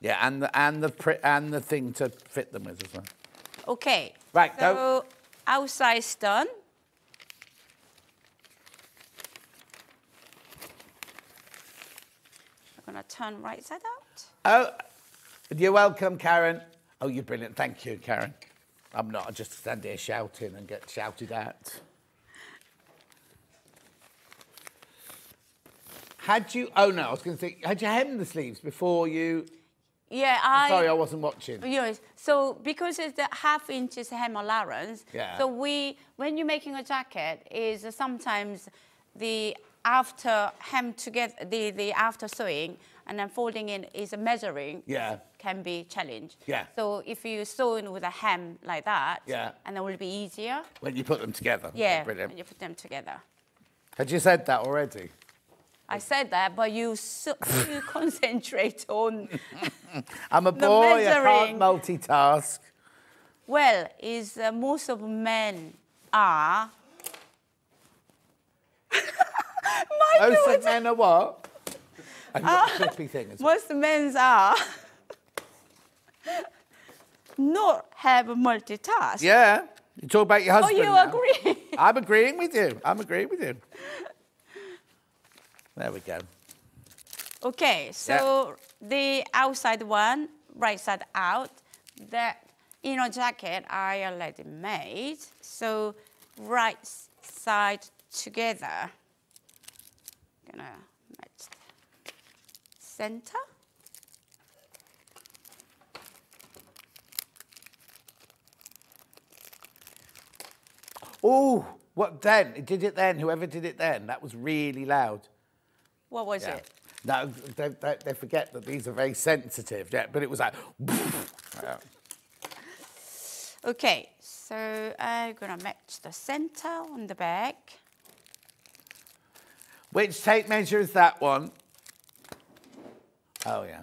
Yeah, and the and the and the thing to fit them with as well. Okay. Right, So go. outside's done. We're gonna turn right side out. Oh, you're welcome, Karen. Oh, you're brilliant. Thank you, Karen. I'm not. I just stand here shouting and get shouted at. Had you? Oh no, I was going to think. Had you hemmed the sleeves before you? Yeah, I. Sorry, I wasn't watching. Yes. So because it's the half inches hem allowance, Yeah. so we when you're making a jacket is sometimes the after hem together the, the after sewing and then folding in is a measuring Yeah. Can be challenged. Yeah. So if you sew in with a hem like that, Yeah. and it will be easier. When you put them together. Yeah. Brilliant. When you put them together. Had you said that already? I said that, but you so, <laughs> you concentrate on <laughs> I'm a boy. I can't multitask. Well, is uh, most of men are. <laughs> Most of men are what? Got a thing as well? Most men are not have a multitask. Yeah. You talk about your husband. Oh, you now. agree? <laughs> I'm agreeing with you. I'm agreeing with you. There we go. okay, so the outside one, right side out, that inner jacket I already made. So right side together. Gonna match center. Oh, what then? It did it then. Whoever did it then, that was really loud. What was Yeah. it? No, they, they, they forget that these are very sensitive. Yeah, but it was like. Yeah. <laughs> Okay, so I'm gonna match the center on the back. Which tape measure is that one? Oh yeah.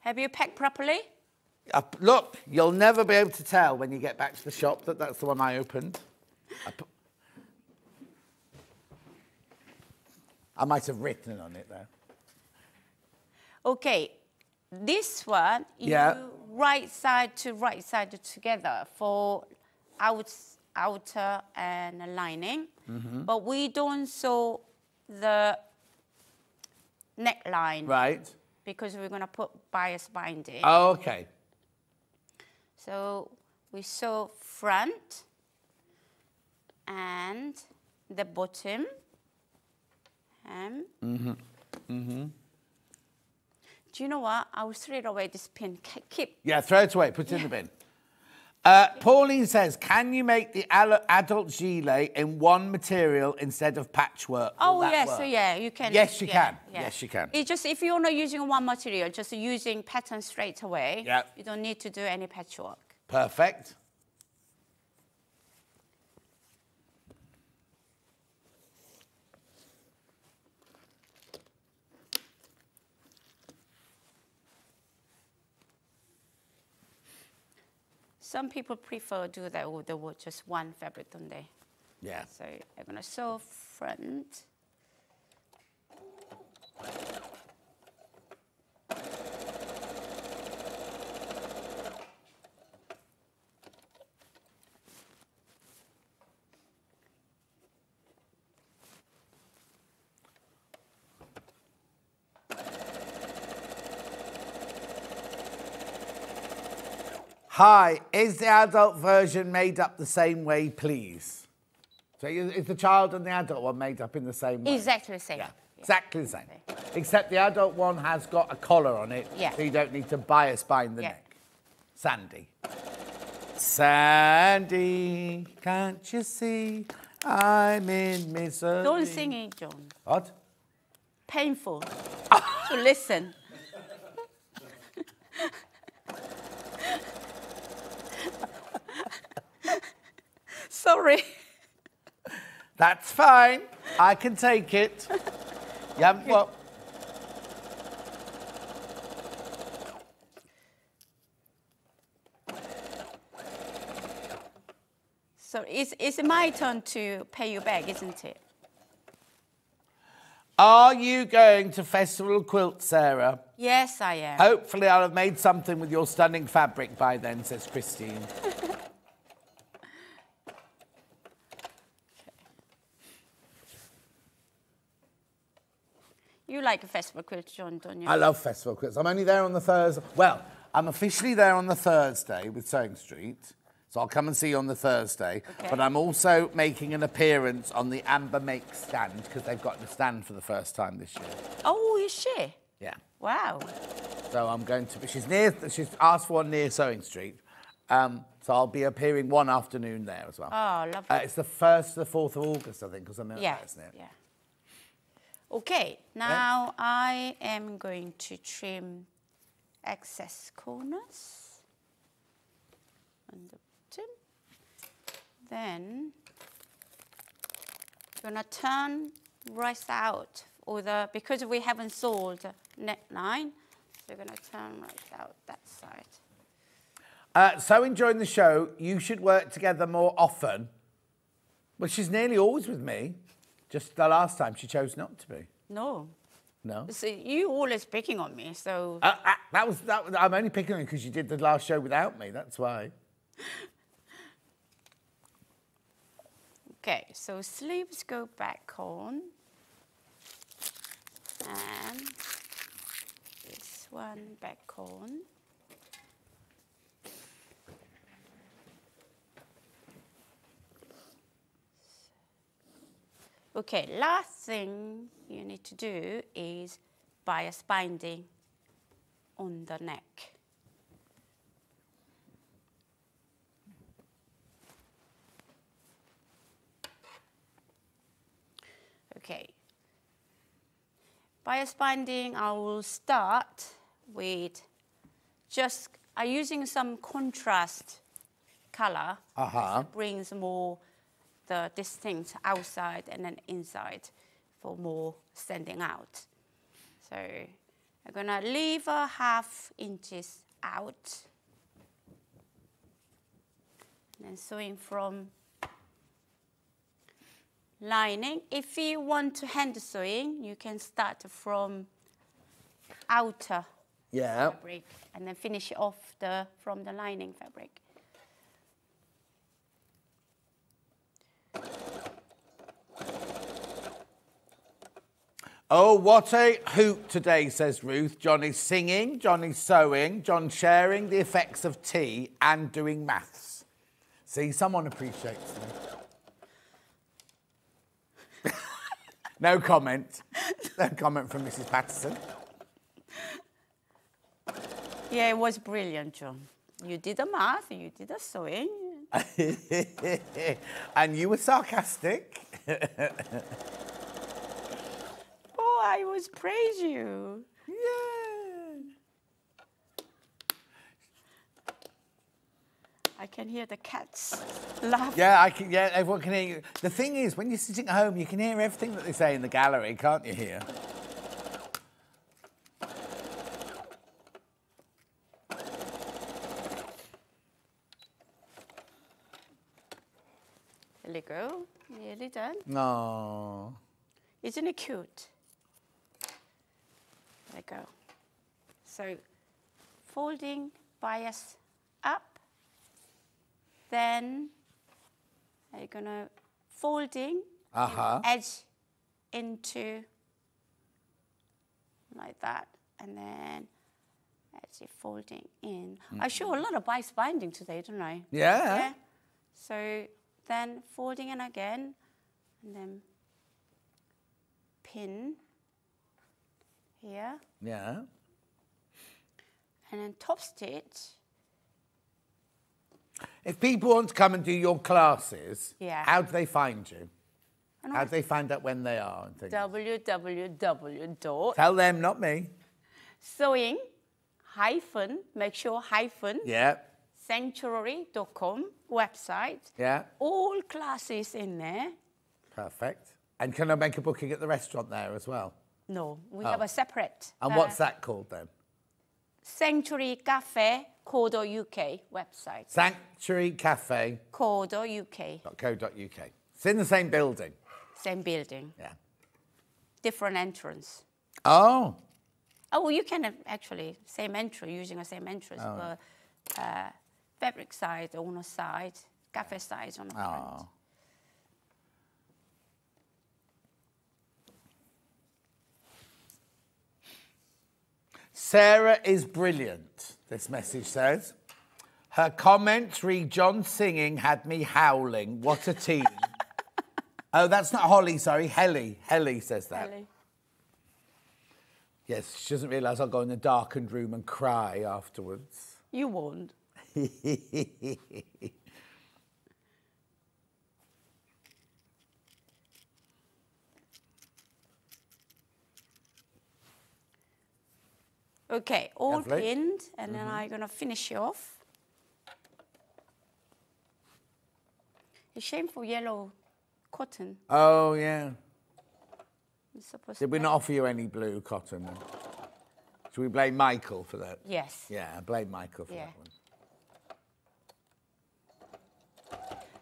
Have you packed properly? Uh, look, you'll never be able to tell when you get back to the shop that that's the one I opened. I, pu- I might have written on it though. Okay, this one, Yeah. you right side to right side together for out, outer and lining. Mm-hmm. But we don't sew the neckline Right. because we're gonna put bias binding. Oh, okay. So we sew front and the bottom hem. Mm-hmm. Mm-hmm. Do you know what? I will straight away this pin. Keep. Yeah, throw it away. Put it in the bin. Uh, Pauline says, "Can you make the adult gilet in one material instead of patchwork?" Will Oh yes, work? so yeah, you can. Yes, you yeah, can. yeah. Yes, you can. It's just if you're not using one material, just using pattern straight away. Yeah. You don't need to do any patchwork. Perfect. Some people prefer to do that with the wood, just one fabric, don't they? Yeah. So I'm gonna sew front. Hi, is the adult version made up the same way, please? So is is the child and the adult one made up in the same way? Exactly the same. Yeah, exactly the same. Except the adult one has got a collar on it, Yeah. so you don't need to bias bind the Yeah. neck. Sandy. Sandy, can't you see I'm in misery? Don't sing it, John. What? Painful <laughs> to listen. Sorry. That's fine. I can take it. You haven't, well, So it's, it's my turn to pay you back, isn't it? are you going to Festival Quilt, Sarah? Yes, I am. Hopefully, I'll have made something with your stunning fabric by then, says Christine. <laughs> You like a festival quilt, John, don't you? I love Festival Quilts. I'm only there on the Thursday. Well, I'm officially there on the Thursday with Sewing Street. So I'll come and see you on the Thursday. Okay. But I'm also making an appearance on the Amber Make stand because they've got the stand for the first time this year. oh, is she? Yeah. Wow. So I'm going to. She's near. She's asked for one near Sewing Street. Um, so I'll be appearing one afternoon there as well. Oh, lovely. Uh, it's the first to the fourth of August, I think, or something like yeah. that, isn't it? Yeah. Okay, now I am going to trim excess corners on the bottom. Then I'm gonna turn right out, or the because we haven't sold the neckline, so we're gonna turn right out that side. Uh, so enjoying the show. You should work together more often. Well, she's nearly always with me. Just the last time she chose not to be. No, No. so you always picking on me, so Uh, uh, that was that. was- I'm only picking on you because you did the last show without me. That's why. Okay, so sleeves go back on. And this one back on. Okay, last thing you need to do is bias binding on the neck. Okay. Bias binding, I will start with just I'm using some contrast color. Uh-huh. Brings more the distinct outside and then inside for more standing out. So I'm gonna leave a half inches out. And then sewing from lining. If you want to hand sewing, you can start from outer Yeah. fabric and then finish off the from the lining fabric. Oh, what a hoot today, says Ruth. Johnny's singing, Johnny's sewing, John sharing the effects of tea and doing maths. See, someone appreciates me. no comment. No comment from Mrs. Patterson. Yeah, it was brilliant, John. You did the math, you did the sewing. <laughs> and you were sarcastic. <laughs> I always praise you. yeah. I can hear the cats laugh. Yeah, I can. Yeah, everyone can hear you. The thing is, when you're sitting at home, you can hear everything that they say in the gallery, can't you? Here. There you go. Nearly done. No. Isn't it cute? There you go. So folding bias up, then you're gonna folding Uh huh. edge into like that, and then Actually folding in. I show a lot of bias binding today, don't I? Yeah. So then folding in again, and then pin here, Yeah. and then top stitch. If people want to come and do your classes, Yeah. how do they find you? And How do they find out when they are and things? www dot Tell them, not me. sewing hyphen make sure hyphen Yeah. sanctuary.com website. Yeah. All classes in there. Perfect. And can I make a booking at the restaurant there as well? No, we Oh. have a separate. And uh, what's that called then? Sanctuary Cafe UK website. Sanctuary Cafe. UK. .co.uk. It's in the same building. Same building, Yeah. different entrance. Oh, Oh, you can uh, actually same entrance using the same entrance, Oh. but uh, fabric side on the side, cafe side on the front. oh. Sarah is brilliant, this message says. Her comments read John singing had me howling. What a team. <laughs> oh, that's not Holly, sorry. Helly. Helly says that. Helly. Yes, she doesn't realise I'll go in the darkened room and cry afterwards. You won't. <laughs> Okay, all Lovely. pinned, and then mm-hmm. I'm gonna finish you off. It's shameful yellow cotton. oh, yeah. Supposed Did we not offer you any blue cotton then? Should we blame Michael for that? Yes. Yeah, I blame Michael for Yeah. that one.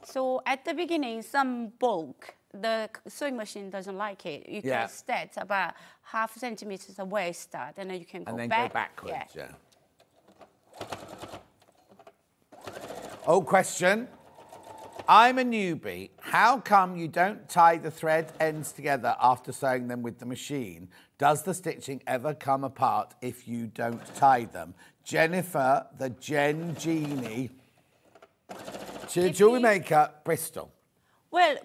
So at the beginning, some bulk, the sewing machine doesn't like it. You Yeah. can start about half centimeters away, start, and then you can go back. And then back. go backwards, Yeah. yeah. Oh, question. I'm a newbie. How come you don't tie the thread ends together after sewing them with the machine? Does the stitching ever come apart if you don't tie them? Jennifer, the Gen Genie, you- Maker, Bristol. Well,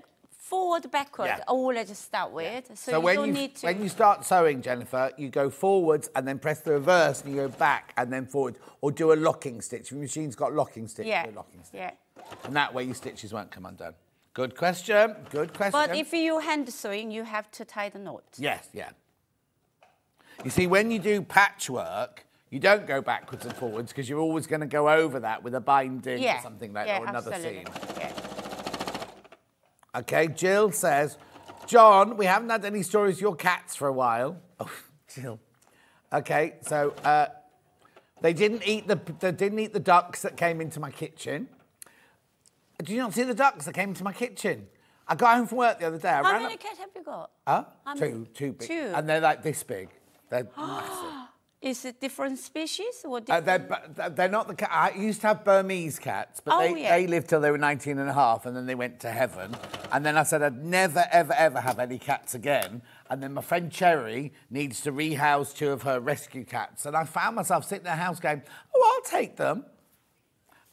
forward, backward, Yeah. always just start with. So, So you when don't you need to. when you start sewing, Jennifer, you go forwards and then press the reverse and you go back and then forward, or do a locking stitch. Your machine's got locking stitch, yeah. a locking stitch. Yeah. And that way your stitches won't come undone. Good question. Good question. But if you hand sewing, you have to tie the knot. yes, yeah. You see, when you do patchwork, you don't go backwards and forwards because you're always going to go over that with a binding Yeah. or something like yeah, that, or another absolutely. seam. Yeah. Okay, Jill says, John, we haven't had any stories of your cats for a while. Oh, <laughs> Jill. Okay, so uh, they didn't eat the they didn't eat the ducks that came into my kitchen. Did you not see the ducks that came into my kitchen? I got home from work the other day. I How ran many up, cats have you got? Huh? How Two, many? two big, Two. and they're like this big. They're <gasps> massive. Is it different species or Uh, they're, they're not the cat. I used to have Burmese cats, but Oh, they, yeah. they lived till they were 19 and a half and then they went to heaven. And then I said I'd never, ever, ever have any cats again. And then my friend Cherry needs to rehouse two of her rescue cats. And I found myself sitting in the house going, oh, I'll take them.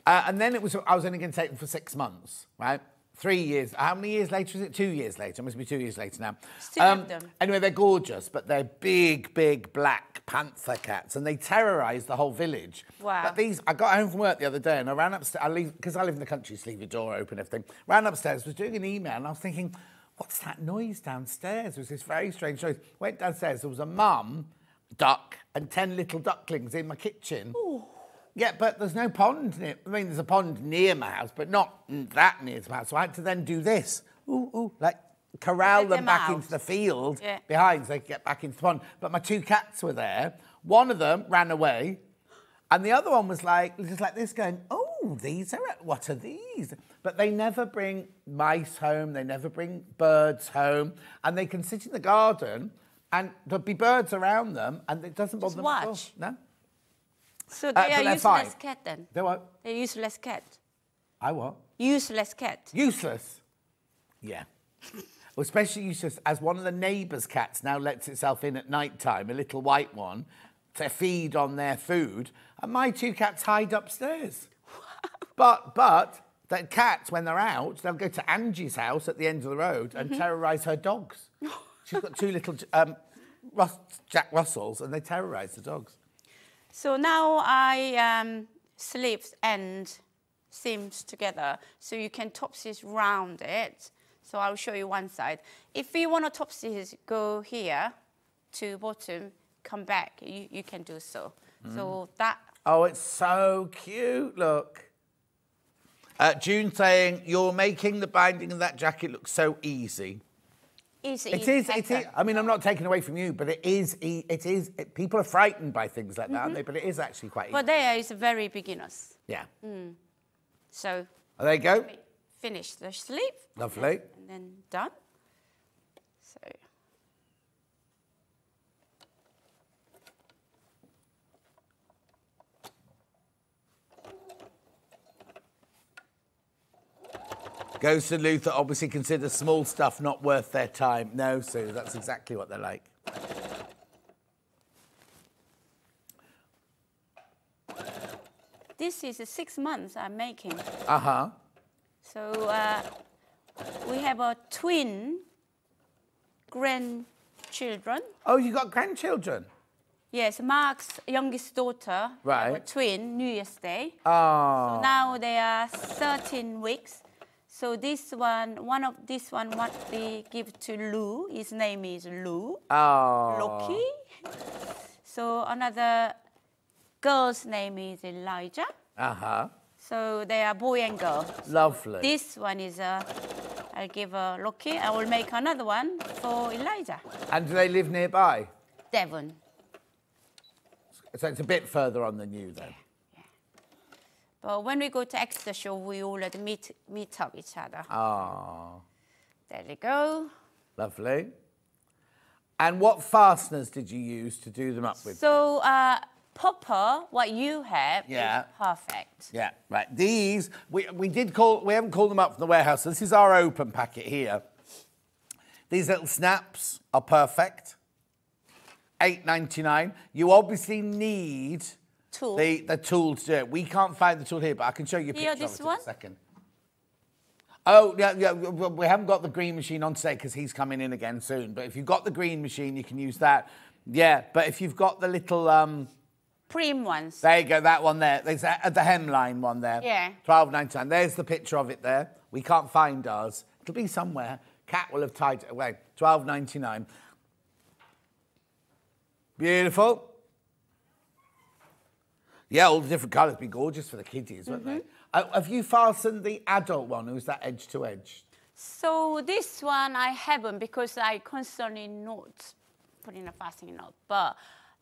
Uh, and then it was, I was only going to take them for six months, right? Three years. How many years later is it? Two years later. It must be two years later now. Um, Still have them. Anyway, they're gorgeous, but they're big, big black panther cats, and they terrorise the whole village. Wow. But these, I got home from work the other day, and I ran upstairs. I leave because I live in the country, so leave your door open, everything. Ran upstairs, was doing an email, and I was thinking, what's that noise downstairs? It was this very strange noise. Went downstairs. There was a mum duck and ten little ducklings in my kitchen. Yeah, but there's no pond near. I mean, there's a pond near my house, but not that near my house. So I had to then do this. Ooh, ooh, like corral them them back out. into the field Yeah. behind so they could get back into the pond. But my two cats were there. One of them ran away, and the other one was like, just like this, going, "Oh, these are what are these?" But they never bring mice home. They never bring birds home, and they can sit in the garden, and there'll be birds around them, and it doesn't bother Just them at all. No, so Uh, they but are useless fine. cat then. they won't. They're useless cat. I what? Useless cat. Useless. Yeah. Well, especially useless as one of the neighbours' cats now lets itself in at night time, a little white one. to feed on their food, and my two cats hide upstairs. But but the cats, when they're out, they'll go to Angie's house at the end of the road and terrorise her dogs. <laughs> She's got two little um, Jack Russells, and they terrorise the dogs. So now I um, sleeves and seams together, so you can top stitch round it. So I'll show you one side. If you want to top stitch, go here to bottom, come back. You, you can do so. So that Oh, it's so cute. Look. Uh, June saying, You're making the binding of that jacket look so easy. Is It is, it is. I mean, I'm not taking away from you, but it is, it is. It, people are frightened by things like that, aren't mm-hmm. they? But it is actually quite easy. But there is very beginners. yeah. Mm. So Oh, there you go. finish the sleep Lovely. and then done. So Ghost and Luther obviously consider small stuff not worth their time. No, Sue, that's exactly what they're like. this is six months I'm making. Uh huh. So uh, we have a twin grandchildren. Oh, you got grandchildren? Yes, Mark's youngest daughter. Right. twin, New Year's Day. Oh. So Now they are 13 weeks. So this one, one of this one, what we give to Lou. His name is Lou. Oh. Loki. So another girl's name is Elijah. Uh huh. So they are boy and girl. Lovely. This one is uh, I'll give a Loki. I will make another one for Elijah. And do they live nearby? Devon. So it's a bit further on than you then. But when we go to Exeter show, we already meet meet up each other. Oh, There we go. lovely. And what fasteners did you use to do them up with? So uh, Popper, what you have Yeah. is perfect. Yeah, right. These we we did call we haven't called them up from the warehouse. So this is our open packet here. These little snaps are perfect. Eight ninety nine. You obviously need Tool. the the tool to do it. We can't find the tool here, but I can show you a Here, picture this of it one? in a second. Oh yeah, yeah. we- We haven't got the green machine on today because he's coming in again soon. But if you've got the green machine, you can use that. Yeah, but if you've got the little um, Prym ones. there you go, that one there. There's a, the hemline one there. Yeah. Twelve ninety nine. There's the picture of it there. We can't find ours. It'll be somewhere. Cat will have tied it away. Twelve ninety nine. Beautiful. Yeah, all the different colours be gorgeous for the kiddies, won't they? Uh, have you fastened the adult one, who's that edge to edge? So this one I haven't because I constantly not putting a fastening knot. But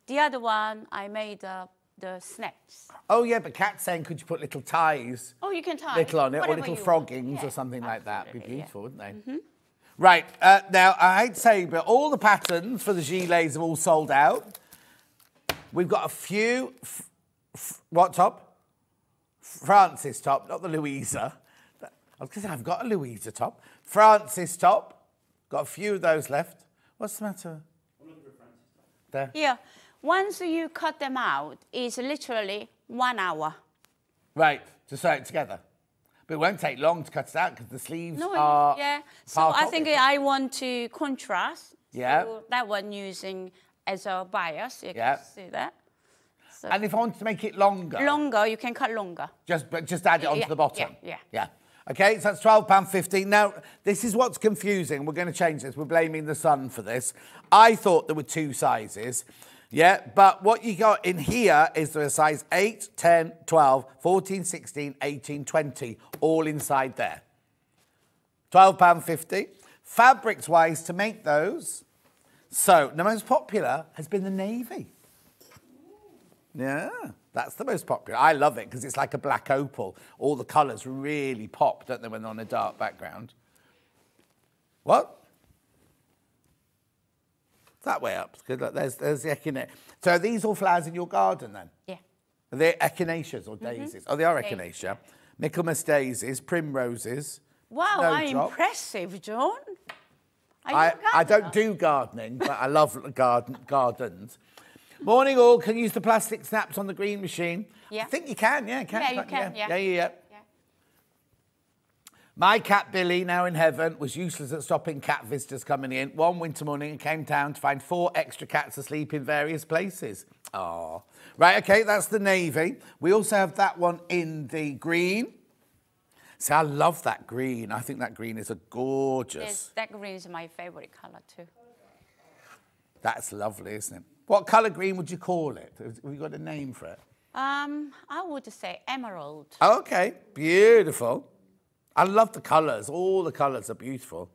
the other one I made uh, the snaps. Oh yeah, but Cat's saying could you put little ties Oh, you can tie little on it, or little froggings want. or something like that. Be absolutely, yeah. beautiful, wouldn't they? Right, uh, now I hate to say, but all the patterns for the gilets have all sold out. We've got a few. F- what top? Frances top, not the Louisa. I was going to say, I've got a Louisa top. Frances top. Got a few of those left. What's the matter? There. Yeah. Once you cut them out, it's literally one hour. Right, to sew it together. But it won't take long to cut it out because the sleeves No, are. yeah. So I think. I want to contrast. Yeah. So that one using as a bias. You Yeah. can see that. And if I wanted to make it longer, longer, you can cut longer. just but just add it onto Yeah, the bottom. yeah, yeah. Yeah. Okay, so that's twelve pound fifteen. Now this is what's confusing. We're going to change this. We're blaming the sun for this. I thought there were two sizes. Yeah, but what you got in here is there a size 8, 10, 12, 14, 16, 18, 20, all inside there. £12.50. Fabrics wise, to make those, so the most popular has been the navy. Yeah, that's the most popular. I love it because it's like a black opal. All the colours really pop, don't they, when they're on a dark background? What? That way up. Good. Look, there's, there's the echinacea. So are these all flowers in your garden then? Yeah. Are they echinaceas or mm-hmm. daisies? Oh, they are echinacea. Michaelmas daisies, primroses. Wow, I'm impressive, John. Are you I, a I don't do gardening, but I love garden, gardens. Morning all, can you use the plastic snaps on the green machine? Yeah. I think you can, yeah. Can, Yeah, you can, Yeah, yeah. yeah, yeah. Yeah. My cat Billy, now in heaven, was useless at stopping cat visitors coming in. One winter morning and came down to find four extra cats asleep in various places. Oh. Right, okay, that's the navy. We also have that one in the green. See, I love that green. I think that green is a gorgeous. Yes, that green is my favorite color too. That's lovely, isn't it? What colour green would you call it? Have you got a name for it? Um, I would say emerald. Okay, beautiful. I love the colours. All the colours are beautiful.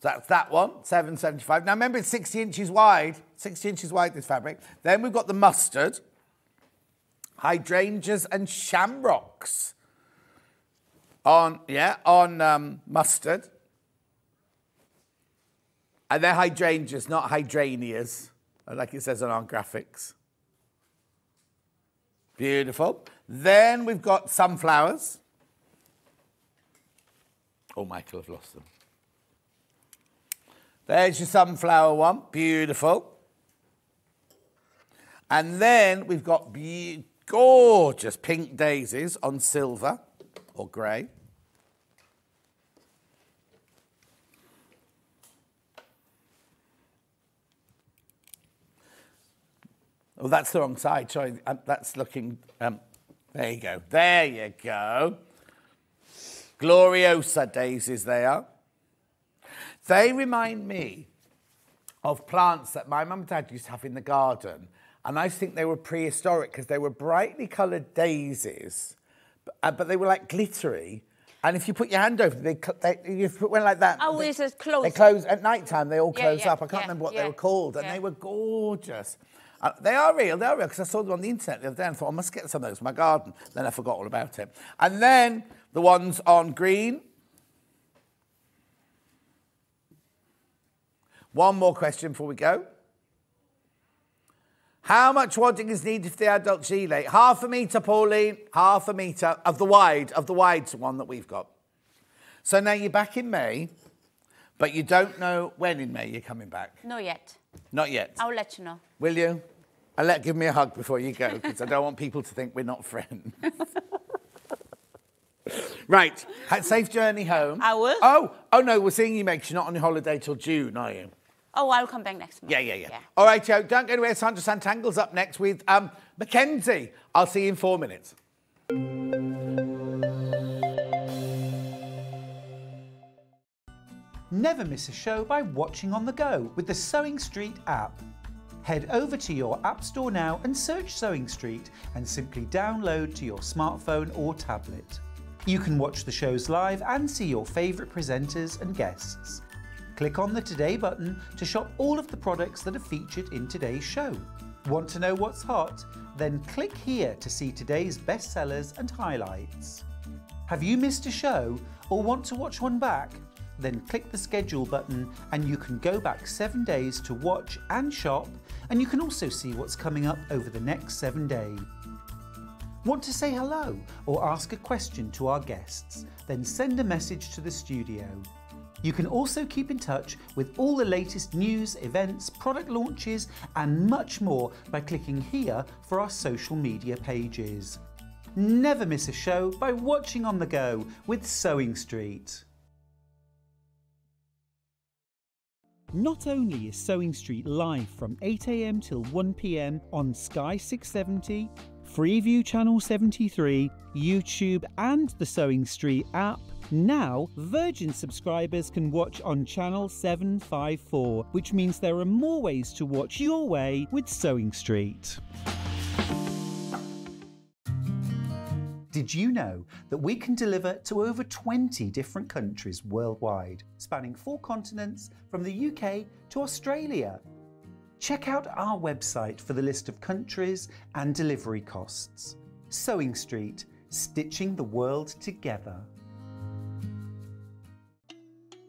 So that's that one, 775. Now remember, it's 60 inches wide. 60 inches wide, this fabric. Then we've got the mustard, hydrangeas and shamrocks. On, yeah, on um, mustard. And they're hydrangeas, not hydranias, like it says on our graphics. Beautiful. Then we've got sunflowers. Oh, Michael, I've lost them. There's your sunflower one. Beautiful. And then we've got gorgeous pink daisies on silver or grey. Oh, that's the wrong side. Sorry, um, that's looking. Um, there you go. There you go. Gloriosa daisies, they are. They remind me of plants that my mum and dad used to have in the garden. And I think they were prehistoric because they were brightly coloured daisies, but, uh, but they were like glittery. And if you put your hand over them, they, they you put one like that. Oh, they, it's close. They close at night time. They all Yeah, close yeah, up. I can't yeah, remember what they were called, and they were gorgeous. Uh, they are real. They are real because I saw them on the internet the other day and thought I must get some of those for my garden. Then I forgot all about it. And then the ones on green. One more question before we go. How much wadding is needed for the adult gilet? Half a metre, Pauline. Half a metre of the wide, of the wide one that we've got. So now you're back in May, but you don't know when in May you're coming back. Not yet. Not yet. I'll let you know. Will you? And let give me a hug before you go, because I don't want people to think we're not friends. <laughs> right. Safe journey home. I will. Oh, oh no, we're seeing you, Meg. You're not on your holiday till June, are you? Oh, I'll come back next month. Yeah, yeah, yeah. All right, Joe. Don't go anywhere. Sandra Sanntangle's up next with um, Macensi. I'll see you in four minutes. Never miss a show by watching on the go with the Sewing Street app. Head over to your App Store now and search Sewing Street and simply download to your smartphone or tablet. You can watch the shows live and see your favourite presenters and guests. Click on the Today button to shop all of the products that are featured in today's show. Want to know what's hot? Then click here to see today's bestsellers and highlights. Have you missed a show or want to watch one back? Then click the schedule button and you can go back seven days to watch and shop, and you can also see what's coming up over the next seven days. Want to say hello or ask a question to our guests? Then send a message to the studio. You can also keep in touch with all the latest news, events, product launches, and much more by clicking here for our social media pages. Never miss a show by watching on the go with Sewing Street. Not only is Sewing Street live from 8am till 1pm on Sky 670, Freeview Channel 73, YouTube, and the Sewing Street app, now Virgin subscribers can watch on Channel 754, which means there are more ways to watch your way with Sewing Street. Did you know that we can deliver to over 20 different countries worldwide, spanning four continents from the UK to Australia? Check out our website for the list of countries and delivery costs. Sewing Street, stitching the world together.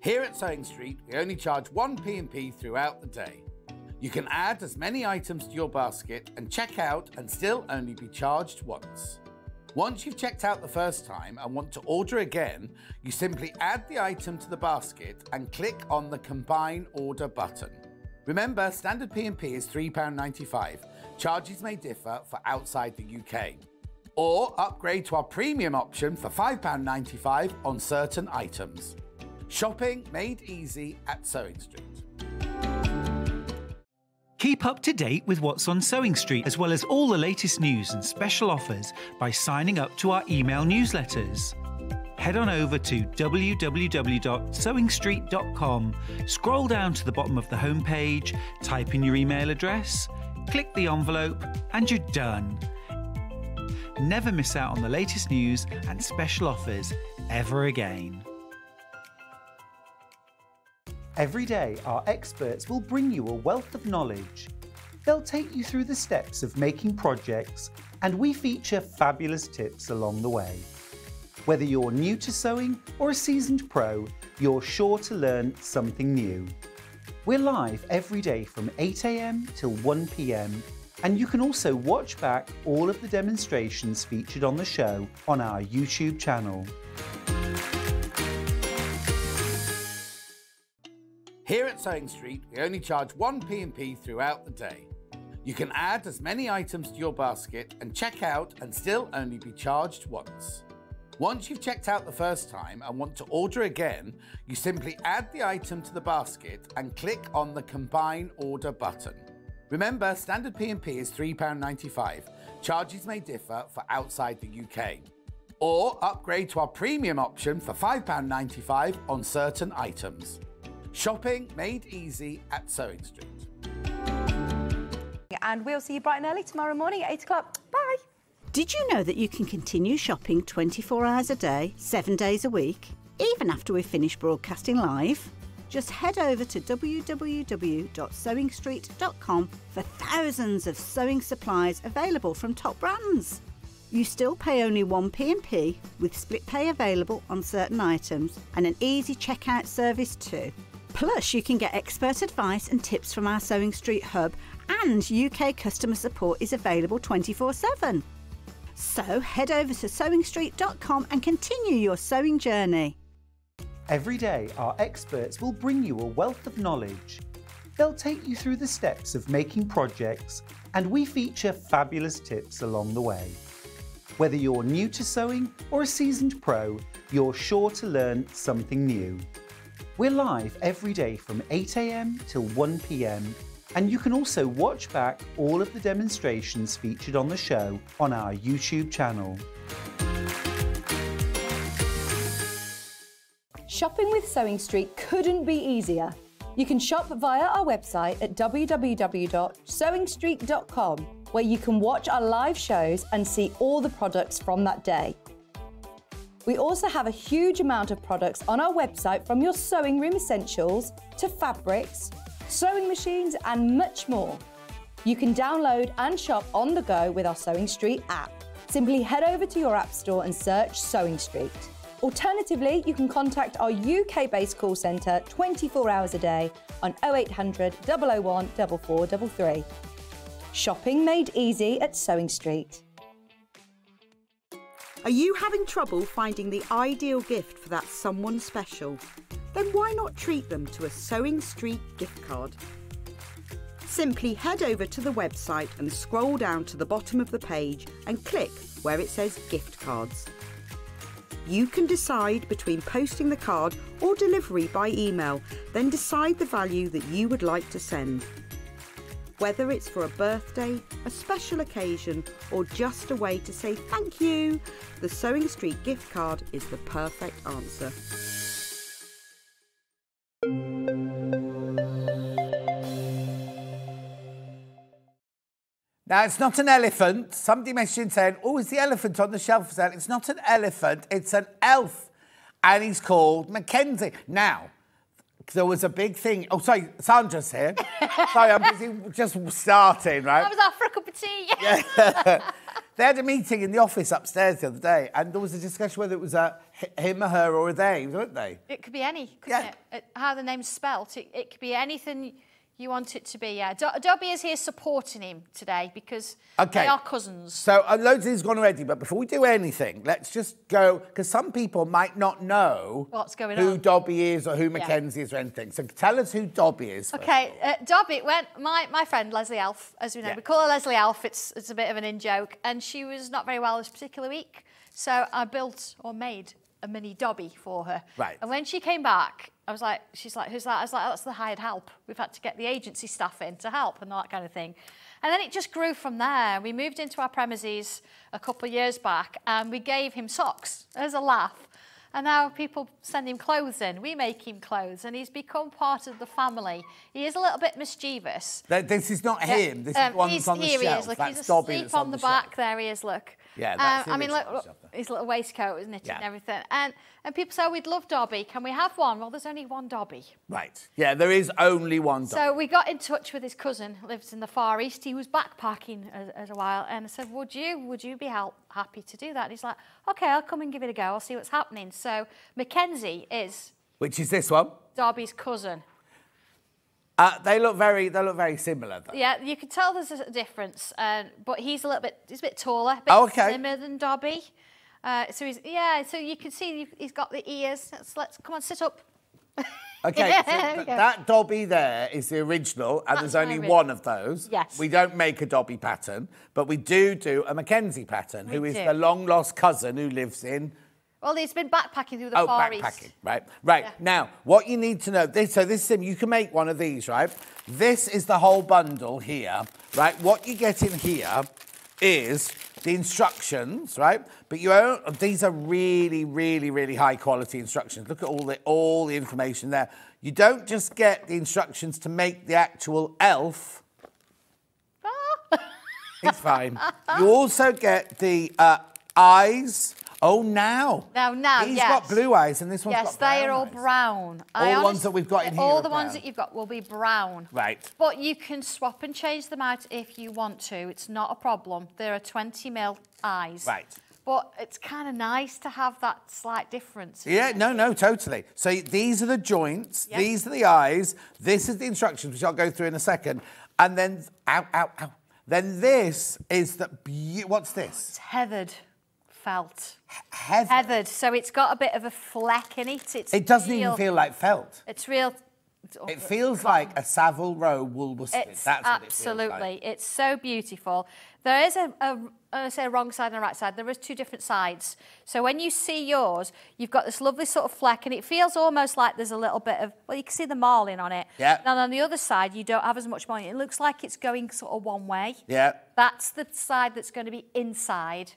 Here at Sewing Street, we only charge one P&P throughout the day. You can add as many items to your basket and check out and still only be charged once. Once you've checked out the first time and want to order again, you simply add the item to the basket and click on the Combine Order button. Remember, standard P&P is £3.95. Charges may differ for outside the UK. Or upgrade to our premium option for £5.95 on certain items. Shopping made easy at Sewing Street. Keep up to date with what's on Sewing Street, as well as all the latest news and special offers by signing up to our email newsletters. Head on over to www.sewingstreet.com, scroll down to the bottom of the homepage, type in your email address, click the envelope, and you're done. Never miss out on the latest news and special offers ever again. Every day, our experts will bring you a wealth of knowledge. They'll take you through the steps of making projects, and we feature fabulous tips along the way. Whether you're new to sewing or a seasoned pro, you're sure to learn something new. We're live every day from 8am till 1pm, and you can also watch back all of the demonstrations featured on the show on our YouTube channel. Here at Sewing Street, we only charge one P&P throughout the day. You can add as many items to your basket and check out and still only be charged once. Once you've checked out the first time and want to order again, you simply add the item to the basket and click on the Combine Order button. Remember, standard P&P is £3.95. Charges may differ for outside the UK. Or upgrade to our premium option for £5.95 on certain items. Shopping made easy at Sewing Street. And we'll see you bright and early tomorrow morning at 8 o'clock. Bye. Did you know that you can continue shopping 24 hours a day, seven days a week, even after we've finished broadcasting live? Just head over to www.sewingstreet.com for thousands of sewing supplies available from top brands. You still pay only one P&P with split pay available on certain items and an easy checkout service too. Plus, you can get expert advice and tips from our Sewing Street hub, and UK customer support is available 24 7. So head over to sewingstreet.com and continue your sewing journey. Every day, our experts will bring you a wealth of knowledge. They'll take you through the steps of making projects, and we feature fabulous tips along the way. Whether you're new to sewing or a seasoned pro, you're sure to learn something new. We're live every day from 8am till 1pm, and you can also watch back all of the demonstrations featured on the show on our YouTube channel. Shopping with Sewing Street couldn't be easier. You can shop via our website at www.sewingstreet.com, where you can watch our live shows and see all the products from that day. We also have a huge amount of products on our website from your sewing room essentials to fabrics, sewing machines, and much more. You can download and shop on the go with our Sewing Street app. Simply head over to your app store and search Sewing Street. Alternatively, you can contact our UK based call centre 24 hours a day on 0800 001 4433. Shopping made easy at Sewing Street. Are you having trouble finding the ideal gift for that someone special? Then why not treat them to a Sewing Street gift card? Simply head over to the website and scroll down to the bottom of the page and click where it says gift cards. You can decide between posting the card or delivery by email, then decide the value that you would like to send. Whether it's for a birthday, a special occasion, or just a way to say thank you, the Sewing Street gift card is the perfect answer. Now, it's not an elephant. Somebody in saying, oh, is the elephant on the shelf? It's not an elephant, it's an elf. And he's called Mackenzie. Now, there was a big thing. Oh, sorry, Sandra's here. sorry, I'm busy just starting, right? That was for a cup of tea. <laughs> Yeah. they had a meeting in the office upstairs the other day, and there was a discussion whether it was a him, or her, or a they, weren't they? It could be any, couldn't Yeah. it? it? How the name's spelt, it, it could be anything You want it to be, yeah. Do- Dobby is here supporting him today because Okay. they are cousins. So uh, loads of these gone already, but before we do anything, let's just go because some people might not know What's going who on. Dobby is or who Mackenzie is or anything. So tell us who Dobby is. Okay, uh, Dobby went. My my friend Leslie Elf, as we know, Yeah. we call her Leslie Elf. It's it's a bit of an in joke, and she was not very well this particular week, so I built or made a mini Dobby for her. Right. And when she came back, I was like, she's like, who's that? I was like, that's the hired help. We've had to get the agency staff in to help and that kind of thing. And then it just grew from there. We moved into our premises a couple of years back, and we gave him socks as a laugh. And now people send him clothes in. We make him clothes, and he's become part of the family. He is a little bit mischievous. This is not him. This is um, the one that's on the here shelf. He is. Look, that's he's asleep that's on the, shelf. back. There he is. Look. Yeah, that's Um, I mean, original look, his little waistcoat was knitted Yeah. and everything. And and people say, "Oh, we'd love Dobby. Can we have one? Well, there's only one Dobby. Right. Yeah, there is only one Dobby. So we got in touch with his cousin, lives in the Far East. He was backpacking as, as a while, and I said, "Would you? Would you be help, happy to do that?" And he's like, "Okay, I'll come and give it a go. I'll see what's happening." So Mackenzie is Which is this one? Dobby's cousin. Uh, they look very. They look very similar. Though. Yeah, you can tell there's a difference, uh, but he's a little bit, he's a bit taller, a bit Oh, okay. slimmer than Dobby. Uh, so he's, yeah, so you can see he's got the ears. Let's, let's come on, sit up. <laughs> Okay, Yeah, so th- that Dobby there is the original, and That's there's only original. one of those. Yes. We don't make a Dobby pattern, but we do do a Mackenzie pattern, We who is do. the long lost cousin who lives in Well, he's been backpacking through the oh Far backpacking, East. right? Right Yeah. now, what you need to know this. So this is you can make one of these, right? This is the whole bundle here, right? What you get in here is the instructions, right? But you own, these are really, really, really high quality instructions. Look at all the all the information there. You don't just get the instructions to make the actual elf. <laughs> it's fine. You also get the uh, eyes. Oh, now. Now, now, He's yes. got blue eyes, and this one's Yes, got brown they are all eyes. brown. All the ones that we've got in here All the ones that you've got will be brown. Right. But you can swap and change them out if you want to. It's not a problem. There are 20 mil eyes. Right. But it's kind of nice to have that slight difference. Yeah, no, no, totally. So these are the joints, Yep. these are the eyes, this is the instructions, which I'll go through in a second. And then, ow, ow, ow. Then this is the, what's this? It's heathered felt. Heather. Heathered. So it's got a bit of a fleck in it. It's It doesn't real, even feel like felt. It's real. It feels like a Savile Row wool worsted. It's That's what absolutely. it feels like. It's so beautiful. There is a, a I say a wrong side and a right side. There is two different sides. So when you see yours, you've got this lovely sort of fleck, and it feels almost like there's a little bit of. Well, you can see the marling on it. Yeah. And on the other side, you don't have as much marling. It looks like it's going sort of one way. Yeah. That's the side that's going to be inside,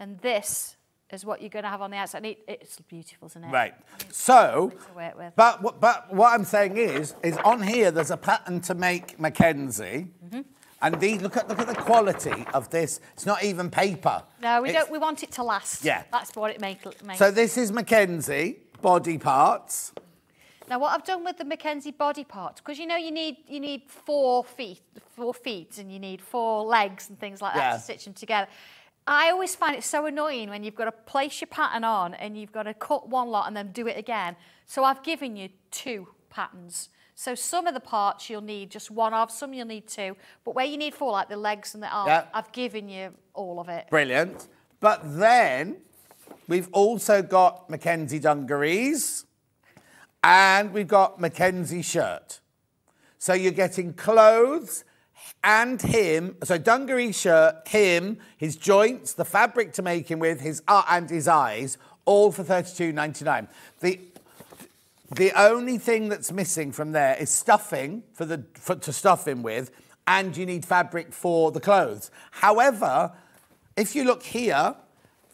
and this is what you're going to have on the outside. And it, it's beautiful, isn't it? Right. So, to work with. but what- but what I'm saying is, is on here there's a pattern to make Mackenzie, Mm-hmm. and these look at look at the quality of this. It's not even paper. No, we It's- don't. We want it to last. Yeah. That's what it makes. So this is Mackenzie body parts. Now, what I've done with the Mackenzie body parts, because you know you need you need four feet, four feet, and you need four legs and things like that Yeah. to stitch them together. I always find it so annoying when you've got to place your pattern on and you've got to cut one lot and then do it again. So I've given you two patterns. So some of the parts you'll need just one of, some you'll need two. But where you need four, like the legs and the arms, Yeah. I've given you all of it. Brilliant. But then we've also got Mackenzie dungarees and we've got Mackenzie shirt. So you're getting clothes and him, so dungaree shirt, him, his joints, the fabric to make him with, his uh, and his eyes, all for $32.99. The the only thing that's missing from there is stuffing for the for, to stuff him with, and you need fabric for the clothes. However, if you look here,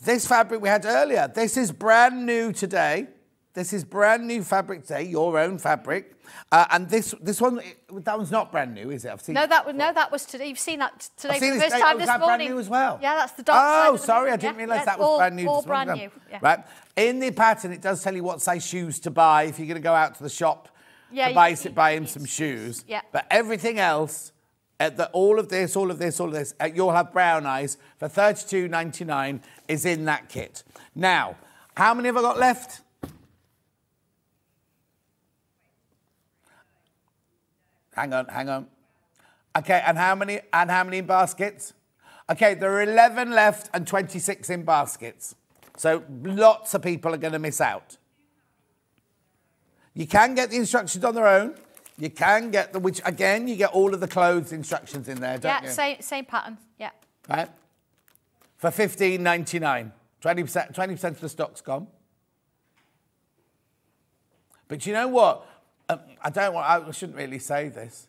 this fabric we had earlier, this is brand new today. This is brand new fabric today, your own fabric, uh, and this this one that one's not brand new, is it? I've seen. No, that was no, that was today. You've seen that today I've for the this first time Oh, this is that brand morning. new as well? Yeah, that's the dark Oh, sorry, I didn't Yeah, realise yeah, that was all, brand new. All this brand new. Yeah. Right. In the pattern, it does tell you what size shoes to buy if you're going to go out to the shop Yeah, to buy, you- buy him you- some shoes. Yeah. But everything else, at the, all of this, all of this, all of this, uh, you'll have brown eyes for thirty-two ninety-nine is in that kit. Now, how many have I got left? Hang on, hang on. Okay, and how many and how many in baskets? Okay, there are 11 left and 26 in baskets. So lots of people are going to miss out. You can get the instructions on their own. You can get the which again you get all of the clothes instructions in there, don't Yeah, you? same same pattern. Yeah. right? For fifteen ninety nine. Twenty percent twenty percent of the stock's gone. But you know what? Um, I don't want I shouldn't really say this.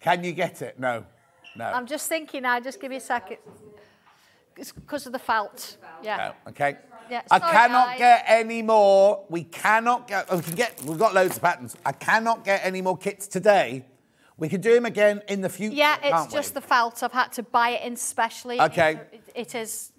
Can you get it? No. No. I'm just thinking now, just give me a second. It's because of the felt. Yeah. No, okay. Yeah, I sorry, cannot guys. get any more. We cannot get. oh, We can get. We've got loads of patterns. I cannot get any more kits today. We can do them again in the future. Yeah, it's just we? the felt. I've had to buy it in specially. Okay. It, it is,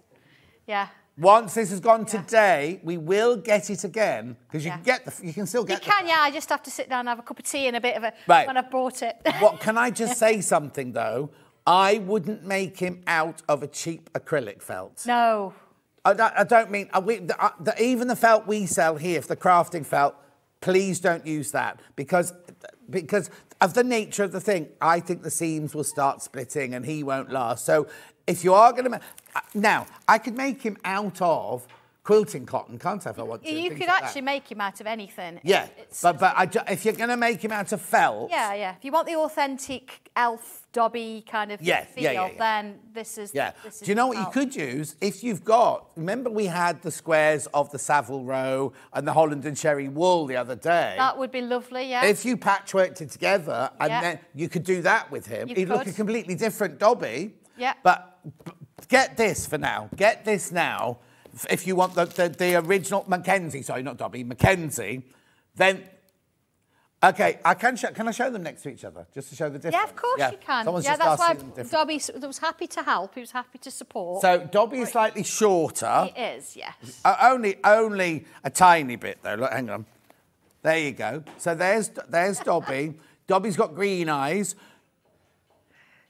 yeah. Once this has gone today, we will get it again because you Yeah. can get the. You can still You get. the- can, yeah. I just have to sit down and have a cup of tea and a bit of a Right. when I've bought it. <laughs> What can I just <laughs> say something though? I wouldn't make him out of a cheap acrylic felt. no. I don't, I don't mean we, the, uh, the, even the felt we sell here, the crafting felt. Please don't use that because because of the nature of the thing. I think the seams will start splitting and he won't last. So if you are going to uh, now, I could make him out of quilting cotton, can't I? If I want to. You could like that. actually make him out of anything. Yeah, It's- but but I, if you're going to make him out of felt, yeah, yeah. If you want the authentic elf dobby kind of Yeah, feel, yeah, yeah, yeah. then this is. Yeah. This is Do you know what the you could use if you've got? Remember, we had the squares of the Savile Row and the Holland and Sherry wool the other day. That would be lovely, yeah. if you patchworked it together, and then you could do that with him, You he'd look a completely different Dobby. Yeah. But, but get this for now. Get this now. If you want the, the, the original Mackenzie, sorry, not Dobby, Mackenzie, then. Okay, I can show, can I show them next to each other just to show the difference? yeah, of course you can. Someone's yeah, that's why. Dobby was happy to help. He was happy to support. So Dobby is slightly shorter. He is, yes. Uh, only, only a tiny bit though. Look, hang on. There you go. So there's there's Dobby. <laughs> Dobby's got green eyes.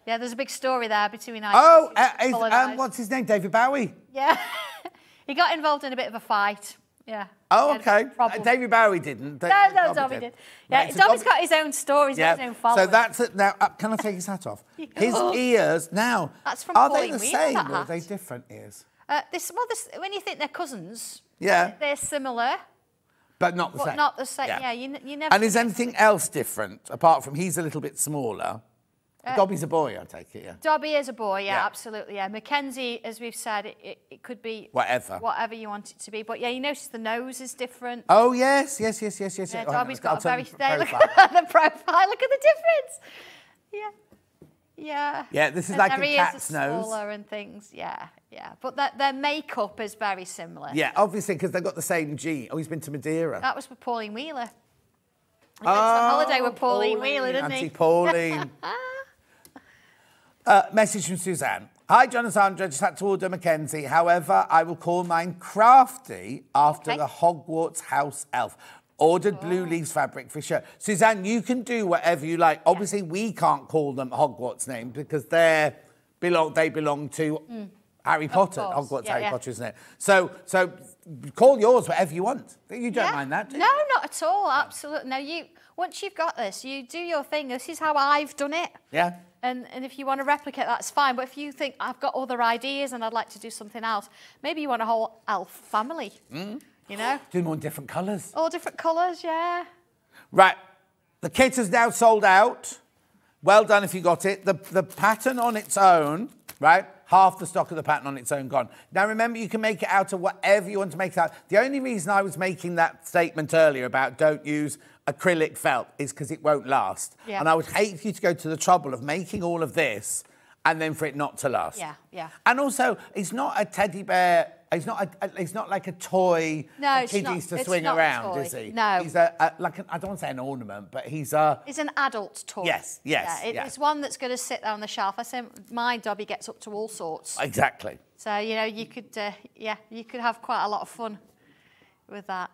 Yeah, there's a big story there between us. Oh, uh, is, um, eyes. what's his name? David Bowie. Yeah. <laughs> he got involved in a bit of a fight. Yeah. Oh, He had a okay. David Bowie didn't. No, no, Dobby did. Yeah, Right, so Dobby's Dobby- got his own stories, he's got his own So that's it. Now, uh, can I take his hat off? His ears now. That's from Are they the same or are they different ears? Uh, this, well, this, when you think they're cousins, Yeah, they're similar, but not the but same. not the same. Yeah, you, you never. And is anything else different apart from he's a little bit smaller? Uh, Dobby's a boy, I take it. Yeah. Dobby is a boy, yeah, Yeah. absolutely, yeah. Mackenzie, as we've said, it, it, it could be Whatever. whatever you want it to be. But yeah, you notice the nose is different. Oh yes, yes, yes, yes, yes. yeah. Oh, Dobby's I'll got a very. the There, look profile. at <laughs> the profile. Look at the difference. Yeah, yeah. Yeah, this is And like a cat's nose. smaller and things. Yeah, yeah. But their, their makeup is very similar. Yeah, obviously because they've got the same gene. Oh, he's been to Madeira. That was with Pauline Wheeler. He went on oh, holiday with Pauline, Wheeler, didn't Auntie he? Pauline. <laughs> uh, message from Suzanne. Hi, John and Sandra. Just had to order Mackenzie. However, I will call mine crafty after Okay. the Hogwarts house elf. Ordered blue leaves fabric for sure. Suzanne, you can do whatever you like. Obviously, we can't call them Hogwarts names because they're belong. They belong to Harry Potter. Hogwarts Yeah, Harry yeah. Potter, isn't it? So, so call yours whatever you want. You don't Yeah. mind that, do you? No, not at all. Absolutely. No, you. Once you've got this, you do your thing. This is how I've done it. Yeah. And, and if you want to replicate, that's fine. But if you think I've got other ideas and I'd like to do something else, maybe you want a whole elf family. Mm. You know, Do them all in different colours. all different colours. Yeah. Right. The kit is now sold out. Well done if you got it. The, the pattern on its own, right? Half the stock of the pattern on its own gone. Now remember, you can make it out of whatever you want to make it out. The only reason I was making that statement earlier about don't use acrylic felt is because it won't last. Yeah. And I would hate for you to go to the trouble of making all of this and then for it not to last. Yeah, yeah. And also, it's not a teddy bear. It's not. A, a- it's not like a toy No, for it's kiddies not- to it's swing not a around, is he? No. He's a, a like an, I don't want to say an ornament, but he's a. It's an adult toy. Yes, yes, Yeah, it- yeah. It's one that's going to sit there on the shelf. I say my Dobby gets up to all sorts. Exactly. So you know, you could, uh, yeah, you could have quite a lot of fun with that.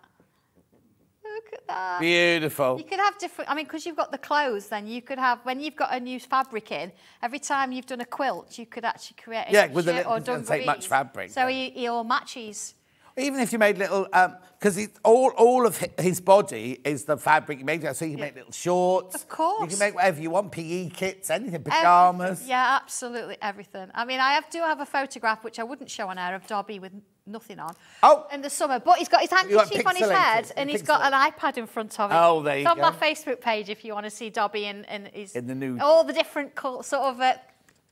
Look at that. Beautiful. You could have different. I mean, because you've got the clothes, then you could have when you've got a new fabric in. Every time you've done a quilt, you could actually create a Yeah, with shirt li- or it doesn't take much fabric, So yeah. he, he all matches. Even if you made little, um, because all all of his body is the fabric you made, so you can make little shorts. Of course. You can make whatever you want, PE kits, anything, Everything. pajamas. Yeah, absolutely everything. I mean, I have, do have a photograph which I wouldn't show on air of Dobby with nothing on. Oh. In the summer, but he's got his handkerchief on his head and he's got an iPad in front of him. Oh, there you it's on my. Facebook page if you want to see Dobby and, in his In the nude. all the different sort of uh,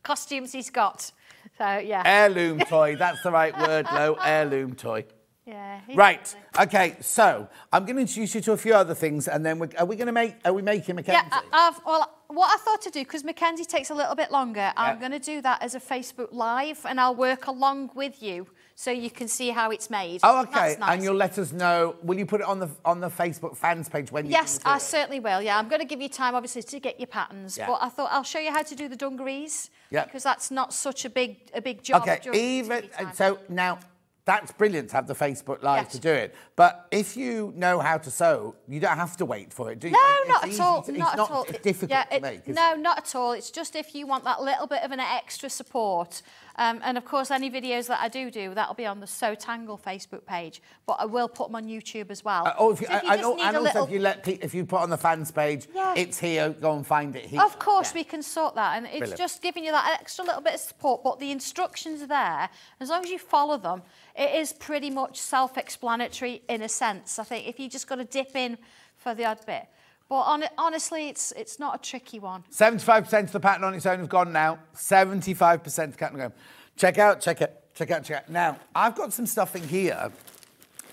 costumes he's got. So yeah, Heirloom <laughs> toy, that's the right word, Lo. Heirloom toy. yeah. Right. Okay. So I'm going to introduce you to a few other things, and then we are we going to make? Are we making Yeah, Mackenzie? I- I've, well, what I thought to do, because Mackenzie takes a little bit longer, I'm going to do that as a Facebook Live, and I'll work along with you so you can see how it's made. oh, okay. Nice. And you'll let us know. Will you put it on the on the Facebook fans page when you? Yes, I it? certainly will. Yeah, I'm going to give you time, obviously, to get your patterns. Yeah. But I thought I'll show you how to do the dungarees. Yeah. Because that's not such a big a big job. Okay, even so now that's brilliant to have the Facebook Live Yes. to do it. But if you know how to sew, you don't have to wait for it, do you? No, It's not at all. to- not it's not at all. It- difficult yeah, to it- make. No, it? not at all. It's just if you want that little bit of an extra support. Um, and of course, any videos that I do do, that'll be on the Sanntangle Facebook page. But I will put them on YouTube as well. Uh, oh, if you, So if you I, I just know, need and a also little- if you let if you put on the fans page, Yeah. it's here. Go and find it here. Of course, Yeah. we can sort that, and it's Brilliant. just giving you that extra little bit of support. But the instructions are there. As long as you follow them, it is pretty much self-explanatory in a sense. I think if you just got to dip in for the odd bit, but on, honestly, it's it's not a tricky one. 75% of the pattern on its own has gone now. 75% of the pattern gone. Check out, check it, check out, check out. Now, I've got some stuff in here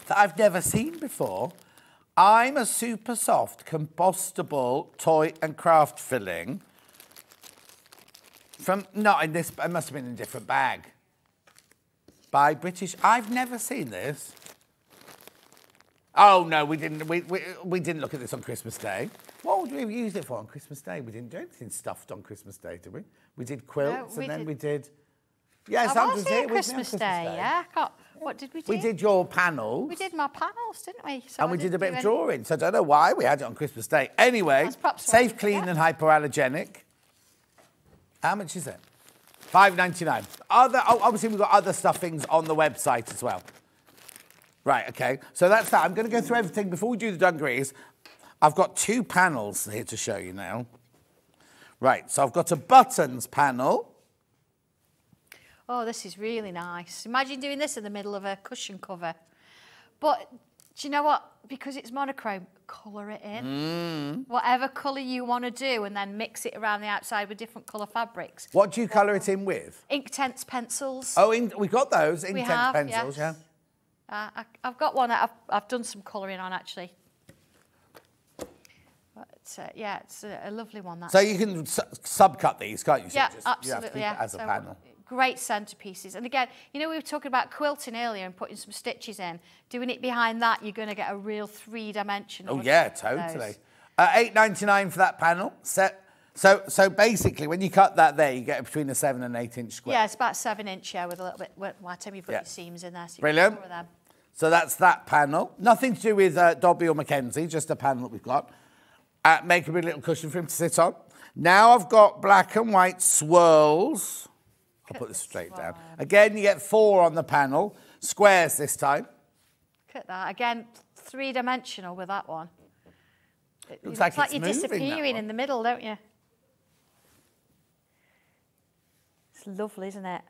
that I've never seen before. I'm a super soft, compostable toy and craft filling from, not in this, it must have been in a different bag. By British, I've never seen this. Oh no, we didn't. We, we, we didn't look at this on Christmas Day. What would we have used it for on Christmas Day? We didn't do anything stuffed on Christmas Day, did we? We did quilts we and then did- we did. Yeah, oh, I Sandra was here here with me on Christmas Day, yeah. I can't, what did we do? We did your panels. We did my panels, didn't we? So and I we did didn't a bit do of any- drawing. So I don't know why we had it on Christmas Day. Anyway, That's perhaps why safe, clean, and hypoallergenic. How much is it? Five ninety nine. Other, oh, obviously we've got other stuffings on the website as well. Right. Okay. So that's that. I'm going to go through everything before we do the dungarees. I've got two panels here to show you now. Right. So I've got a buttons panel. Oh, this is really nice. Imagine doing this in the middle of a cushion cover. But do you know what? Because it's monochrome, colour it in. Mm. Whatever colour you want to do, and then mix it around the outside with different colour fabrics. What do you colour it in with? Inktense pencils. Oh, in, we've got those We Inktense have, pencils. yes. Yeah. Uh, I, I've got one that I've, I've done some colouring on actually. But, uh, yeah, it's a, a lovely one. That So you can su- subcut these, can't you? So yeah, just- you have to absolutely. keep Yeah. as a So, panel. Great centerpieces. And again, you know, we were talking about quilting earlier and putting some stitches in. Doing it behind that, you're going to get a real three-dimensional. Oh yeah, effect with those. totally. Uh, Eight ninety nine for that panel. Set. So so basically, when you cut that there, you get between a seven and eight inch square. Yeah, it's about seven inch, yeah, with a little bit. The time you've got Yeah. your seams in there, so you Brilliant. Can cover them. So that's that panel. Nothing to do with uh, Dobby or Mackenzie, just a panel that we've got. Uh, make a little cushion for him to sit on. Now I've got black and white swirls. I'll put this straight down. Again, you get four on the panel. Squares this time. Look at that. Again, three-dimensional with that one. It Looks like it's you're moving, disappearing in the middle, don't you? It's lovely, isn't it?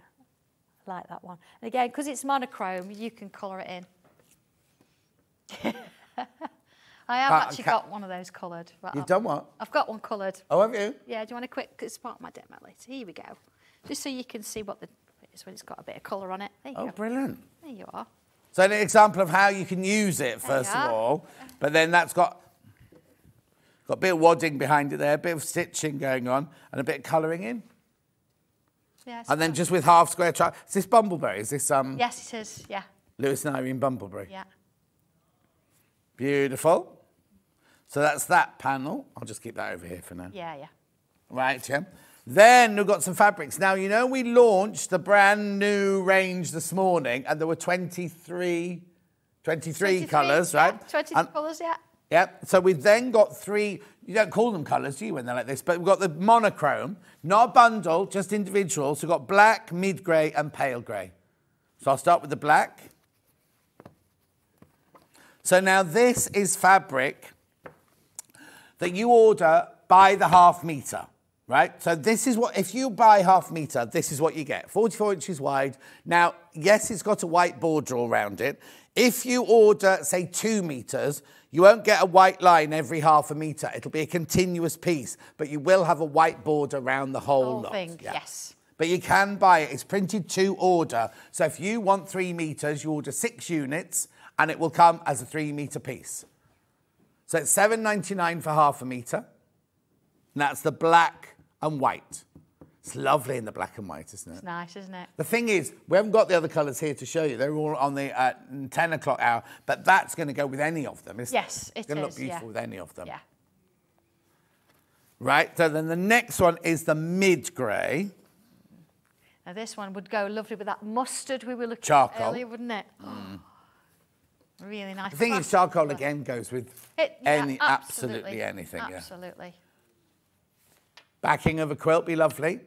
I like that one. And again, because it's monochrome, you can colour it in. I have actually got one of those coloured. You've done what? I've got one coloured. Oh, have you? Yeah, do you want a quick it's part of my demo later? Here we go. Just so you can see what the it is when it's got a bit of colour on it. There you Oh, go. brilliant. There you are. So an example of how you can use it, first of all. But then that's got got a bit of wadding behind it there, a bit of stitching going on, and a bit of colouring in. Yeah, And then just with half square tri- Is this Bumbleberry? Is this um Yes, it is. Yeah. Lewis and Irene Bumbleberry? Yeah. Beautiful. So that's that panel. I'll just keep that over here for now. Yeah, yeah. Right, yeah. Then we've got some fabrics. Now, you know, we launched the brand new range this morning, and there were 23, 23, colours, yeah, right? 23 colours, yeah. Yep. So we've then got three. You don't call them colours, do you, when they're like this? But we've got the monochrome, not a bundle, just individual. So we've got black, mid grey, and pale grey. So I'll start with the black. So now this is fabric that you order by the half meter, right? So this is what, if you buy half meter, this is what you get 44 inches wide. Now, yes, it's got a white border all around it. If you order, say, two meters, you won't get a white line every half a meter. It'll be a continuous piece, but you will have a white border around the whole, Whole lot. thing, Yeah. yes. But you can buy it. It's printed to order. So if you want three meters, you order six units, and it will come as a three meter piece. So it's seven ninety nine for half a meter. And that's the black and white. It's lovely in the black and white, isn't it? It's nice, isn't it? The thing is, we haven't got the other colours here to show you. They're all on the uh, 10 o'clock hour, but that's going to go with any of them, isn't Yes, it? It's it going to look beautiful yeah. with any of them. Yeah. Right, so then the next one is the mid grey. Now this one would go lovely with that mustard we were looking Charcoal. at earlier, wouldn't it? Really nice. The thing is, charcoal colour. again goes with It- yeah, any, absolutely, anything. Yeah. Absolutely. Backing of a quilt be lovely.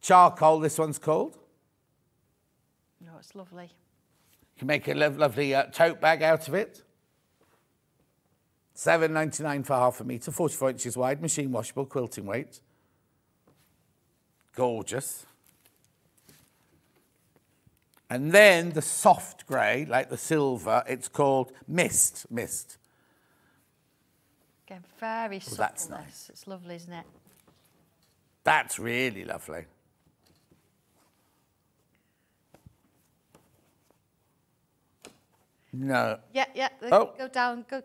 Charcoal, this one's called. No, it's lovely. You can make a lo- lovely uh, tote bag out of it. Seven ninety nine for half a metre, 44 inches wide, machine washable, quilting weight. Gorgeous. And then the soft grey, like the silver, it's called mist. Mist. Again, very oh, subtle. that's nice. It's lovely, isn't it? That's really lovely. No. Yeah, yeah. Oh. Go down. Go.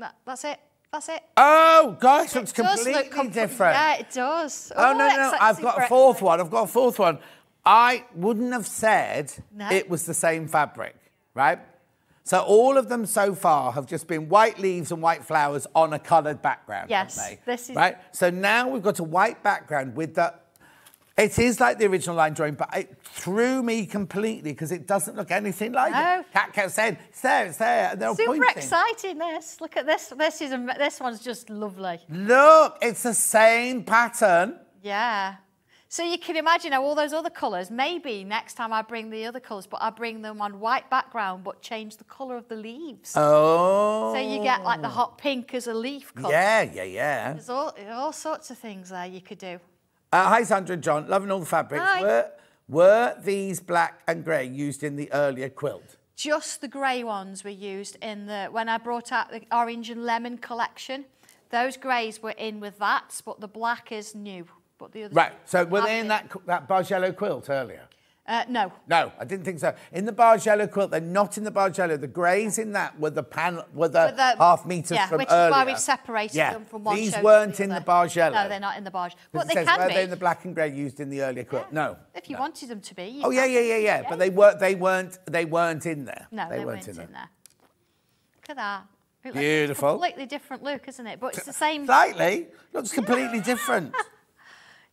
Up, that's it. That's it. Oh, gosh, it's It does completely look compl- different. Yeah, it does. Oh, no, oh, no, it's I've got a fourth one. I've got a fourth one. I wouldn't have said No. it was the same fabric, right? So all of them so far have just been white leaves and white flowers on a coloured background. Yes, this is- right. So now we've got a white background with the. It is like the original line drawing, but it threw me completely because it doesn't look anything like No. it. Cat Cat said, "It's there, it's there," and they're Super pointing. exciting. This. Look at this. This is. am- This one's just lovely. Look, it's the same pattern. Yeah. So you can imagine how all those other colours, maybe next time I bring the other colours, but I bring them on white background, but change the colour of the leaves. Oh. So you get like the hot pink as a leaf colour. Yeah, yeah, yeah. There's all, all sorts of things there you could do. Uh, hi, Sandra and John. Loving all the fabrics. Hi. Were, were these black and grey used in the earlier quilt? Just the grey ones were used in the, when I brought out the orange and lemon collection, those greys were in with that, but the black is new. But the other Right. So were they in been. that that Bargello quilt earlier? Uh, no. No, I didn't think so. In the Bargello quilt, they're not in the Bargello. The greys in that were the panel, were the, the- half meters yeah, from which earlier. is why we've separated yeah. them from one These weren't the in the. Bargello. No, they're not in the barge. But they says, can were be. they in the black and grey used in the earlier quilt? No. If you no. wanted them to be. you Oh yeah, yeah, yeah, yeah. But they weren't. They weren't. They weren't in there. No, they, weren't, weren't in there. Look at that. It looks Beautiful. Completely different look, isn't it? But it's the same. Slightly. Looks completely different. <laughs>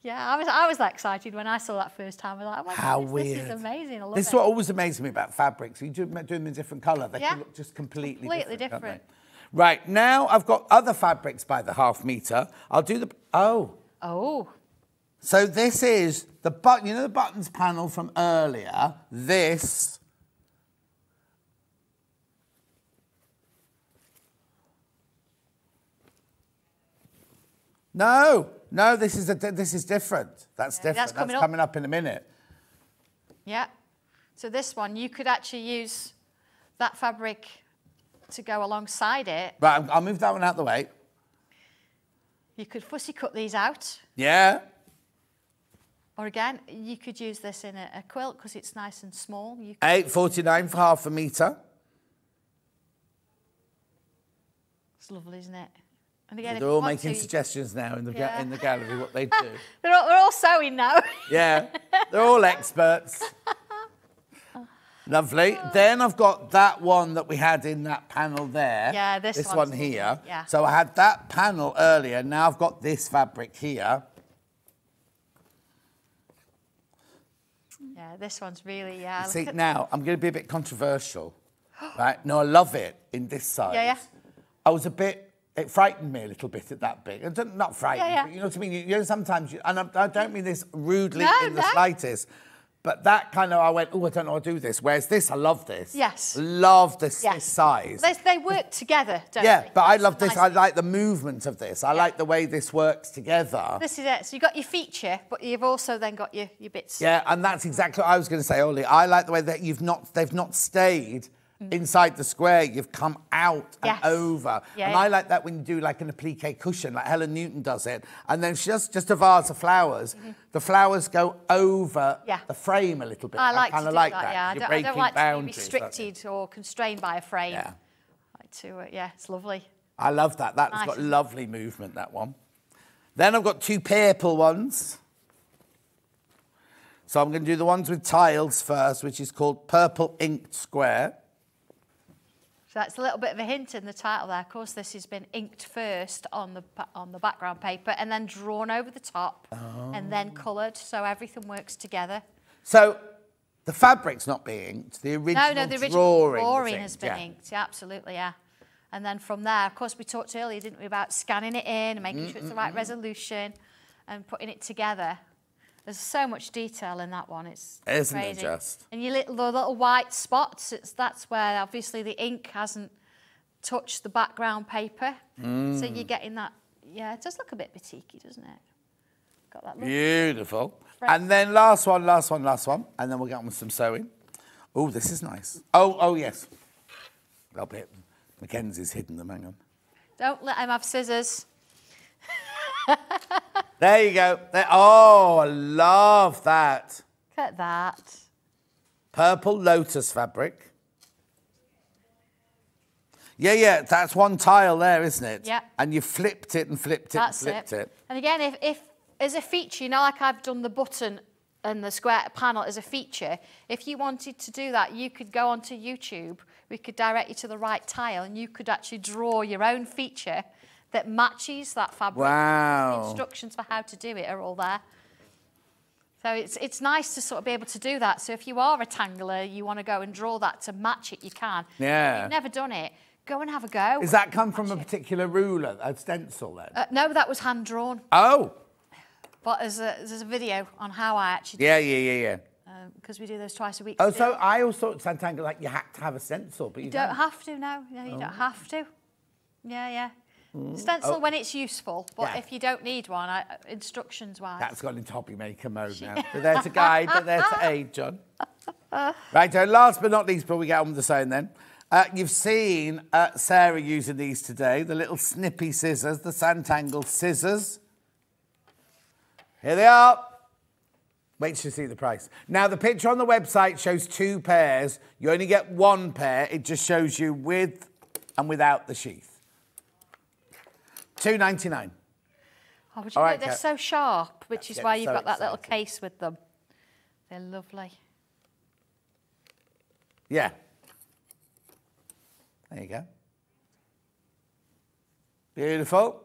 Yeah, I was I was that excited when I saw that first time. I was like, oh How goodness, weird. This is amazing. I love This is what always amazes me about fabrics. You do, them in different colour, they Yeah. can look just completely, Completely different. different. Right, now I've got other fabrics by the half metre. I'll do the. Oh. Oh, So this is the button, you know the buttons panel from earlier? This. No, no, this is a, this is different. That's Yeah, different. that's That's, coming up. coming up in a minute. yeah. So this one, you could actually use that fabric to go alongside it. Right, I'll- move that one out the way. You could fussy cut these out. Yeah. Or again, you could use this in a, a quilt because it's nice and small. You Eight forty nine for half a metre. it's lovely, isn't it? And again, They're all making to, suggestions now in the Yeah. in the gallery what they do. <laughs> They're all, they're all sewing now. Yeah, they're all experts. Lovely. Oh. Then I've got that one that we had in that panel there. Yeah, this This one here. yeah. So I had that panel earlier. Now I've got this fabric here. yeah, this one's really, yeah. See, now I'm going to be a bit controversial. <gasps> right? No, I love it in this size. Yeah, yeah. I was a bit. It frightened me a little bit at that big. It didn't- frightened, Yeah, yeah. but you know what I mean. You, you know, sometimes, you, and I, I don't mean this rudely No, in the no. slightest. But that kind of, I went, oh, I don't know how to do this. Whereas this, I love this. Yes. Love this, Yes. this size. They, they work together, don't yeah, they? but I love this. nice I like the movement of this. I like the way this works together. This is it. So you've got your feature, but you've also then got your, your bits. Yeah, and that's exactly what I was going to say, Ollie. I like the way that you've not, they've not stayed inside the square. You've come out Mm. Yes. and over. Yeah, and yeah. I like that when you do like an applique cushion, like Helen Newton does it, and then just just a vase of flowers. The flowers go over. Yeah. the frame a little bit. I like to kinda do like that, yeah. I You're don't, I don't like to be boundaries, aren't you? restricted or constrained by a frame. Yeah. I like to, uh, yeah, it's lovely. I love that. That's Nice. got lovely movement, that one. Then I've got two purple ones. So I'm going to do the ones with tiles first, which is called Purple Inked Square. So that's a little bit of a hint in the title there. Of course, this has been inked first on the on the background paper and then drawn over the top and then oh. coloured, so everything works together. So the fabric's not being inked. The original, No, no, the original drawing, drawing, has been yeah. inked. Yeah, absolutely, yeah. And then from there, of course, we talked earlier, didn't we, about scanning it in and making sure it's the right resolution and putting it together. There's so much detail in that one. It's Isn't it just? And your little, the little white spots, it's, that's where obviously the ink hasn't touched the background paper. So Mm. you're getting that, yeah, it does look a bit batiky, doesn't it? Got that look. Beautiful. And then last one, last one, last one. And then we'll get on with some sewing. Oh, this is nice. Oh, oh, yes. Bit. Mackenzie's hidden them. Hang on. Don't let him have scissors. There you go. There. Oh, I love that. Look at that. Purple lotus fabric. Yeah, yeah, that's one tile there, isn't it? Yeah. And you flipped it and flipped it That's and flipped it. it. And again, if, if as a feature, you know, like I've done the button and the square panel as a feature, if you wanted to do that, you could go onto YouTube. We could direct you to the right tile, and you could actually draw your own feature that matches that fabric. Wow. The instructions for how to do it are all there. So it's it's nice to sort of be able to do that. So if you are a tangler, you want to go and draw that to match it, you can. If Yeah. you've never done it, go and have a go. Does that come from a particular ruler, a stencil then? Uh, no, that was hand drawn. oh, But there's a, there's a video on how I actually yeah, yeah, yeah, yeah. because we do those twice a week. Oh, so I always thought Sanntangle like you had to have a stencil, but you, you don't don't. have to. No, no, you don't have to. Yeah, yeah. Stencil when it's useful, but Yeah. if you don't need one, I, instructions wise. That's gone into hobby maker mode now. They're there to guide, they're there to aid, John. <laughs> Right, so last but not least, before we get on with the sewing then, uh, you've seen uh, Sarah using these today, the little snippy scissors, the Sanntangle scissors. Here they are. Wait till you see the price. Now, the picture on the website shows two pairs. You only get one pair. It just shows you with and without the sheath. Two ninety nine. oh, would you all know, right, they're Kat. so sharp, which Let's is why you've so got that little case with them. They're lovely. Yeah. There you go. Beautiful.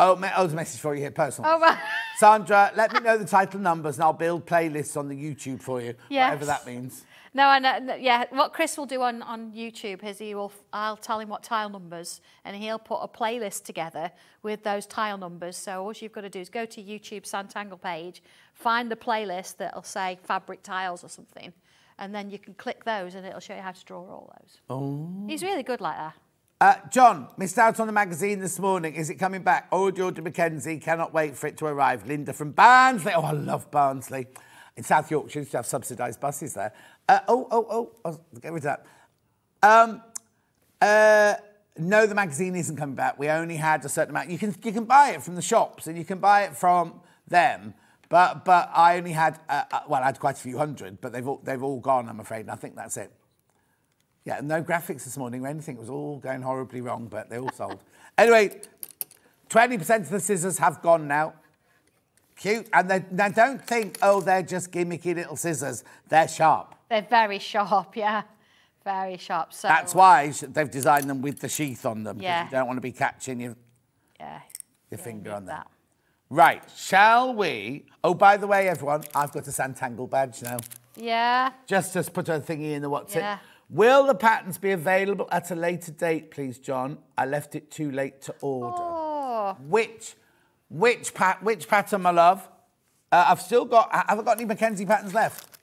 Oh, oh, there's a message for you here, personal. Oh, right. Sandra, let me know the title numbers and I'll build playlists on the YouTube for you. Whatever that means. No, I know. no, Yeah, what Chris will do on, on YouTube is he will. I'll tell him what tile numbers, and he'll put a playlist together with those tile numbers. So all you've got to do is go to YouTube Sanntangle page, find the playlist that'll say fabric tiles or something, and then you can click those, and it'll show you how to draw all those. Oh. He's really good like that. Uh, John, missed out on the magazine this morning. Is it coming back? Oh, Georgia Mackenzie, cannot wait for it to arrive. Linda from Barnsley. Oh, I love Barnsley. In South Yorkshire, to have subsidised buses there. Uh, oh, oh, oh, oh, get rid of that. Um, uh, no, the magazine isn't coming back. We only had a certain amount. You can you can buy it from the shops and you can buy it from them. But but I only had uh, uh, well, I had quite a few hundred, but they've all, they've all gone. I'm afraid. And I think that's it. Yeah, no graphics this morning or anything. It was all going horribly wrong, but they all sold. anyway, 20% of the scissors have gone now. Cute. And they, now don't think, oh, they're just gimmicky little scissors. They're sharp. They're very sharp, yeah, very sharp. So That's why they've designed them with the sheath on them. Yeah. You don't want to be catching your, yeah, your yeah, finger on that. Right, shall we? Oh, by the way, everyone, I've got a Sanntangle badge now. Yeah, Just to put a thingy in the what's Yeah. it. Will the patterns be available at a later date, please, John? I left it too late to order. Oh, Which, which pat, which pattern, my love? Uh, I've still got, I haven't got any Mackenzie patterns left.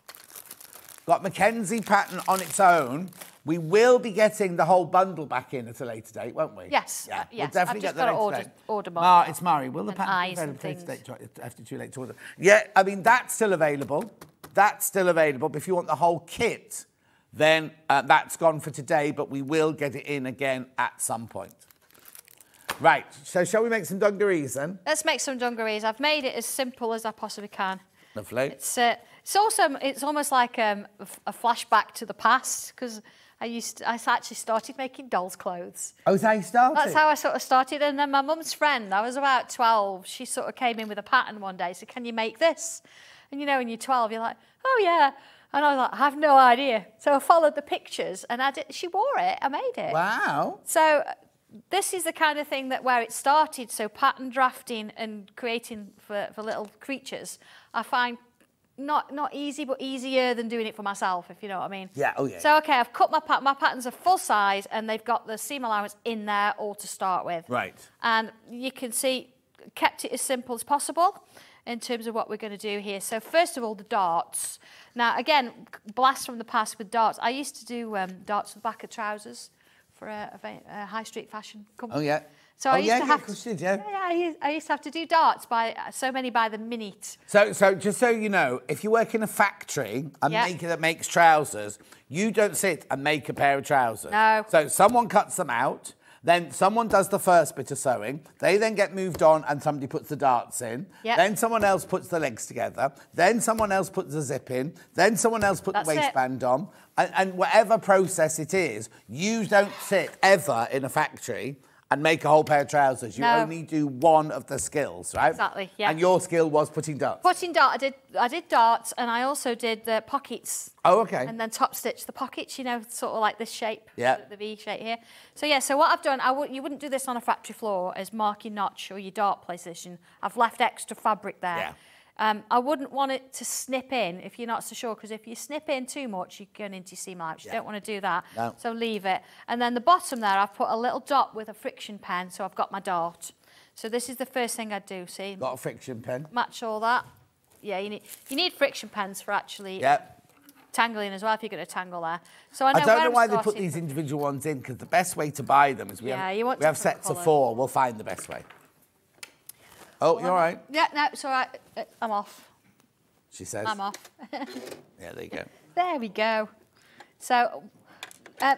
Got Mackenzie pattern on its own. We will be getting the whole bundle back in at a later date, won't we? Yes, uh, We'll yes. definitely I've just get the gotta order- date. order Mar, it's Mari. Will the pattern be available later date? to- After too late to order. Yeah, I mean, that's still available. That's still available. But if you want the whole kit, then uh, that's gone for today, but we will get it in again at some point. Right, so shall we make some dungarees then? Let's make some dungarees. I've made it as simple as I possibly can. Lovely. It's uh, it's also it's almost like um, a, flashback to the past because I used to, I actually started making dolls' clothes. Oh, is that how you started? That's how I sort of started. And then my mum's friend, I was about 12, she sort of came in with a pattern one day, said, Can you make this? And you know, when you're 12, you're like, Oh, yeah. And I was like, I have no idea. So I followed the pictures and I did, she wore it. I made it. Wow. So this is the kind of thing that where it started. So pattern drafting and creating for, for little creatures, I find not not easy, but easier than doing it for myself, if you know what I mean. Yeah, oh yeah. So okay, I've cut my pat- my patterns are full size, and they've got the seam allowance in there all to start with. Right. And you can see, kept it as simple as possible in terms of what we're going to do here. So first of all, the darts. Now again, blast from the past with darts. I used to do um, darts the back of trousers for a, a, a high street fashion company. Oh, yeah. So Oh, I used yeah, to have to, did, yeah. yeah, I used, I used to have to do darts by uh, so many by the minute. So, so just so you know, if you work in a factory, a Yeah. maker that makes trousers, you don't sit and make a pair of trousers. No. So someone cuts them out, then someone does the first bit of sewing. They then get moved on, and somebody puts the darts in. Yep. Then someone else puts the legs together. Then someone else puts the zip in. Then someone else puts That's the it. waistband on. And, and whatever process it is, you don't sit ever in a factory. And make a whole pair of trousers. You No. only do one of the skills, right? Exactly, yeah. And your skill was putting darts. Putting dart, I did I did darts, and I also did the pockets Oh, okay. and then top stitch the pockets, you know, sort of like this shape, Yeah. the, V shape here. So yeah, so what I've done, I w- you wouldn't do this on a factory floor as marking notch or your dart position. I've left extra fabric there. Yeah. Um, I wouldn't want it to snip in if you're not so sure, because if you snip in too much, you're going into your seam allowance. You Yeah. don't want to do that. No. So leave it. And then the bottom there, I've put a little dot with a friction pen, so I've got my dart. So this is the first thing I'd do, see? Got a friction pen. match all that. Yeah, you need you need friction pens for actually Yeah. tangling as well if you're going to tangle there. So I know I don't know I'm why they put these individual ones in because the best way to buy them is we Yeah, have, you want we have sets of four. We'll find the best way. Oh, you're all right, Yeah, no, it's all right. Uh, I'm off. she says. I'm off. <laughs> Yeah, there you go. There we go. So, uh,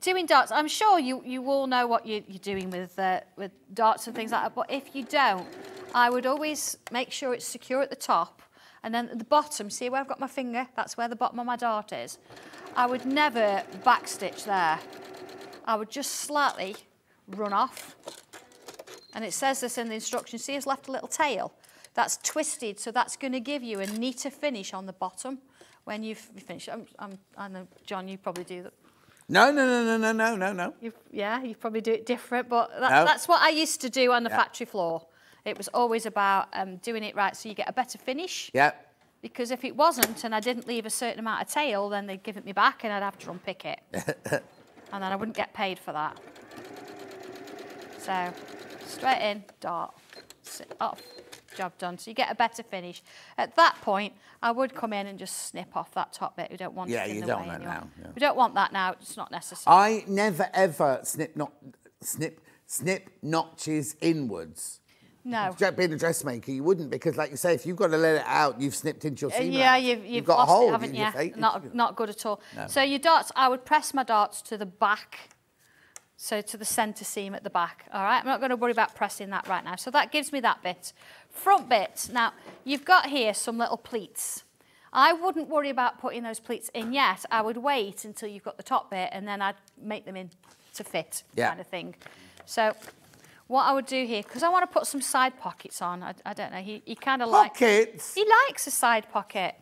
doing darts, I'm sure you, you all know what you, you're doing with, uh, with darts and things like that, but if you don't, I would always make sure it's secure at the top and then at the bottom, see where I've got my finger? That's where the bottom of my dart is. I would never backstitch there. I would just slightly run off. And it says this in the instructions. See, it's left a little tail. That's twisted, so that's going to give you a neater finish on the bottom when you've finished. I'm, I'm, I know, John, you probably do that. No, no, no, no, no, no, no, no. You, yeah, you probably do it different, but that, No. that's what I used to do on the Yeah. factory floor. It was always about um, doing it right so you get a better finish. Yeah. Because if it wasn't and I didn't leave a certain amount of tail, then they'd give it me back and I'd have to unpick it. <laughs> and then I wouldn't get paid for that. So, straight in, dart, sit off, job done. So you get a better finish. At that point, I would come in and just snip off that top bit. We don't want Yeah, it in you the don't way want that anymore. now, yeah. We don't want that now. It's not necessary. I never ever snip not snip snip notches inwards. no. Being a dressmaker, you wouldn't because, like you say, if you've got to let it out, you've snipped into your Uh, seam yeah, allowance. you've, you've, got lost a hole it, haven't you? Not, not good at all. So your darts, I would press my darts to the back, so to the centre seam at the back. All right, I'm not going to worry about pressing that right now. So that gives me that bit. Front bit. Now you've got here some little pleats. I wouldn't worry about putting those pleats in yet. I would wait until you've got the top bit, and then I'd make them in to fit, Yeah. kind of thing. So. What I would do here, because I want to put some side pockets on. I, I don't know. He, he kind of like Pockets. he likes a side pocket.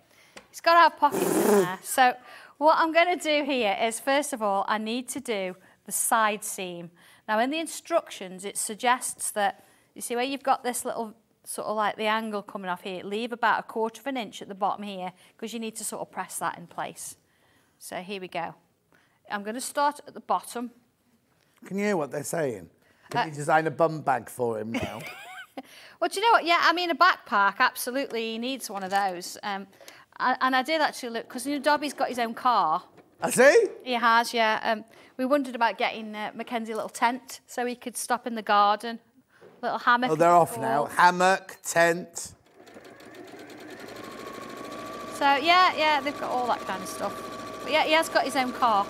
He's got to have pockets in there. <sighs> So what I'm going to do here is, first of all, I need to do the side seam. Now, in the instructions, it suggests that, you see where you've got this little sort of like the angle coming off here, leave about a quarter of an inch at the bottom here, because you need to sort of press that in place. So here we go. I'm going to start at the bottom. Can you hear what they're saying? Can Uh, you design a bum bag for him now? <laughs> Well, do you know what? Yeah, I mean, a backpack, absolutely, he needs one of those. Um, and, and I did actually look, because you know, Dobby's got his own car. I see. He has, yeah. Um, we wondered about getting uh, Macensi a little tent so he could stop in the garden. Little hammock. Oh, they're and off now. Hammock, tent. So, yeah, yeah, they've got all that kind of stuff. But yeah, he has got his own car.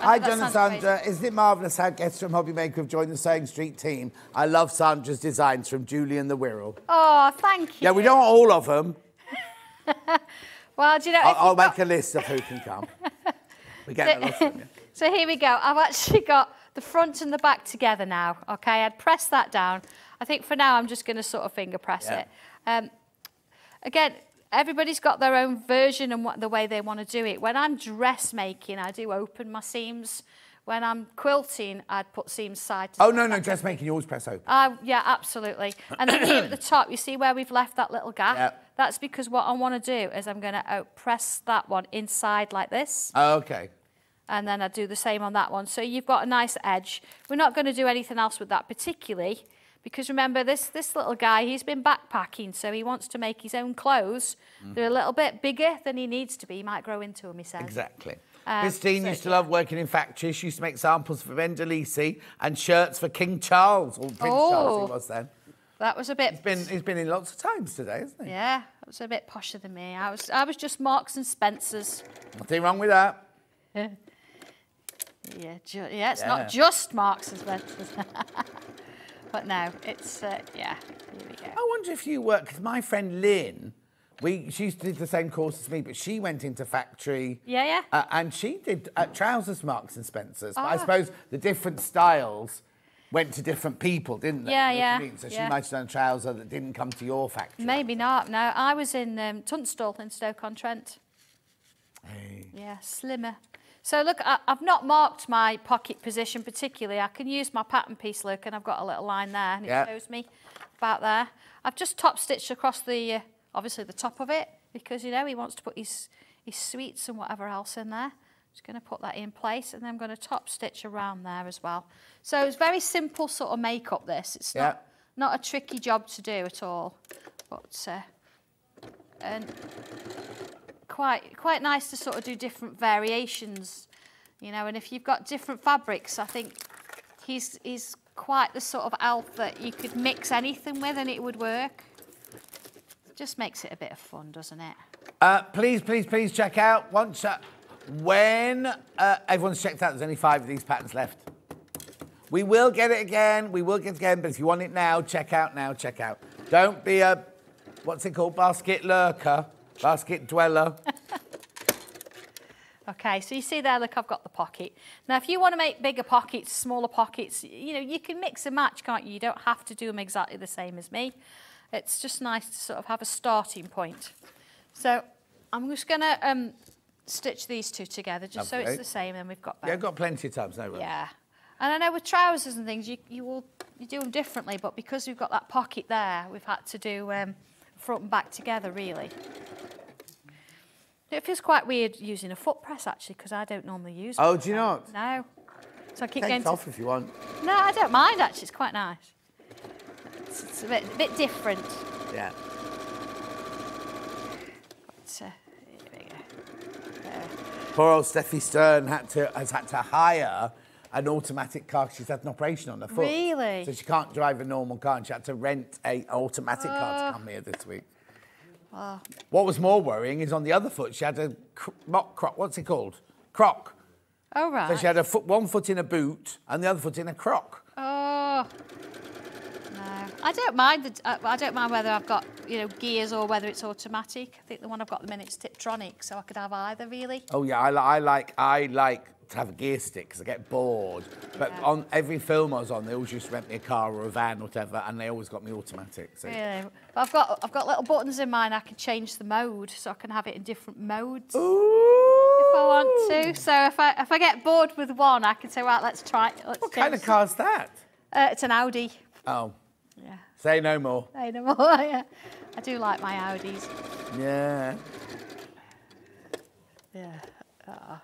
I Hi, John and. Sandra. Isn't it marvellous how guests from Hobby Maker have joined the Sewing Street team? I love Sandra's designs from Julian the Wirral. Oh, thank you. Yeah, we don't want all of them. <laughs> Well, do you know, I'll, I'll got- make a list of who can come. <laughs> We get a lot of them. yeah. So here we go. I've actually got the front and the back together now. Okay, I'd press that down. I think for now I'm just going to sort of finger press Yeah. it. Um, again, everybody's got their own version and what the way they want to do it. When I'm dressmaking, I do open my seams. When I'm quilting, I'd put seams side to Oh, side. no, no, dressmaking, you always press open. Uh, yeah, absolutely. And then here at the top, you see where we've left that little gap? Yep. That's because what I want to do is I'm going to press that one inside like this Oh, okay. And then I do the same on that one. So you've got a nice edge. We're not going to do anything else with that particularly because remember this this little guy, he's been backpacking, so he wants to make his own clothes. They're a little bit bigger than he needs to be. He might grow into them, he says. Exactly. Um, Christine so, used to love working in factories. She used to make samples for Vendolisi and shirts for King Charles, or Prince Charles Oh. he was then. That was a bit He's been, he's been in lots of times today, hasn't he? Yeah, that was a bit posher than me. I was I was just Marks and Spencers. Nothing wrong with that. Yeah, <laughs> ju- yeah, it's Yeah. not just Marks and Spencers. <laughs> but no, it's uh, yeah, here we go. I wonder if you work, because my friend Lynn, we, she used to do the same course as me, but she went into factory. Yeah, yeah. Uh, and she did uh, trousers Marks and Spencers. But I Ah. suppose the different styles went to different people, didn't they? Yeah, You know what yeah, mean? So she might have done a trouser that didn't come to your factory. Maybe not. No, I was in um, Tunstall in Stoke-on-Trent. Hey. Yeah, slimmer. So look, I, I've not marked my pocket position particularly. I can use my pattern piece look, and I've got a little line there, and it Yeah. shows me about there. I've just top stitched across the, uh, obviously the top of it, because you know he wants to put his his sweets and whatever else in there. Just going to put that in place, and then I'm going to top stitch around there as well. So it's very simple sort of makeup. This it's Yeah. not not a tricky job to do at all, but. Uh, and quite quite nice to sort of do different variations, you know. And if you've got different fabrics, I think he's he's quite the sort of elf that you could mix anything with and it would work. Just makes it a bit of fun, doesn't it? Uh, please, please, please check out once uh, when uh, everyone's checked out. There's only five of these patterns left. We will get it again. We will get it again. But if you want it now, check out now. Check out. Don't be a what's it called? Basket lurker, basket dweller. <laughs> Okay, so you see there, look, I've got the pocket. Now, if you want to make bigger pockets, smaller pockets, you know, you can mix and match, can't you? You don't have to do them exactly the same as me. It's just nice to sort of have a starting point. So I'm just going to um, stitch these two together just so it's the same, and we've got that. yeah, that. got plenty of times. No rush. Yeah. And I know with trousers and things, you, you will you do them differently, but because we've got that pocket there, we've had to do um, front and back together, really. It feels quite weird using a foot press, actually, because I don't normally use Oh, do you not? No. So I keep Take going it to... off if you want. No, I don't mind, actually. It's quite nice. It's, it's a, bit, a bit different. Yeah. But, uh, here we go. There. Poor old Steffi Stern had to has had to hire an automatic car. She's had an operation on her foot. Really? So she can't drive a normal car, and she had to rent a automatic car to come here this week. What was more worrying is on the other foot she had a not croc. What's it called? Croc. Oh, right. So she had a foot, one foot in a boot and the other foot in a croc. Oh. No. I don't mind. The, uh, I don't mind whether I've got, you know, gears or whether it's automatic. I think the one I've got at the minute is Tiptronic, so I could have either, really. Oh yeah, I, li- I like I like to have a gear stick because I get bored. But Yeah. on every film I was on, they always used to rent me a car or a van or whatever, and they always got me automatic. So Really. But I've got I've got little buttons in mine. I can change the mode, so I can have it in different modes if I want to. So if I if I get bored with one, I can say, right, let's try. it. Let's What kind of car's that? Uh, it's an Audi. Oh, Yeah. say no more. I know. <laughs> yeah. I do like my Audis. Yeah. Yeah. Uh,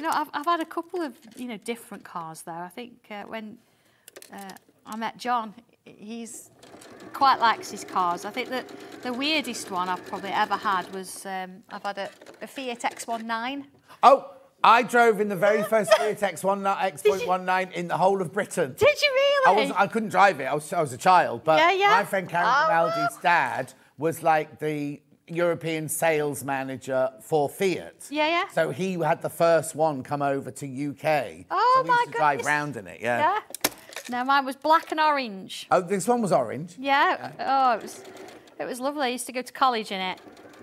you know, I've, I've had a couple of, you know, different cars though. I think uh, when uh, I met John, he's quite likes his cars. I think that the weirdest one I've probably ever had was um, I've had a, a Fiat X19. Oh, I drove in the very first <laughs> Fiat X19 X.19 in the whole of Britain. Did you I really? was I couldn't drive it. I was I was a child, but Yeah, yeah. my friend Karen Oh, Rinaldi's dad was like the European sales manager for Fiat. Yeah, yeah. So he had the first one come over to UK. Oh, so my to drive round in it. Yeah. yeah. No, mine was black and orange. Oh, this one was orange. Yeah. Oh, it was. It was lovely. I used to go to college in it.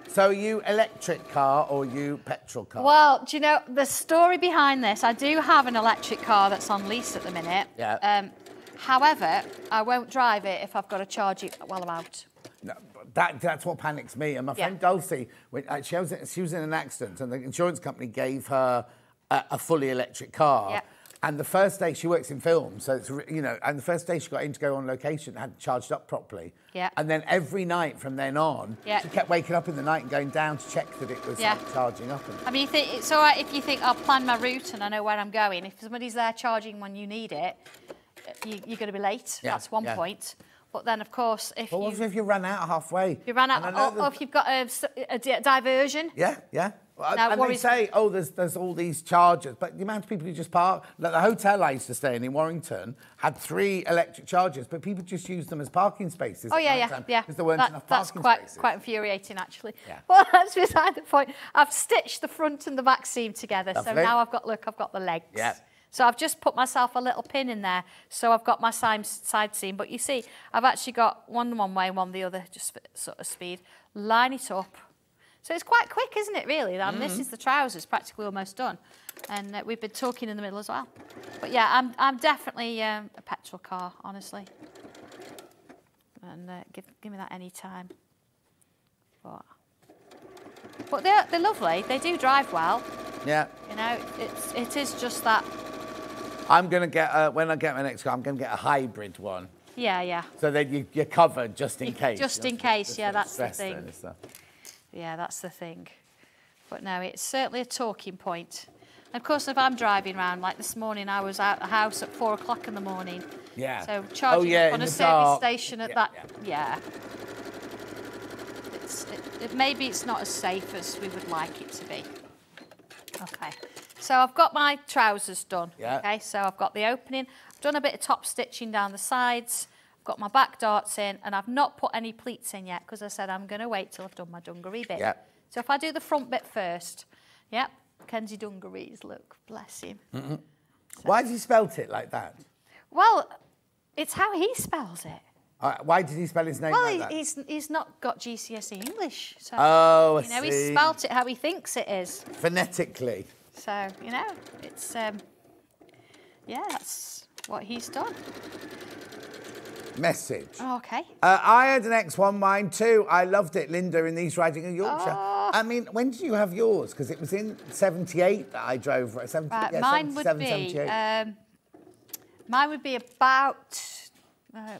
So are you electric car or you petrol car? Well, do you know the story behind this? I do have an electric car that's on lease at the minute. Yeah. Um, however, I won't drive it if I've got to charge it while I'm out. That, that's what panics me. And my Yeah. friend Dulcie, when, uh, she, was, she was in an accident and the insurance company gave her a, a fully electric car. Yeah. And the first day she works in film, so it's you know, and the first day she got in to go on location, hadn't charged up properly. Yeah. And then every night from then on, Yeah. she kept waking up in the night and going down to check that it was Yeah. like, charging up. And, I mean, you think it's all right if you think I'll plan my route and I know where I'm going. If somebody's there charging when you need it, you, you're going to be late. Yeah, That's one point. But then, of course, if but you, what if you run out halfway? you ran out, And I know oh, or, or oh, if you've got a, di- diversion, Yeah, yeah. Well, and what they is- say, oh, there's there's all these chargers, but the amount of people who just park, like the hotel I used to stay in in Warrington had three electric chargers, but people just used them as parking spaces. Oh yeah, yeah, yeah. Because there weren't That- enough that's parking quite spaces. quite infuriating, actually. Yeah. <laughs> Well, that's beside the point. I've stitched the front and the back seam together, so now I've got look, I've got the legs. Yeah. So I've just put myself a little pin in there, so I've got my side, seam. But you see, I've actually got one one way and one the other, just sort of speed. Line it up. So it's quite quick, isn't it? Really. And Mm-hmm. this is the trousers, practically almost done. And uh, we've been talking in the middle as well. But yeah, I'm I'm definitely um, a petrol car, honestly. And uh, give give me that any time. But but they're they're lovely. They do drive well. Yeah. You know, it's it is just that. I'm going to get, uh, when I get my next car, I'm going to get a hybrid one. Yeah, yeah, So then you, you're covered just in You- case. just in case, just yeah, that's the thing. then and stuff. yeah. That's the thing. But no, it's certainly a talking point. And of course, if I'm driving around, like this morning, I was out the house at four o'clock in the morning. Yeah. So charging oh, yeah, on a service dark. station at Yeah, that, yeah. yeah. It's, it, it, maybe it's not as safe as we would like it to be. Okay, so I've got my trousers done. Yeah. Okay, so I've got the opening. I've done a bit of top stitching down the sides. I've got my back darts in, and I've not put any pleats in yet because I said I'm going to wait till I've done my dungaree bit. Yeah. So if I do the front bit first, yep, Kenzie dungarees. Look, bless him. Why has he spelt it like that? Well, it's how he spells it. Uh, why did he spell his name Well, like he, that? he's he's not got GCSE English, so Oh, I you know he see. spelt it how he thinks it is. Phonetically. So you know, it's um, yeah, that's what he's done. Message. Oh, okay. Uh, I had an X1 mine too. I loved it, Linda, in East Riding in Yorkshire. Oh. I mean, when did you have yours? Because it was in 78 that I drove. right, 70, Right, yeah, mine would be um, mine would be about uh,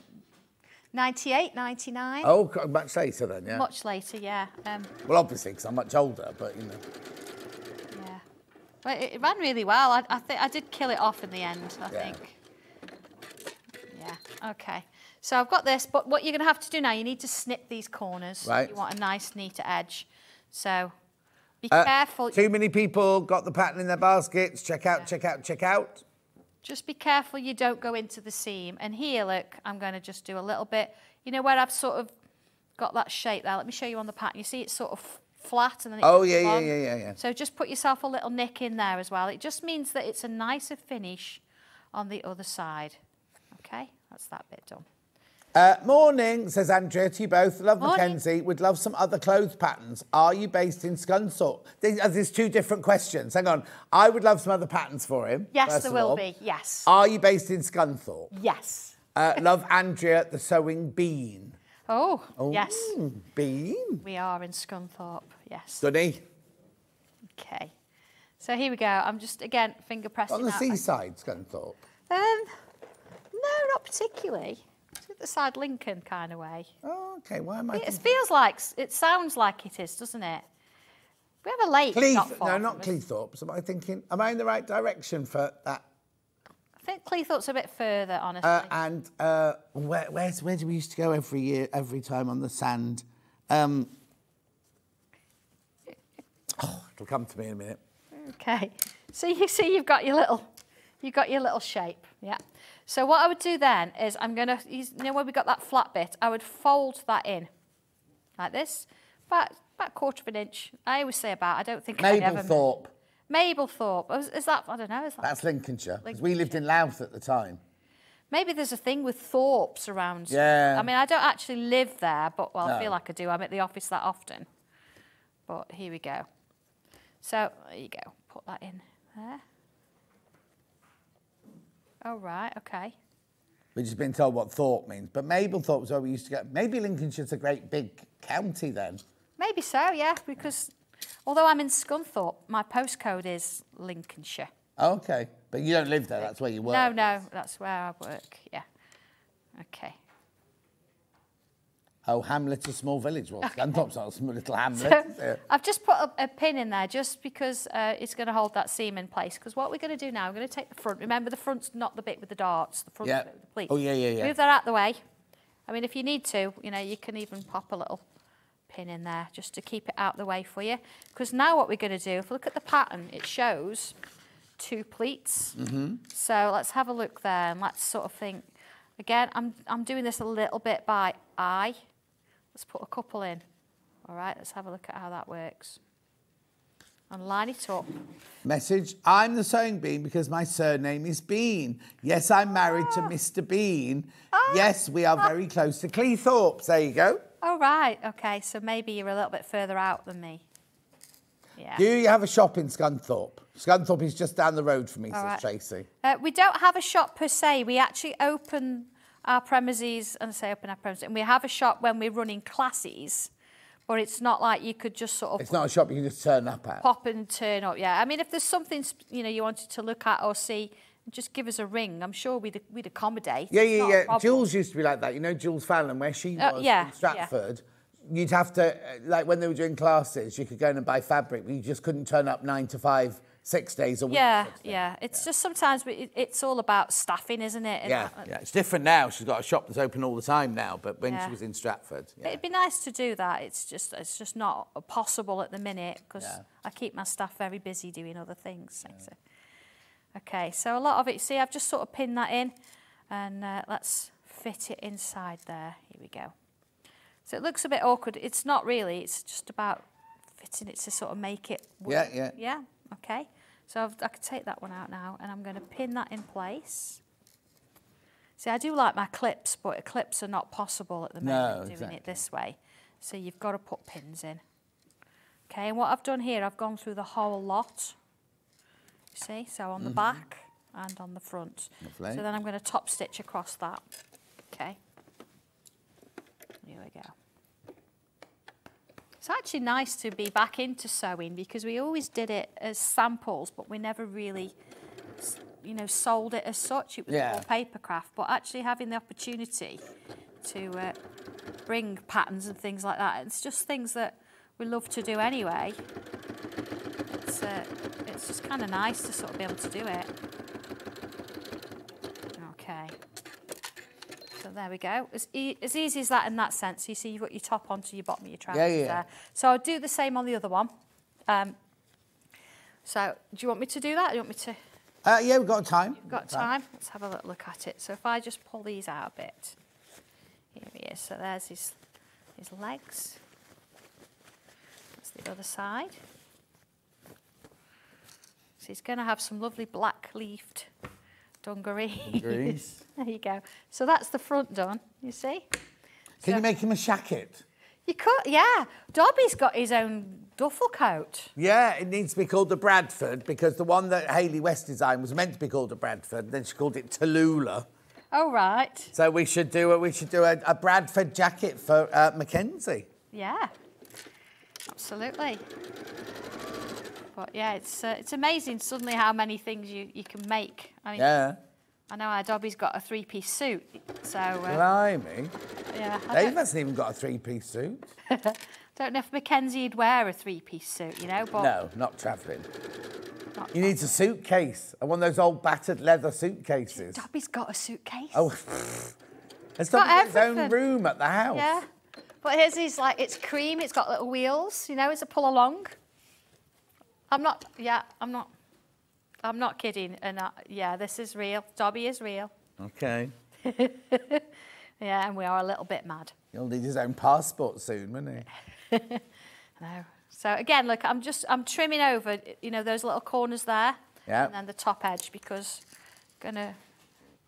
98, 99. oh, much later then, yeah. Much later, yeah. Um, Well, obviously, because I'm much older, but you know. Yeah. But it, ran really well. I, I think I did kill it off in the end. I Yeah. think. Yeah. Okay. So I've got this, but what you're going to have to do now, you need to snip these corners. Right. You want a nice, neat edge. So be Uh, careful. Too many people got the pattern in their baskets. Check out, check out, check out. Just be careful you don't go into the seam. And here, look, I'm going to just do a little bit. You know where I've sort of got that shape there? Let me show you on the pattern. You see it's sort of flat and then Oh, yeah, yeah, along. yeah, yeah, yeah. So just put yourself a little nick in there as well. It just means that it's a nicer finish on the other side. Okay, that's that bit done. Uh, morning, says Andrea to you both. Love Morning. Macensi. Would love some other clothes patterns. Are you based in Scunthorpe? These- uh, There's two different questions. Hang on. I would love some other patterns for him. Yes, there will all. be. Yes. Are you based in Scunthorpe? yes. Uh, love Andrea, the sewing bean. Oh, yes. Mm, Bean. We are in Scunthorpe. Yes. Dunny. Okay. So here we go. I'm just again finger pressing. On the out. seaside, Scunthorpe. Um, no, not particularly. It's at the side Lincoln kind of way. Oh, okay. Why am I? It thinking- feels like it sounds like it is, doesn't it? We have a lake. not Cleeth. No, not us. Cleethorpe. So am I thinking? Am I in the right direction for that? I think Cleethorpes a bit further, honestly. Uh, and uh, where, where's, where do we used to go every year, every time on the sand? Um, oh, it'll come to me in a minute. Okay. So you see you've got your little you've got your little shape. Yeah. So what I would do then is I'm gonna you know where we got that flat bit, I would fold that in. Like this. About about a quarter of an inch. I always say about, I don't think I'd ever Mablethorpe. Mablethorpe. Oh, is, that I don't know, is that That's Lincolnshire. 'cause we lived in Louth at the time. maybe there's a thing with Thorpes around. Yeah. I mean I don't actually live there, but well I feel like I do. I'm at the office that often. But here we go. So there you go. Put that in there. Oh right, okay. We've just been told what Thorpe means. But Mablethorpe was where we used to go. Maybe Lincolnshire's a great big county then. Maybe so, yeah, because although I'm in Scunthorpe, my postcode is Lincolnshire. Oh, okay. But you don't live there, that's where you work. No, no, that's where I work, yeah. Okay. Oh, Hamlet's a small village. Well, Scunthorpe's not a small little hamlet. So? I've just put a, a pin in there just because uh, it's going to hold that seam in place. Because what we're going to do now, we're going to take the front. Remember, the front's not the bit with the darts. The front's Yeah. the bit with the pleats. Oh, yeah, yeah, yeah. Move that out the way. I mean, if you need to, you know, you can even pop a little pin in there just to keep it out of the way for you. Because now what we're going to do, if we look at the pattern, it shows two pleats. Mm-hmm. So let's have a look there and let's sort of think. Again, I'm, I'm doing this a little bit by eye. Let's put a couple in. All right, let's have a look at how that works. And line it up. Message I'm the sewing bean because my surname is Bean. Yes, I'm married to Mr. Bean. Yes, we are <laughs> very close to Cleethorpes. There you go. Oh, right. Okay, so maybe you're a little bit further out than me. Yeah. Do you have a shop in Scunthorpe? Scunthorpe is just down the road from me, All says right. Tracy. Uh, we don't have a shop per se. We actually open our premises, and say open our premises, and we have a shop when we're running classes, but it's not like you could just sort of It's not a shop you can just turn up at. pop and turn up. Yeah, I mean, if there's something you know you wanted to look at or see, just give us a ring. I'm sure we'd we'd accommodate. Yeah, It's yeah, yeah. Jules used to be like that. You know, Jules Fallon, where she Uh, was yeah, in yeah. Stratford. You'd have to, uh, like when they were doing classes, you could go in and buy fabric, but you just couldn't turn up nine to five, six days a week. Yeah, sort of thing. yeah. It's just sometimes we- it's all about staffing, isn't it? And Yeah, that- yeah. It's different now. She's got a shop that's open all the time now, but when Yeah. she was in Stratford, yeah. It'd be nice to do that. It's just it's just not possible at the minute because Yeah. I keep my staff very busy doing other things. So. Okay, so a lot of it. See, I've just sort of pinned that in, and uh, let's fit it inside there. Here we go. So it looks a bit awkward. It's not really. It's just about fitting it to sort of make it. Yeah, yeah. Yeah. Okay. So I've, I can take that one out now, and I'm going to pin that in place. See, I do like my clips, but clips are not possible at the moment No, doing exactly. it this way. So you've got to put pins in. Okay, and what I've done here, I've gone through the whole lot. You see, so on the back and on the front. Mm-hmm. Lovely. So then I'm going to top stitch across that. Okay. Here we go. It's actually nice to be back into sewing because we always did it as samples, but we never really, you know, sold it as such. It was Yeah. paper craft. But actually having the opportunity to uh, bring patterns and things like that, it's just things that we love to do anyway. It's, it's just kind of nice to sort of be able to do it. Okay. So there we go. As, e- as easy as that in that sense. You see, you've got your top onto your bottom of your trousers yeah. there. So I'll do the same on the other one. Um, so do you want me to do that? Do you want me to? Uh, yeah, we've got time. We've got time? Let's have a little look at it. So if I just pull these out a bit. Here he is. So there's his, his legs. That's the other side. He's going to have some lovely black leafed dungarees. Dungarees. <laughs> there you go. So that's the front done, you see? Can So- you make him a shacket? You could, yeah. Dobby's got his own duffel coat. Yeah, it needs to be called the Bradford because the one that Hayley West designed was meant to be called the Bradford. Then she called it Tallulah. Oh, right. So we should do a, we should do a, a Bradford jacket for uh, Macensi. Yeah, absolutely. But yeah, it's uh, it's amazing suddenly how many things you, you can make. I mean, Yeah. I know our Dobby's got a three-piece suit, so uh, Blimey. yeah. I Dave hasn't even got a three-piece suit. <laughs> don't know if Macensi'd wear a three-piece suit, you know, but No, not travelling. not. You need a suitcase, and one of those old battered leather suitcases. Dobby's got a suitcase. Oh, <laughs> it's got got his own room at the house. Yeah. But his like it's cream, it's got little wheels, you know, it's a pull along. I'm not yeah, I'm not I'm not kidding. And uh, yeah, this is real. Dobby is real. Okay. <laughs> Yeah, and we are a little bit mad. He'll need his own passport soon, won't he? <laughs> No. So again, look, I'm just I'm trimming over, you know, those little corners there. Yeah. And then the top edge because I'm gonna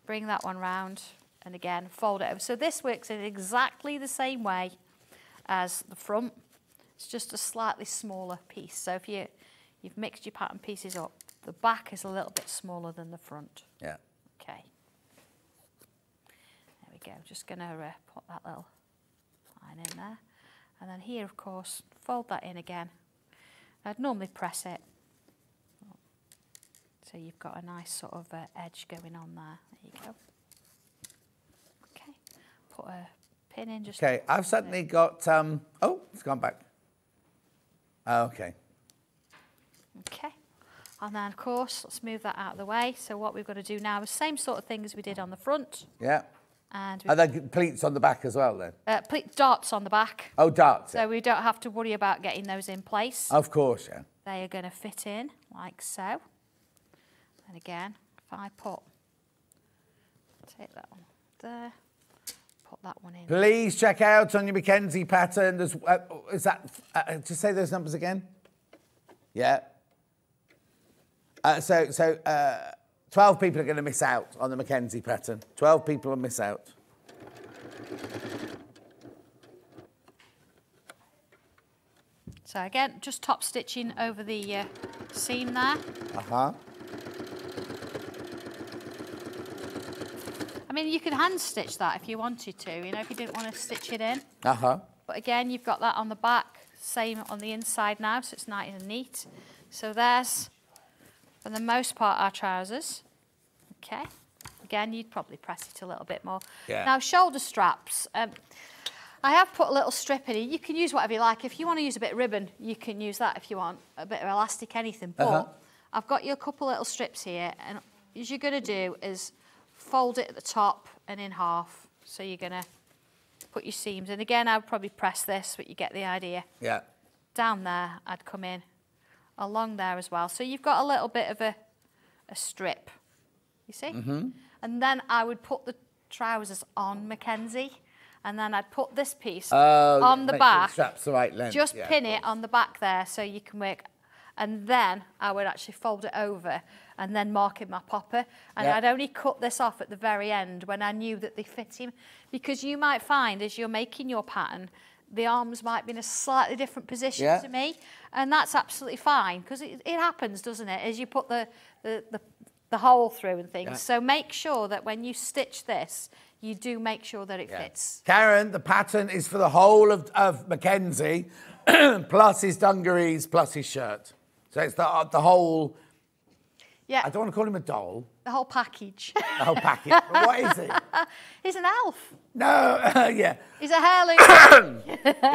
bring that one round and again fold it over. So this works in exactly the same way as the front. It's just a slightly smaller piece. So if you you've mixed your pattern pieces up, the back is a little bit smaller than the front. Yeah. Okay. There we go. Just going to uh, put that little line in there. And then here, of course, fold that in again. I'd normally press it. So you've got a nice sort of uh, edge going on there. There you go. Okay. Put a pin in just... Okay, I've suddenly got. Um, oh, it's gone back. Okay. Okay. And then, of course, let's move that out of the way. So what we've got to do now is same sort of thing as we did on the front. Yeah. And Are there pleats on the back as well then? uh, put dots on the back. Oh, darts. So we don't have to worry about getting those in place. Of course, yeah. They are going to fit in like so. And again, if I put, take that one there, put that one in. Please check out on your Macensi pattern. There's, uh, is that? Uh, just say those numbers again. Yeah. Uh, so, so uh, 12 people are going to miss out on the Macensi pattern. 12 people will miss out. So again, just top stitching over the uh, seam there. Uh huh. I mean, you could hand stitch that if you wanted to, you know, if you didn't want to stitch it in. Uh huh. But again, you've got that on the back, same on the inside now, so it's nice and neat. So there's, for the most part, our trousers. Okay. Again, you'd probably press it a little bit more. Yeah. Now, shoulder straps. Um, I have put a little strip in it. You can use whatever you like. If you want to use a bit of ribbon, you can use that if you want. A bit of elastic, anything. But Uh-huh. I've got you a couple little strips here, and as you're going to do is fold it at the top and in half. So you're going to put your seams. And again, I would probably press this, but you get the idea. Yeah. Down there, I'd come in along there as well. So you've got a little bit of a, a strip, you see? Mm-hmm. And then I would put the trousers on Macensi, and then I'd put this piece Oh, on the sure back. strap's the right length. Just yeah, pin it on the back there so you can work. And then I would actually fold it over and then mark in my popper. And Yeah. I'd only cut this off at the very end when I knew that they fit him. Because you might find as you're making your pattern, the arms might be in a slightly different position Yeah. to me. And that's absolutely fine because it, it happens, doesn't it? As you put the, the, the, the hole through and things. Yeah. So make sure that when you stitch this, you do make sure that it Yeah. fits. Karen, the pattern is for the whole of, of Macensi, <clears throat> plus his dungarees, plus his shirt. So it's the, uh, the whole, Yeah, I don't want to call him a doll, the whole package. the whole package. <laughs> What is he? He's an elf. No, <laughs> yeah. He's a heirloom,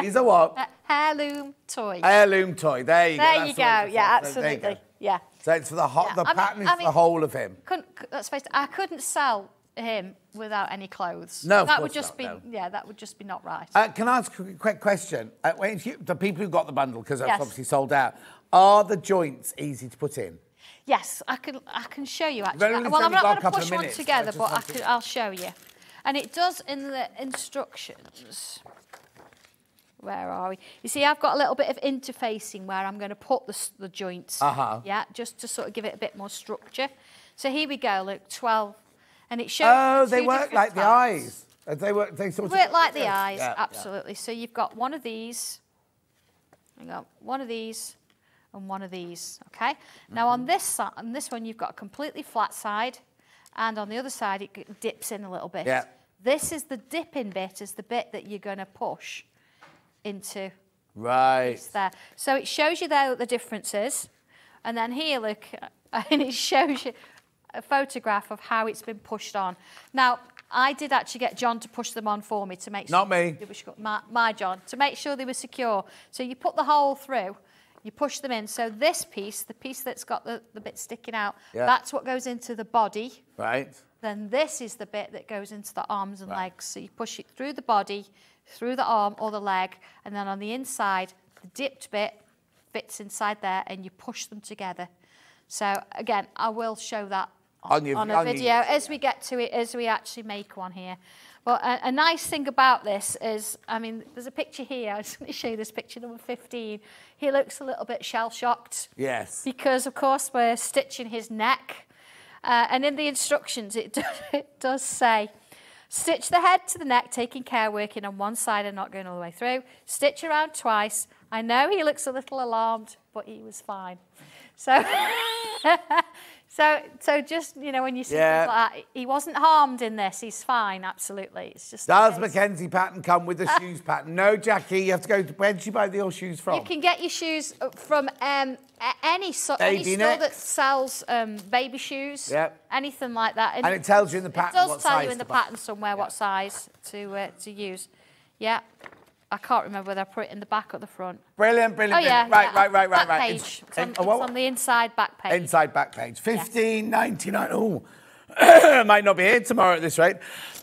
<coughs> <coughs> He's a what? heirloom toy. Heirloom toy. There you go. there you go. Yeah. So absolutely. go. Yeah. So it's for the whole, Yeah, the I mean- pattern is I for the whole of him. Couldn't, let's face it, I couldn't sell him without any clothes. No, that would just not, be no. yeah, that would just be not right. Uh, can I ask a quick- question? Uh, you, the people who got the bundle, because it's Yes. obviously sold out, are the joints easy to put in? yes, I can I can show you actually. well, I'm not going to push one together, but I could, I'll show you. And it does in the instructions. Where are we? You see, I've got a little bit of interfacing where I'm going to put the, the joints. Uh-huh. Yeah, just to sort of give it a bit more structure. So here we go, look, 12. And it shows Oh, two they work different like the eyes. Uh, They work. They sort of Work like the eyes, yeah, yeah. absolutely. So you've got one of these, you got one of these, and one of these. Okay. Now Mm-hmm. on this side, on this one, you've got a completely flat side, and on the other side, it dips in a little bit. Yeah. This is the dipping bit, is the bit that you're going to push into Right. there. So it shows you there what the difference is, and then here, look, <laughs> and it shows you a photograph of how it's been pushed on. Now, I did actually get John to push them on for me to make Not sure me. were my, my John to make sure they were secure. So you put the hole through, You push them in. So this piece, the piece that's got the, the bit sticking out, Yeah. that's what goes into the body. Right. Then this is the bit that goes into the arms and legs. So you push it through the body, through the arm or the leg, and then on the inside, the dipped bit fits inside there, and you push them together. So again, I will show that On your- a on your- video as we get to it, as we actually make one here. But a, a nice thing about this is, I mean, there's a picture here. <laughs> I was going to show you this picture number 15. He looks a little bit shell-shocked Yes. because of course we're stitching his neck uh, and in the instructions it, <laughs> do, it does say stitch the head to the neck taking care working on one side and not going all the way through. Stitch around twice. I know he looks a little alarmed but he was fine. So <laughs> so so just you know when you see Yeah. like that he wasn't harmed in this he's fine absolutely it's just Does Macensi pattern come with the shoes <laughs> pattern? No, Jackie. You have to go. To, where did you buy your shoes from? You can get your shoes uh, from um, any, so, any store that sells um, baby shoes, Yep. anything like that. And it tells you in the pattern It does tell you in the pattern somewhere what size to uh, to use. Yeah, I can't remember whether I put it in the back or the front. Brilliant, brilliant. Oh yeah, brilliant. Right, yeah. right, right, right, Back right. Page. It's, in- on, oh, it's on the inside back page. Inside back page. Fifteen ninety nine. Oh, <clears throat> might not be here tomorrow at this rate.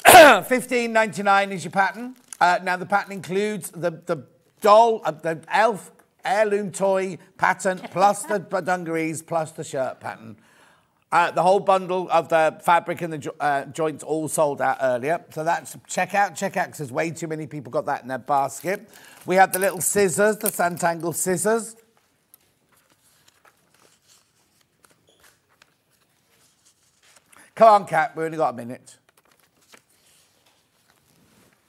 <clears throat> Fifteen ninety nine is your pattern. Uh, now the pattern includes the the doll, uh, the elf heirloom toy pattern, plus the dungarees, plus the shirt pattern. Uh, the whole bundle of the fabric and the jo- uh, joints all sold out earlier. So that's check out, check out, because there's way too many people got that in their basket. We have the little scissors, the Sanntangle scissors. Come on, Cat, we've only got a minute.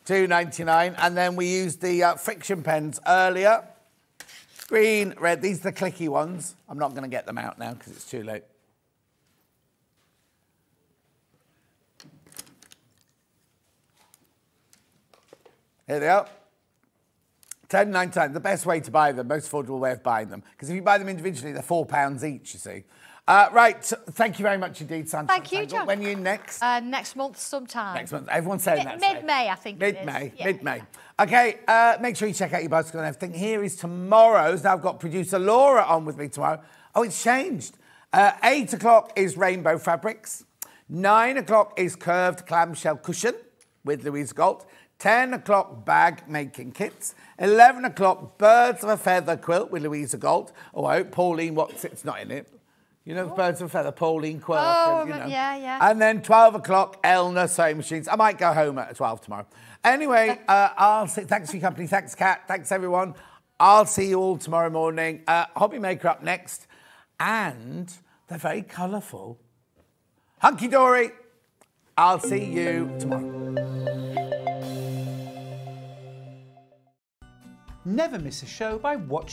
Two ninety nine, and then we used the uh, friction pens earlier. Green, red. These are the clicky ones. I'm not going to get them out now because it's too late. Here they are. 10 99 the best way to buy them, most affordable way of buying them. Because if you buy them individually, they're £4 each, you see. Uh, right, thank you very much indeed, Sandra. Thank you, John. When are you next? Uh, next month sometime. Next month. Everyone's saying Mid- that. mid-May, I think it is. Mid-May. Yeah. Mid-May. Okay, uh, make sure you check out your bicycle and everything. Here is tomorrow's. Now I've got producer Laura on with me tomorrow. Oh, it's changed. Uh, eight o'clock is Rainbow Fabrics. Nine o'clock is Curved Clamshell Cushion with Louise Galt. 10 o'clock bag making kits. 11 o'clock birds of a feather quilt with Louisa Galt. Oh, I hope Pauline Watts, it's not in it. You know, birds of a feather, Pauline quilt. Oh, and, you know. yeah, yeah. And then 12 o'clock, Elna sewing machines. I might go home at 12 tomorrow. Anyway, uh, I'll say thanks for your company. Thanks, Kat. Thanks, everyone. I'll see you all tomorrow morning. Uh, Hobby Maker up next. And they're very colourful. Hunkydory. I'll see you tomorrow. Never miss a show by watching